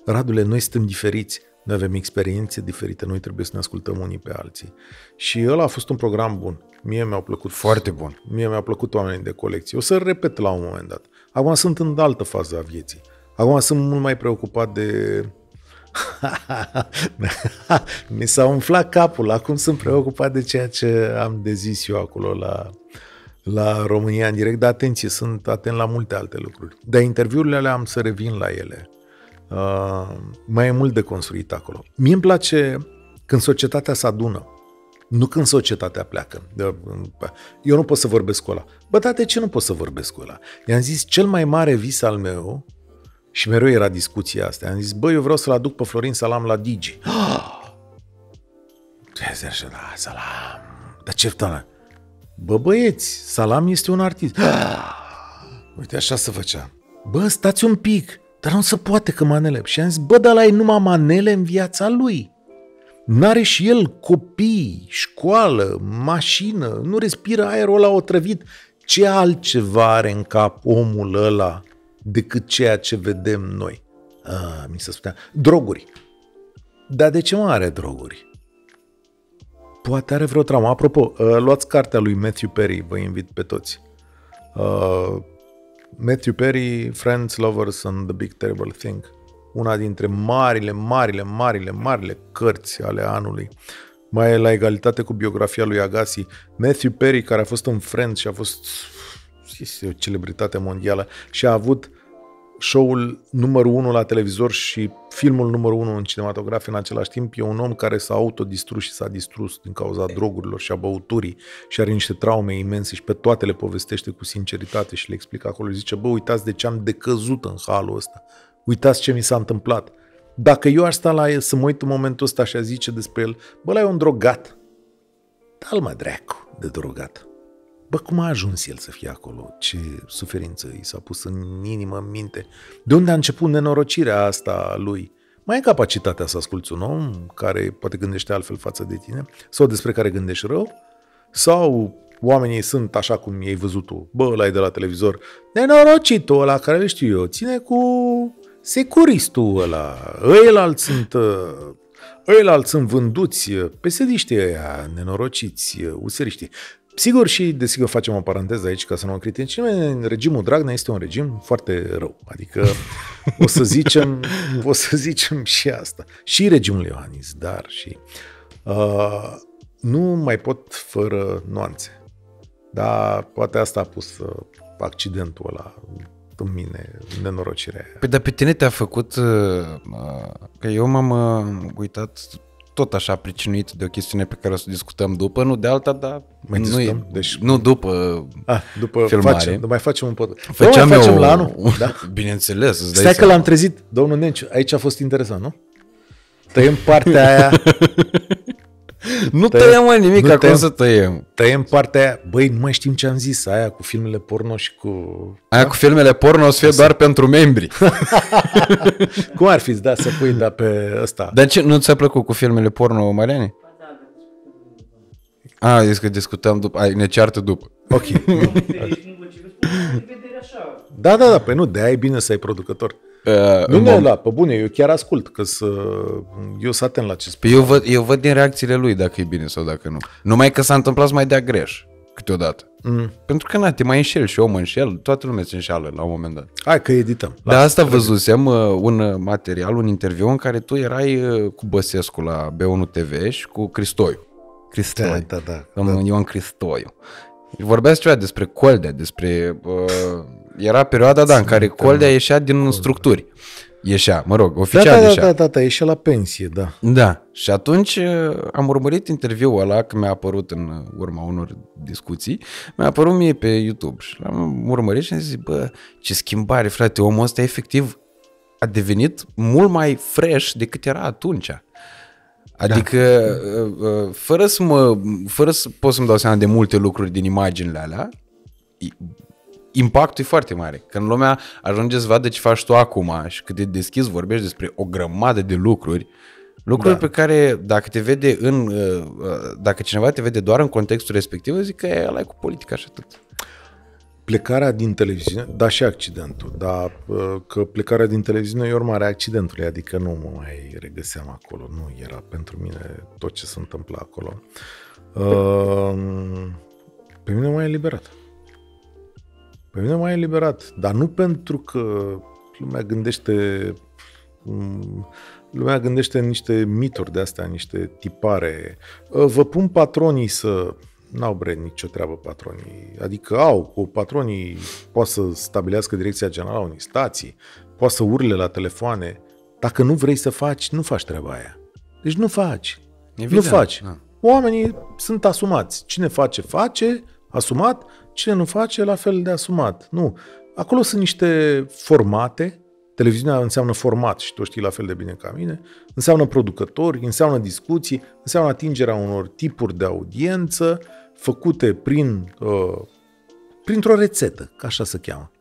S1: Radule, noi suntem diferiți, noi avem experiențe diferite, noi trebuie să ne ascultăm unii pe alții. Și ăla a fost un program bun. Mie mi-au plăcut
S2: Foarte bun.
S1: Mie mi-au plăcut oamenii de colecție. O să repet la un moment dat. Acum sunt în altă fază a vieții. Acum sunt mult mai preocupat de... Mi s-a umflat capul. Acum sunt preocupat de ceea ce am de zis eu acolo la, la România în direct. Dar atenție, sunt atent la multe alte lucruri. Dar interviurile alea am să revin la ele. Uh, mai e mult de construit acolo. Mie îmi place când societatea se adună. Nu când societatea pleacă. Eu nu pot să vorbesc cu ăla. Bă, dar de ce nu pot să vorbesc cu ăla? I-am zis, cel mai mare vis al meu, și mereu era discuția asta, am zis, bă, eu vreau să-l aduc pe Florin Salam la Digi. Ce zice așa, da, Salam. Dar ce doamne? Bă, băieți, Salam este un artist. Uite, așa se făcea. Bă, stați un pic, dar nu se poate că manele. Și am zis, bă, dar la e numai manele în viața lui. N-are și el copii, școală, mașină, nu respiră aerul ăla otrăvit. Ce altceva are în cap omul ăla decât ceea ce vedem noi? A, mi se spunea, droguri. Dar de ce mă are droguri? Poate are vreo traumă. Apropo, uh, luați cartea lui Matthew Perry, vă invit pe toți. Uh, Matthew Perry, Friends, Lovers and the Big Terrible Thing. Una dintre marile, marile, marile, marile cărți ale anului. Mai e la egalitate cu biografia lui Agassi. Matthew Perry, care a fost în Friends și a fost este o celebritate mondială și a avut show-ul numărul 1 la televizor și filmul numărul 1 în cinematograf în același timp, e un om care s-a autodistrus și s-a distrus din cauza drogurilor și a băuturii și are niște traume imense și pe toate le povestește cu sinceritate și le explică acolo. Zice, bă, uitați de ce am decăzut în halul ăsta. Uitați ce mi s-a întâmplat. Dacă eu aș sta la el să mă uit în momentul ăsta și a zice despre el, bă, la e un drogat. Da-l mă dracu de drogat. Bă, cum a ajuns el să fie acolo? Ce suferință i s-a pus în inimă, în minte? De unde a început nenorocirea asta a lui? Mai e capacitatea să asculți un om care poate gândește altfel față de tine? Sau despre care gândești rău? Sau oamenii sunt așa cum i-ai văzut tu? Bă, ăla e de la televizor. Nenorocitul ăla care le știu eu. Ține cu securistul ăla. Ăilalți sunt Ăilalți sunt vânduți, pesediștii ăia, nenorociți, useriștii. Sigur și, desigur, facem o paranteză aici ca să nu o criticăm. Regimul Dragnea este un regim foarte rău. Adică o să zicem, o să zicem și asta. Și regimul Iohannis, dar și... Uh, nu mai pot fără nuanțe. Dar poate asta a pus uh, accidentul ăla în mine, nenorocirea aia.
S2: Păi, dar pe tine te-a făcut... Uh, că eu m-am uh, uitat tot așa pricinuit de o chestiune pe care o să discutăm după, nu de alta, dar
S1: mai
S2: nu,
S1: e, deci...
S2: nu după
S1: ah, după filmare. Facem, mai facem un pot.
S2: Făceam
S1: mai facem
S2: eu,
S1: la anul. Da?
S2: Bineînțeles. Îți
S1: Stai că l-am trezit, domnul Nenciu, aici a fost interesant, nu? Tăiem partea aia
S2: nu tăiem, tăiem mă, nimic, acum tăiem, să tăiem.
S1: Tăiem partea aia, băi, nu mai știm ce am zis, aia cu filmele porno și cu...
S2: Aia da? cu filmele porno o să fie doar pentru membri.
S1: Cum ar fi, da, să pui, da, pe ăsta.
S2: Dar ce, nu ți-a plăcut cu filmele porno, Mariane? A, zis că discutăm după, ai, ne ceartă după.
S1: Ok. da, da, da, pe nu, de aia e bine să ai producător. Uh, nu, nu, la, pe bune, eu chiar ascult, că să, eu sunt atent la ce spune.
S2: Eu văd, eu văd din reacțiile lui dacă e bine sau dacă nu. Numai că s-a întâmplat să mai dea greș câteodată. Mm. Pentru că, na, te mai înșel și eu mă înșel, toată lumea se înșeală la un moment dat.
S1: Hai că edităm.
S2: Dar asta văzusem uh, un material, un interviu în care tu erai uh, cu Băsescu la B1 TV și cu Cristoiu.
S1: Cristoiu. Da, da, da.
S2: Domnul da. Ion Cristoiu. Vorbeați ceva despre Coldea, despre... Uh, era perioada, da, în care Coldea ieșea din Coldea. structuri. Ieșea, mă rog, oficial
S1: da, da,
S2: ieșea.
S1: Da, da, da, ieșea la pensie, da.
S2: Da, și atunci uh, am urmărit interviul ăla, că mi-a apărut în urma unor discuții, mi-a apărut mie pe YouTube și l-am urmărit și am zis, bă, ce schimbare, frate, omul ăsta efectiv a devenit mult mai fresh decât era atunci. Adică, da. Uh, uh, fără să mă, fără să pot să-mi dau seama de multe lucruri din imaginile alea, impactul e foarte mare. Când lumea ajunge să vadă ce faci tu acum și cât de deschis vorbești despre o grămadă de lucruri, lucruri da. pe care dacă te vede în, uh, dacă cineva te vede doar în contextul respectiv, zic că ăla e cu politica și atât
S1: plecarea din televiziune, da și accidentul, dar uh, că plecarea din televiziune e urmarea accidentului, adică nu mă mai regăseam acolo, nu era pentru mine tot ce se întâmplă acolo. Uh, pe mine m-a eliberat. Pe mine m-a eliberat, dar nu pentru că lumea gândește mm, lumea gândește niște mituri de astea, niște tipare. Uh, vă pun patronii să n-au bre nicio treabă patronii. Adică au, cu patronii poate să stabilească direcția generală a unei stații, poate să urle la telefoane. Dacă nu vrei să faci, nu faci treaba aia. Deci nu faci. Evident, nu faci. Da. Oamenii sunt asumați. Cine face, face, asumat. Cine nu face, la fel de asumat. Nu. Acolo sunt niște formate Televiziunea înseamnă format și tu știi la fel de bine ca mine, înseamnă producători, înseamnă discuții, înseamnă atingerea unor tipuri de audiență făcute prin, uh, printr-o rețetă, ca așa se cheamă.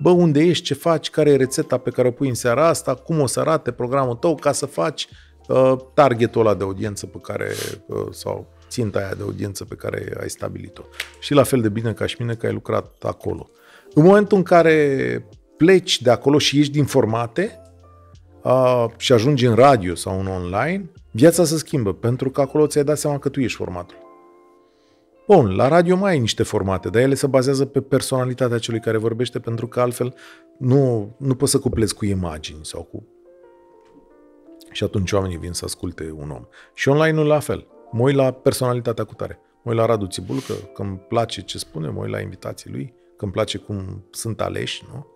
S1: Bă, unde ești, ce faci, care e rețeta pe care o pui în seara asta, cum o să arate programul tău ca să faci uh, targetul ăla de audiență pe care, uh, sau ținta aia de audiență pe care ai stabilit-o. Și la fel de bine ca și mine că ai lucrat acolo. În momentul în care pleci de acolo și ieși din formate uh, și ajungi în radio sau în online, viața se schimbă, pentru că acolo ți-ai dat seama că tu ești formatul. Bun, la radio mai ai niște formate, dar ele se bazează pe personalitatea celui care vorbește, pentru că altfel nu, nu poți să cuplezi cu imagini sau cu... Și atunci oamenii vin să asculte un om. Și online-ul la fel. Mă uit la personalitatea cu tare. Mă uit la Radu Țibulcă, că îmi place ce spune, mă uit la invitații lui, că îmi place cum sunt aleși, nu?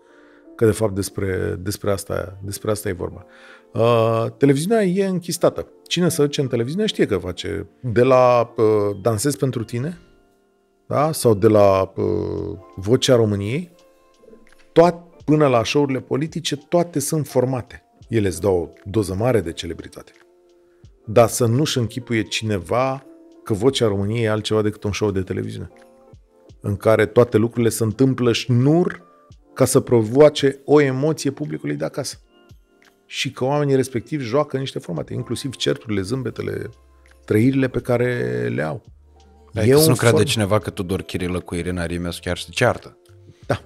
S1: Că de fapt despre, despre, asta, despre asta e vorba. Uh, televiziunea e închistată. Cine să duce în televiziune știe că face. De la uh, Dansez pentru tine, da? sau de la uh, Vocea României, toat, până la show-urile politice, toate sunt formate. Ele îți dau o doză mare de celebritate. Dar să nu-și închipuie cineva că Vocea României e altceva decât un show de televiziune. în care toate lucrurile se întâmplă șnur ca să provoace o emoție publicului de acasă. Și că oamenii respectivi joacă niște formate, inclusiv certurile, zâmbetele, trăirile pe care le au.
S2: Adică să nu crede form... cineva că Tudor Chirilă cu Irina Rimescu chiar se ceartă.
S1: Da,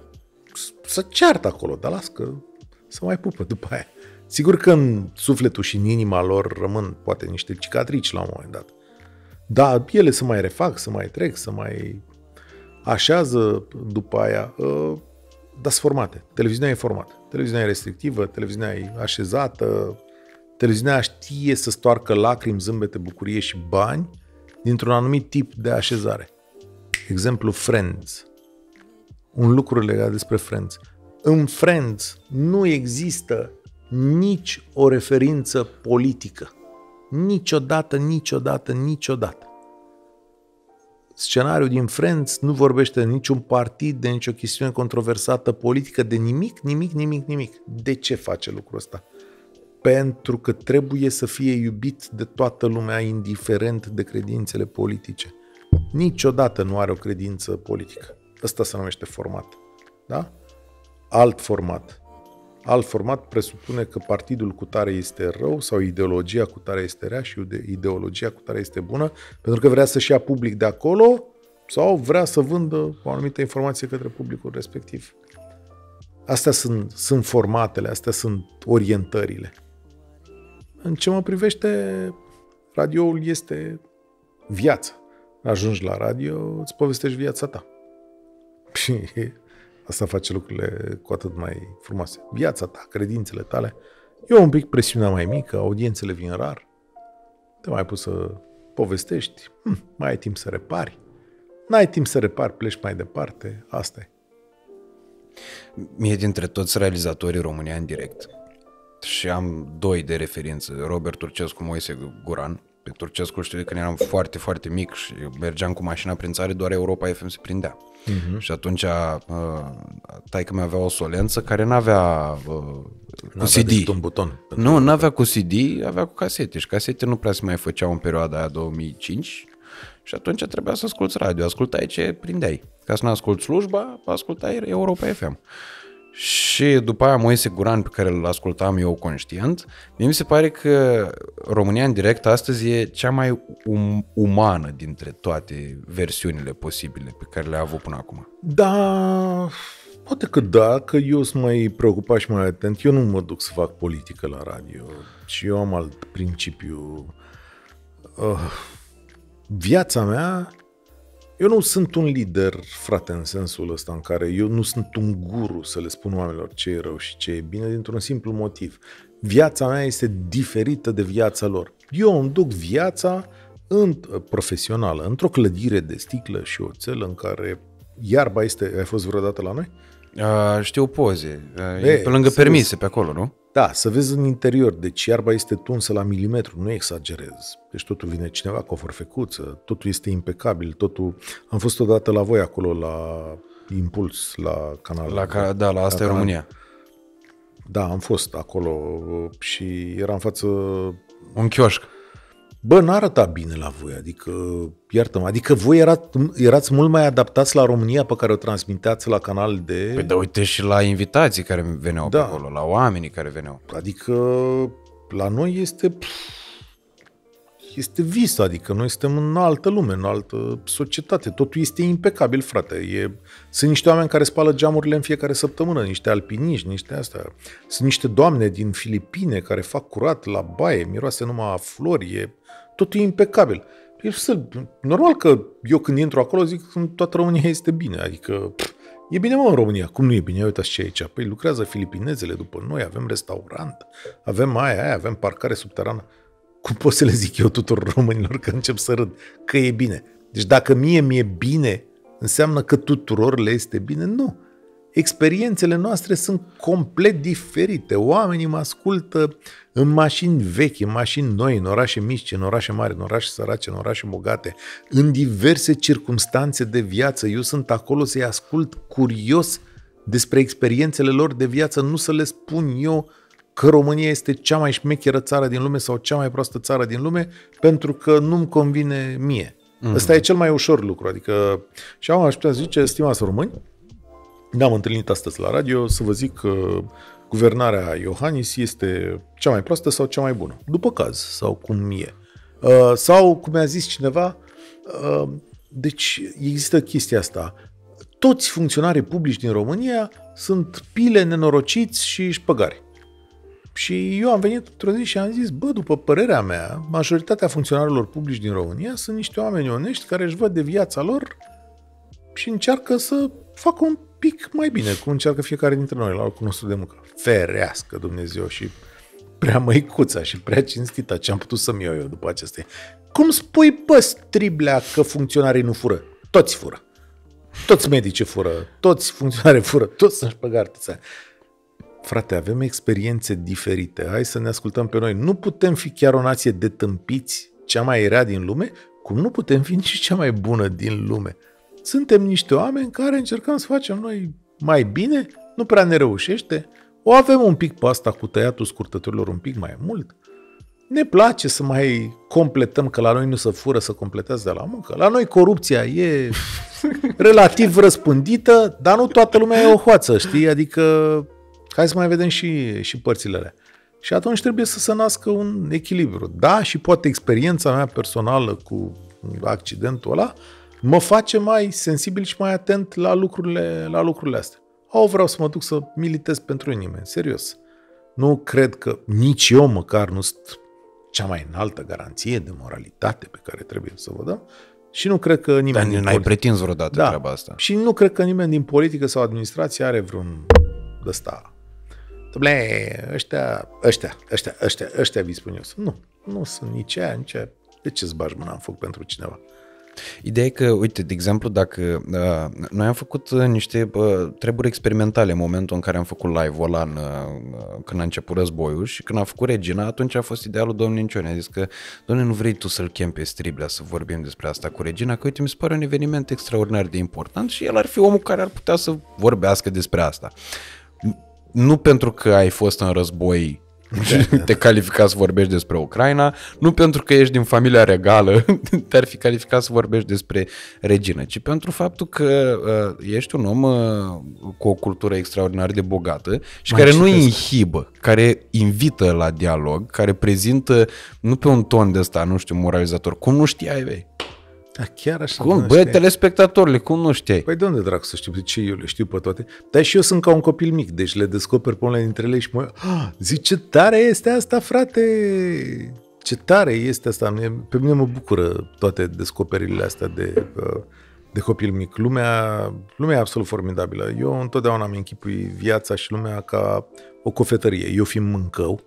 S1: să ceartă acolo, dar las că să mai pupă după aia. Sigur că în sufletul și în inima lor rămân poate niște cicatrici la un moment dat. Da, ele se mai refac, să mai trec, să mai așează după aia. Uh, dar sunt formate. Televiziunea e formată. Televiziunea e restrictivă, televiziunea e așezată, televiziunea știe să stoarcă lacrimi, zâmbete, bucurie și bani dintr-un anumit tip de așezare. Exemplu, Friends. Un lucru legat despre Friends. În Friends nu există nici o referință politică. Niciodată, niciodată, niciodată. Scenariul din Friends nu vorbește de niciun partid, de nicio chestiune controversată politică, de nimic, nimic, nimic, nimic. De ce face lucrul ăsta? Pentru că trebuie să fie iubit de toată lumea, indiferent de credințele politice. Niciodată nu are o credință politică. Ăsta se numește format. Da? Alt format. Alt format presupune că partidul cu tare este rău sau ideologia cu tare este rea și ideologia cu tare este bună, pentru că vrea să-și ia public de acolo sau vrea să vândă o anumită informație către publicul respectiv. Astea sunt, sunt formatele, astea sunt orientările. În ce mă privește, radioul este viață. Ajungi la radio, îți povestești viața ta. Și Asta face lucrurile cu atât mai frumoase. Viața ta, credințele tale. E un pic presiunea mai mică, audiențele vin rar. Te mai pus să povestești, hm, mai ai timp să repari. N-ai timp să repari, pleci mai departe, asta e.
S2: Mie dintre toți realizatorii România în direct și am doi de referință, Robert Turcescu, Moise Guran, pe Turcescu știu de când eram foarte, foarte mic și mergeam cu mașina prin țară, doar Europa FM se prindea. Uh-huh. Și atunci uh, taică mi avea o solență care n-avea uh,
S1: cu CD. un buton.
S2: Nu, n-avea cu CD, avea cu casete și casete nu prea se mai făceau în perioada aia 2005 și atunci trebuia să asculți radio, ascultai ce prindeai. Ca să nu asculti slujba, ascultai Europa FM. Și după aia Moise Guran, pe care îl ascultam eu conștient, mi se pare că România în direct astăzi e cea mai um- umană dintre toate versiunile posibile pe care le-a avut până acum.
S1: Da, poate că da, că eu sunt mai preocupat și mai atent. Eu nu mă duc să fac politică la radio și eu am alt principiu. Uh, viața mea eu nu sunt un lider, frate, în sensul ăsta în care eu nu sunt un guru să le spun oamenilor ce e rău și ce e bine, dintr-un simplu motiv. Viața mea este diferită de viața lor. Eu îmi duc viața în, profesională, într-o clădire de sticlă și oțel în care iarba este... Ai fost vreodată la noi?
S2: Uh, știu poze. Uh, e, pe lângă permise pe acolo, nu?
S1: Da, să vezi în interior. Deci iarba este tunsă la milimetru, nu exagerez. Deci totul vine cineva cu o forfecuță, totul este impecabil, totul... Am fost odată la voi acolo la Impuls, la canal.
S2: La ca, da, la asta la e România.
S1: Da, am fost acolo și era în față...
S2: Un chioșc.
S1: Bă, nu arăta bine la voi, adică, iartă-mă, adică voi erați, erați mult mai adaptați la România pe care o transmiteați la canal de...
S2: Păi da, uite și la invitații care veneau da. pe acolo, la oamenii care veneau.
S1: Adică, la noi este... Este vis, adică noi suntem în altă lume, în altă societate. Totul este impecabil, frate. E, sunt niște oameni care spală geamurile în fiecare săptămână, niște alpiniști, niște astea. Sunt niște doamne din Filipine care fac curat la baie, miroase numai flori, e totul e impecabil. Normal că eu când intru acolo zic că toată România este bine, adică pff, e bine mă în România, cum nu e bine? Uitați ce e aici. Păi lucrează filipinezele după noi, avem restaurant, avem aia, aia, avem parcare subterană. Cum pot să le zic eu tuturor românilor că încep să râd? Că e bine. Deci dacă mie mi-e bine, înseamnă că tuturor le este bine? Nu experiențele noastre sunt complet diferite. Oamenii mă ascultă în mașini vechi, în mașini noi, în orașe mici, în orașe mari, în orașe sărace, în orașe bogate, în diverse circunstanțe de viață. Eu sunt acolo să-i ascult curios despre experiențele lor de viață, nu să le spun eu că România este cea mai șmecheră țară din lume sau cea mai proastă țară din lume, pentru că nu-mi convine mie. Mm-hmm. Ăsta e cel mai ușor lucru. Adică, și acum aș putea zice, stimați români, ne-am întâlnit astăzi la radio să vă zic că guvernarea Iohannis este cea mai proastă sau cea mai bună. După caz, sau cum e. Uh, sau, cum mi-a zis cineva, uh, deci există chestia asta. Toți funcționarii publici din România sunt pile, nenorociți și șpăgari. Și eu am venit într-o zi și am zis, bă, după părerea mea, majoritatea funcționarilor publici din România sunt niște oameni onești care își văd de viața lor și încearcă să facă un pic mai bine, cum încearcă fiecare dintre noi la locul nostru de muncă. Ferească Dumnezeu și prea măicuța și prea cinstită ce am putut să-mi iau eu după acestea. Cum spui, bă, striblea că funcționarii nu fură? Toți fură. Toți medici fură, toți funcționari fură, toți sunt șpăgari. Frate, avem experiențe diferite. Hai să ne ascultăm pe noi. Nu putem fi chiar o nație de tâmpiți, cea mai rea din lume, cum nu putem fi nici cea mai bună din lume. Suntem niște oameni care încercăm să facem noi mai bine, nu prea ne reușește, o avem un pic pe asta cu tăiatul scurtătorilor un pic mai mult. Ne place să mai completăm, că la noi nu se fură să completează de la muncă. La noi corupția e relativ răspândită, dar nu toată lumea e o hoață, știi? Adică hai să mai vedem și, și părțile alea. Și atunci trebuie să se nască un echilibru. Da, și poate experiența mea personală cu accidentul ăla mă face mai sensibil și mai atent la lucrurile, la lucrurile astea. Au vreau să mă duc să militez pentru nimeni, serios. Nu cred că nici eu măcar nu sunt cea mai înaltă garanție de moralitate pe care trebuie să vă dăm și nu cred că nimeni
S2: Dar
S1: din
S2: n-ai
S1: politică...
S2: pretins vreodată
S1: Da.
S2: treaba asta.
S1: Și nu cred că nimeni din politică sau administrație are vreun ăsta. Dom'le, ăștia, ăștia, ăștia, ăștia, ăștia vi spun eu. Nu, nu sunt nici aia, nici aia. De ce îți bagi mâna în foc pentru cineva?
S2: Ideea e că, uite, de exemplu, dacă uh, noi am făcut uh, niște uh, treburi experimentale în momentul în care am făcut live-ul ăla în, uh, când a început războiul și când a făcut Regina, atunci a fost idealul domnului Nincione. A zis că, domnule, nu vrei tu să-l chem pe Striblea să vorbim despre asta cu Regina, că, uite, mi se pare un eveniment extraordinar de important și el ar fi omul care ar putea să vorbească despre asta. Nu pentru că ai fost în război și te califica să vorbești despre Ucraina, nu pentru că ești din familia regală, te-ar fi calificat să vorbești despre regină, ci pentru faptul că uh, ești un om uh, cu o cultură extraordinar de bogată și
S1: Mai
S2: care nu
S1: citesc.
S2: inhibă, care invită la dialog, care prezintă nu pe un ton de ăsta, nu știu, moralizator, cum nu știai, vei.
S1: Da, chiar așa.
S2: Cum?
S1: nu
S2: Bă,
S1: știi?
S2: telespectatorile, cum nu știai?
S1: Păi de unde dracu să știu? De ce eu le știu pe toate? Dar și eu sunt ca un copil mic, deci le descoper pe unele dintre ele și mă... Ah, zic, ce tare este asta, frate! Ce tare este asta! Mie- Pe mine mă bucură toate descoperirile astea de, uh, de copil mic. Lumea, lumea e absolut formidabilă. Eu întotdeauna am închipui viața și lumea ca o cofetărie. Eu fiind mâncău,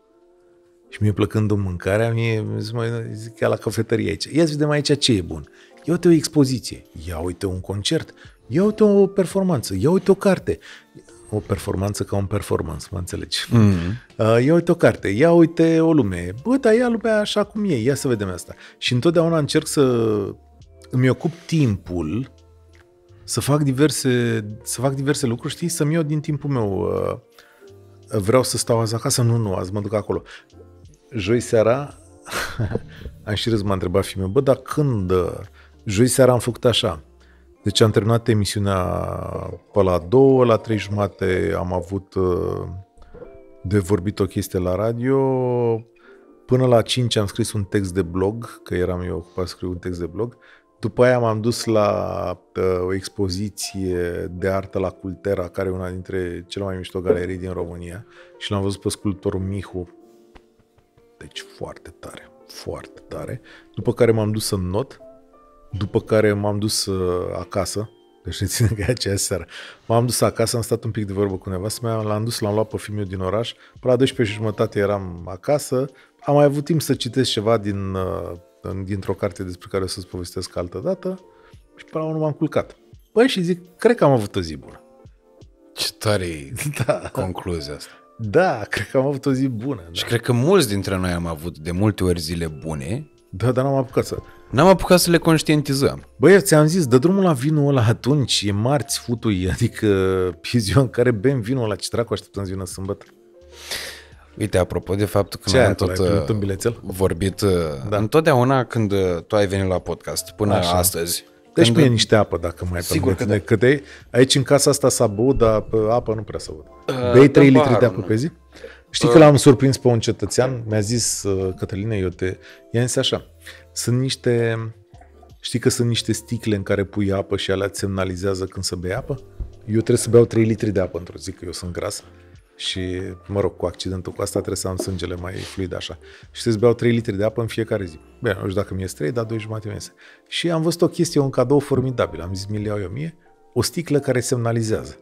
S1: și mie plăcând în mâncarea, mie zic, mă, zic ca la cafetărie aici. Ia să vedem aici ce e bun. Ia uite o expoziție, ia uite un concert, ia uite o performanță, ia uite o carte. O performanță ca un performance, mă înțelegi?
S2: Mm.
S1: Uh, ia uite o carte, ia uite o lume. Bă, dar ia lumea așa cum e, ia să vedem asta. Și întotdeauna încerc să îmi ocup timpul să fac diverse, să fac diverse lucruri, știi, să-mi iau din timpul meu. Uh, vreau să stau azi acasă? Nu, nu, azi mă duc acolo. Joi seara, am și râs, m-a întrebat fiul meu, bă, dar când? uh, Joi seara am făcut așa. Deci am terminat emisiunea pe la două, la trei jumate am avut uh, de vorbit o chestie la radio, până la 5 am scris un text de blog, că eram eu ocupat să scriu un text de blog, după aia m-am dus la uh, o expoziție de artă la Cultera, care e una dintre cele mai mișto galerii din România și l-am văzut pe sculptorul Mihu. Deci foarte tare, foarte tare. După care m-am dus în not, după care m-am dus uh, acasă, deci reține că e aceea seară. M-am dus acasă, am stat un pic de vorbă cu nevastă mea, l-am dus, l-am luat pe fiul meu din oraș, până la 12 și jumătate eram acasă, am mai avut timp să citesc ceva din, uh, în- dintr-o carte despre care o să-ți povestesc altă dată și până la urmă m-am culcat. Păi și zic, cred că am avut o zi bună.
S2: Ce tare e
S1: Da,
S2: concluzia asta.
S1: da, cred că am avut o zi bună.
S2: Și
S1: Da,
S2: cred că mulți dintre noi am avut de multe ori zile bune,
S1: da dar n-am apucat să...
S2: n-am apucat să le conștientizăm.
S1: Băi, eu ți-am zis, dă drumul la vinul ăla atunci, e marți futui, adică e ziua în care bem vinul ăla, ce dracu așteptăm zi vină sâmbătă.
S2: Uite, apropo de faptul că
S1: Ce
S2: mai
S1: ai
S2: am
S1: acolo?
S2: tot
S1: Ai primit
S2: uh,
S1: un bilețel?
S2: vorbit uh,
S1: Da.
S2: întotdeauna când uh, tu ai venit la podcast, până
S1: Așa.
S2: astăzi.
S1: Deci
S2: când-
S1: mie niște apă, dacă mai
S2: Sigur
S1: permite.
S2: că da.
S1: Că de, aici în casa asta s-a băut, dar pe apă nu prea să văd.
S2: Uh,
S1: Bei
S2: dă
S1: 3 litri de
S2: paharul,
S1: apă
S2: nu?
S1: pe zi? Știi că l-am surprins pe un cetățean? Mi-a zis uh, Cătăline, eu te... I-am zis așa, sunt niște... Știi că sunt niște sticle în care pui apă și alea îți semnalizează când să bei apă? Eu trebuie să beau 3 litri de apă într-o zi, că eu sunt gras. Și, mă rog, cu accidentul cu asta trebuie să am sângele mai fluid așa. Și trebuie să beau 3 litri de apă în fiecare zi. Bine, nu știu dacă mi-e 3, dar 2 jumate mi iese. Și am văzut o chestie, un cadou formidabil. Am zis, mi-l iau eu mie, o sticlă care semnalizează.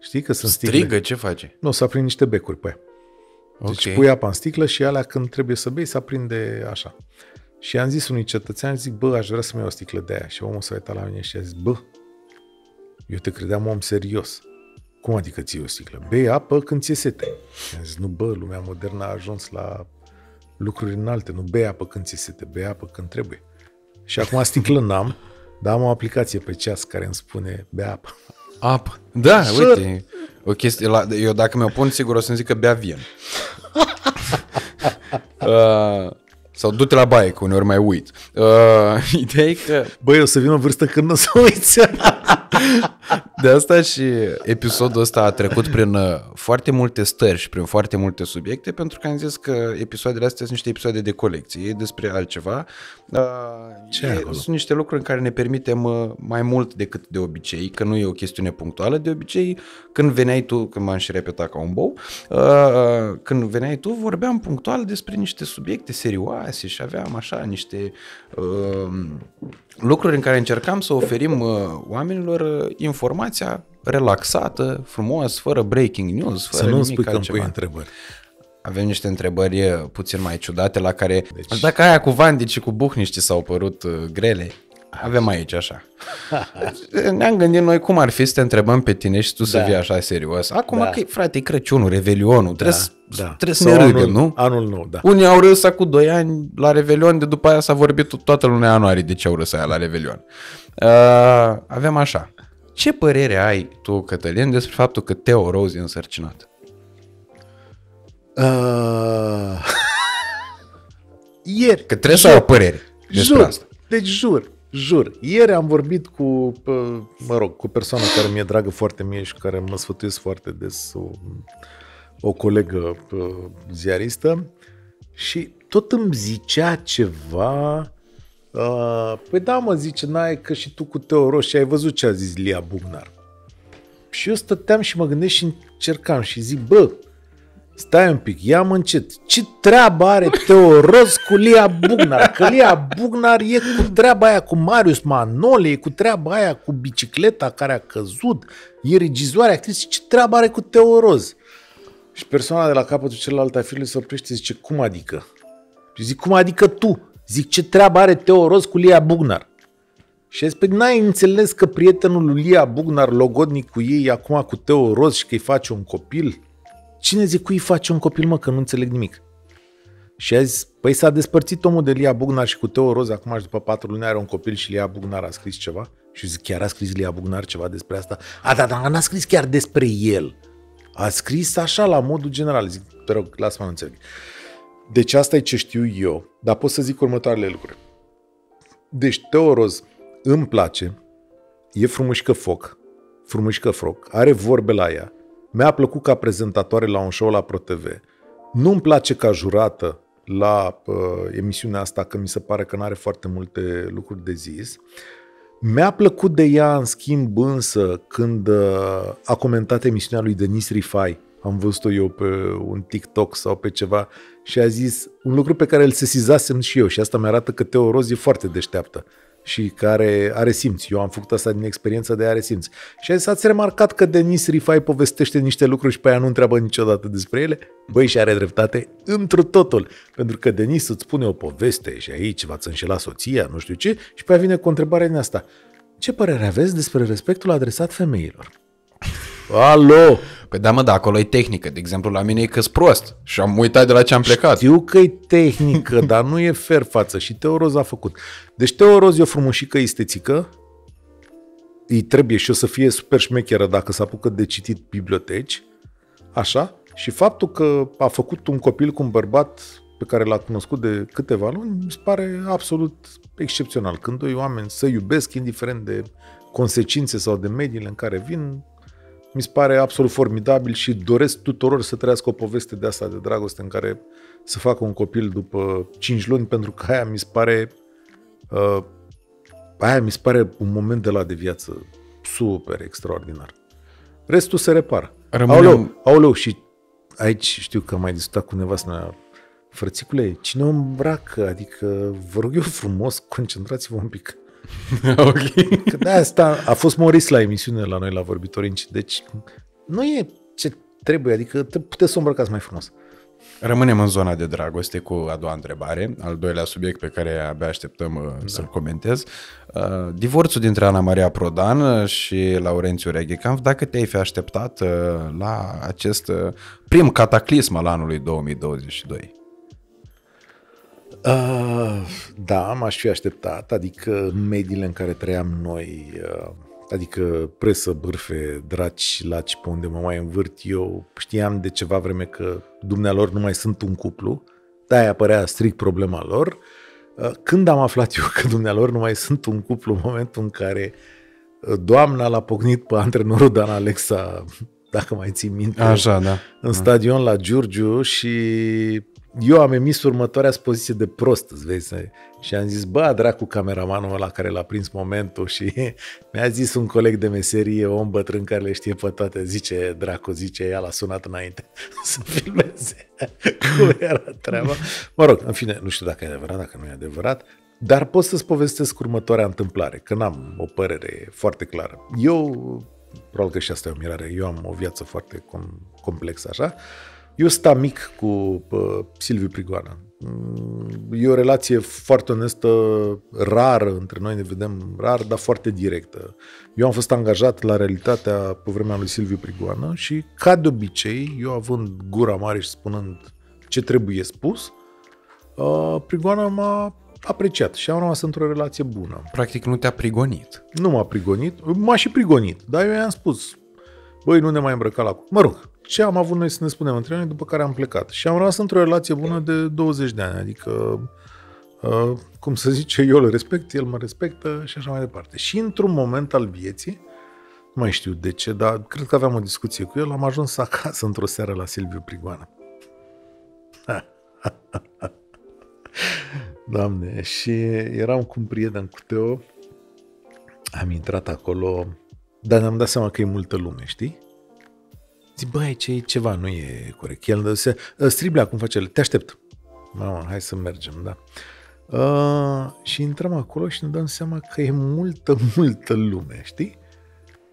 S1: Știi că sunt sticle?
S2: Strigă, ce face?
S1: Nu, să aprind niște becuri pe ea. Deci
S2: Ok.
S1: pui apa în sticlă și alea când trebuie să bei, se aprinde așa. Și am zis unui cetățean, zic, bă, aș vrea să-mi iau o sticlă de aia. Și omul s-a uitat la mine și a zis, bă, eu te credeam om serios. Cum adică ții o sticlă? Bei apă când ți-e sete. Și am zis, nu bă, lumea modernă a ajuns la lucruri înalte. Nu bei apă când ți-e sete, bei apă când trebuie. Și acum sticlă n-am, dar am o aplicație pe ceas care îmi spune bea apă.
S2: Apă. Da,
S1: Jur.
S2: uite. O chestie, la, eu dacă mi-o pun, sigur o să-mi zic că bea vin. uh, sau du-te la baie, că uneori mai uit. Uh, ideea e că
S1: Băi, o să vină o vârstă când nu o să uiți.
S2: de asta și episodul ăsta a trecut prin uh, foarte multe stări și prin foarte multe subiecte, pentru că am zis că episoadele astea sunt niște episoade de colecție, e despre altceva. Uh,
S1: Ce
S2: e,
S1: ai acolo?
S2: sunt niște lucruri în care ne permitem uh, mai mult decât de obicei, că nu e o chestiune punctuală. De obicei, când veneai tu, când m-am și repetat ca un bou, uh, când veneai tu, vorbeam punctual despre niște subiecte serioase și aveam așa niște uh, lucruri în care încercam să oferim uh, oamenilor uh, informația relaxată, frumos, fără breaking news, fără
S1: Să nu
S2: nimic
S1: spui că îmi
S2: altceva.
S1: pui întrebări.
S2: Avem niște întrebări uh, puțin mai ciudate la care, deci...
S1: Deci-
S2: dacă aia cu Vandici și cu Buhnici s-au părut uh, grele, avem aici așa. Deci, Ne-am gândit noi cum ar fi să te întrebăm pe tine și tu să
S1: Da.
S2: vii așa serios. Acum
S1: Da.
S2: că, frate, e Crăciunul, Revelionul, trebuie, să,
S1: da.
S2: trebuie să
S1: Sau
S2: ne
S1: anul,
S2: râdem, nu?
S1: Anul nou, da.
S2: Unii au râs cu 2 ani la Revelion, de după aia s-a vorbit toată luna ianuarie de ce au râs aia la Revelion. Uh, avem așa. Ce părere ai tu, Cătălin, despre faptul că Teo Rose e însărcinat?
S1: Uh... Ieri.
S2: Că trebuie să ai o părere despre
S1: jur,
S2: asta.
S1: Deci jur, jur. Ieri am vorbit cu, pă, mă rog, cu o persoană care mi-e dragă foarte mie și cu care mă sfătuiesc foarte des, o, o colegă pă, ziaristă și tot îmi zicea ceva Uh, păi da, mă, zice, n-ai că și tu cu Teo Roș și ai văzut ce a zis Lia Bugnar. Și eu stăteam și mă gândesc și încercam și zic, bă, stai un pic, ia-mă încet. Ce treabă are Teo Roz cu Lia Bugnar? Că Lia Bugnar e cu treaba aia cu Marius Manole, e cu treaba aia cu bicicleta care a căzut, e regizoare, actriță. Ce treabă are cu Teo Roz? Și persoana de la capătul celălalt a firului se oprește și zice, cum adică? Și zic, cum adică tu? Zic, ce treabă are Teo Roz cu Lia Bugnar? Și a zis, păi n-ai înțeles că prietenul lui Lia Bugnar, logodnic cu ei, e acum cu Teo Roz și că îi face un copil? Cine zice cu îi face un copil, mă, că nu înțeleg nimic? Și a zis, păi s-a despărțit omul de Lia Bugnar și cu Teo Roz, acum și după patru luni are un copil și Lia Bugnar a scris ceva? Și eu zic, chiar a scris Lia Bugnar ceva despre asta? A, da, dar n-a scris chiar despre el. A scris așa, la modul general. Zic, te rog, lasă-mă, nu înțeleg. Deci asta e ce știu eu, dar pot să zic următoarele lucruri. Deci Teo Roz îmi place, e frumușcă foc, frumușcă froc, are vorbe la ea, mi-a plăcut ca prezentatoare la un show la ProTV, nu-mi place ca jurată la uh, emisiunea asta, că mi se pare că nu are foarte multe lucruri de zis. Mi-a plăcut de ea, în schimb, însă, când uh, a comentat emisiunea lui Denis Rifai, am văzut-o eu pe un TikTok sau pe ceva, și a zis un lucru pe care îl sesizasem și eu și asta mi-arată că Teo Roz e foarte deșteaptă și care are simț. Eu am făcut asta din experiență de are simț. Și a zis, ați remarcat că Denis Rifai povestește niște lucruri și pe aia nu întreabă niciodată despre ele? Băi, și are dreptate întru totul. Pentru că Denis îți spune o poveste și aici v-ați înșelat soția, nu știu ce, și pe aia vine cu o întrebare din asta. Ce părere aveți despre respectul adresat femeilor? Alo!
S2: Păi da, mă, da, acolo e tehnică. De exemplu, la mine e că prost și am uitat de la ce am plecat.
S1: Știu că e tehnică, dar nu e fer față și Teo Roz a făcut. Deci Teo Roz e o frumușică estetică, îi trebuie și o să fie super șmecheră dacă se apucă de citit biblioteci, așa, Și faptul că a făcut un copil cu un bărbat pe care l-a cunoscut de câteva luni, mi se pare absolut excepțional. Când doi oameni să iubesc, indiferent de consecințe sau de mediile în care vin, mi se pare absolut formidabil și doresc tuturor să trăiască o poveste de asta de dragoste în care să facă un copil după 5 luni, pentru că aia mi se pare uh, aia mi se pare un moment de la de viață super extraordinar. Restul se repară. Rămânem... Aoleu, aoleu, și aici știu că am mai discutat cu nevastă mea, frățicule, cine o îmbracă? Adică, vă rog eu frumos, concentrați-vă un pic. ok. Că de asta a fost Moris la emisiune la noi la Vorbitorinci, deci nu e ce trebuie, adică puteți să o îmbrăcați mai frumos.
S2: Rămânem în zona de dragoste cu a doua întrebare, al doilea subiect pe care abia așteptăm uh, da. să-l comentez. Uh, divorțul dintre Ana Maria Prodan și Laurențiu Reghecamp, dacă te-ai fi așteptat uh, la acest prim cataclism al anului 2022?
S1: Uh, da, m-aș fi așteptat, adică mediile în care trăiam noi, uh, adică presă, bârfe, draci, laci pe unde mă mai învârt eu, știam de ceva vreme că dumnealor nu mai sunt un cuplu, de-aia apărea strict problema lor. Uh, când am aflat eu că dumnealor nu mai sunt un cuplu, în momentul în care uh, doamna l-a pocnit pe antrenorul Dan Alexa dacă mai ții minte,
S2: Așa, da.
S1: în stadion la Giurgiu și eu am emis următoarea poziție de prost, îți vezi, și am zis, bă, dracu cameramanul ăla care l-a prins momentul și mi-a zis un coleg de meserie, om bătrân care le știe pe toate, zice, dracu, zice, ea l-a sunat înainte să filmeze cum era treaba. Mă rog, în fine, nu știu dacă e adevărat, dacă nu e adevărat, dar pot să-ți povestesc următoarea întâmplare, că n-am o părere foarte clară. Eu, probabil că și asta e o mirare, eu am o viață foarte com- complexă așa, eu sunt amic cu uh, Silviu Prigoană. Mm, e o relație foarte onestă, rară între noi, ne vedem rar, dar foarte directă. Eu am fost angajat la realitatea pe vremea lui Silviu Prigoană și, ca de obicei, eu având gura mare și spunând ce trebuie spus, uh, Prigoană m-a apreciat și am rămas într-o relație bună.
S2: Practic nu te-a prigonit.
S1: Nu m-a prigonit, m-a și prigonit, dar eu i-am spus, băi, nu ne mai îmbrăca la... Mă rog, ce am avut noi să ne spunem între noi, după care am plecat. Și am rămas într-o relație bună de 20 de ani, adică, uh, cum să zice, eu îl respect, el mă respectă și așa mai departe. Și într-un moment al vieții, nu mai știu de ce, dar cred că aveam o discuție cu el, am ajuns acasă într-o seară la Silviu Prigoană. Doamne, și eram cu un prieten cu Teo, am intrat acolo, dar ne-am dat seama că e multă lume, știi? Zic, băi, ce ceva nu e corect. El se, ă, striblea, cum face el, te aștept. Mama, hai să mergem, da. Uh, și intrăm acolo și ne dăm seama că e multă, multă lume, știi?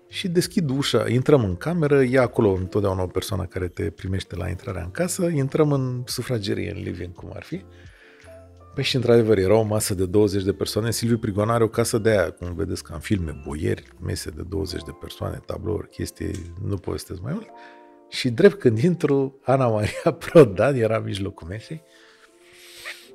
S1: Și deschid ușa, intrăm în cameră, e acolo întotdeauna o persoană care te primește la intrarea în casă, intrăm în sufragerie, în living, cum ar fi. Păi și într-adevăr era o masă de 20 de persoane, Silviu Prigon are o casă de aia, cum vedeți ca în filme, boieri, mese de 20 de persoane, tablouri, chestii, nu povestesc mai mult. Și drept când intru, Ana Maria Prodan era în mijlocul mesei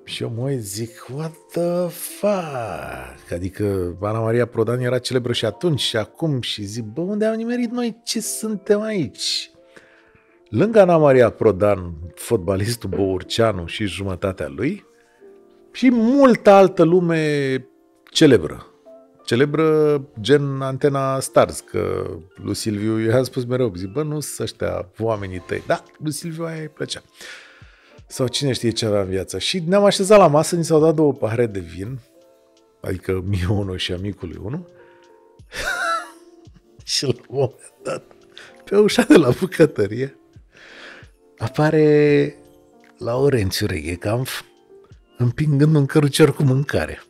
S1: și eu mă zic, what the fuck? Adică Ana Maria Prodan era celebră și atunci și acum și zic, bă, unde am nimerit noi? Ce suntem aici? Lângă Ana Maria Prodan, fotbalistul Bourceanu și jumătatea lui, și multă altă lume celebră celebră gen Antena Stars, că lui Silviu, eu am spus mereu, zic, bă, nu sunt ăștia oamenii tăi. Da, lui Silviu aia îi plăcea. Sau cine știe ce avea în viață. Și ne-am așezat la masă, ni s-au dat două pahare de vin, adică mie unul și amicului unul. și la un moment dat, pe ușa de la bucătărie, apare Laurențiu Reghecamp împingând un cărucior cu mâncare.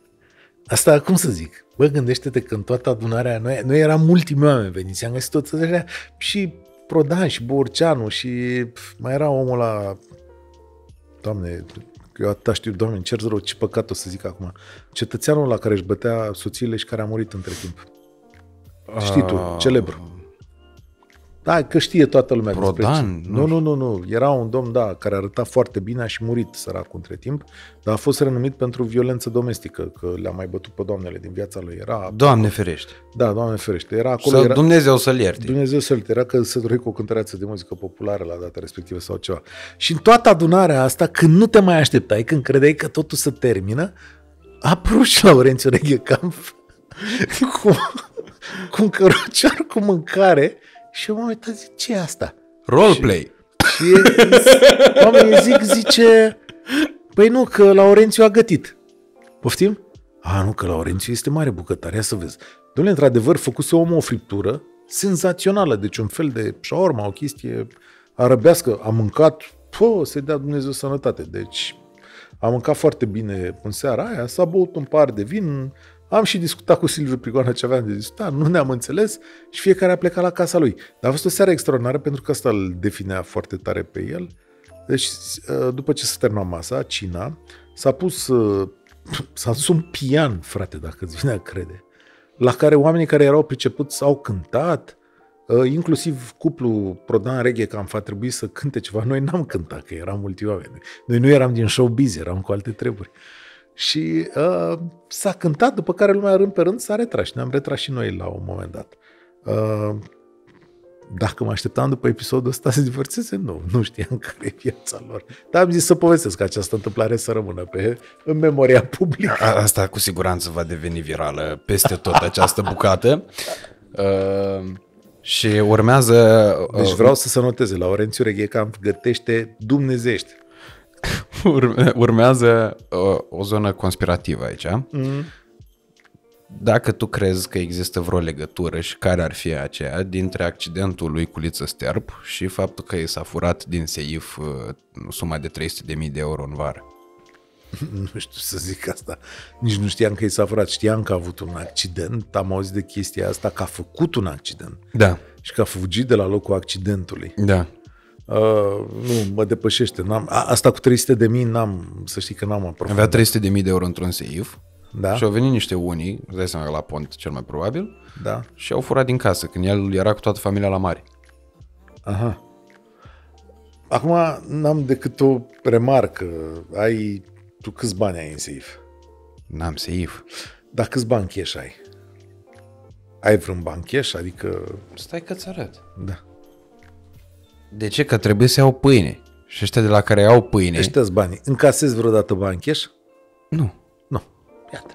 S1: Asta, cum să zic, bă, gândește-te că în toată adunarea, noi, noi eram ultimii oameni veniți, am găsit toți ăștia și Prodan și Borceanu și pf, mai era omul la Doamne, eu atâta știu, doamne, cer rău, ce păcat o să zic acum. Cetățeanul la care își bătea soțiile și care a murit între timp. Știi tu, ah. celebru. Da, că știe toată lumea despre
S2: Prodan,
S1: ce.
S2: nu
S1: Nu, nu, nu, nu. Era un domn, da, care arăta foarte bine, a și murit săracul între timp, dar a fost renumit pentru violență domestică, că le-a mai bătut pe doamnele din viața lui. Era,
S2: Doamne ferește.
S1: da, doamne ferește, era acolo,
S2: Să
S1: era,
S2: Dumnezeu să-l ierte.
S1: Dumnezeu să-l era că se cu o cântăreață de muzică populară la data respectivă sau ceva. Și în toată adunarea asta, când nu te mai așteptai, când credeai că totul se termină, a apărut și Laurențiu Reghecamp cu, cu un cărucior cu mâncare și eu m-am uitat, zic, ce e asta?
S2: Roleplay.
S1: Și e, oamenii zic, zice, păi nu, că Laurențiu a gătit. Poftim? A, nu, că Laurențiu este mare bucătar, ia să vezi. Dom'le, într-adevăr, făcuse omul o friptură senzațională, deci un fel de shawarma, o chestie arăbească. A mâncat, pă, să-i dea Dumnezeu sănătate. Deci a mâncat foarte bine în seara aia, s-a băut un par de vin, am și discutat cu Silviu Prigoană ce aveam de discutat, nu ne-am înțeles și fiecare a plecat la casa lui. Dar a fost o seară extraordinară pentru că asta îl definea foarte tare pe el. Deci, după ce se termina masa, cina, s-a pus, uh, s-a dus un pian, frate, dacă îți vine a crede, la care oamenii care erau pricepuți au cântat, uh, inclusiv cuplul Prodan Reghe Camp a trebuit să cânte ceva. Noi n-am cântat, că eram mulți oameni. Noi nu eram din showbiz, eram cu alte treburi. Și uh, s-a cântat, după care lumea rând pe rând s-a retras și ne-am retras și noi la un moment dat. Uh, dacă mă așteptam după episodul ăsta să divorțeze, nu, nu știam care e viața lor. Dar am zis să povestesc această întâmplare să rămână pe, în memoria publică.
S2: A- Asta cu siguranță va deveni virală peste tot această bucată. Uh, și urmează...
S1: Deci
S2: uh,
S1: vreau să se noteze, Laurențiu Reghecamp gătește dumnezește.
S2: Urme- urmează uh, o zonă conspirativă aici.
S1: Mm.
S2: Dacă tu crezi că există vreo legătură și care ar fi aceea dintre accidentul lui Culiță Sterp și faptul că i s-a furat din seif uh, suma de 300.000 de euro în vară.
S1: Nu știu să zic asta. Nici nu știam că i s-a furat. Știam că a avut un accident. Am auzit de chestia asta că a făcut un accident.
S2: Da,
S1: Și că a fugit de la locul accidentului.
S2: da.
S1: Uh, nu, mă depășește. N-am, a, asta cu 300 de mii n-am, să știi că n-am aprofundat.
S2: Avea 300.000 de euro într-un seif
S1: Da?
S2: și au venit niște unii, îți dai seama că la pont cel mai probabil,
S1: Da.
S2: și au furat din casă când el era cu toată familia la mare.
S1: Aha. Acum n-am decât o remarcă. Ai, tu câți bani ai în safe?
S2: N-am seif.
S1: Dar câți bani cash ai? Ai vreun ban cash? Adică,
S2: Stai că-ți arăt.
S1: da.
S2: De ce? Că trebuie să iau pâine. Și ăștia de la care iau pâine...
S1: Ăștia bani. Încasezi vreodată bani cash?
S2: Nu.
S1: Nu. Iată.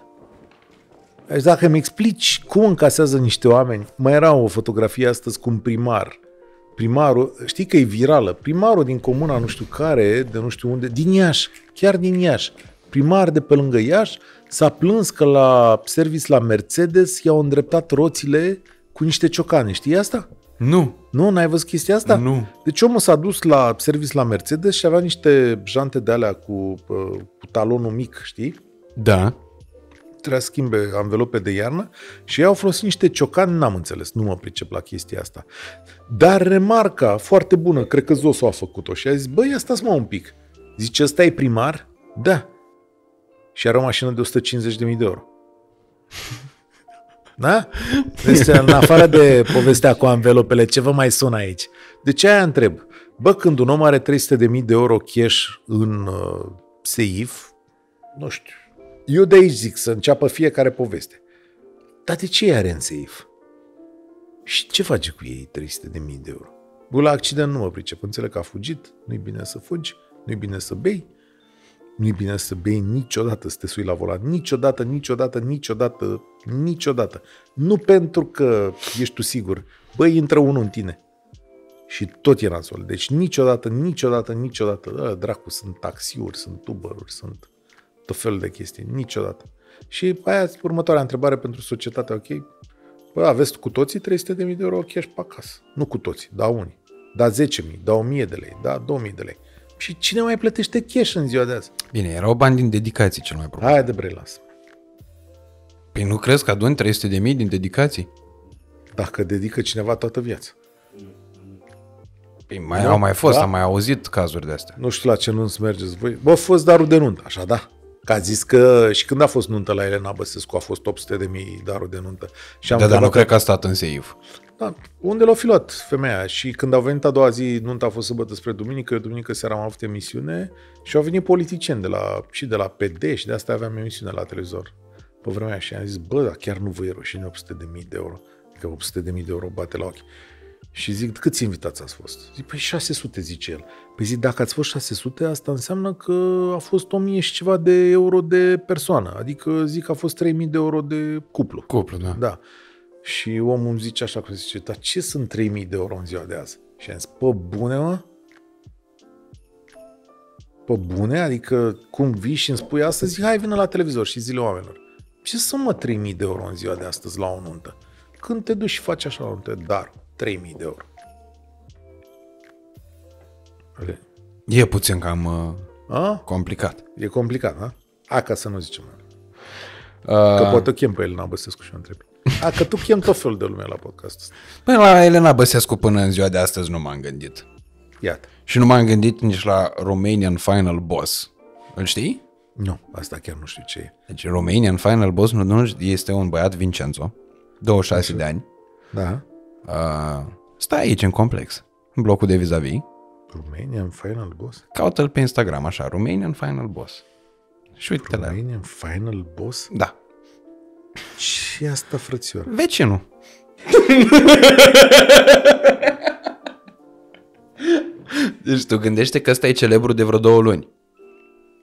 S1: Deci dacă mi explici cum încasează niște oameni, mai era o fotografie astăzi cu un primar. Primarul, știi că e virală, primarul din comuna nu știu care, de nu știu unde, din Iași, chiar din Iași, primar de pe lângă Iași, s-a plâns că la service la Mercedes i-au îndreptat roțile cu niște ciocane. Știi asta?
S2: Nu.
S1: Nu? N-ai văzut chestia asta?
S2: Nu.
S1: Deci omul s-a dus la service la Mercedes și avea niște jante de alea cu, uh, cu talonul mic, știi?
S2: Da.
S1: trebuia să schimbe anvelope de iarnă și ei au folosit niște ciocani, n-am înțeles, nu mă pricep la chestia asta. Dar remarca foarte bună, cred că Zosu a făcut-o și a zis, băi, ia stați mă un pic. Zice, ăsta e primar? Da. Și are o mașină de 150.000 de euro. Da? Deci, în afară de povestea cu anvelopele, ce vă mai sună aici? De ce aia întreb? Bă, când un om are 300.000 de euro cash în uh, seif, nu știu, eu de aici zic să înceapă fiecare poveste. Dar de ce are în safe? Și ce face cu ei 300 de mii de euro? Bă, la accident nu mă pricep. Înțeleg că a fugit, nu-i bine să fugi, nu-i bine să bei, nu-i bine să bei niciodată, să te sui la volan. Niciodată, niciodată, niciodată, niciodată. Nu pentru că ești tu sigur. Băi, intră unul în tine. Și tot e nasol. Deci niciodată, niciodată, niciodată. Da, dracu, sunt taxiuri, sunt Uber-uri, sunt tot felul de chestii. Niciodată. Și aia următoarea întrebare pentru societate, ok? Bă, aveți cu toții 300.000 de euro cash pe acasă. Nu cu toții, da unii. Da 10.000, da 1.000 de lei, da 2.000 de lei. Și cine mai plătește cash în ziua de azi?
S2: Bine, erau bani din dedicații cel mai probabil.
S1: Hai de bre, lasă.
S2: Păi nu crezi că aduni 300 de mii din dedicații?
S1: Dacă dedică cineva toată viața.
S2: Păi mai
S1: Nu?
S2: au mai fost,
S1: Da.
S2: am mai auzit cazuri de astea.
S1: Nu știu la ce nunți mergeți voi. Bă, a fost darul de nuntă, așa, da. Că a zis că și când a fost nuntă la Elena Băsescu a fost 800 de mii darul de nuntă. Și am
S2: Da, dar nu
S1: întrebat
S2: cred că a stat în seif.
S1: Da, unde l-au fi luat femeia? Și când au venit a doua zi, nunta a fost sâmbătă spre duminică, eu duminică seara am avut emisiune și au venit politicieni de la, și de la PD și de asta aveam emisiune la televizor pe vremea aia. și am zis, bă, dar chiar nu vă e rușine 800 de mii de euro. Adică 800 de mii de euro bate la ochi. Și zic, câți invitați ați fost? Zic, păi 600, zice el. Păi zic, dacă ați fost 600, asta înseamnă că a fost 1000 și ceva de euro de persoană. Adică zic că a fost 3000 de euro de cuplu.
S2: Cuplu, da.
S1: Da. Și omul îmi zice așa, cum zice, dar ce sunt 3000 de euro în ziua de azi? Și am zis, pe bune, mă? Pe bune? Adică cum vii și îmi spui asta, zic, hai, vină la televizor și zile oamenilor. Ce să mă 3000 de euro în ziua de astăzi la o nuntă? Când te duci și faci așa la o nuntă, dar 3000 de euro. Okay.
S2: E puțin cam uh,
S1: A?
S2: complicat.
S1: E complicat, da? A, ca să nu zicem.
S2: Uh,
S1: Că poate o chem pe Elena Băsescu și o întreb. A, că tu chem tot felul de lume la podcast ăsta.
S2: Păi la Elena Băsescu până în ziua de astăzi nu m-am gândit.
S1: Iată.
S2: Și nu m-am gândit nici la Romanian Final Boss. Îl știi?
S1: Nu, asta chiar nu știu ce e.
S2: Deci Romanian Final Boss nu, nu este un băiat Vincenzo, 26 de ani.
S1: Da.
S2: Uh, stai aici în complex, în blocul de vis-a-vis.
S1: Romanian Final Boss?
S2: Caută-l pe Instagram așa, Romanian Final Boss. Și uite la
S1: Romanian Final Boss?
S2: Da.
S1: Ce e asta, frățior?
S2: Vecinul. deci tu gândește că ăsta e celebru de vreo două luni.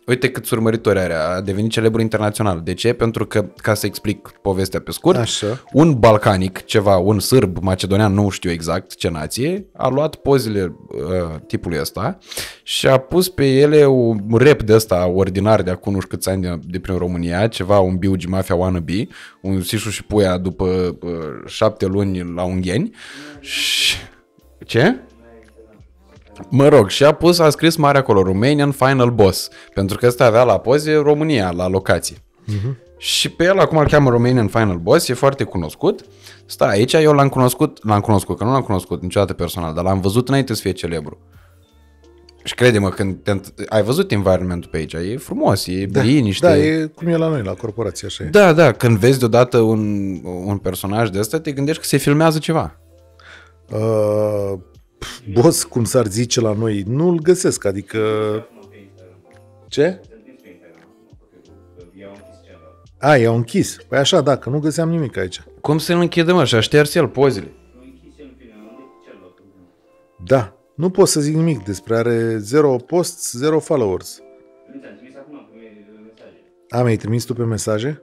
S2: Uite câți urmăritori are, a devenit celebru internațional. De ce? Pentru că, ca să explic povestea pe scurt,
S1: Așa.
S2: un balcanic, ceva, un sârb macedonian, nu știu exact ce nație, a luat pozele uh, tipului ăsta și a pus pe ele un rap de ăsta ordinar de acum nu știu câți ani de, de prin România, ceva, un Biugi Mafia Wannabe, un Sișu și Puia după uh, șapte luni la ungheni și... Ce? Mă rog, și a pus, a scris mare acolo, Romanian Final Boss, pentru că ăsta avea la poze România, la locație. Uh-huh. Și pe el acum îl cheamă Romanian Final Boss, e foarte cunoscut. Stai aici, eu l-am cunoscut, l-am cunoscut, că nu l-am cunoscut niciodată personal, dar l-am văzut înainte să fie celebru. Și crede-mă, când te, ai văzut environmentul pe aici, e frumos, e da, liniște.
S1: Da, e cum e la noi, la corporație, așa e.
S2: Da, da, când vezi deodată un, un personaj de ăsta, te gândești că se filmează ceva.
S1: Uh, boss, cum s-ar zice la noi, nu-l găsesc, adică... Ce? A, i-au închis. Păi așa, da, că nu găseam nimic aici.
S2: Cum să nu închide, mă, și-a șters el pozele.
S1: Da, nu pot să zic nimic despre are zero posts, zero followers. A, mi-ai trimis tu pe mesaje?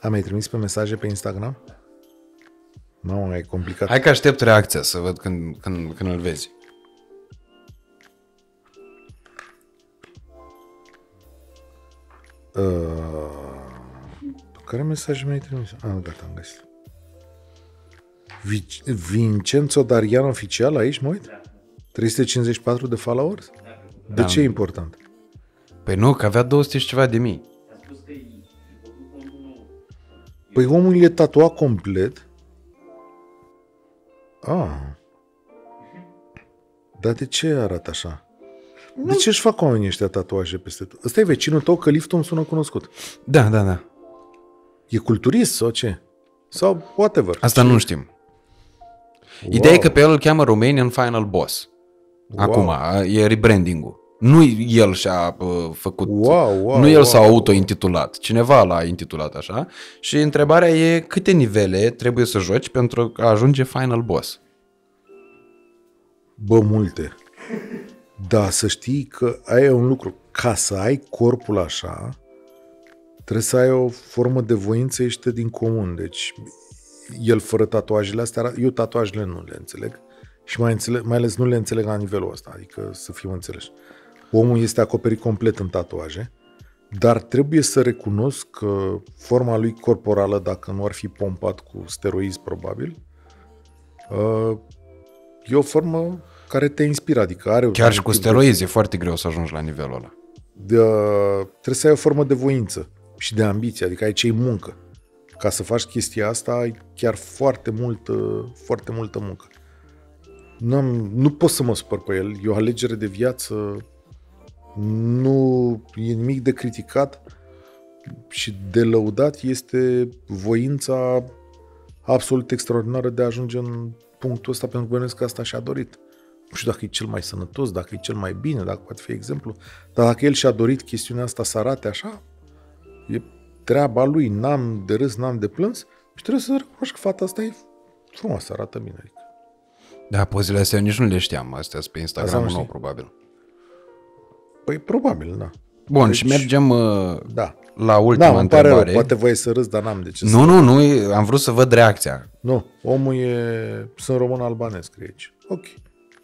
S1: A, mi-ai trimis pe mesaje pe Instagram? Mamă, e complicat.
S2: Hai că aștept reacția să văd când, când, când îl vezi.
S1: Uh, care mesaj mi-ai trimis? Ah, gata, am găsit. Vic- Vincenzo Darian oficial aici, mă uit? 354 de followers? De ce e important?
S2: Păi nu, că avea 200 și ceva de mii.
S1: Păi omul e tatuat complet. Ah. Dar de ce arată așa? De ce își fac oamenii ăștia tatuaje peste tot? Ăsta e vecinul tău, că liftul îmi sună cunoscut.
S2: Da, da, da.
S1: E culturist sau ce? Sau whatever.
S2: Asta nu știm. Ideea e că pe el îl cheamă Romanian Final Boss. Acum, e rebranding-ul. Nu el și-a uh, făcut,
S1: Wow, wow,
S2: nu el
S1: wow,
S2: s-a auto-intitulat, cineva l-a intitulat așa. Și întrebarea e câte nivele trebuie să joci pentru a ajunge Final Boss.
S1: Bă, multe. Da, să știi că aia e un lucru. Ca să ai corpul așa, trebuie să ai o formă de voință ieșită din comun. Deci, el fără tatuajele astea, eu tatuajele nu le înțeleg. Și mai, înțeleg, mai ales nu le înțeleg la nivelul ăsta, adică să fim înțeleși. Omul este acoperit complet în tatuaje, dar trebuie să recunosc că forma lui corporală, dacă nu ar fi pompat cu steroizi probabil, uh, e o formă care te inspiră, adică are...
S2: Chiar și cu steroizi e foarte greu să ajungi la nivelul ăla.
S1: De, trebuie să ai o formă de voință și de ambiție, adică ai cei muncă. Ca să faci chestia asta, ai chiar foarte multă, foarte multă muncă. N-am, nu pot să mă supăr pe el, e o alegere de viață, nu e nimic de criticat și de lăudat este voința absolut extraordinară de a ajunge în punctul ăsta, pentru că bănuiesc că asta și-a dorit. Nu știu dacă e cel mai sănătos, dacă e cel mai bine, dacă poate fi exemplu, dar dacă el și-a dorit chestiunea asta să arate așa, e treaba lui, n-am de râs, n-am de plâns și trebuie să recunoști că fata asta e frumoasă, arată bine. Adică.
S2: Da, pozele astea nici nu le știam, astea sunt pe Instagram
S1: Asta nu
S2: nou,
S1: știi.
S2: probabil.
S1: Păi probabil, da.
S2: Bun,
S1: Deci-
S2: și mergem uh,
S1: Da.
S2: la ultima
S1: Da, îmi pare rău,
S2: întrebare.
S1: poate voi să râs, dar n-am de ce să...
S2: Nu, nu, nu, e- am vrut să văd reacția.
S1: Nu, omul e... Sunt român albanez, scrie aici. Ok.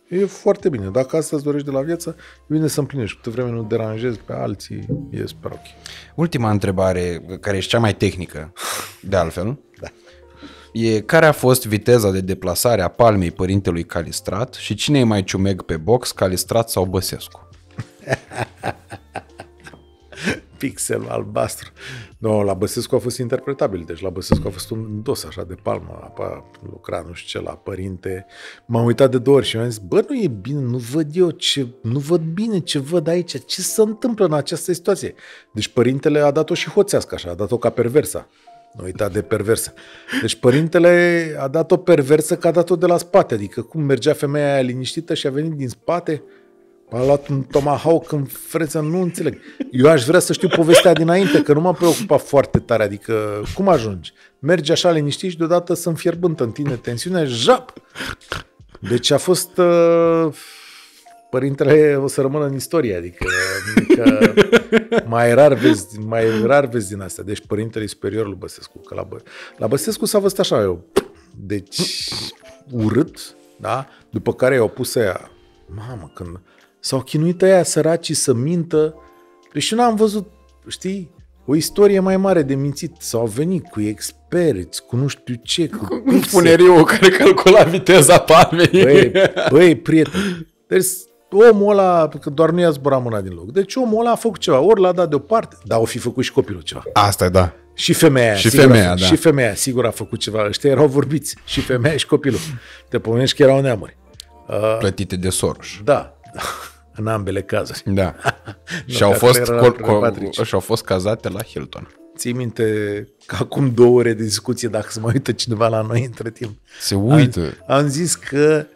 S1: E foarte bine. Dacă asta îți dorești de la viață, e bine să împlinești. Câte vreme nu deranjezi pe alții, e super ok.
S2: Ultima întrebare, care e cea mai tehnică, de altfel,
S1: Da.
S2: e care a fost viteza de deplasare a palmei părintelui Calistrat și cine e mai ciumeg pe box, Calistrat sau Băsescu?
S1: Pixel albastru. Nu, la Băsescu a fost interpretabil. Deci la Băsescu a fost un dos așa de palmă. Apa lucra, nu știu ce, la părinte. M-am uitat de două ori și mi-am zis, bă, nu e bine, nu văd eu ce, nu văd bine ce văd aici. Ce se întâmplă în această situație? Deci părintele a dat-o și hoțească așa, a dat-o ca perversa. Nu uita de perversă. Deci părintele a dat-o perversă că a dat-o de la spate. Adică cum mergea femeia aia liniștită și a venit din spate, a luat un tomahawk în freță, nu înțeleg. Eu aș vrea să știu povestea dinainte, că nu m-a preocupat foarte tare. Adică, cum ajungi? Mergi așa liniștit și deodată să înfierbântă în tine tensiunea, jap! Deci a fost... Uh, părintele o să rămână în istorie, adică că mai rar vezi, mai rar vezi din astea. Deci părintele e superior lui Băsescu. Că la, Bă, la Băsescu s-a văzut așa, eu, deci urât, da? După care i-au pus aia, mamă, când s-au chinuit aia săracii să mintă, deci eu n-am văzut, știi, o istorie mai mare de mințit. S-au venit cu experți, cu nu știu ce, cu pixel.
S2: Funeriu care calcula viteza palmei.
S1: Băi, băi, prieten. Deci omul ăla, că doar nu i-a zburat mâna din loc. Deci omul ăla a făcut ceva. Ori l-a dat deoparte, dar o fi făcut și copilul ceva.
S2: Asta e, da.
S1: Și femeia.
S2: Și
S1: sigur
S2: femeia,
S1: a făcut,
S2: da.
S1: Și femeia, sigur a făcut ceva. Ăștia erau vorbiți. Și femeia și copilul. Te pomenești că erau neamuri. Uh,
S2: Plătite de Soros.
S1: da, da. În ambele cazuri.
S2: Da. și,
S1: Nu,
S2: au
S1: că
S2: fost,
S1: acolo
S2: co-
S1: erau
S2: co-
S1: repatrici.
S2: și au fost cazate la Hilton.
S1: Ții minte că acum două ore de discuție, dacă se mai uită cineva la noi între timp,
S2: Se uită.
S1: Am, am zis că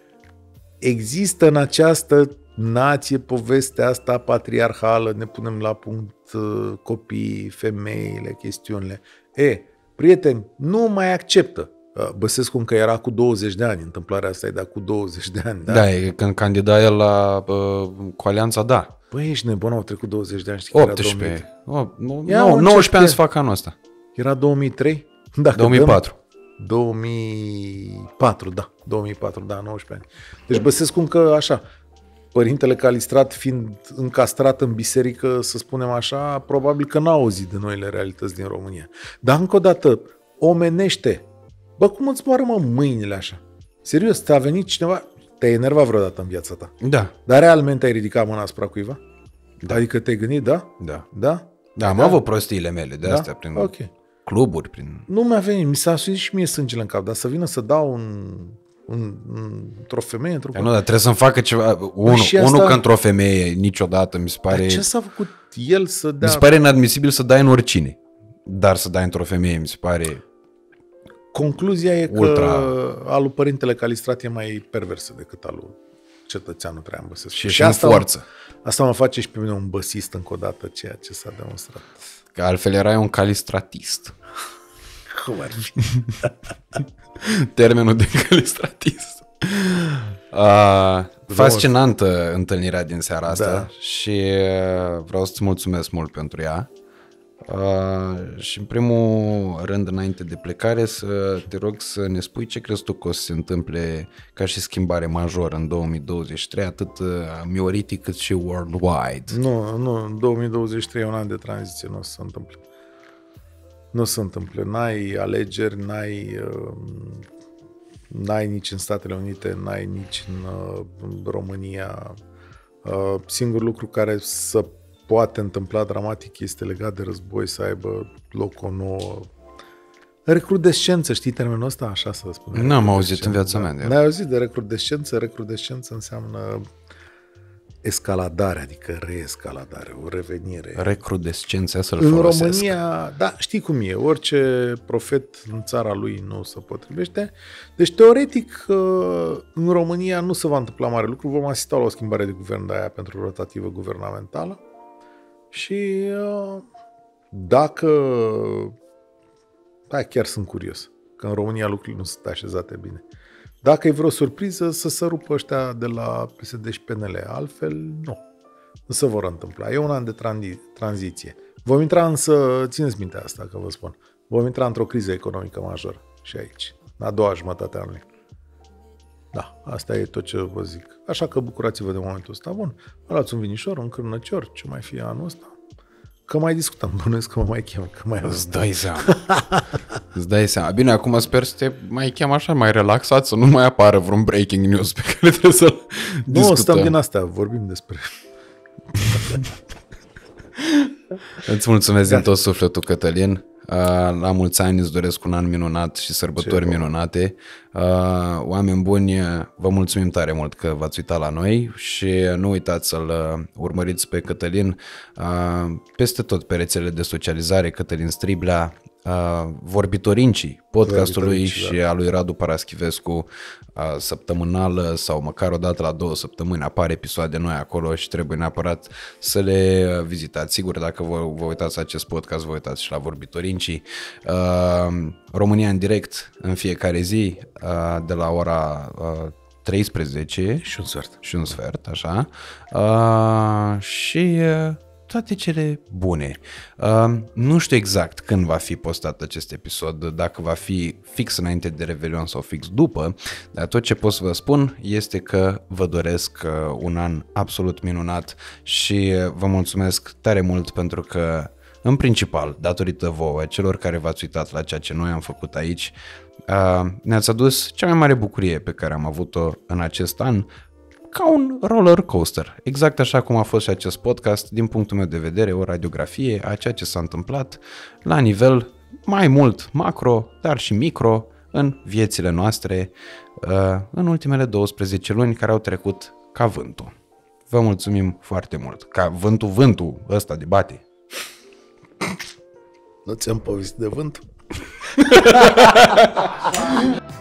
S1: există în această nație povestea asta patriarhală, ne punem la punct uh, copiii, femeile, chestiunile. E, prieteni, nu mai acceptă. Uh, Băsescu încă era cu 20 de ani, întâmplarea asta e de cu 20 de ani. Da?
S2: Da, e când candida el la uh, cu Alianța, da.
S1: Băi, ești nebun, au trecut 20 de ani, știi că era 2000.
S2: 18. Oh, nu,
S1: Ia
S2: nu,
S1: un
S2: 19 ani
S1: ce-
S2: să fac anul ăsta.
S1: Era 2003? Dacă
S2: 2004.
S1: Dăm, 2004, da. 2004, da, 19 ani. Deci Băsescu încă așa, părintele Calistrat fiind încastrat în biserică, să spunem așa, probabil că n-a auzit de noile realități din România. Dar încă o dată, omenește. Bă, cum îți moară, mă, mâinile așa? Serios, te-a venit cineva, te-ai enervat vreodată în viața ta.
S2: Da,
S1: Dar realmente ai ridicat mâna asupra cuiva? Da. Adică te-ai gândit, da?
S2: da.
S1: Da?
S2: Da, am
S1: Da.
S2: avut prostiile mele de
S1: Da?
S2: astea, prin
S1: Ok.
S2: cluburi, prin...
S1: Nu mi-a venit, mi s-a suit și mie sângele în cap, dar să vină să dau un, un, un, într-o femeie, într-o...
S2: Păi nu, dar trebuie să-mi facă ceva... Unul,
S1: și
S2: unul
S1: asta-
S2: că într-o femeie niciodată mi se pare...
S1: Dar ce s-a făcut el să
S2: Mi
S1: dea...
S2: se pare inadmisibil să dai în oricine. Dar să dai într-o femeie mi se pare...
S1: Concluzia e că
S2: Ultra.
S1: al lui Părintele Calistrat e mai perversă decât al lui cetățeanul Traian Băsescu.
S2: Și, și în
S1: asta,
S2: forță.
S1: Asta mă face și pe mine un băsist încă o dată, ceea ce s-a demonstrat.
S2: Că altfel erai un calistratist.
S1: Cum ar fi?
S2: Termenul de calistratist. Uh, fascinantă întâlnirea din seara asta
S1: Da.
S2: și uh, vreau să-ți mulțumesc mult pentru ea. Uh, și în primul rând, înainte de plecare, să te rog să ne spui ce crezi tu că o să se întâmple ca și schimbare majoră în 2023, atât uh, mioritic cât și worldwide.
S1: Nu, nu, în 2023 e un an de tranziție, nu o să se întâmple. Nu se întâmplă. N-ai alegeri, n-ai, uh, n-ai nici în Statele Unite, n-ai nici în uh, în România. Uh, Singurul lucru care să poate întâmpla dramatic este legat de război, să aibă loc o nouă recrudescență, știi termenul ăsta? Așa să spun.
S2: N-am auzit în viața mea de el.
S1: N-ai auzit de recrudescență? Recrudescență înseamnă escaladare, adică reescaladare, o revenire.
S2: Recrudescență să-l
S1: În
S2: folosesc.
S1: România, da, știi cum e, orice profet în țara lui nu se potrivește. Deci, teoretic, uh, în România nu se va întâmpla mare lucru, vom asista la o schimbare de guvern de aia pentru rotativă guvernamentală și uh, dacă... Da, chiar sunt curios, că în România lucrurile nu sunt așezate bine. Dacă e vreo surpriză, să se rupă ăștia de la PSD și PNL, altfel nu. Nu se vor întâmpla. E un an de tranzi- tranziție. Vom intra însă, țineți minte asta că vă spun, vom intra într-o criză economică majoră și aici, în a doua jumătate a anului. Da, asta e tot ce vă zic. Așa că bucurați-vă de momentul ăsta. Bun, vă luați un vinișor, un cârnăcior, ce mai fie anul ăsta. Că mai discutăm, bănuiesc că mă mai chem, că mai
S2: Îți dai seama. Îți dai seama. Bine, acum sper să te mai chem așa, mai relaxat, să nu mai apară vreun breaking news pe care trebuie să-l
S1: Nu,
S2: discutăm.
S1: stăm din astea, vorbim despre...
S2: Îți mulțumesc din tot sufletul, Cătălin. Uh, La mulți ani îți doresc un an minunat și sărbători
S1: Ce
S2: minunate. Uh, Oameni buni, vă mulțumim tare mult că v-ați uitat la noi și nu uitați să-l uh, urmăriți pe Cătălin uh, peste tot pe rețelele de socializare, Cătălin Striblea, uh, Vorbitorincii, podcastul lui
S1: Vorbitorincii,
S2: și a lui Radu Paraschivescu uh, săptămânal sau măcar o dată la două săptămâni apar episoade noi acolo și trebuie neapărat să le uh, vizitați. Sigur, dacă vă, vă uitați la acest podcast, vă uitați și la Vorbitorincii. Uh, România în direct în fiecare zi uh, de la ora uh, 13
S1: Și un sfert.
S2: și un sfert, așa, uh, și uh, toate cele bune. Uh, nu știu exact când va fi postat acest episod, dacă va fi fix înainte de Revelion sau fix după, dar tot ce pot să vă spun este că vă doresc uh, un an absolut minunat și uh, vă mulțumesc tare mult pentru că în principal, datorită vouă, celor care v-ați uitat la ceea ce noi am făcut aici, uh, ne-ați adus cea mai mare bucurie pe care am avut-o în acest an, ca un roller coaster. Exact așa cum a fost și acest podcast, din punctul meu de vedere, o radiografie a ceea ce s-a întâmplat la nivel mai mult macro, dar și micro în viețile noastre uh, în ultimele 12 luni care au trecut ca vântul. Vă mulțumim foarte mult. Ca vântul, vântul ăsta de bate.
S1: Nu ți-am povestit de vânt?